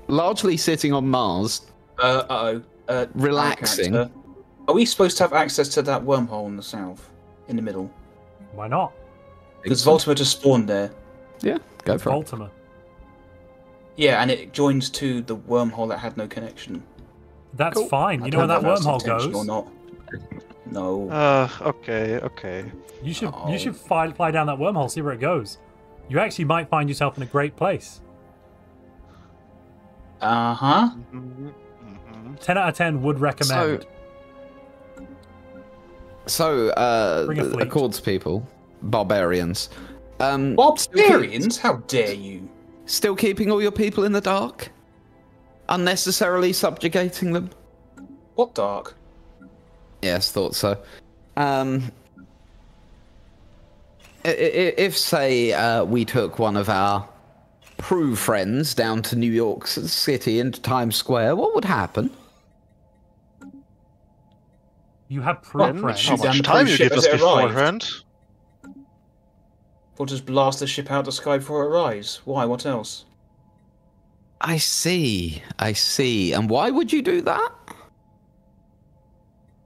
largely sitting on Mars, Uh oh. Uh, Relaxing. Our character. Are we supposed to have access to that wormhole in the south, in the middle? Why not? Because Voltima just spawned there. Yeah, go for it. Ultima. Yeah, and it joins to the wormhole that had no connection. That's Cool. fine. You know where that if that's wormhole intentional goes. Or not. No. Uh, okay, okay. You should Oh. you should fly, fly down that wormhole, see where it goes. You actually might find yourself in a great place. Uh huh. Mhm. Ten out of ten would recommend. So, uh, Bring a the fleet. Accords people, barbarians. Um, Barbarians? How dare you? Still keeping all your people in the dark? Unnecessarily subjugating them? What dark? Yes, thought so. Um, i- i- if, say, uh, we took one of our Prue friends down to New York City into Times Square, what would happen? You have Well, proof, we friend. How much time you give us it arrived. beforehand? We'll just blast the ship out the sky before it arrives. Why? What else? I see, I see. And why would you do that?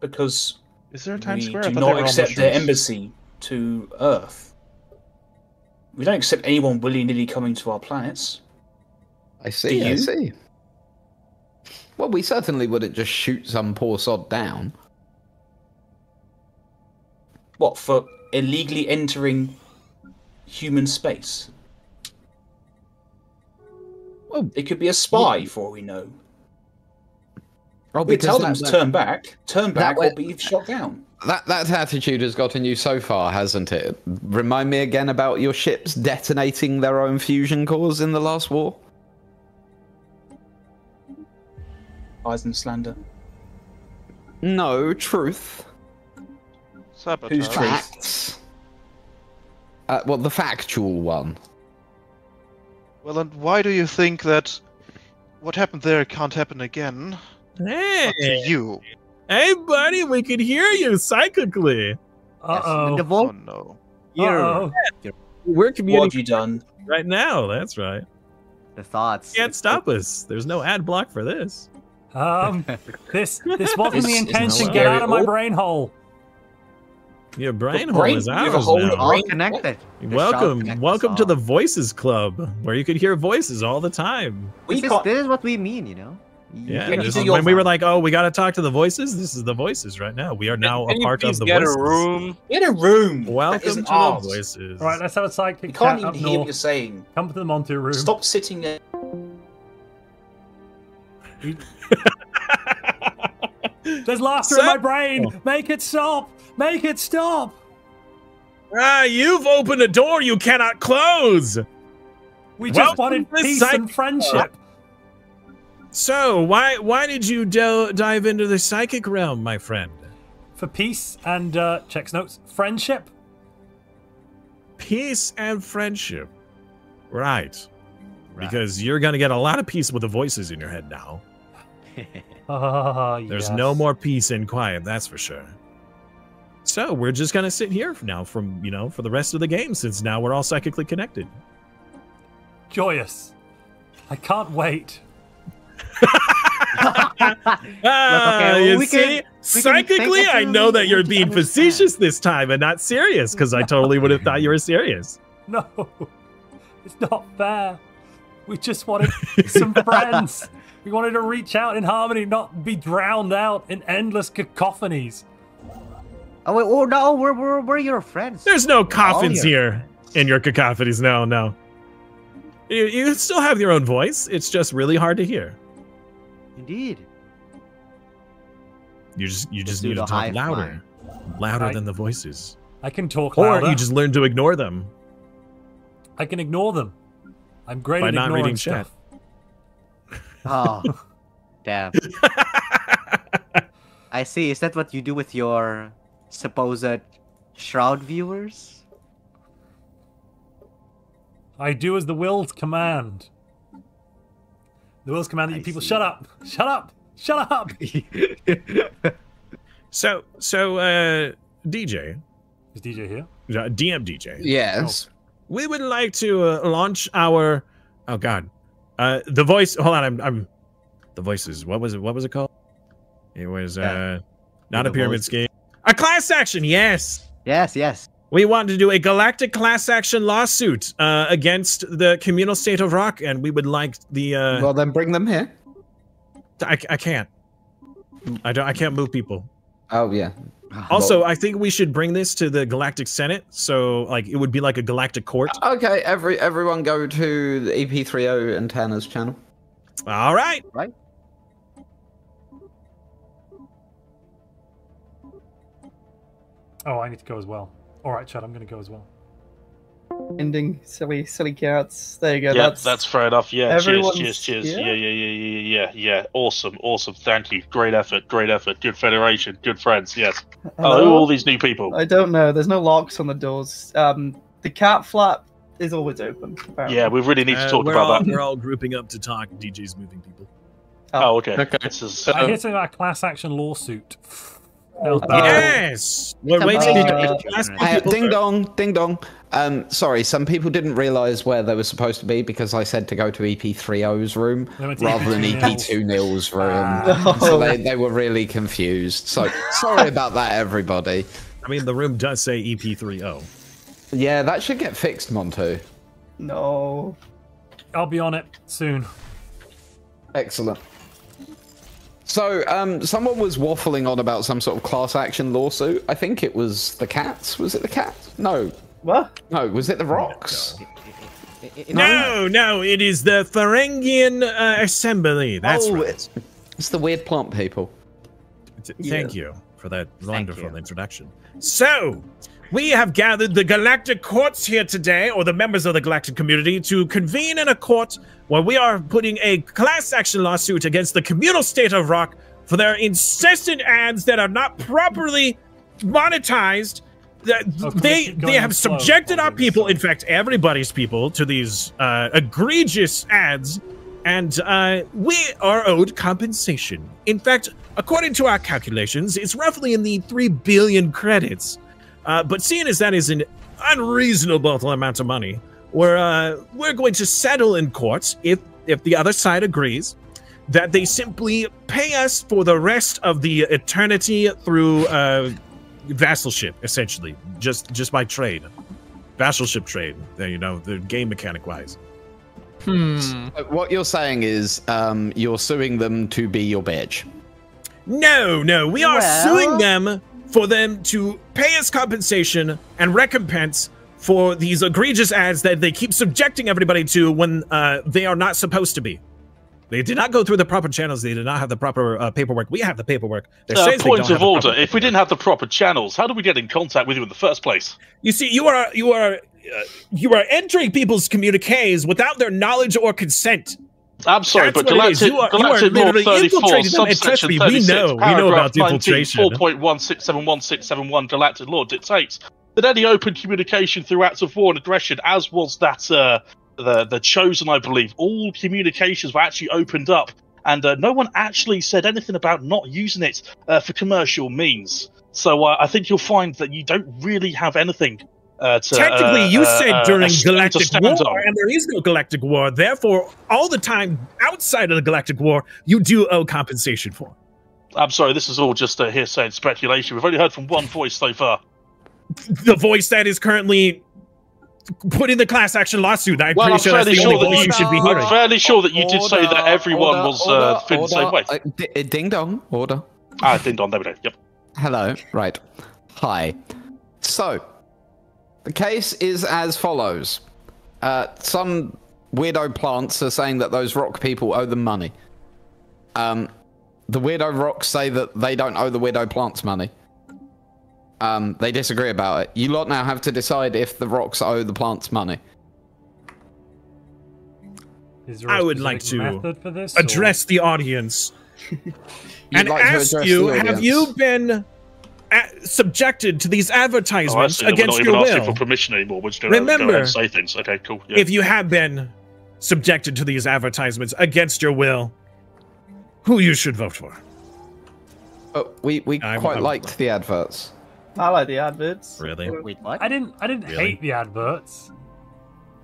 Because Is there a Times we Square? Do not accept their embassy to Earth. We don't accept anyone willy nilly coming to our planets. I see, I see. Well, we certainly wouldn't just shoot some poor sod down. What for illegally entering human space? Well, it could be a spy, for all we know. Oh, we tell them to turn back, turn back, way- or be shot down. That that attitude has gotten you so far, hasn't it? Remind me again about your ships detonating their own fusion cores in the last war. Eisen slander. No, truth. Sabotage. Who's truth? Facts. Uh, well, the factual one. Well, and why do you think that what happened there can't happen again? Hey, to you. hey, buddy, we could hear you psychically. Uh oh. The Oh Vol- no. Uh-oh. We're communicating. What have you done? right now. That's right. the thoughts. Can't stop us. There's no ad block for this. Um, this this wasn't the intention. Get out of my scary. brain hole. Your brain The hole brain- is you have a ours hole now. the brain? connected. Welcome, connects welcome to the Voices Club, where you could hear voices all the time. We This is, this is what we mean, you know. You Yeah, this use is your when we were like, "Oh, we got to talk to the voices." This is the voices right now. We are now Can a you part of the get voices. a room? Get a room. Welcome to ours. the voices. All right, let's have a sidekick You can't even up hear what you're saying. Come to the Montu room. Stop sitting there. There's laughter in my brain. Make it stop. Make it stop. Ah, you've opened a door you cannot close. We just Welcome wanted peace Psych- and friendship. So, why why did you del- dive into the psychic realm, my friend? For peace and uh, checks notes, friendship. Peace and friendship. Right. Because you're going to get a lot of peace with the voices in your head now. Ah, There's yes. no more peace and quiet, that's for sure. So, we're just going to sit here now from, you know, for the rest of the game since now we're all psychically connected. joyous. I can't wait. Ah, well, you we see? can- Psychically, think I know that you're being understand. facetious this time and not serious because I totally would have thought you were serious. No, it's not fair. We just wanted some friends. We wanted to reach out in harmony, not be drowned out in endless cacophonies. Oh wait, oh no, we're we're, we're your friends. There's no coffins yeah. here in your cacophonies. No, no. You, you still have your own voice. It's just really hard to hear. Indeed. You just you Let's just need to talk hive louder, louder I- than the voices, I can talk louder. or you just learn to ignore them. I can ignore them. I'm great By at not ignoring reading chat. Stuff. Oh, damn. I see. Is that what you do with your supposed shroud viewers? I do as the will's command. The will's command that you I people see. shut up, shut up, shut up. So so uh, DJ, Is DJ here? DM DJ. Yes. we would like to uh, launch our oh god uh the voice hold on i'm i'm the voices what was it what was it called it was uh not The a pyramid Voices. scheme a class action yes Yes, yes. we want to do a galactic class action lawsuit uh against the communal state of rock and we would like the uh Well, then bring them here. I, I can't i don't i can't move people Oh yeah. Also i think we should bring this to the galactic senate so like it would be like a galactic court Okay, every everyone go to the E EP30 and Tanner's channel. all right Right. Oh, I need to go as well. All right, Chad, I'm going to go as well. Ending silly, silly cats. There you go. Yeah, that's, that's, fair enough. Yeah, cheers, cheers, cheers. here? Yeah, yeah, yeah, yeah, yeah, yeah. Awesome, awesome. Thank you. Great effort, great effort. Good federation, good friends. Yes. Oh, who are Hello? all these new people? I don't know. There's no locks on the doors. Um, the cat flap is always open. Apparently. Yeah, we really need to Uh, talk we're about all, that. we're all grouping up to talk dj's moving people Oh, okay. Okay. This is. I Uh, hear something about a class action lawsuit. How's Uh, that? Yes. We're waiting. Uh, Uh, ding dong, ding dong. Um, sorry, some people didn't realise where they were supposed to be because I said to go to EP30's room They went to rather than EP2 Nils. EP2 Nils room. Ah. So they, they were really confused. So sorry about that, everybody. I mean, the room does say E EP30. Yeah, that should get fixed, Montu. No. I'll be on it soon. Excellent. So, um, someone was waffling on about some sort of class action lawsuit. I think it was the cats. Was it the cats? No, What? no. Was it the rocks? No, no, it is the Ferengian uh, Assembly. That's oh, right. it's, it's the weird plant people. T- Thank you for that wonderful introduction. So, we have gathered the Galactic Courts here today, or the members of the Galactic community, to convene in a court where we are putting a class action lawsuit against the communal state of Rock for their incessant ads that are not properly monetized. That Oh, they they have slow? subjected our people, in fact, everybody's people, to these uh, egregious ads and uh, we are owed compensation. In fact, according to our calculations, it's roughly in the three billion credits. Uh, but seeing as that is an unreasonable amount of money, we're uh, we're going to settle in court if if the other side agrees that they simply pay us for the rest of the eternity through uh, vassalship, essentially, just just by trade, vassalship trade. uh, You know, the game mechanic wise. Hmm. What you're saying is um, you're suing them to be your bitch. No, no, we are Well- suing them for them to pay us compensation and recompense for these egregious ads that they keep subjecting everybody to when uh, they are not supposed to be. They did not go through the proper channels. They did not have the proper uh, paperwork. We have the paperwork. Uh, point of order: if we didn't have the proper channels, how do we get in contact with you in the first place? You see, you are you are uh, you are entering people's communiques without their knowledge or consent. I'm sorry, That's but what it is. Galactic, You are- you are Galactic Law literally 34, infiltrating trust subsection me, we 36, know- we know about 19, infiltration. 4.16711671 Galactic Law dictates that any open communication through acts of war and aggression, as was that uh, the the chosen, I believe, all communications were actually opened up, and uh, no one actually said anything about not using it uh, for commercial means. So uh, I think you'll find that you don't really have anything. Uh, to, Technically, uh, you uh, said during Galactic War, on. and there is no Galactic War. Therefore, all the time outside of the Galactic War, you do owe compensation for. I'm sorry, this is all just a hearsay and speculation. We've only heard from one voice so far. The voice that is currently put in the class action lawsuit. I'm Well, pretty I'm sure that's fairly the sure only that voice you, you should be I'm fairly sure that you did say that everyone order, was uh, feeling the same way. order. Di- uh, ding dong, order. Ah, ding dong, there we go. Yep. Hello. Right. Hi. So, the case is as follows. Uh, some weirdo plants are saying that those rock people owe them money. Um, the weirdo rocks say that they don't owe the weirdo plants money. Um, they disagree about it. You lot now have to decide if the rocks owe the plants money. Is there a I would like to method for this, or- address the audience and like ask you: the Have you been a- subjected to these Oh, I advertisements see. that We're against not your even asking will? for permission anymore. We're just going go Remember, and say things. Okay, cool. Yeah. If you have been subjected to these advertisements against your will, who you should vote for? Oh, we we I'm- quite I'm- liked the adverts. I like the adverts. Really? Wait. I didn't. I didn't Really? hate the adverts.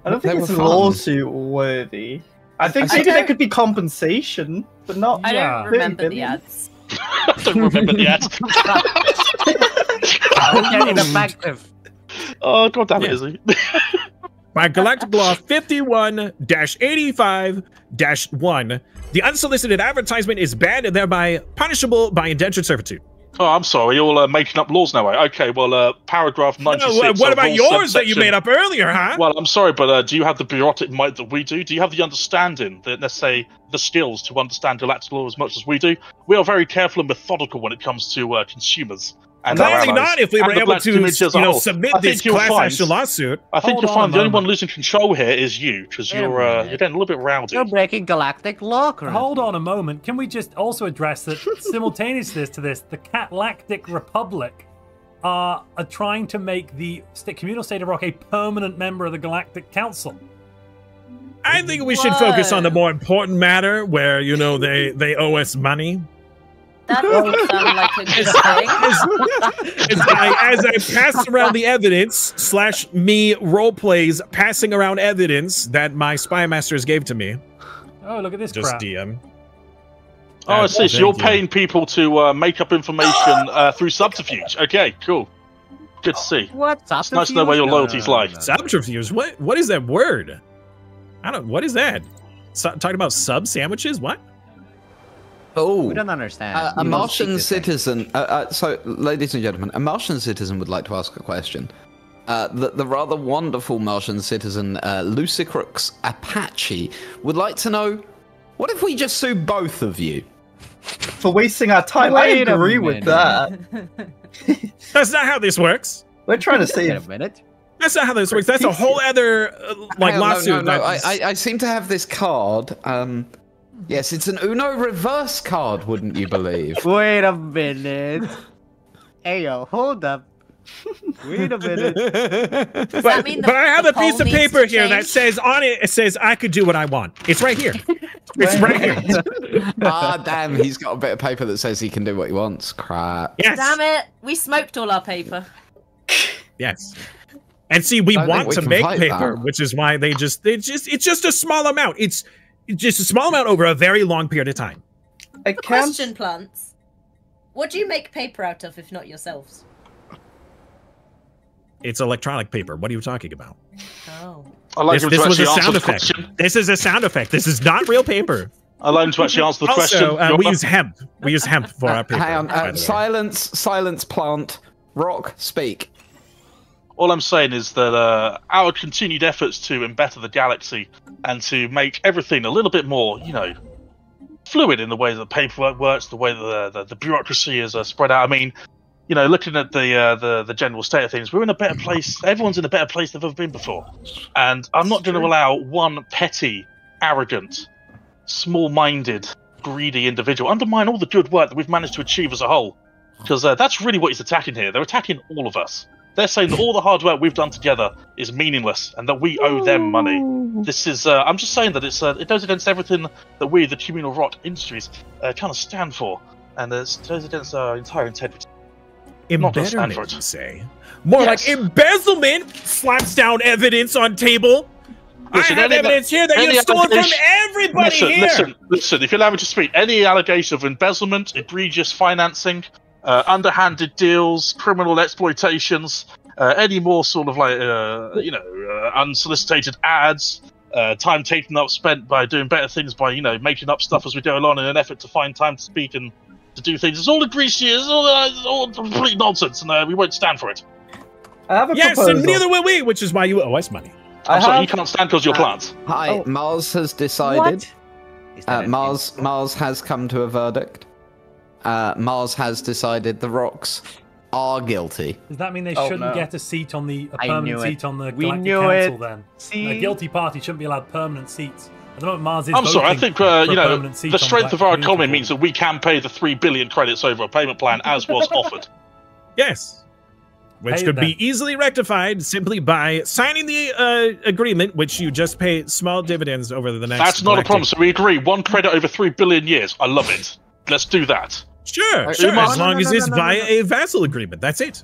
I don't They think it's fun. lawsuit worthy. I think I maybe there could be compensation, but not. I Yeah. don't remember the ads. I don't remember the ad. Get ineffective. oh, god damn it, Yeah. Izzy. By Galactic Law 51 85 1, the unsolicited advertisement is banned and thereby punishable by indentured servitude. Oh, I'm sorry. You're all uh, making up laws now. eh? Okay, well, uh, paragraph 96. No, what about yours that you made up earlier, huh? Well, I'm sorry, but uh, do you have the bureaucratic might that we do? Do you have the understanding, the, let's say, the skills to understand galactic law as much as we do? We are very careful and methodical when it comes to uh, consumers. And Clearly allies, not if we were able to community as a you know, whole. submit I this class find- action lawsuit. I think Hold you'll on find the only one losing control here is you, because you're uh, you're getting a little bit rowdy. You're breaking galactic law, currently. Hold on a moment. Can we just also address that simultaneously to this, the Catlactic Republic are, are trying to make the communal state of rock a permanent member of the Galactic Council. I think we should focus on the more important matter where, you know, they, they owe us money. That doesn't sound like a good thing. As I, as I pass around the evidence, slash me role plays passing around evidence that my spy masters gave to me. Oh, look at this Just crap. DM. Oh, I see. So you're you. paying people to uh, make up information uh, through subterfuge. Okay, cool. Good to see. What? It's nice to know where your Subterfuge? No, loyalties no, no, lie. no. Subterfuge. What? What is that word? I don't. What is that? So, talking about sub sandwiches? What? Oh, We don't understand. Uh, a We Martian speak this language. citizen. Uh, uh, so, ladies and gentlemen, a Martian citizen would like to ask a question. Uh, the, the rather wonderful Martian citizen, uh, Lucicrux Apache, would like to know what if we just sue both of you? For wasting our time. Wait I a agree with that. That's not how this works. We're trying to Wait save. a minute. That's not how this works. That's a whole other uh, like on, lawsuit. No, no, no. I, I, I seem to have this card. Um, yes, it's an Uno reverse card, wouldn't you believe? Wait a minute. Hey yo, hold up. Wait a minute. Does that mean the, but I have a piece of paper to here that says on it. It says I could do what I want. It's right here. it's right here. ah, damn, he's got a bit of paper that says he can do what he wants. Crap. Yes. Damn it! We smoked all our paper. Yes. And see, we want we to make paper, that. which is why they just they just it's just a small amount. It's it's just a small amount over a very long period of time. I can't. Question, plants. What do you make paper out of if not yourselves? It's electronic paper. What are you talking about? Oh. I'd like this this was a sound effect. question. This is a sound effect. This is not real paper. I'd like him to actually answer the question. Also, uh, we use hemp. We use hemp for our paper. Hang on. Uh, silence. Silence. Plant. Rock. Speak. All I'm saying is that uh, our continued efforts to embetter the galaxy and to make everything a little bit more, you know, fluid in the way that the paperwork works, the way that the, the, the bureaucracy is uh, spread out. I mean, you know, looking at the, uh, the the general state of things, we're in a better place. Everyone's in a better place than they've ever been before, and I'm not going to allow one petty, arrogant, small-minded, greedy individual undermine all the good work that we've managed to achieve as a whole. Because uh, that's really what he's attacking here. They're attacking all of us. They're saying that all the hard work we've done together is meaningless and that we owe them money. This is. Uh, I'm just saying that it's. Uh, it goes against everything that we, the communal rock industries, uh, kind of stand for, and uh, it goes against our entire integrity. Not gonna stand for Embetterment, it. you say? More Yes. like embezzlement. Slaps down evidence on table. Listen, I have any- evidence here that any you stole from everybody listen, here. Listen, listen. If you allow me to speak, any allegation of embezzlement, egregious financing, uh, underhanded deals, criminal exploitations, uh, any more sort of like uh, you know uh, unsolicited ads, uh, time taken up spent by doing better things by you know making up stuff as we go along in an effort to find time to speak and to do things. It's all egregious. It's all, uh, it's all complete nonsense, and uh, we won't stand for it. I have a Yes, proposal. and neither will we, which is why you owe us money. I'm I sorry, have- you can't stand because you're Uh, plants. Hi. Oh. Mars has decided. Is Uh, Mars. Mars has come to a verdict. Uh, Mars has decided the rocks are guilty. Does that mean they Oh, shouldn't no. get a seat on the a I permanent seat on the We Galactic knew Council? it. Then See? a guilty party shouldn't be allowed permanent seats. At the moment, Mars is. I'm sorry. I think uh, you know permanent seat the strength of our Community economy Board. means that we can pay the three billion credits over a payment plan as was offered. Yes. Which Pay could it be easily rectified simply by signing the uh, agreement, which you just pay small dividends over the next. That's not a problem. So we agree. One credit over three billion years. I love it. Let's do that. Sure, Uh, sure. no, As no, long no, as no, it's no, no, via no. a vassal agreement. That's it.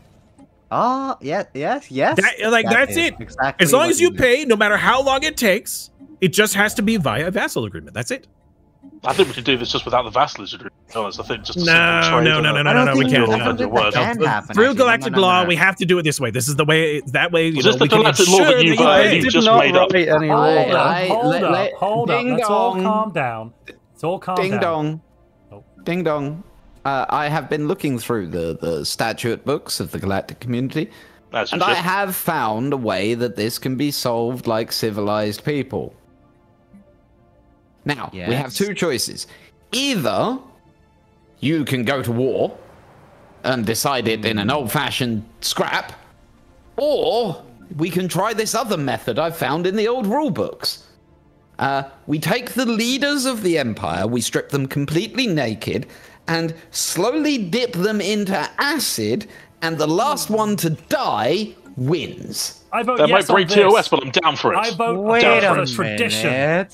Oh, yeah, yes, yes. That- like, That that's it. Exactly As long as you mean. pay, no matter how long it takes, it just has to be via a vassal agreement. That's it. I think we can do this just without the vassalage agreement. To be honest, I think just a No, simple trade no, and no, a- no, I no, don't no, we think can't. Your- I don't your think that word. can No, happen. Through actually. No, galactic no, no, law, no. we have to do it this way. This is the way. That way, you Is know, this the we can galactic law that ensure you've, you uh, pay. you've did just not made up? write any Hold I- up, I- hold let- up, let- hold up. Let's all calm down. Let's all calm Ding down. dong. Oh. Ding dong. Uh, I have been looking through the, the statute books of the galactic community, That's and I have found a way that this can be solved like civilized people. Now, we have two choices. Either you can go to war and decide it in an old fashioned scrap, or we can try this other method I've found in the old rule books. Uh, we take the leaders of the empire, we strip them completely naked, and slowly dip them into acid, and the last hmm. one to die wins. I vote That yes might break on this. TOS, but I'm down for it. I vote Wait down a for tradition.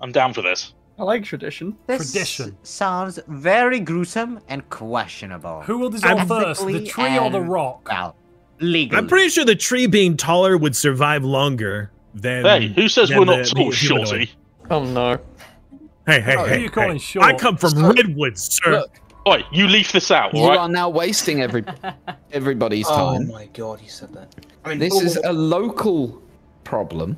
I'm down for this. I like tradition. This Tradition. sounds very gruesome and questionable. Who will dissolve first, the tree or the rock? Well, legally. I'm pretty sure the tree being taller would survive longer than. Hey, who says than we're not the tall, humanoid. shorty? Oh no. Hey, hey, Oh, who hey! are you calling hey. short? I come from Sir. Redwood, sir. Look, Oi, you leave this out, you alright? are now wasting every everybody's Oh time. Oh my god, he said that. I mean, This oh, is a local problem.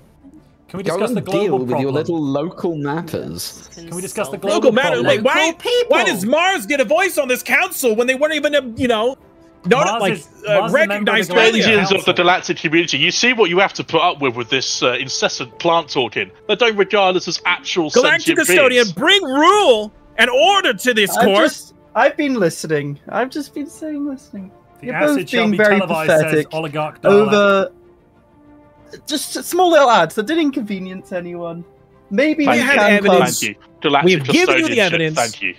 Can we Go discuss the and global deal with your little local matters. Can we discuss the global Local matter. problem? Wait, why? Why does Mars get a voice on this council when they weren't even, uh, you know, not Mars like is- uh, Mars is of the recognized Galactic? Engines of the Council. galactic community. You see what you have to put up with with this uh, incessant plant talking. They don't regard us as actual Galactic sentient custodian, beings. bring rule and order to this I've court. just, I've been listening. I've just been saying listening. The You're acid both shall being be very televised, says pathetic oligarch Dalek. over just small little ads that didn't inconvenience anyone. Maybe We we have can evidence. Thank you. Galactic We've given you the evidence. Thank you.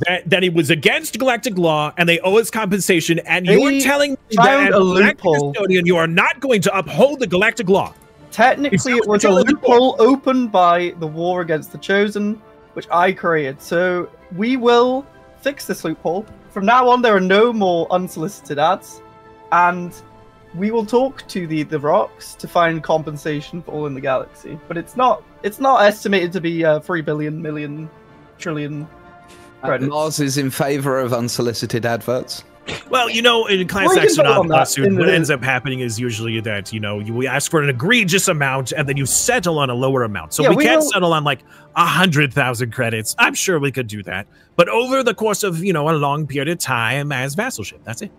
That, that he was against galactic law and they owe us compensation, and They you're telling me that a loophole. custodian, you are not going to uphold the galactic law. Technically, it was a loophole opened by the war against the Chosen, which I created. So we will fix this loophole. From now on, there are no more unsolicited ads, and we will talk to the the rocks to find compensation for all in the galaxy. But it's not it's not estimated to be uh, three billion million trillion credits. Mars is in favor of unsolicited adverts. Well, you know, in class Well, action can vote on that lawsuit, what ends up happening is usually that you know you we ask for an egregious amount and then you settle on a lower amount. So Yeah, we, we can't don't- settle on like a hundred thousand credits. I'm sure we could do that, but over the course of you know a long period of time as vassalship, that's it.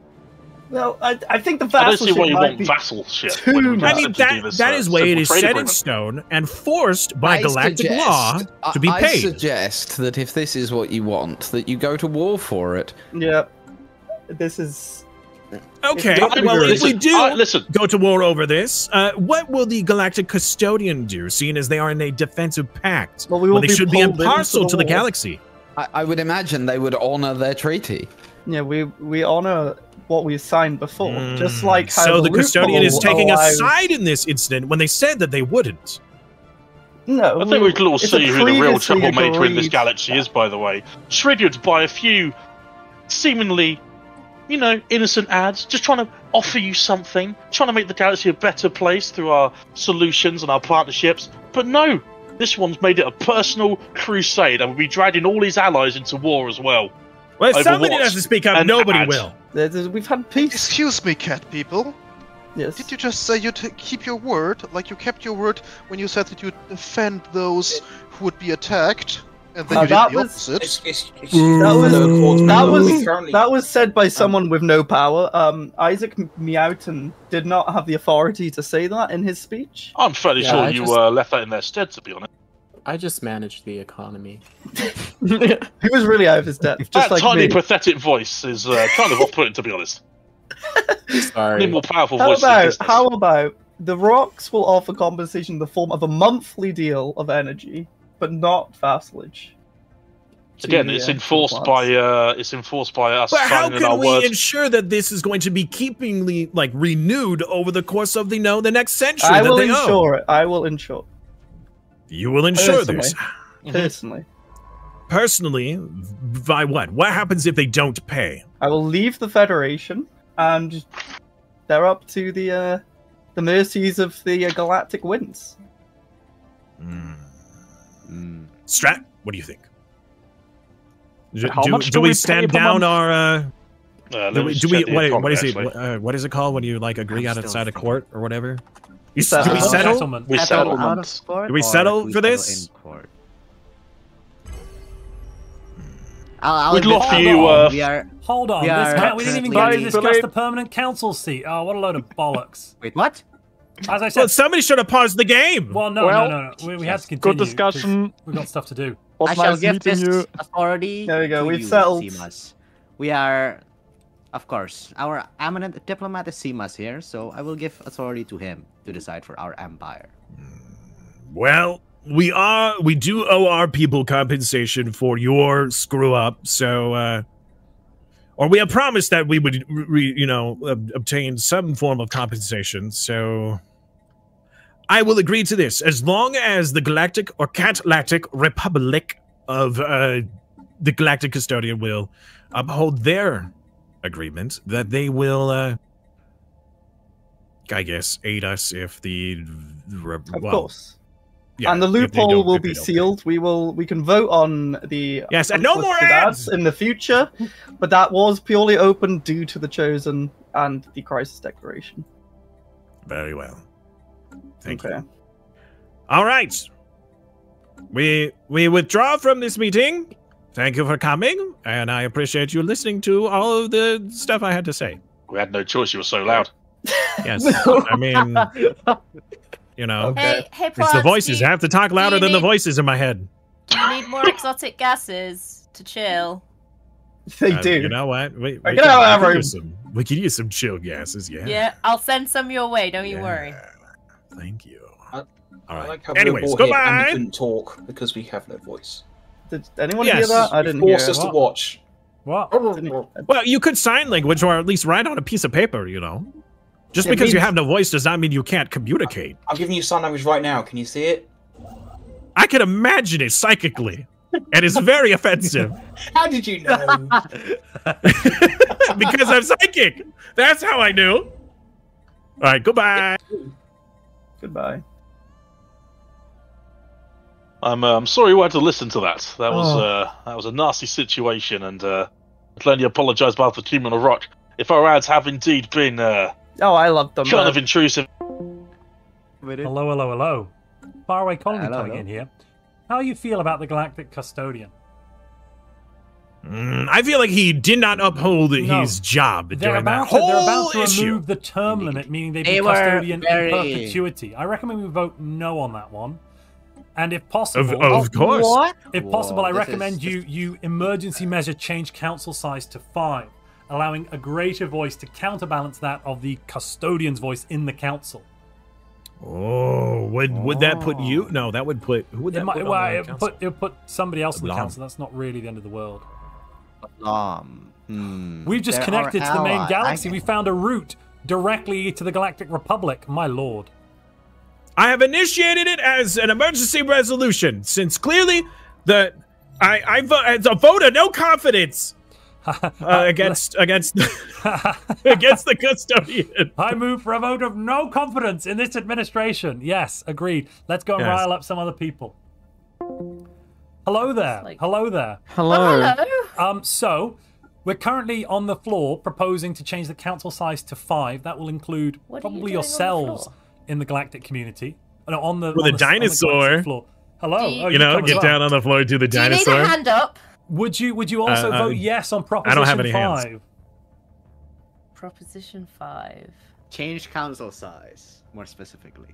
Well, I, I think the I don't see vassalship why you might want be vassalship. too when we. I mean simply do that this, that uh, is way it simple is trade set in stone and forced by I galactic suggest- law to be I, paid. I suggest that if this is what you want, that you go to war for it. Yeah. This is. Okay, well, if we do uh, listen. go to war over this, uh, what will the Galactic Custodian do, seeing as they are in a defensive pact? Well, we will they be should be impartial the to the war. galaxy. I, I would imagine they would honor their treaty. Yeah, we we honor what we signed before, just mm. like how so the, custodian is loophole taking a side in this incident when they said that they wouldn't. No, I think we can all see who the real troublemaker in this agreed- galaxy is, by the way. Triggered by a few seemingly, you know, innocent ads, just trying to offer you something, trying to make the galaxy a better place through our solutions and our partnerships. But no, this one's made it a personal crusade and will be dragging all his allies into war as well. Well, if Over somebody what? doesn't speak up, An nobody ad. will. There's- there's- We've had peace. Excuse me, cat people. Yes. Did you just say you'd keep your word, like you kept your word when you said that you'd defend those who would be attacked, and then Uh, you that did the was- opposite? It's, it's, it's, That was that was that was said by someone with no power. Um, Isaac M- Meowton did not have the authority to say that in his speech. I'm fairly Yeah, sure I you just- uh, left that in their stead, to be honest. I just managed the economy. He was really out of his depth, just that like tiny, me. pathetic voice is uh, kind of off-putting, to be honest. Sorry. Need more powerful How voices. about how about the Rocks will offer compensation in the form of a monthly deal of energy, but not vassalage. Again, it's uh, enforced by uh, it's enforced by us But how signing our can we words. ensure that this is going to be keepingly like renewed over the course of the you know the next century I that will they ensure own? it. I will ensure. You will ensure Personally. this. Personally, Personally, by what? What happens if they don't pay? I will leave the Federation, and they're up to the uh, the mercies of the uh, galactic winds. Strat, what do you think? Do, How do- much do do we we stand down month? our? Uh, Uh, do we? Do we what, what is it? actually. Uh, what is it called when you like agree I'm out outside of court or whatever? You, s- Settle. do we settle? Settlement. We Settle settle. out of Do we settle we for this? in? I'll, I'll We'd admit offer that you, uh, we are. Hold on, We this are can't- we didn't even get to discuss Philip. the permanent council seat. Oh, what a load of bollocks! Wait, what? As I said, Well, somebody should have paused the game. well, no, Well, no, no, no. We, we have to continue. Good 'cause discussion. We've got stuff to do. Was I shall nice give this you. authority. There we go, to we've you, settled. Simus. We are, of course, our eminent diplomat is Simus here, so I will give authority to him to decide for our empire. Well, we are we do owe our people compensation for your screw up, so uh or we have promised that we would re, you know ob- obtain some form of compensation. So I will agree to this as long as the Galactic or Catlactic Republic of uh the Galactic Custodian will uphold their agreement that they will uh I guess aid us if the Of well, course. yeah, and the loophole will be sealed. We will we can vote on the Yes, and no more unsolicited ads! in the future, but that was purely open due to the chosen and the crisis declaration. Very well. Thank okay. you. All right. We we withdraw from this meeting. Thank you for coming, and I appreciate you listening to all of the stuff I had to say. We had no choice. You were so loud. Yes, I mean, you know, Hey, hey, it's the voices. you- I have to talk louder you than the voices in my head. Do you need more exotic gases to chill? They Uh, do. You know what? We, we, can, out of we that can room. some. We could use some chill gases. Yeah. Yeah, I'll send some your way. Don't you worry. Thank you. I- All I like how Anyways, we were brought here and we couldn't talk because we have no voice. Did anyone Yes. hear that? I didn't forced hear. us to watch. What? Well, you could sign language or at least write on a piece of paper, you know. Just It because you have no voice does not mean you can't communicate. I'm giving you sign language right now. Can you see it? I can imagine it psychically. And it's very offensive How did you know? because I'm psychic. That's how I knew. All right, goodbye. Goodbye. I'm uh, I'm sorry you had to listen to that. That was Oh. uh, that was a nasty situation, and uh, I can only apologise about the team on a rock. if our ads have indeed been uh, Oh, I love them. kind man. of intrusive. Hello, hello, hello. Far Away Colony Hello, coming hello. in here. How you feel about the Galactic Custodian? Mm, I feel like he did not uphold No. his job They're during that about, to, they're about to issue. remove the term limit, meaning they, They be were custodian very- in perpetuity. I recommend we vote no on that one. And if Of, possible, of course. What? if possible, Whoa, I recommend is you you emergency measure change council size to five, allowing a greater voice to counterbalance that of the custodian's voice in the council. Oh, would would that put you? No, that would put who would It might, put well, it council? put, it put somebody else in the council. That's not really the end of the world. Um, hmm. We've just They're connected to the main galaxy. I- We found a route directly to the Galactic Republic. My lord. I have initiated it as an emergency resolution since clearly the I I vote it's a vote of no confidence uh, against against against the custodian. I move for a vote of no confidence in this administration. Yes, agreed. Let's go and Yes. rile up some other people. Hello there. like- Hello there. Hello. Oh, hello. Um, so we're currently on the floor proposing to change the council size to five. That will include What probably doing on the yourselves floor? In the galactic community. No, on the With on a the- on the dinosaur. floor. Hello. You- Oh, You know, come as get well. down on the floor to the Do you need a hand up? Would you Would you also Uh, uh, vote yes on Proposition I proposition don't have any hands. five? Proposition five. Change council size, more specifically.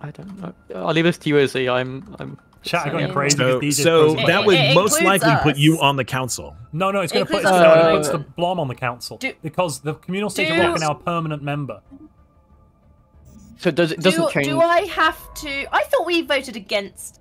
I don't know. I'll leave this to you, Izzy. I'm. I'm. Chat are going Yeah. crazy. So, so that would It most includes likely put you on the council. No, no, it's going to put Includes no, us. it puts Uh, the Blom on the council do- because the communal state of do- rock are now a permanent member. So does it doesn't Do, change? do I have to? I thought we voted against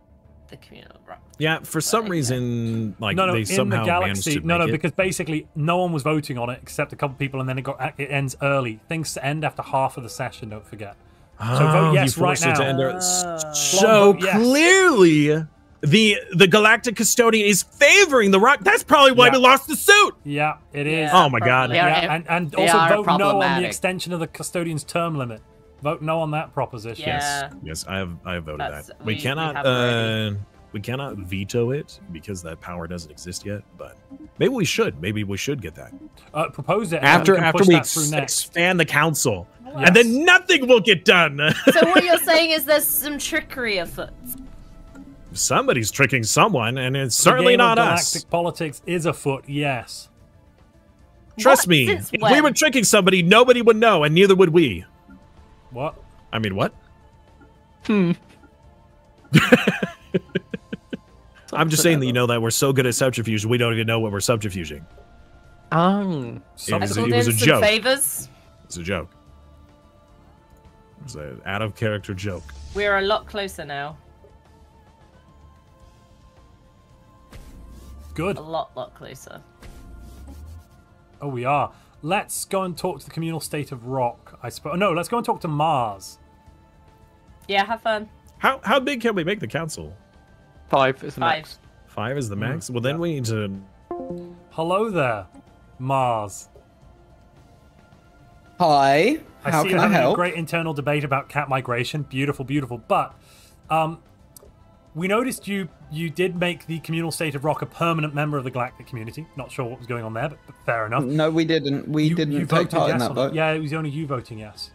the communal right? Yeah, for some Okay. reason, like no, no, they in somehow the managed galaxy. to No, make no, it. because basically no one was voting on it except a couple people, and then it got it ends early. Things end after half of the session. Don't forget. oh, so vote ah, yes right forced to now. end early. Oh. Ah. So vote yes. clearly, the the galactic custodian is favoring the rock. That's probably why Yeah. we lost the suit. Yeah, it is. Yeah, Oh my God. probably. They are- Yeah, and, and also vote no on the extension of the custodian's term limit. Vote no on that proposition. Yeah. Yes, yes, I have I have voted That's- that. we- We, we cannot have uh we cannot veto it because that power doesn't exist yet. But maybe we should. Maybe we should get that Uh, propose it after we after we ex- next. expand the council, Yes. and then nothing will get done. So what you're saying is there's some trickery afoot. Somebody's tricking someone, and it's The certainly game of not us. galactic politics is afoot. Yes. Trust What? me, Since if we were tricking somebody, nobody would know, and neither would we. What? I mean, what? Hmm. I'm just saying that you know that we're so good at subterfuge, we don't even know what we're subterfuging. Um. It was, it was a joke. favors. It's a joke. It was an out of character joke. We're a lot closer now. Good. A lot, lot closer. Oh, we are. Let's go and talk to the communal state of rock. I suppose. No, let's go and talk to Mars. Yeah, have fun. How how big can we make the council? Five is the Five. max. Five is the max. Well, then we need to. Hello there, Mars. Hi. I How see can you I having a help? great internal debate about cat migration. Beautiful, beautiful. But um, we noticed you you did make the communal state of rock a permanent member of the galactic community. Not sure what was going on there, but, but fair enough. No, we didn't. We You- didn't you take voted part in that on it. vote. Yeah, it was only you voting yes.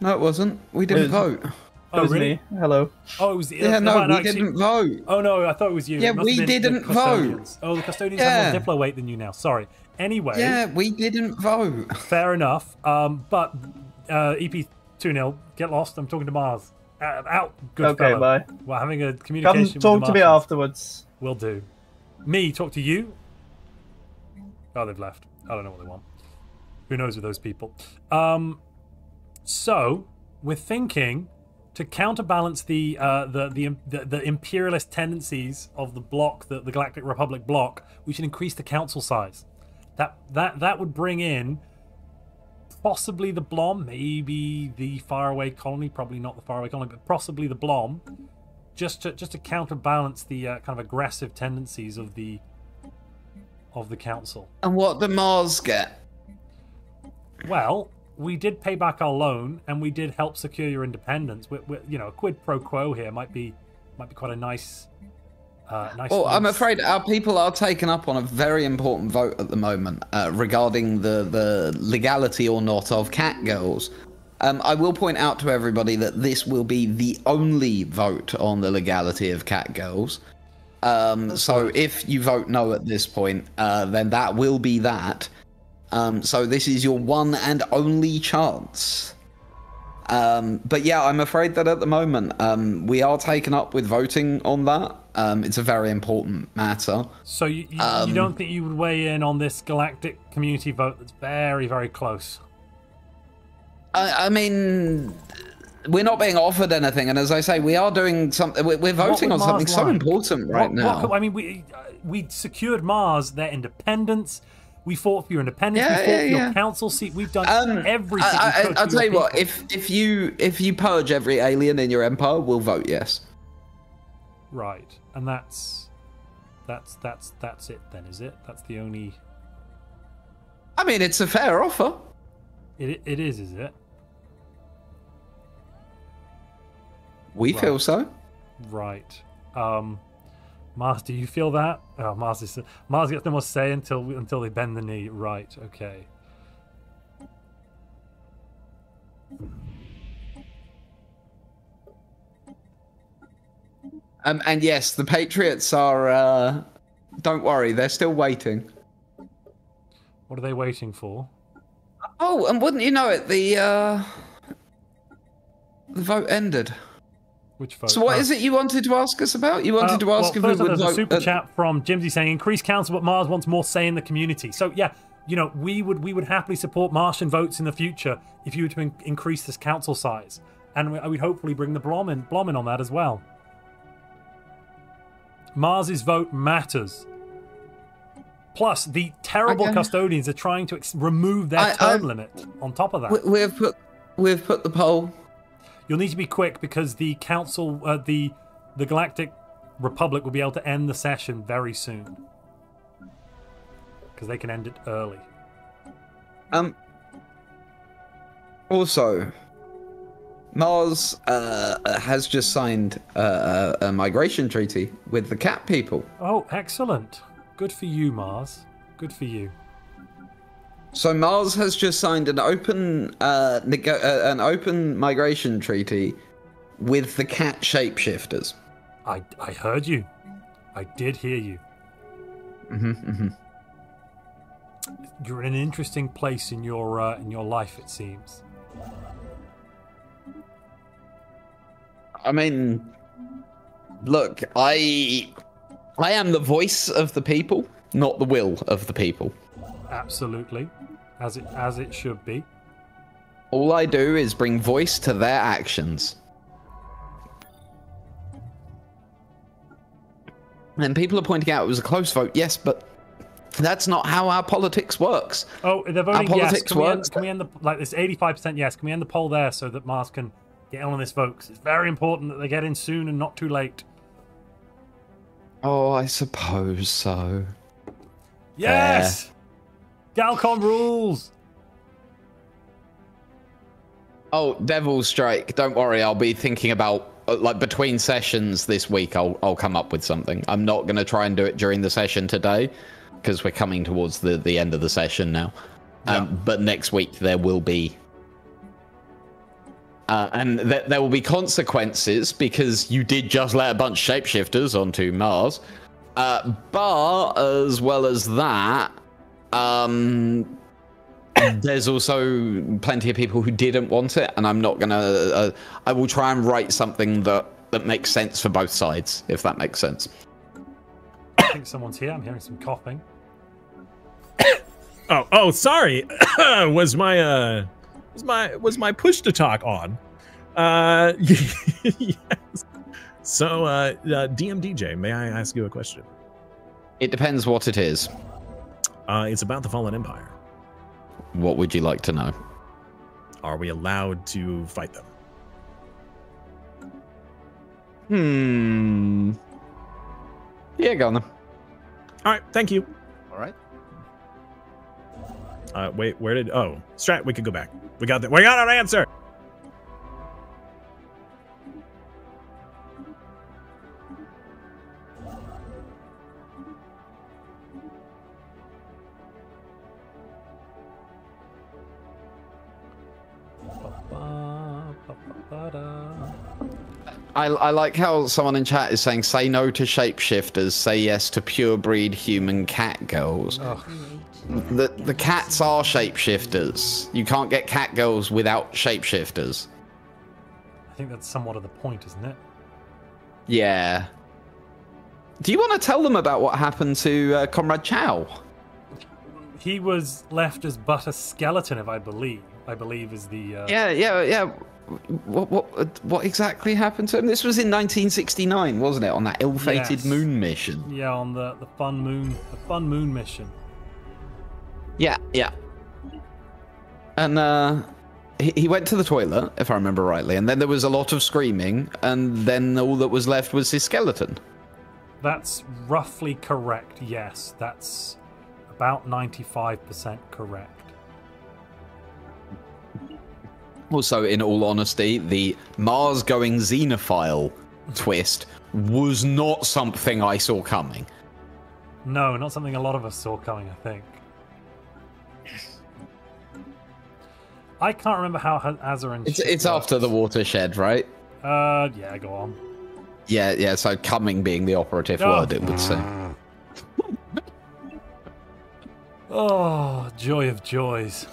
No, it wasn't. We didn't was- vote. It Oh, was really? me. Hello. Oh, it was. Yeah, uh, no, well, we actually- didn't vote. Oh no, I thought it was you. Yeah, we have been the didn't vote. Oh, the custodians have more diplo weight than you now. Sorry. Anyway, Yeah, we didn't vote. fair enough. Um, but uh, EP two 0 Get lost. I'm talking to Mars. Uh, out. Good Okay, fellow. bye. We're having a Come communication. with talk to me afterwards. Will do. Me talk to you. Oh, they've left. I don't know what they want. Who knows with those people? Um, so we're thinking to counterbalance the uh, the, the the the imperialist tendencies of the bloc, the, the Galactic Republic bloc, we should increase the council size. That that that would bring in possibly the Blom, maybe the faraway colony, probably not the faraway colony, but possibly the Blom, just to just to counterbalance the uh, kind of aggressive tendencies of the of the council. And what did Mars get? Well, we did pay back our loan, and we did help secure your independence. we we you know, a quid pro quo here might be might be quite a nice Uh, nice. Well, I'm afraid our people are taken up on a very important vote at the moment uh, regarding the, the legality or not of cat girls. Um, I will point out to everybody that this will be the only vote on the legality of cat girls. Um, so if you vote no at this point, uh, then that will be that. Um, so this is your one and only chance. Um, but yeah, I'm afraid that at the moment um, we are taken up with voting on that. Um, it's a very important matter. So you, you, Um, you don't think you would weigh in on this galactic community vote that's very, very close? I, I mean, we're not being offered anything, and as I say, we are doing something. We're, we're voting on something Mars so important right What- now. what I mean, we uh, we secured Mars their independence. We fought for your independence. Yeah, we fought yeah, for your yeah. council seat. We've done Um, everything. I, I, I'll tell your you what. If if you if you purge every alien in your empire, we'll vote yes. Right, and that's that's that's that's it then, is it? That's the only. I mean, it's a fair offer. It it is, is it? We Right. feel so. Right. Um, Mars, do you feel that? Oh, Mars is Mars gets no more say until until they bend the knee. Right. Okay. Um, and yes, the Patriots are. Uh, don't worry, they're still waiting. What are they waiting for? Oh, and wouldn't you know it, the uh, the vote ended. Which vote? So what Oh. is it you wanted to ask us about? You wanted Uh, to ask well, if we would there's a super uh, chat from Jimsy saying increase council, but Mars wants more say in the community. So yeah, you know, we would we would happily support Martian votes in the future if you were to in- increase this council size, and we, I would hopefully bring the Blom in, Blom in on that as well. Mars's vote matters. Plus, the terrible custodians are trying to ex- remove their I- term I- limit. On top of that, we- We've put we've put the poll. You'll need to be quick because the council, uh, the the Galactic Republic, will be able to end the session very soon because they can end it early. Um. Also, Mars uh, has just signed uh, a migration treaty with the cat people. Oh, excellent! Good for you, Mars. Good for you. So Mars has just signed an open uh, uh, an open migration treaty with the cat shapeshifters. I I heard you. I did hear you. hmm hmm You're in an interesting place in your uh, in your life, it seems. I mean, look, I I am the voice of the people, not the will of the people. Absolutely, as it as it should be. All I do is bring voice to their actions. And people are pointing out it was a close vote, yes, but that's not how our politics works. Oh, they're Our voting yes. politics Can we, end, can we end the like this eighty-five percent yes? Can we end the poll there so that Mars can get on this vote? 'Cause it's very important that they get in soon and not too late. Oh, I suppose so. Yes, Galcom rules. Oh, Devil's Strike. Don't worry, I'll be thinking about uh, like between sessions this week. I'll I'll come up with something. I'm not gonna try and do it during the session today because we're coming towards the the end of the session now. Um, but next week there will be. Uh, and th- there will be consequences because you did just let a bunch of shapeshifters onto Mars. Uh, but as well as that, um, there's also plenty of people who didn't want it, and I'm not gonna. Uh, I will try and write something that that makes sense for both sides, if that makes sense. I think someone's here. I'm hearing some coughing. Oh, oh, sorry. was my uh was my was my push to talk on? Uh yes. So uh, uh DM DJ, may I ask you a question? It depends what it is. Uh it's about the Fallen Empire. What would you like to know? Are we allowed to fight them? Hmm. Yeah, go on then. All right, thank you. All right. Uh wait, where did Oh, Strat, we could go back. We got that. We got our answer. I, I like how someone in chat is saying, say no to shapeshifters, say yes to pure breed human cat girls. The, the cats are shapeshifters. You can't get cat girls without shapeshifters. I think that's somewhat of the point, isn't it? Yeah. Do you want to tell them about what happened to uh, Comrade Chow? He was left as but a skeleton, if I believe. I believe is the. Uh, Yeah, yeah, yeah. What, what, what exactly happened to him? This was in 1969, wasn't it? On that ill-fated Yes. moon mission. Yeah, on the the fun moon, the fun moon mission. Yeah, yeah. And uh, he, he went to the toilet, if I remember rightly, and then there was a lot of screaming, and then all that was left was his skeleton. That's roughly correct. Yes, that's about ninety-five percent correct. Also, in all honesty, the Mars going xenophile twist was not something I saw coming. No, not something a lot of us saw coming. I think. I can't remember how Azarin. It's, it's after the watershed, right? Uh, yeah, go on. Yeah, yeah, so coming being the operative Oh. word, it would seem. Oh, joy of joys.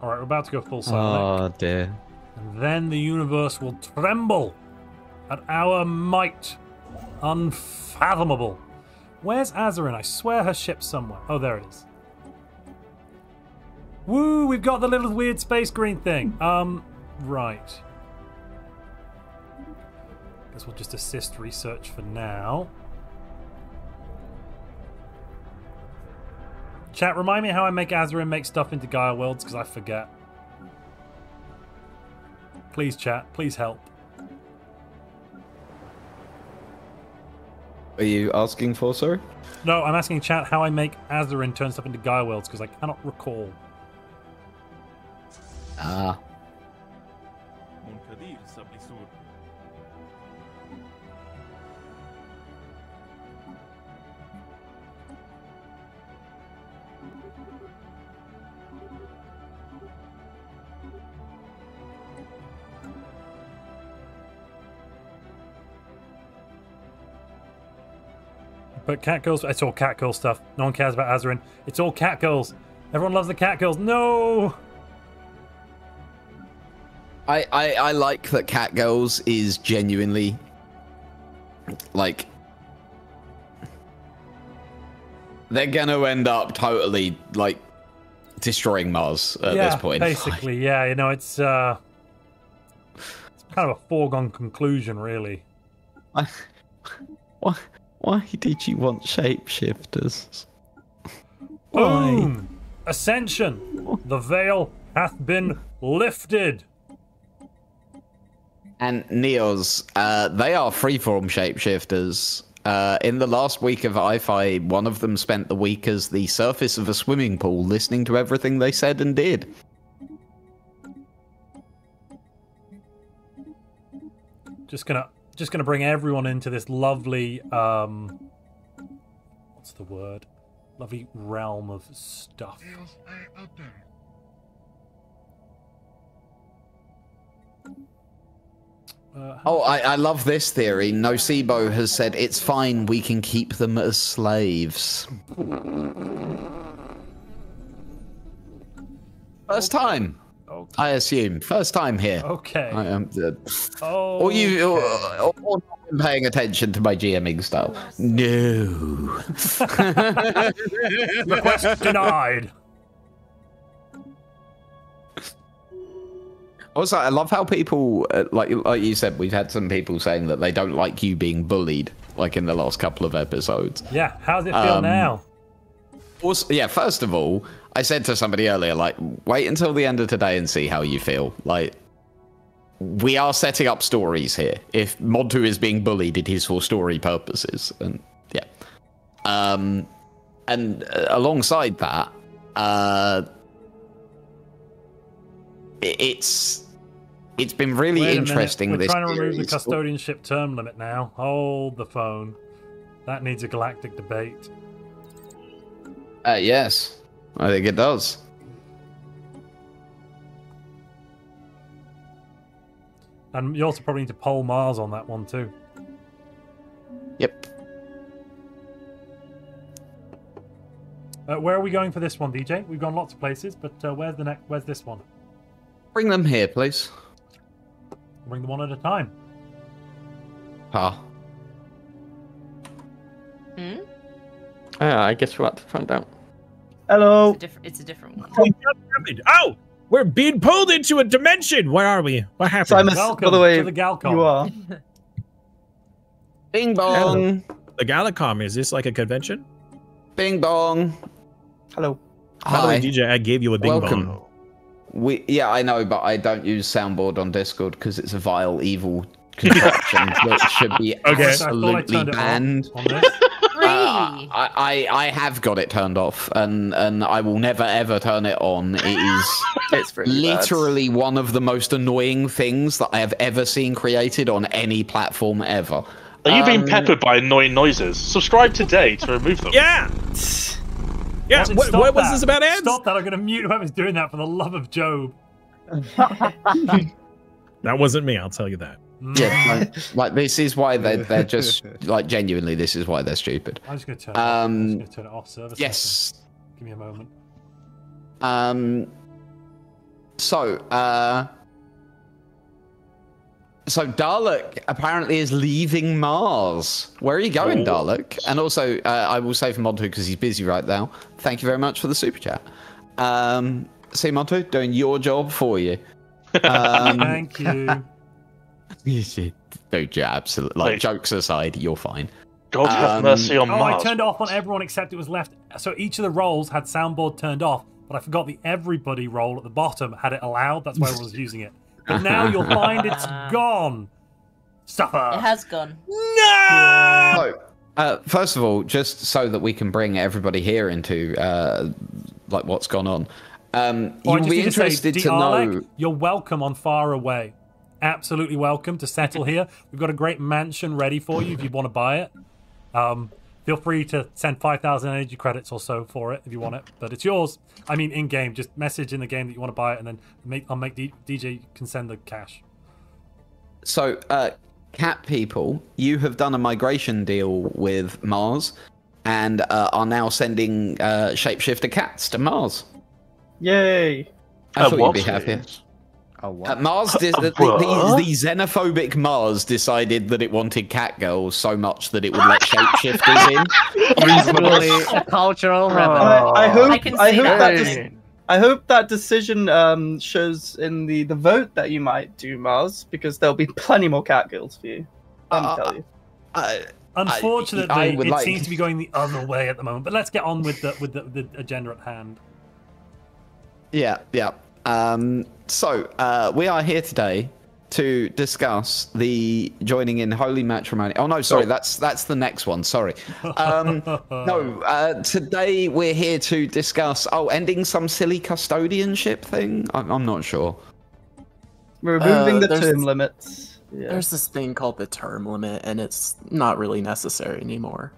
All right, we're about to go full silent. Oh, dear. And then the universe will tremble at our might. Unfathomable. Where's Azarin? I swear her ship's somewhere. Oh, there it is. Woo, we've got the little weird space green thing. Um, right. Guess we'll just assist research for now. Chat, remind me how I make Azarin make stuff into Gaia worlds, because I forget. Please, chat. Please help. Are you asking for, sorry? No, I'm asking chat how I make Azarin turn stuff into Gaia worlds, because I cannot recall. Ah. But Catgirls, it's all Catgirl stuff. No one cares about Azarin. It's all Catgirls. Everyone loves the Catgirls. No! I, I, I like that Catgirls is genuinely like they're gonna end up totally like destroying Mars at yeah, this point. basically, yeah. You know, it's uh, it's kind of a foregone conclusion, really. Why, why did you want shapeshifters? Boom! Ascension. The veil hath been lifted. And Neos, uh, they are freeform shapeshifters. Uh, in the last week of IFI, one of them spent the week as the surface of a swimming pool, listening to everything they said and did. Just gonna, just gonna bring everyone into this lovely, um, what's the word? Lovely realm of stuff. Uh, Oh, I, I love this theory. Nocebo has said it's fine, we can keep them as slaves. First time, I assume. First time here. Okay. I am. Uh, Oh. Or you, or, or, or not paying attention to my GMing style. No. Request denied. Also, I love how people, uh, like like you said, we've had some people saying that they don't like you being bullied, like in the last couple of episodes. Yeah. How's it feel Um, now? Also, yeah, first of all, I said to somebody earlier, like, wait until the end of today and see how you feel. Like, we are setting up stories here. If Montu is being bullied, it is for story purposes. And yeah. Um, and uh, alongside that, uh, it's it's been really Wait a minute, interesting. We're trying to remove the custodianship term limit now. Hold the phone. That needs a galactic debate. Uh, yes, I think it does. And you also probably need to poll Mars on that one too. Yep. Uh, where are we going for this one, DJ? We've gone lots of places, but uh, where's the next? Where's this one? Bring them here, please. Bring them one at a time. Ah, Hmm? Ah, I guess we're about to find out. Hello. It's a, diff- it's a different one. Oh, we're being pulled into a dimension. Where are we? What happened? Simus, by the way, you are. Bing bong. The Galacom, is this like a convention? Bing bong. Hello. By the Hi. way, DJ, I gave you a bing Welcome. bong. We yeah, I know, but I don't use soundboard on Discord because it's a vile, evil contraption that should be Okay. absolutely banned. Uh, I, I I have got it turned off, and and I will never ever turn it on. It is it's literally one of the most annoying things that I have ever seen created on any platform ever. Are you being Um, peppered by annoying noises? Subscribe today to remove them. Yeah. Yeah. Watson, What, what was this about ads? Stop that! I'm going to mute whoever's doing that for the love of Job. That wasn't me. I'll tell you that. Yeah, like, like this is why they're they're just like genuinely. This is why they're stupid. I'm just to turn. it off. I'm Um, just to turn it off. Service. yes. Give me a moment. Um. So, uh. So Dalek apparently is leaving Mars. Where are you going, Oh. Dalek? And also, uh, I will say for Montu because he's busy right now. Thank you very much for the super chat. Um, see Montu doing your job for you. Um, Thank you. You should- Dude, yeah, absolutely. Like Wait. jokes aside, you're fine. God have Um, mercy on Oh, I turned it off on everyone except it was left. So each of the roles had soundboard turned off, but I forgot the everybody role at the bottom had it allowed. That's why I was using it. But now you'll find it's gone. Suffer. It has gone. So, uh, first of all, just so that we can bring everybody here into uh, like what's gone on, um, you'll be need to say, interested to Dalek, know. You're welcome on Far Away. Absolutely welcome to settle here. We've got a great mansion ready for you if you want to buy it. Um, feel free to send 5,000 energy credits or so for it if you want it, but it's yours. I mean, in game, just message in the game that you want to buy it, and then make, I'll make D- DJ can send the cash. So, uh, cat people, you have done a migration deal with Mars, and uh, are now sending uh, shapeshifter cats to Mars. Yay. I Uh, thought what? you'd be happy. Oh, Uh, Mars, dis- the, the, the, the xenophobic Mars decided that it wanted cat girls so much that it would let shapeshifters in. Truly a cultural rebel. I, I hope I I, hope that. that, dec- I hope that decision um, shows in the, the vote that you might do, Mars, because there'll be plenty more cat girls for you. Let me Uh, tell you. Uh, Unfortunately, I would it like- seems to be going the other way at the moment. But let's get on with the with the, the agenda at hand. Yeah, yeah. Um, so uh, we are here today to discuss the joining in holy matrimony. Oh no, sorry, that's that's the next one. Sorry. Um, no, uh, today we're here to discuss. Oh, ending some silly custodianship thing. I'm, I'm not sure. Removing Uh, the term limits. Yeah. There's this thing called the term limit, and it's not really necessary anymore.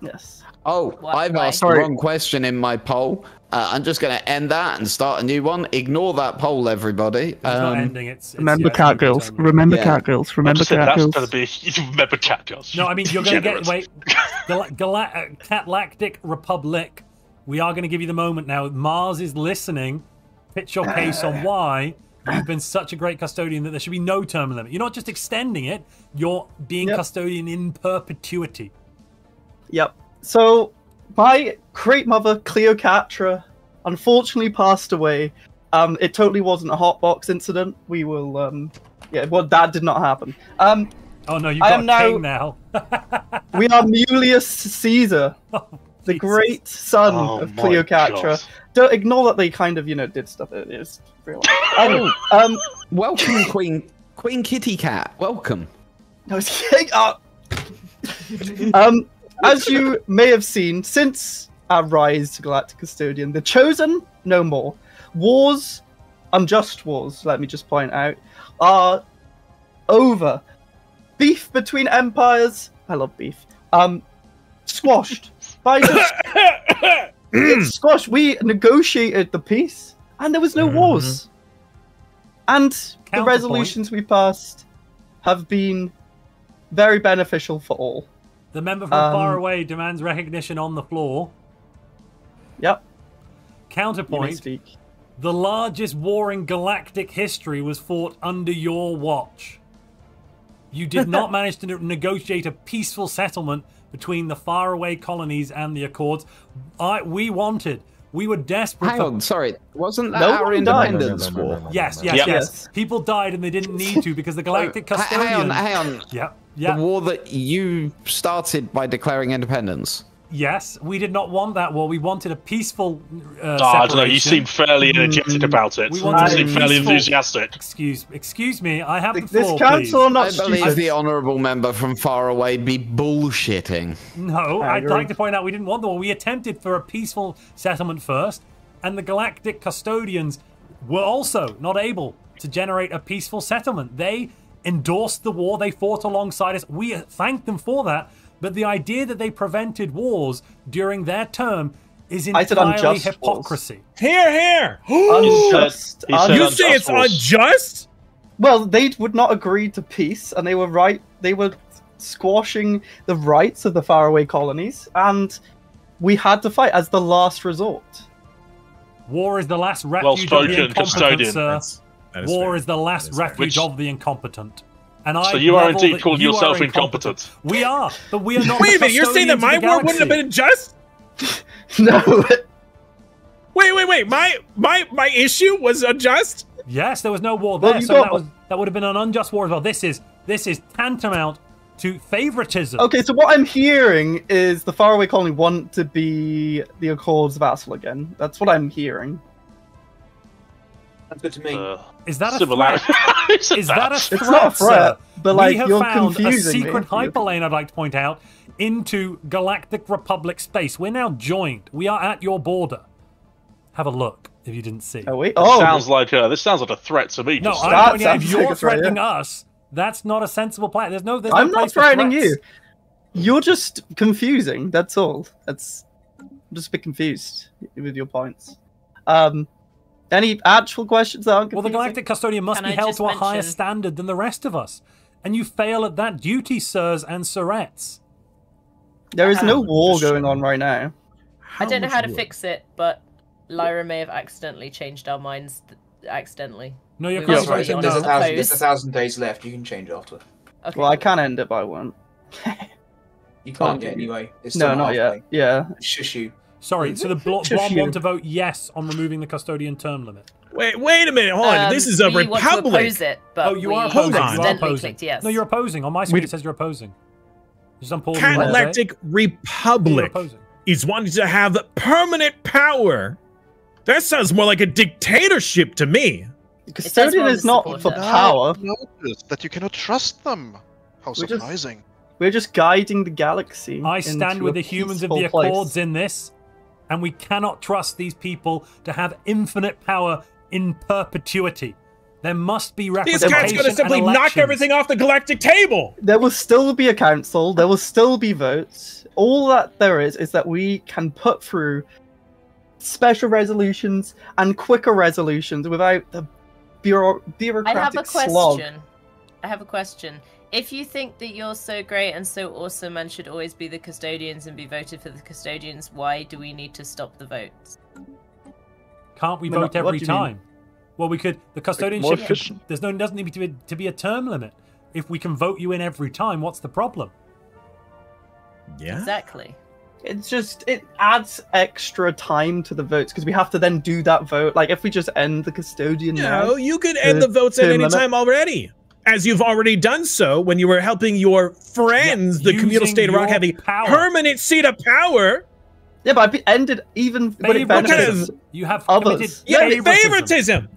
Yes. Oh, What? I've Why? asked the wrong question in my poll. Uh, I'm just going to end that and start a new one. Ignore that poll, everybody. It's not Um, ending. It's, it's Remember yeah, it's cat girls. Remember Yeah. cat girls. Remember just said cat that's girls. gonna be remember cat girls. No, I mean you're going to get Generous. wait. Gal- Gal- uh, Catlactic Republic. We are going to give you the moment now. Mars is listening. Pitch your case on why you've been such a great custodian that there should be no term limit. You're not just extending it. You're being Yep. custodian in perpetuity. Yep. So my great mother Cleopatra unfortunately passed away. Um, it totally wasn't a hotbox incident. We will. Um, yeah, well, that did not happen. Um, Oh no, you've I got am a now- king now. we are Mulius Caesar, the Jesus. great son Oh of my Cleopatra. God. Don't ignore that they kind of, you know, did stuff. It is real. Anyway, um, welcome, Queen Queen Kitty Cat. Welcome. I was kidding. Uh, um, as you may have seen, since our rise to Galactic Custodian, the Chosen no more. Wars unjust wars, let me just point out, are over. Beef between empires, I love beef, um, squashed by just it's squashed. We negotiated the peace, and there was no wars. And the Counterpoint. resolutions we passed have been very beneficial for all. The member from Um, far away demands recognition on the floor. Yep. Counterpoint. speak. The largest war in galactic history was fought under your watch. You did not manage to negotiate a peaceful settlement between the faraway colonies and the Accords. I, we wanted. We were desperate. Hang for- on, sorry, wasn't that No our one independence war? Yes, yes, Yep. yes, People died and they didn't need to because the Galactic Ha- Custodians. Hang on, hang on. Yep, yep. The war that you started by declaring independence. Yes, we did not want that war. We wanted a peaceful. Uh, Oh, I don't know. You seem fairly energetic about it. We You wanted a seem fairly enthusiastic. Excuse, excuse me. I have the This floor, council please. not I believe stupid. the honourable member from far away be bullshitting. No, I I'd agree. like to point out we didn't want the war. We attempted for a peaceful settlement first, and the Galactic Custodians were also not able to generate a peaceful settlement. They endorsed the war. They fought alongside us. We thanked them for that. But the idea that they prevented wars during their term is I said entirely unjust wars. hypocrisy. Here, here. Unjust. he you unjust. say it's wars. unjust? Well, they would not agree to peace, and they were right. They were squashing the rights of the faraway colonies, and we had to fight as the last resort. War is the last refuge Well of the incompetent, custodian. sir. That's- that is War fair. is the last That is fair. refuge Which- of the incompetent. And I So you are indeed that calling you are yourself incompetent. We are, but we are not. Wait a minute, you're saying that my war wouldn't have been galaxy. unjust? No, Wait, wait, wait. My my my issue was unjust? Yes, there was no war there, you so that was that would have been an unjust war as well. This is this is tantamount to favoritism. Okay, so what I'm hearing is the faraway colony want to be the Accords vassal again. That's what I'm hearing. That's good to me. Uh, Is that a similarity. threat? Is Is that a It's threat, not a threat, sir? but, like, we have you're found a confusing me. secret You're- hyperlane. I'd like to point out into Galactic Republic space. We're now joined. We are at your border. Have a look if you didn't see. Oh wait, oh, sounds like uh, this sounds like a threat to me. No, I'm That pointing out if you're like threat, threatening yeah. us, that's not a sensible plan. There's no. There's I'm no not place for threatening you. You're just confusing. That's all. That's I'm just a bit confused with your points. Um, any actual questions that aren't Well, the? Galactic Custodian must Can be I held just to a higher standard than the rest of us, and you fail at that duty, sirs and sirettes. There is no Um, war going on right now. I don't know much how to wood? fix it, but Lyra may have accidentally changed our minds. Th- accidentally. No, you're We were correct. already Right, on. There's a thousand. There's a thousand days left. You can change after. Okay. Well, I can end it, but I won't. You can't Can't yet anyway. It's No, still not yet. halfway. Yeah. Shush you. Sorry, so the Bl- Just you. want to vote yes on removing the custodian term limit. Wait, wait a minute. Hold on. Um, this is a we want to republic. oppose it, but oh, you we are opposing. You are opposing. yes. No, you're opposing. On my screen, We- it says you're opposing. Just on Paul. Republic is wanting to have permanent power. That sounds more like a dictatorship to me. Custodian is not for No, power. That you cannot trust them. How We're just- surprising. We're just guiding the galaxy. I stand with the humans of peaceful the place. Accords in this, and we cannot trust these people to have infinite power in perpetuity. There must be representation. These representation guys gonna simply knock everything off the galactic table. There will still be a council. There will still be votes. All that there is is that we can put through special resolutions and quicker resolutions without the bureau- I have a slog. question. I have a question. If you think that you're so great and so awesome and should always be the custodians and be voted for the custodians, why do we need to stop the votes? Can't we Well, vote every do mean? time? Well, we could. The more custodianship. Could, efficient. there's no doesn't need to be to be a term limit. If we can vote you in every time, what's the problem? Yeah. Exactly. It's just it adds extra time to the votes because we have to then do that vote. Like if we just end the custodian now, No, you could end the votes at any limit. time already. As you've already done so when you were helping your friends, the communal state of Rock, your have a power. permanent seat of power. Yeah, but I've ended even when it benefits You have others. Yeah, favoritism. favoritism.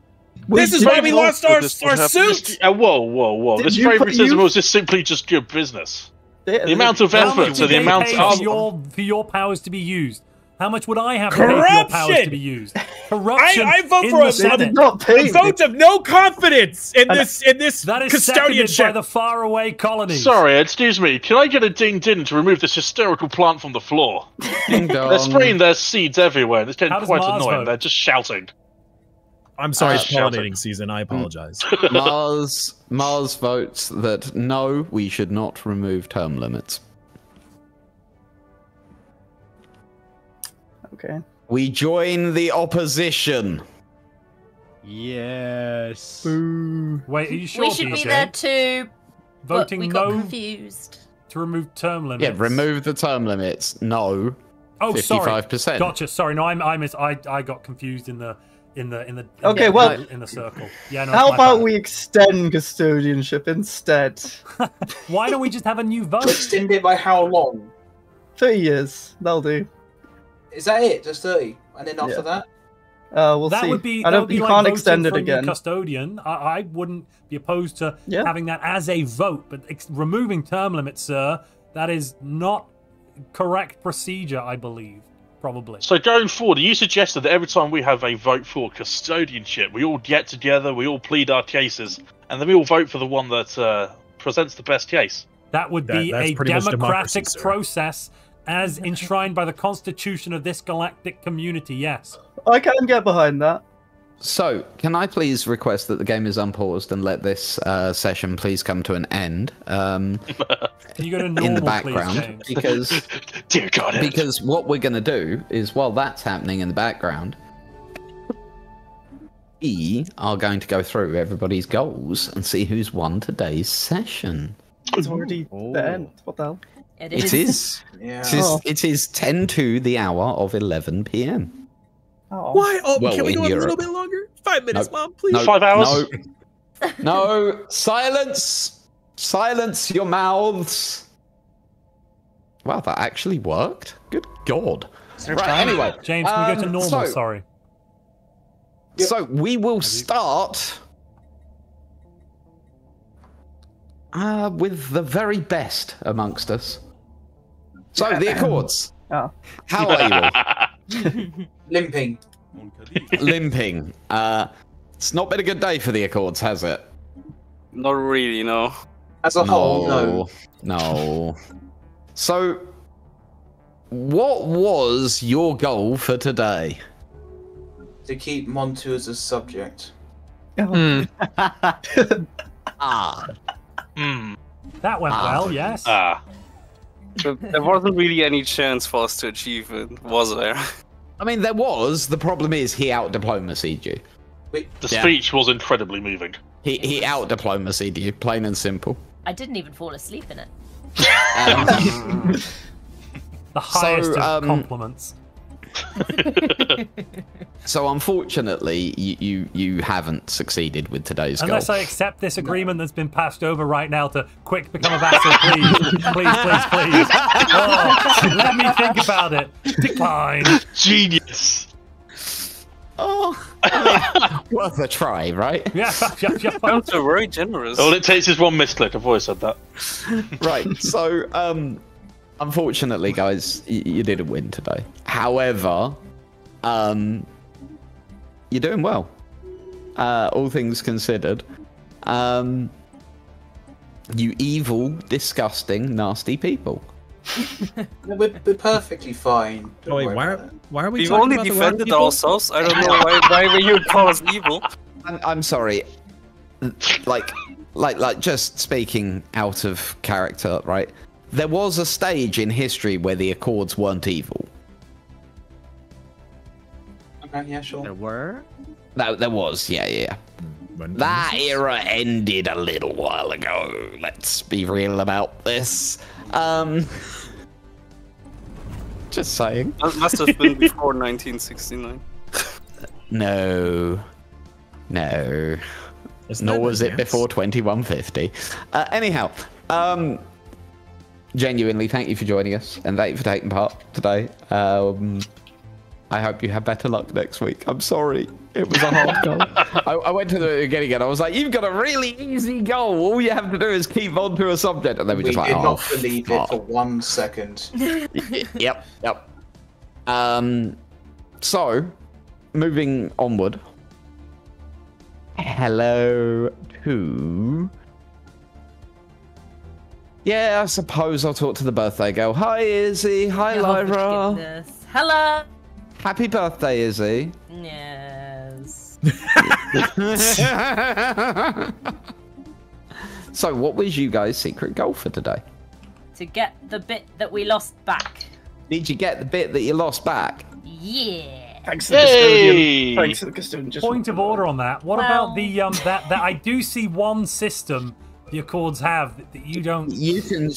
We this is why we lost our, this our suit. Uh, whoa, whoa, whoa! Did this favoritism you- was just simply just good business. Yeah, The amount of effort much to the amount of for your for your powers to be used? How much would I have to pay for your powers to be used? Corruption. I, I vote in for the a, Senate. a vote of no confidence in And this in this That is seconded by custodianship. the faraway colonies. Sorry, excuse me. Can I get a ding ding to remove this hysterical plant from the floor? Ding They're spraying their seeds everywhere. and It's getting quite Mars annoying. vote? They're just shouting. I'm sorry, Uh, it's pollinating season. I apologize. Mars Mars votes that no, we should not remove term limits. Okay. We join the opposition. Yes. Wait, are you sure? we should be BJ? there too. but Voting we got no confused. to remove term limits. Yeah, remove the term limits. No. Oh, sorry. 55%. Gotcha. Sorry, no, I'm, I miss. I, I got confused in the, in the, in the. in Okay, the- well- in the circle. Yeah, no. How about bad. we extend custodianship instead? Why don't we just have a new vote? Extend it by how long? 30 years. That'll do. Is that it? Just 30? And then after Yeah. that? Uh, we'll that see. would be. I don't. would be you like can't extend it for a again. Custodian. I, I wouldn't be opposed to Yeah. having that as a vote, but ex- removing term limits, sir, that is not correct procedure. I believe, probably. So going forward, you suggested that every time we have a vote for custodianship, we all get together, we all plead our cases, and then we all vote for the one that uh, presents the best case. That would be that's a pretty much democratic sir. process as enshrined by the constitution of this galactic community. Yes. I can get behind that. So, can I please request that the game is unpaused and let this uh, session please come to an end? Um, Can you go to normal, in the background, James? because Dear God, because what we're going to do is while that's happening in the background, we are going to go through everybody's goals and see who's won today's session. It's already the end. What the hell? It It is. Yeah. It is, Oh. it is 10 to the hour of 11 p.m. Oh. Why? Oh, Well, can we in go a little bit longer? Five minutes, No. mom, please. No, Five hours? No, no, silence! Silence your mouths! Wow, that actually worked. Good God. Right, anyway. James, can we go to um, normal? so- Sorry. So we will start uh, with the very best amongst us. So the Accords. Oh. How are you all? Limping. Limping. Uh, it's not been a good day for the Accords, has it? Not really, no. As a whole, no. No. So, what was your goal for today? To keep Montu as a subject. Hmm. Ah. Hmm. That went Ah. well. Yes. Ah. There there wasn't really any chance for us to achieve it, was there? I mean, there was. The problem is he out diplomacied you. The Yeah. speech was incredibly moving. He he out diplomacied you, plain and simple. I didn't even fall asleep in it. Um, the highest so, of um, compliments. so unfortunately, you, you you haven't succeeded with today's goal. Unless I accept this agreement that's been passed over right now to quick become a vassal, please, please, please, please. Oh, let me think about it. Decline. Genius. Oh, I mean, worth a try, right? Yeah, yeah, yeah. Sounds very generous. All it takes is one misclick. I've always said that. right. So, um, unfortunately, guys, y- you didn't win today. However, um, you're doing well. Uh, all things considered. Um, you evil, disgusting, nasty people. No, we're, we're perfectly fine. Don't Oh, wait, why are, it. why are we We've only about defended people? ourselves. I don't know why, why were you call us evil. I'm, I'm sorry. Like, like, like, just speaking out of character, right? There was a stage in history where the Accords weren't evil. Okay, yeah, sure. There were. No, there was, yeah, yeah. When- That era ended a little while ago. Let's be real about this. Um, just saying. That must have been before 1969. No, no. Isn't Nor was it before 2150. Uh, anyhow, um, genuinely, thank you for joining us and thank you for taking part today. Um, I hope you have better luck next week. I'm sorry. It was a hard goal. I, I went to the beginning and I was like, you've got a really easy goal. All you have to do is keep on to a subject. And then were We just like, did oh, not believe it for one second. yep, yep. Um, so, moving onward. Hello to. Yeah, I suppose I'll talk to the birthday girl. Hi, Izzy. Hi, Oh, Lyra. goodness. Hello. Happy birthday, Izzy. Yes. so, what was you guys' secret goal for today? to get the bit that we lost back. Did you get the bit that you lost back? Yeah. Thanks to the custodian. Thanks to the custodian. Just Point of order on that. What about the um that that I do see one system the Accords have that, that you don't. You can.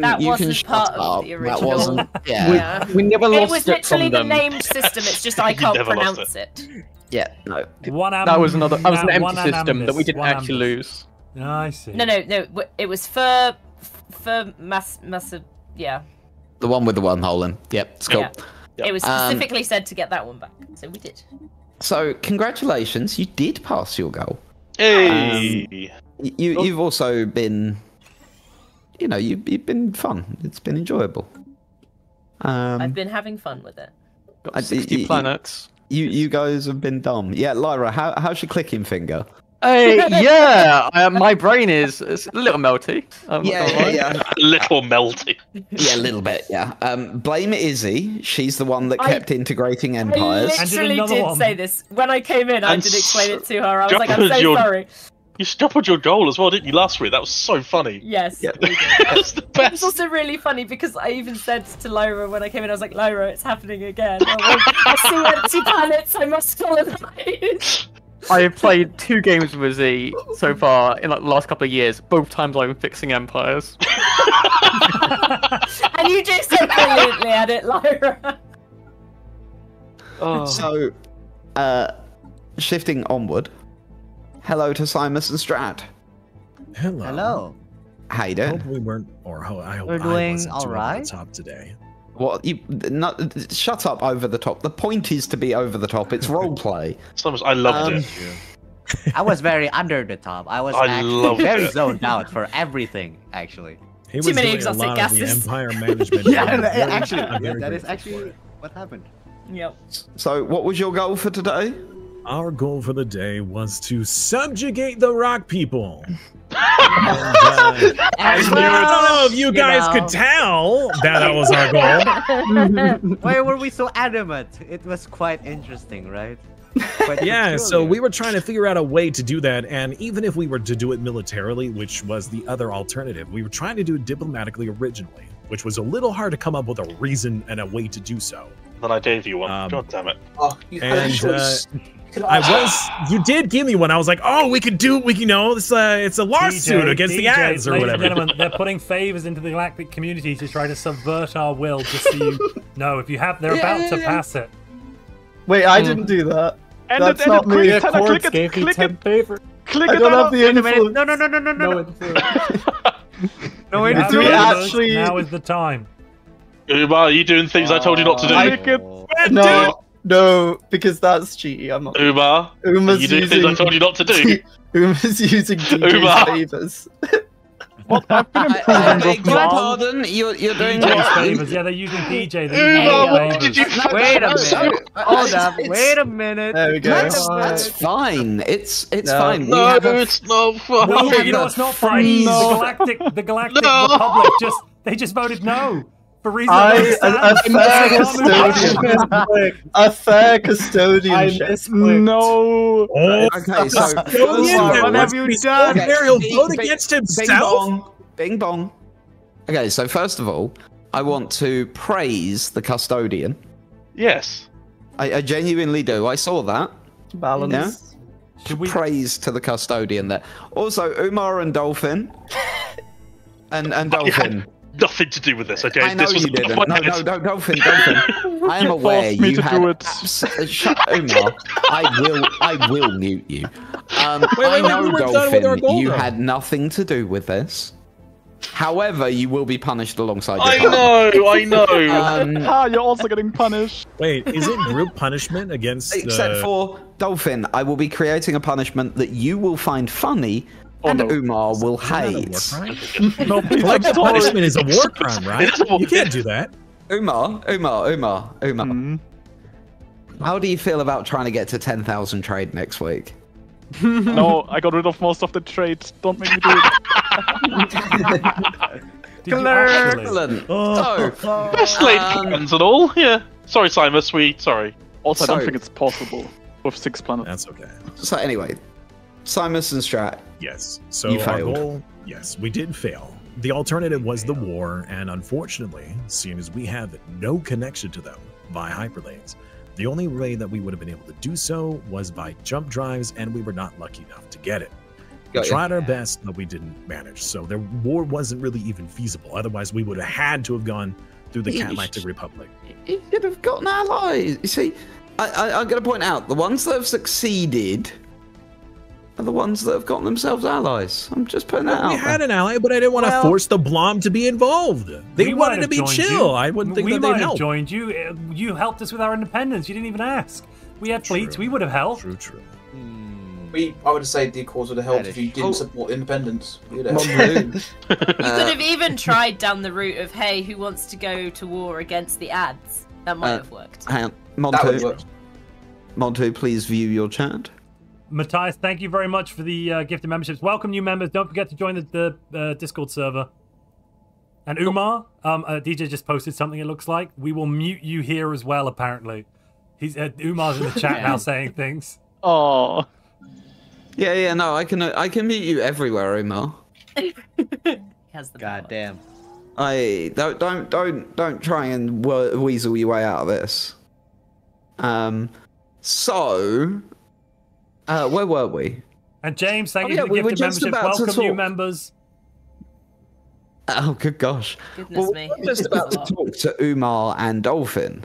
That you wasn't shut part of up. the That original. wasn't- yeah. We, we never it lost was it was literally the them. named system. It's just I can't never lost pronounce it. Yeah, no. One am- That was another. That was an empty one system that we didn't one actually ambus. lose. I see. No, no, no. It was for for mass mass. Yeah. The one with the one hole in. Yep, it's cool. Yeah. It was Um, specifically said to get that one back, so we did. So, congratulations, you did pass your goal. Hey. Um, you, you've also been, you know, you, you've been fun. It's been enjoyable. Um, I've been having fun with it. I- 60 y- y- planets. You, you guys have been dumb. Yeah, Lyra, how, how's your clicking finger? Hey, yeah, uh, my brain is it's a little melty. I'm not Yeah, yeah, yeah. Little melty. Yeah, a little bit, yeah. Um, blame Izzy. She's the one that I- kept integrating I literally did say this when I came in. I did explain it to her. I was like, I'm so your- sorry. You scuppered your goal as well, didn't you, last week? That was so funny. Yes. That's the It was also really funny because I even said to Lyra when I came in, I was like, Lyra, it's happening again. I, went, I see empty planets. I must colonize. I have played two games with Z so far in like the last couple of years. Both times I've been fixing empires. and you do so brilliantly at it, Lyra. Oh. So, uh, shifting onward. Hello to Simus and Strat. Hello. Hello. How you doing? I hope we weren't, or ho- I hope We're I wasn't too over alright. the top today. What you? Not, shut up. Over the top. The point is to be over the top. It's role play. Sometimes I loved Um, it. I was very under the top. I was I actually loved very it. zoned out for everything, actually. He Too was many doing exotic a lot of the gases. empire management. yeah, and very- actually, I'm that is actually what happened. Yep. So, what was your goal for today? Our goal for the day was to subjugate the rock people. And, uh, I don't know if you guys know. could tell that that was our goal. Why were we so adamant? It was quite interesting, right? Quite Yeah, so we were trying to figure out a way to do that, and even if we were to do it militarily, which was the other alternative, we were trying to do it diplomatically originally, which was a little hard to come up with a reason and a way to do so. Then I gave you one. Um, God damn it. Oh, you And uh, choice. I was, you did give me one. I was like, oh, we could do, we, you know, it's a, it's a lawsuit DJ, against the ads or whatever. Gentlemen, they're putting favors into the galactic community to try to subvert our will. Just so you know, if you have, they're Yeah, about yeah, to yeah. pass it. Wait, I hmm. didn't do that. And That's and not it, me. click, The click it, gave me click 10 it, favor. click I don't have the Wait a minute. influence. No, no, no, no, no, no, No no. influence. No, If you have do actually- Now is the time. Umar, are you doing things I told you not to do? I- Click it. No, no, because that's cheating. I'm not. Umar, are Umar's you doing things I using. told you not to do? Umar's using DJ's Uma. favors. What? I've been I, I improving beg those your now. pardon. You're you're doing DJ's what? favors. Yeah, they're using DJ. They're using Umar, DJ what did you favors. Wait a minute. no, Hold it's- up. Wait a minute. There we go. That's, that's fine. It's it's No. fine. We No, have a- it's not fun. No, We you know it's not fine. freeze. The galactic, the galactic No. republic just they just voted no for reasons I, I a, a fair custodian, a fair custodianship. No. Oh, Okay, so custodian What have you done? Solidary, he'll vote bing- against Bing bong. Bing bong. Okay, so first of all, I want to praise the custodian. Yes. I, I genuinely do. I saw that. Balance. Should we? Praise to the custodian there. Also, Umar and Dolphin. And and You had Dolphin. Nothing to do with this, okay? I know this was you above didn't. my No, head. no, no, Dolphin, Dolphin. I am You aware me you to had. do it. abs- uh, shut, Umar. I will. I will mute you. Um, Wait, wait, I wait, know, we weren't Dolphin. goal, you though. had nothing to do with this. However, you will be punished alongside. your I partner. know, I know. Um, Ah, you're also getting punished. Wait, is it group punishment against? except uh, for Dolphin, I will be creating a punishment that you will find funny and no. Umar will Isn't that a war hate. No, please, I'm Collective sorry. punishment is a war crime, right? It is a war- You can't do that. Umar, Umar, Umar, Umar. Hmm? How do you feel about trying to get to 10,000 trade next week? no, I got rid of most of the trades. Don't make me do it. Did? Excellent. Oh. So, Best laid Um, plans and all. Yeah. Sorry, Simus. We sorry. Also, I don't think it's possible with six planets. That's okay. so anyway, Simus and Strat. Yes. So You our goal, yes, we did fail. The alternative was the war, and unfortunately, seeing as we have no connection to them via hyperlanes, the only way that we would have been able to do so was by jump drives, and we were not lucky enough to get it. We Got tried our best, but we didn't manage. So the war wasn't really even feasible. Otherwise, we would have had to have gone through the Yeesh. Catlantic Republic. You could have gotten allies. You see, I, I, I'm going to point out the ones that have succeeded are the ones that have gotten themselves allies. I'm just putting that we out had there. an ally, but I didn't want to Well- force the Blom to be involved. They wanted to be chill. you. I wouldn't think we that they'd have help. joined you. Uh, You helped us with our independence. You didn't even ask. We had fleets. We would have helped. True, true. We, I would say the cause would have helped if you didn't Oh. support independence. We'd have- You could Uh, have even tried down the route of, hey, who wants to go to war against the ads? That might Uh, have worked. hang on. that would have Montu. Montu, please view your chat. Matthias, thank you very much for the uh, gifted memberships. Welcome new members. Don't forget to join the, the uh, Discord server. And Umar, um, uh, DJ just posted something. It looks like we will mute you here as well. Apparently, he's uh, Umar's in the chat now saying things. Oh, Yeah, yeah, no, I can, I can meet you everywhere, Umar. He has the God damn. I don't, don't, don't, don't try and weasel your way out of this. Um, so, uh, where were we? And James, thank Oh, you yeah, for the we were gifted just memberships. about to Welcome new members. Oh, good gosh. Goodness well, me. we're just about to talk to Umar and Dolphin.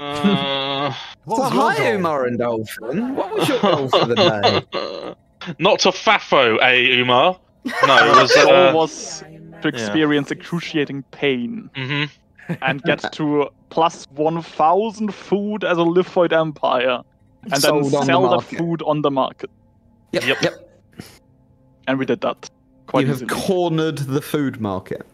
Uh, so hi, goal? Umar and Dolphin. What was your goal for the day? Not to Fafo, eh, Umar? No, it was. the goal Uh, was to experience excruciating pain mhm. and get to plus 1,000 food as a Lithoid empire, and then Sold on the sell the food on the market. Yep, Yep. yep. And we did that quite You have cornered the food market.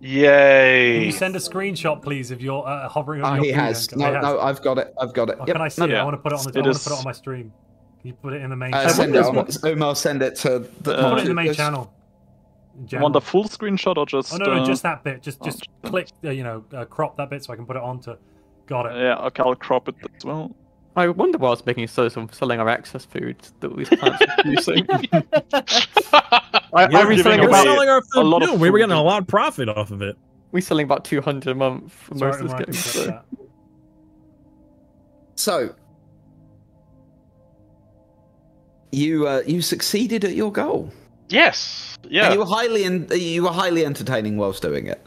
Yay! Can you send a screenshot, please, of your uh, hovering Oh, on your he has. anchor? No, He has. no, I've got it. I've got it. Oh, Yep. can I see no, it? I want to put it on the. It I want to put it is- on my stream. Can you put it in the main Uh, channel? send it wonder- on. Umar, send it to the. Uh, put it in the main Yes. channel. You general. want a full screenshot or just? Oh no, no, uh, just that bit. Just oh, just just- click, uh, you know, uh, crop that bit so I can put it onto. Got it. Yeah, okay, I'll crop it as well. I wonder why I was making so some selling our excess food that these plants are producing. I, We're I was selling We're about selling our a food lot of too. We were food. getting a lot of profit off of it. We're selling about two hundred a month for Sorry, most of this game. So. So, you uh, you succeeded at your goal. Yes. And Yeah. you were highly en- you were highly entertaining whilst doing it.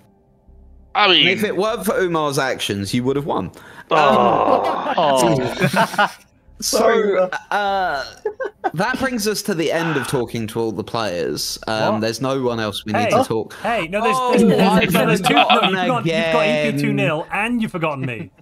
I And mean, if it weren't for Umar's actions, you would have won. Oh, Oh, So uh, that brings us to the end of talking to all the players. Um, there's no one else we Hey, need to talk. hey, no, there's, Oh, there's, there's, I've there's, there's two. No, you've got, you've got EP two again. 0 and you've forgotten me.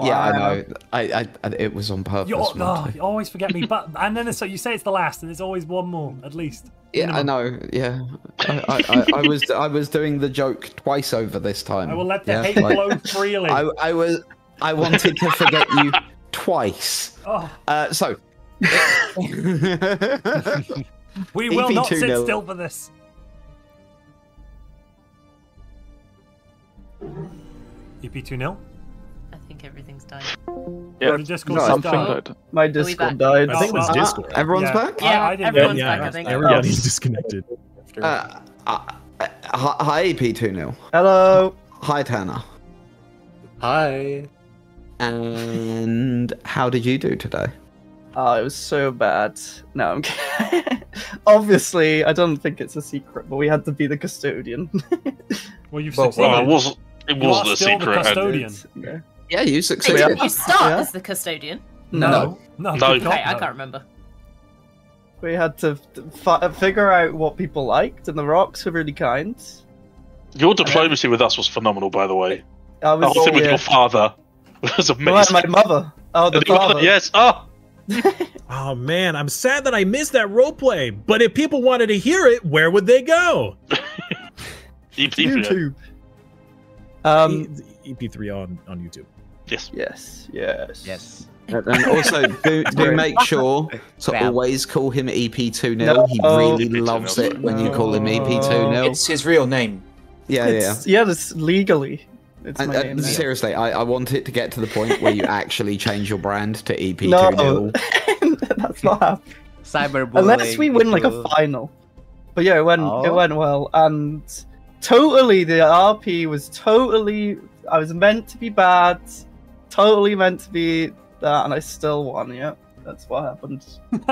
Yeah, I know. I, I, I it was on purpose. You're, oh, you always forget me, but and then it's, so you say it's the last, and there's always one more at least. yeah, I know. Yeah, I, I, I, I was I was doing the joke twice over this time. I will let the Yeah, hate like, flow freely. I, I was I wanted to forget you twice. Oh, Uh, so. we will not EP2 sit nil. still for this. EP two 0 I think everything's died. yeah, The Discord no, something died. My? Discord died. I think it was Uh, Discord. Everyone's Yeah. back. Yeah, I didn't everyone's get- back, I think. everybody's disconnected. Uh, uh, hi, hi, EP2 0 Hello. Hi, Tanner. Hi. And how did you do today? Oh, it was so bad. No, I'm kidding. Obviously, I don't think it's a secret, but we had to be the custodian. Well, you've Well, succeeded. well, it wasn't. It wasn't a still the secret. custodian. Yeah. Yeah, you Wait, succeeded. didn't you start Yeah. as the custodian? no, no, No. good God, Okay, I can't remember. We had to f- figure out what people liked, and the rocks were really kind. Your diplomacy with us was phenomenal, by the way. I The was whole thing with yeah. your father was No, amazing. my mother. Oh, the And your mother- yes. Oh, Oh man, I'm sad that I missed that roleplay. But if people wanted to hear it, where would they go? EP, YouTube. Um, EP3 on on YouTube. Yes. Yes. Yes. Yes. And and also, do, do make sure to Bam. always call him EP2 No. nil. He really EP2 loves nil. it when you call him EP2 nil. It's his real name. Yeah, yeah. It's, yeah, it's legally. It's And, my and name. now. seriously, I, I want it to get to the point where you actually change your brand to EP2 No, that's not happening. Cyberbullying. Unless we win like a final. But yeah, it went Oh. it went well, and totally the RP was totally. I was meant to be bad, totally meant to be that, and I still won. Yeah, that's what happened.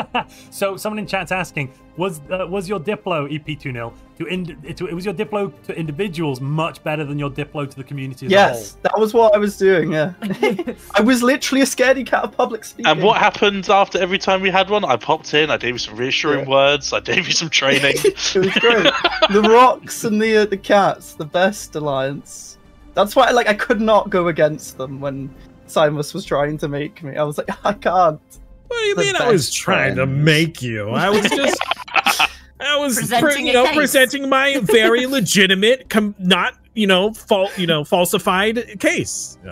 so someone in chat's asking, was uh, was your Diplo EP2 nil to, ind- to it was your Diplo to individuals much better than your Diplo to the community as Yes, that was what I was doing. Yeah, I was literally a scaredy cat of public speaking. And what happened after every time we had one? I popped in, I gave you some reassuring words, I gave you some training. it was great. the rocks and the uh, the cats, the best alliance. That's why, like, I could not go against them when Simus was trying to make me. I was like, I can't. What do you The mean I was best trying to make you? I was just I was pre- Presenting you know case. presenting my very legitimate com- not, you know, fault, you know, falsified case.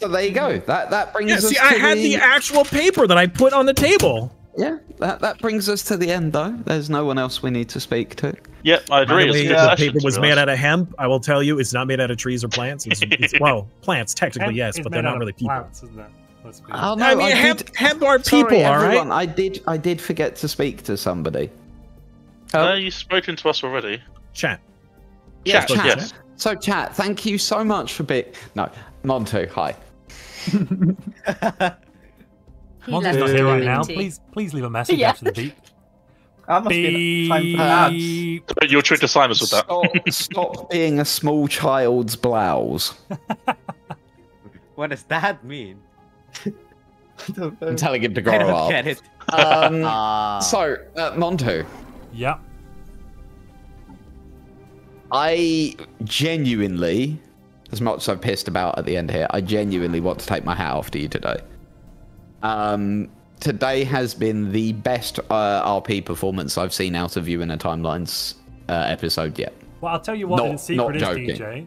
So there you go. That that brings Yeah, us see, to I had the actual paper that I put on the table. Yeah, that, that brings us to the end, though. There's no one else we need to speak to. Yep, I agree. the It's way, good the paper was made out of hemp. I will tell you, it's not made out of trees or plants. It's, it's well, plants technically, Hemp yes, but they're not really people. plants, isn't it? Let's be Oh, no, I mean, hemp, did- hemp are Sorry, people, all right. everyone, I did I did forget to speak to somebody. Uh, you've spoken to us already. Chat. Yeah, Chat, chat. yes. So, chat, thank you so much for being. No, Montu, hi. He Monty's not here right now. Please, please leave a message Yeah. after the beep. That must be time for ads. You're tricked to Simus with that. Stop, stop being a small child's blouse. What does that mean? I'm telling him to grow don't up. get it. Um, Ah. so, uh, Montu, Yeah. I genuinely, as much as I'm pissed about at the end here, I genuinely want to take my hat off to you today. Um, today has been the best uh, RP performance I've seen out of you in a Timelines uh, episode yet. Well, I'll tell you what Not- the secret not is, joking. DJ.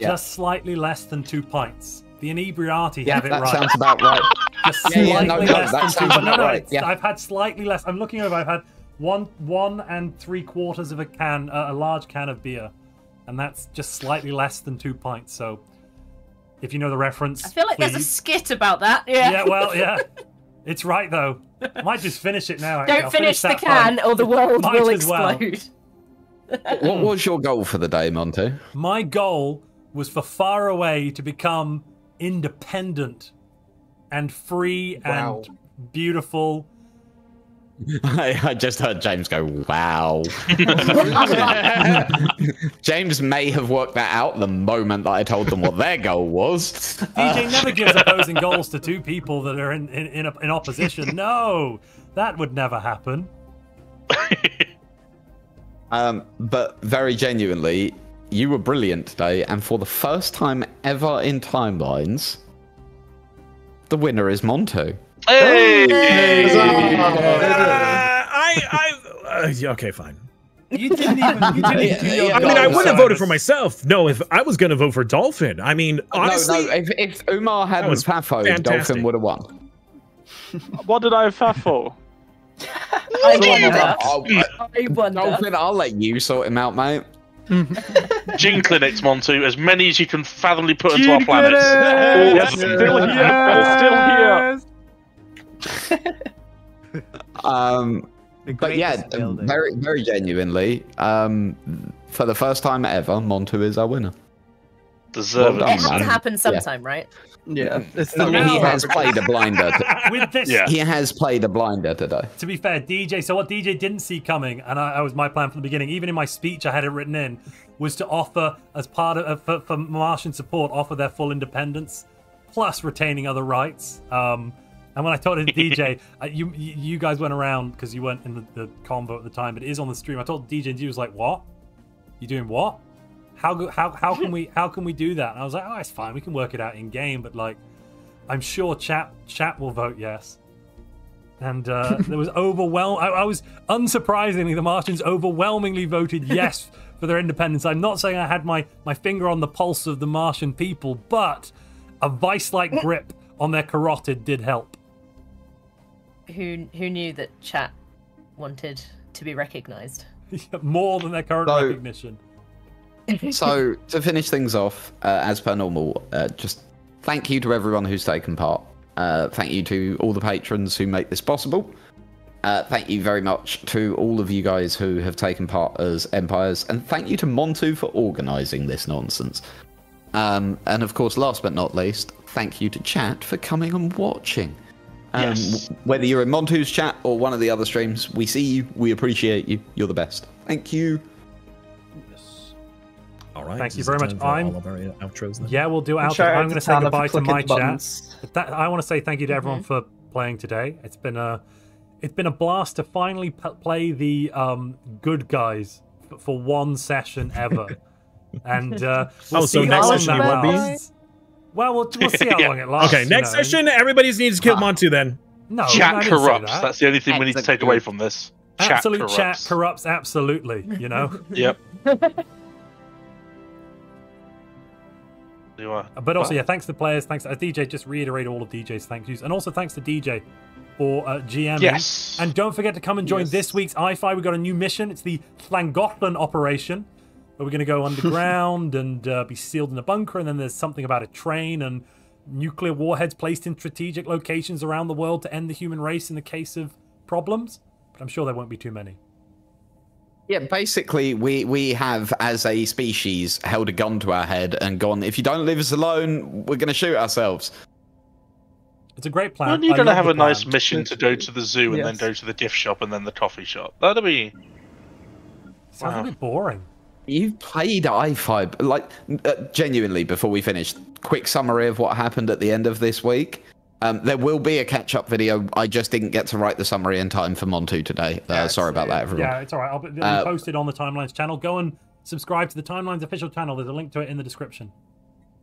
Yeah. Just slightly less than two pints. The inebriati Yeah, have it that right. sounds about right. Just Yeah, slightly yeah, no, no, less that than sounds two. No, no, right, yeah. I've had slightly less. I'm looking over. I've had one, one and three quarters of a can, uh, a large can of beer, and that's just slightly less than two pints. So, if you know the reference, I feel like there's a skit about that. Yeah. Yeah, well, yeah, it's right though. I might just finish it now. actually. Don't I'll finish the can, pint. or the world Might will as well. explode. what was your goal for the day, Montu? My goal was for Far Away to become independent and free Wow. and beautiful. I, I just heard James go, wow. James may have worked that out the moment that I told them what their goal was. DJ never gives opposing goals to two people that are in in, in, in opposition. No, that would never happen. Um, but very genuinely, you were brilliant today, and for the first time ever in timelines, the winner is Montu. Hey! Uh, I, I, uh, okay, fine. You didn't even. You didn't even do your Yeah, I mean, I wouldn't have voted for myself. No, if I was going to vote for Dolphin, I mean, honestly, no, no, if, if Umar hadn't was Fafo, fantastic. Dolphin would have won. What did I FAFO? I wonder. Oh, I wonder. Dolphin, I'll let you sort him out, mate. Gene clinics, Montu, as many as you can fathomly put into our planets. Yes, All still here, still here. Um, but yeah, building. very, very genuinely, um, for the first time ever, Montu is our winner. Deserve Well It it. done. had to happen sometime, right? Yeah, it's No, he has played a blinder. To, With this, Yeah. he has played a blinder today. to be fair, DJ. So what DJ didn't see coming, and I, I was my plan from the beginning. Even in my speech, I had it written in, was to offer as part of uh, for, for Martian support, offer their full independence, plus retaining other rights. Um, and when I told it DJ, uh, you you you guys went around because you weren't in the, the convo at the time, but it is on the stream. I told DJ, and he was like, "What? You doing what? How how how can we how can we do that?" And I was like, "Oh, it's fine. We can work it out in game." But like, I'm sure chat chat will vote yes and uh, there was overwhelm. I, I was unsurprisingly, the Martians overwhelmingly voted yes for their independence. I'm not saying I had my, my finger on the pulse of the Martian people, but a vice-like grip on their carotid did help. Who who knew that chat wanted to be recognised? More than their current So- recognition. So to finish things off, uh, as per normal, uh, just thank you to everyone who's taken part. Uh, thank you to all the patrons who make this possible. Uh, thank you very much to all of you guys who have taken part as empires, and thank you to Montu for organising this nonsense. Um, and of course, last but not least, thank you to chat for coming and watching. Um, Yes. Whether you're in Montu's chat or one of the other streams, we see you, we appreciate you, you're the best. Thank you. All right. Thank you very much. I'm- all of our outros then? Yeah, we'll do And out. I'm going to say goodbye to my the chat. that, I want to say thank you to everyone for playing today. It's been a, it's been a blast to finally p- play the um, good guys for one session ever. and uh, we'll Oh, so see next how long session that will be- lasts. Well, we'll we'll see how Yeah. long it lasts. Okay, you next know. session, everybody needs to kill Montu then. No, Chat corrupts. that. That's the only thing we need to take away from this. Chat Absolute corrupts. chat corrupts absolutely. You know. Yep. You are. But also, yeah, thanks to the players. Thanks, uh, DJ. Just reiterate all of DJ's thank yous, and also thanks to DJ for uh, GMing. Yes. And don't forget to come and join this week's i5. We've got a new mission. It's the Llangollen operation, where we're going to go underground and uh, be sealed in a bunker. And then there's something about a train and nuclear warheads placed in strategic locations around the world to end the human race in the case of problems. But I'm sure there won't be too many. Yeah, basically, we we have as a species held a gun to our head and gone. If you don't leave us alone, we're going to shoot ourselves. It's a great plan. Aren't you I going to have the a nice mission to go to the zoo and then go to the gift shop and then the coffee shop? That'll be. Sounds Wow. a bit boring. You've played i5, like uh, genuinely. Before we finish, quick summary of what happened at the end of this week. Um, there will be a catch-up video. I just didn't get to write the summary in time for Montu today. Uh, sorry about that, everyone. Yeah, it's all right. I'll be, Uh, posted on the Timelines channel. Go and subscribe to the Timelines official channel. There's a link to it in the description.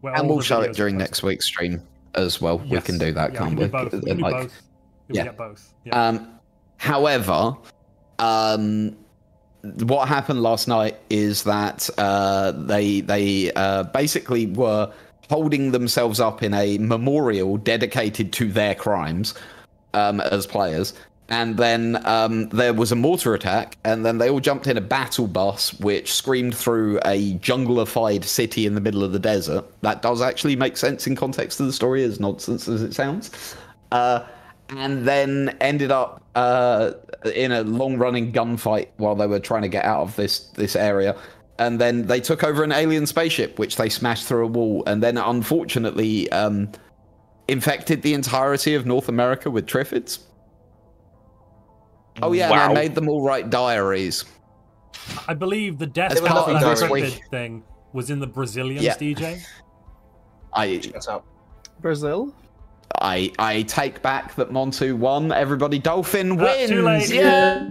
and we'll show it during next week's stream as well. We can do that, Yeah, can't we we? can do both. We can do Like- both. Yeah. get both. Yeah. Um, however, um, what happened last night is that uh, they they uh, basically were holding themselves up in a memorial dedicated to their crimes um, as players. And then um, there was a mortar attack, and then they all jumped in a battle bus, which screamed through a junglified city in the middle of the desert. That does actually make sense in context of the story, as nonsense as it sounds. Uh, and then ended up uh, in a long-running gunfight while they were trying to get out of this this area. And then they took over an alien spaceship, which they smashed through a wall, and then unfortunately um, infected the entirety of North America with triffids. Oh yeah, and Wow. I made them all write diaries. I believe the death part of that this thing was in the Brazilians, Yeah. DJ. I That's up. Brazil. I I take back that Montu won. Everybody, Dolphin Uh, wins. too late. Yeah.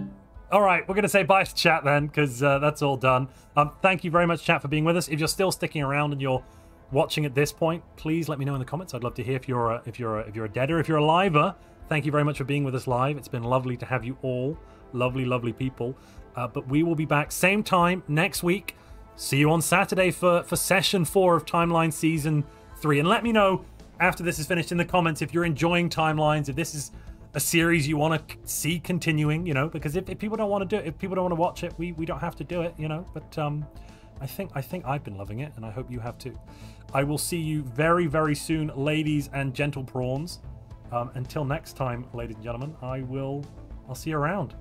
All right, we're going to say bye to chat then, because uh, that's all done. Um, thank you very much, chat, for being with us. If you're still sticking around and you're watching at this point, please let me know in the comments. I'd love to hear if you're a, if you're a, if you're a deader, if you're a liver. Thank you very much for being with us live. It's been lovely to have you all, lovely, lovely people. Uh, but we will be back same time next week. See you on Saturday for for session four of Timeline Season Three, and let me know after this is finished in the comments if you're enjoying Timelines, if this is a series you want to see continuing, you know, because if, if people don't want to do it, if people don't want to watch it, we, we don't have to do it, you know. But um, I think I think I've been loving it, and I hope you have too. I will see you very very soon, ladies and gentle prawns. Um, until next time, ladies and gentlemen, I will I'll see you around.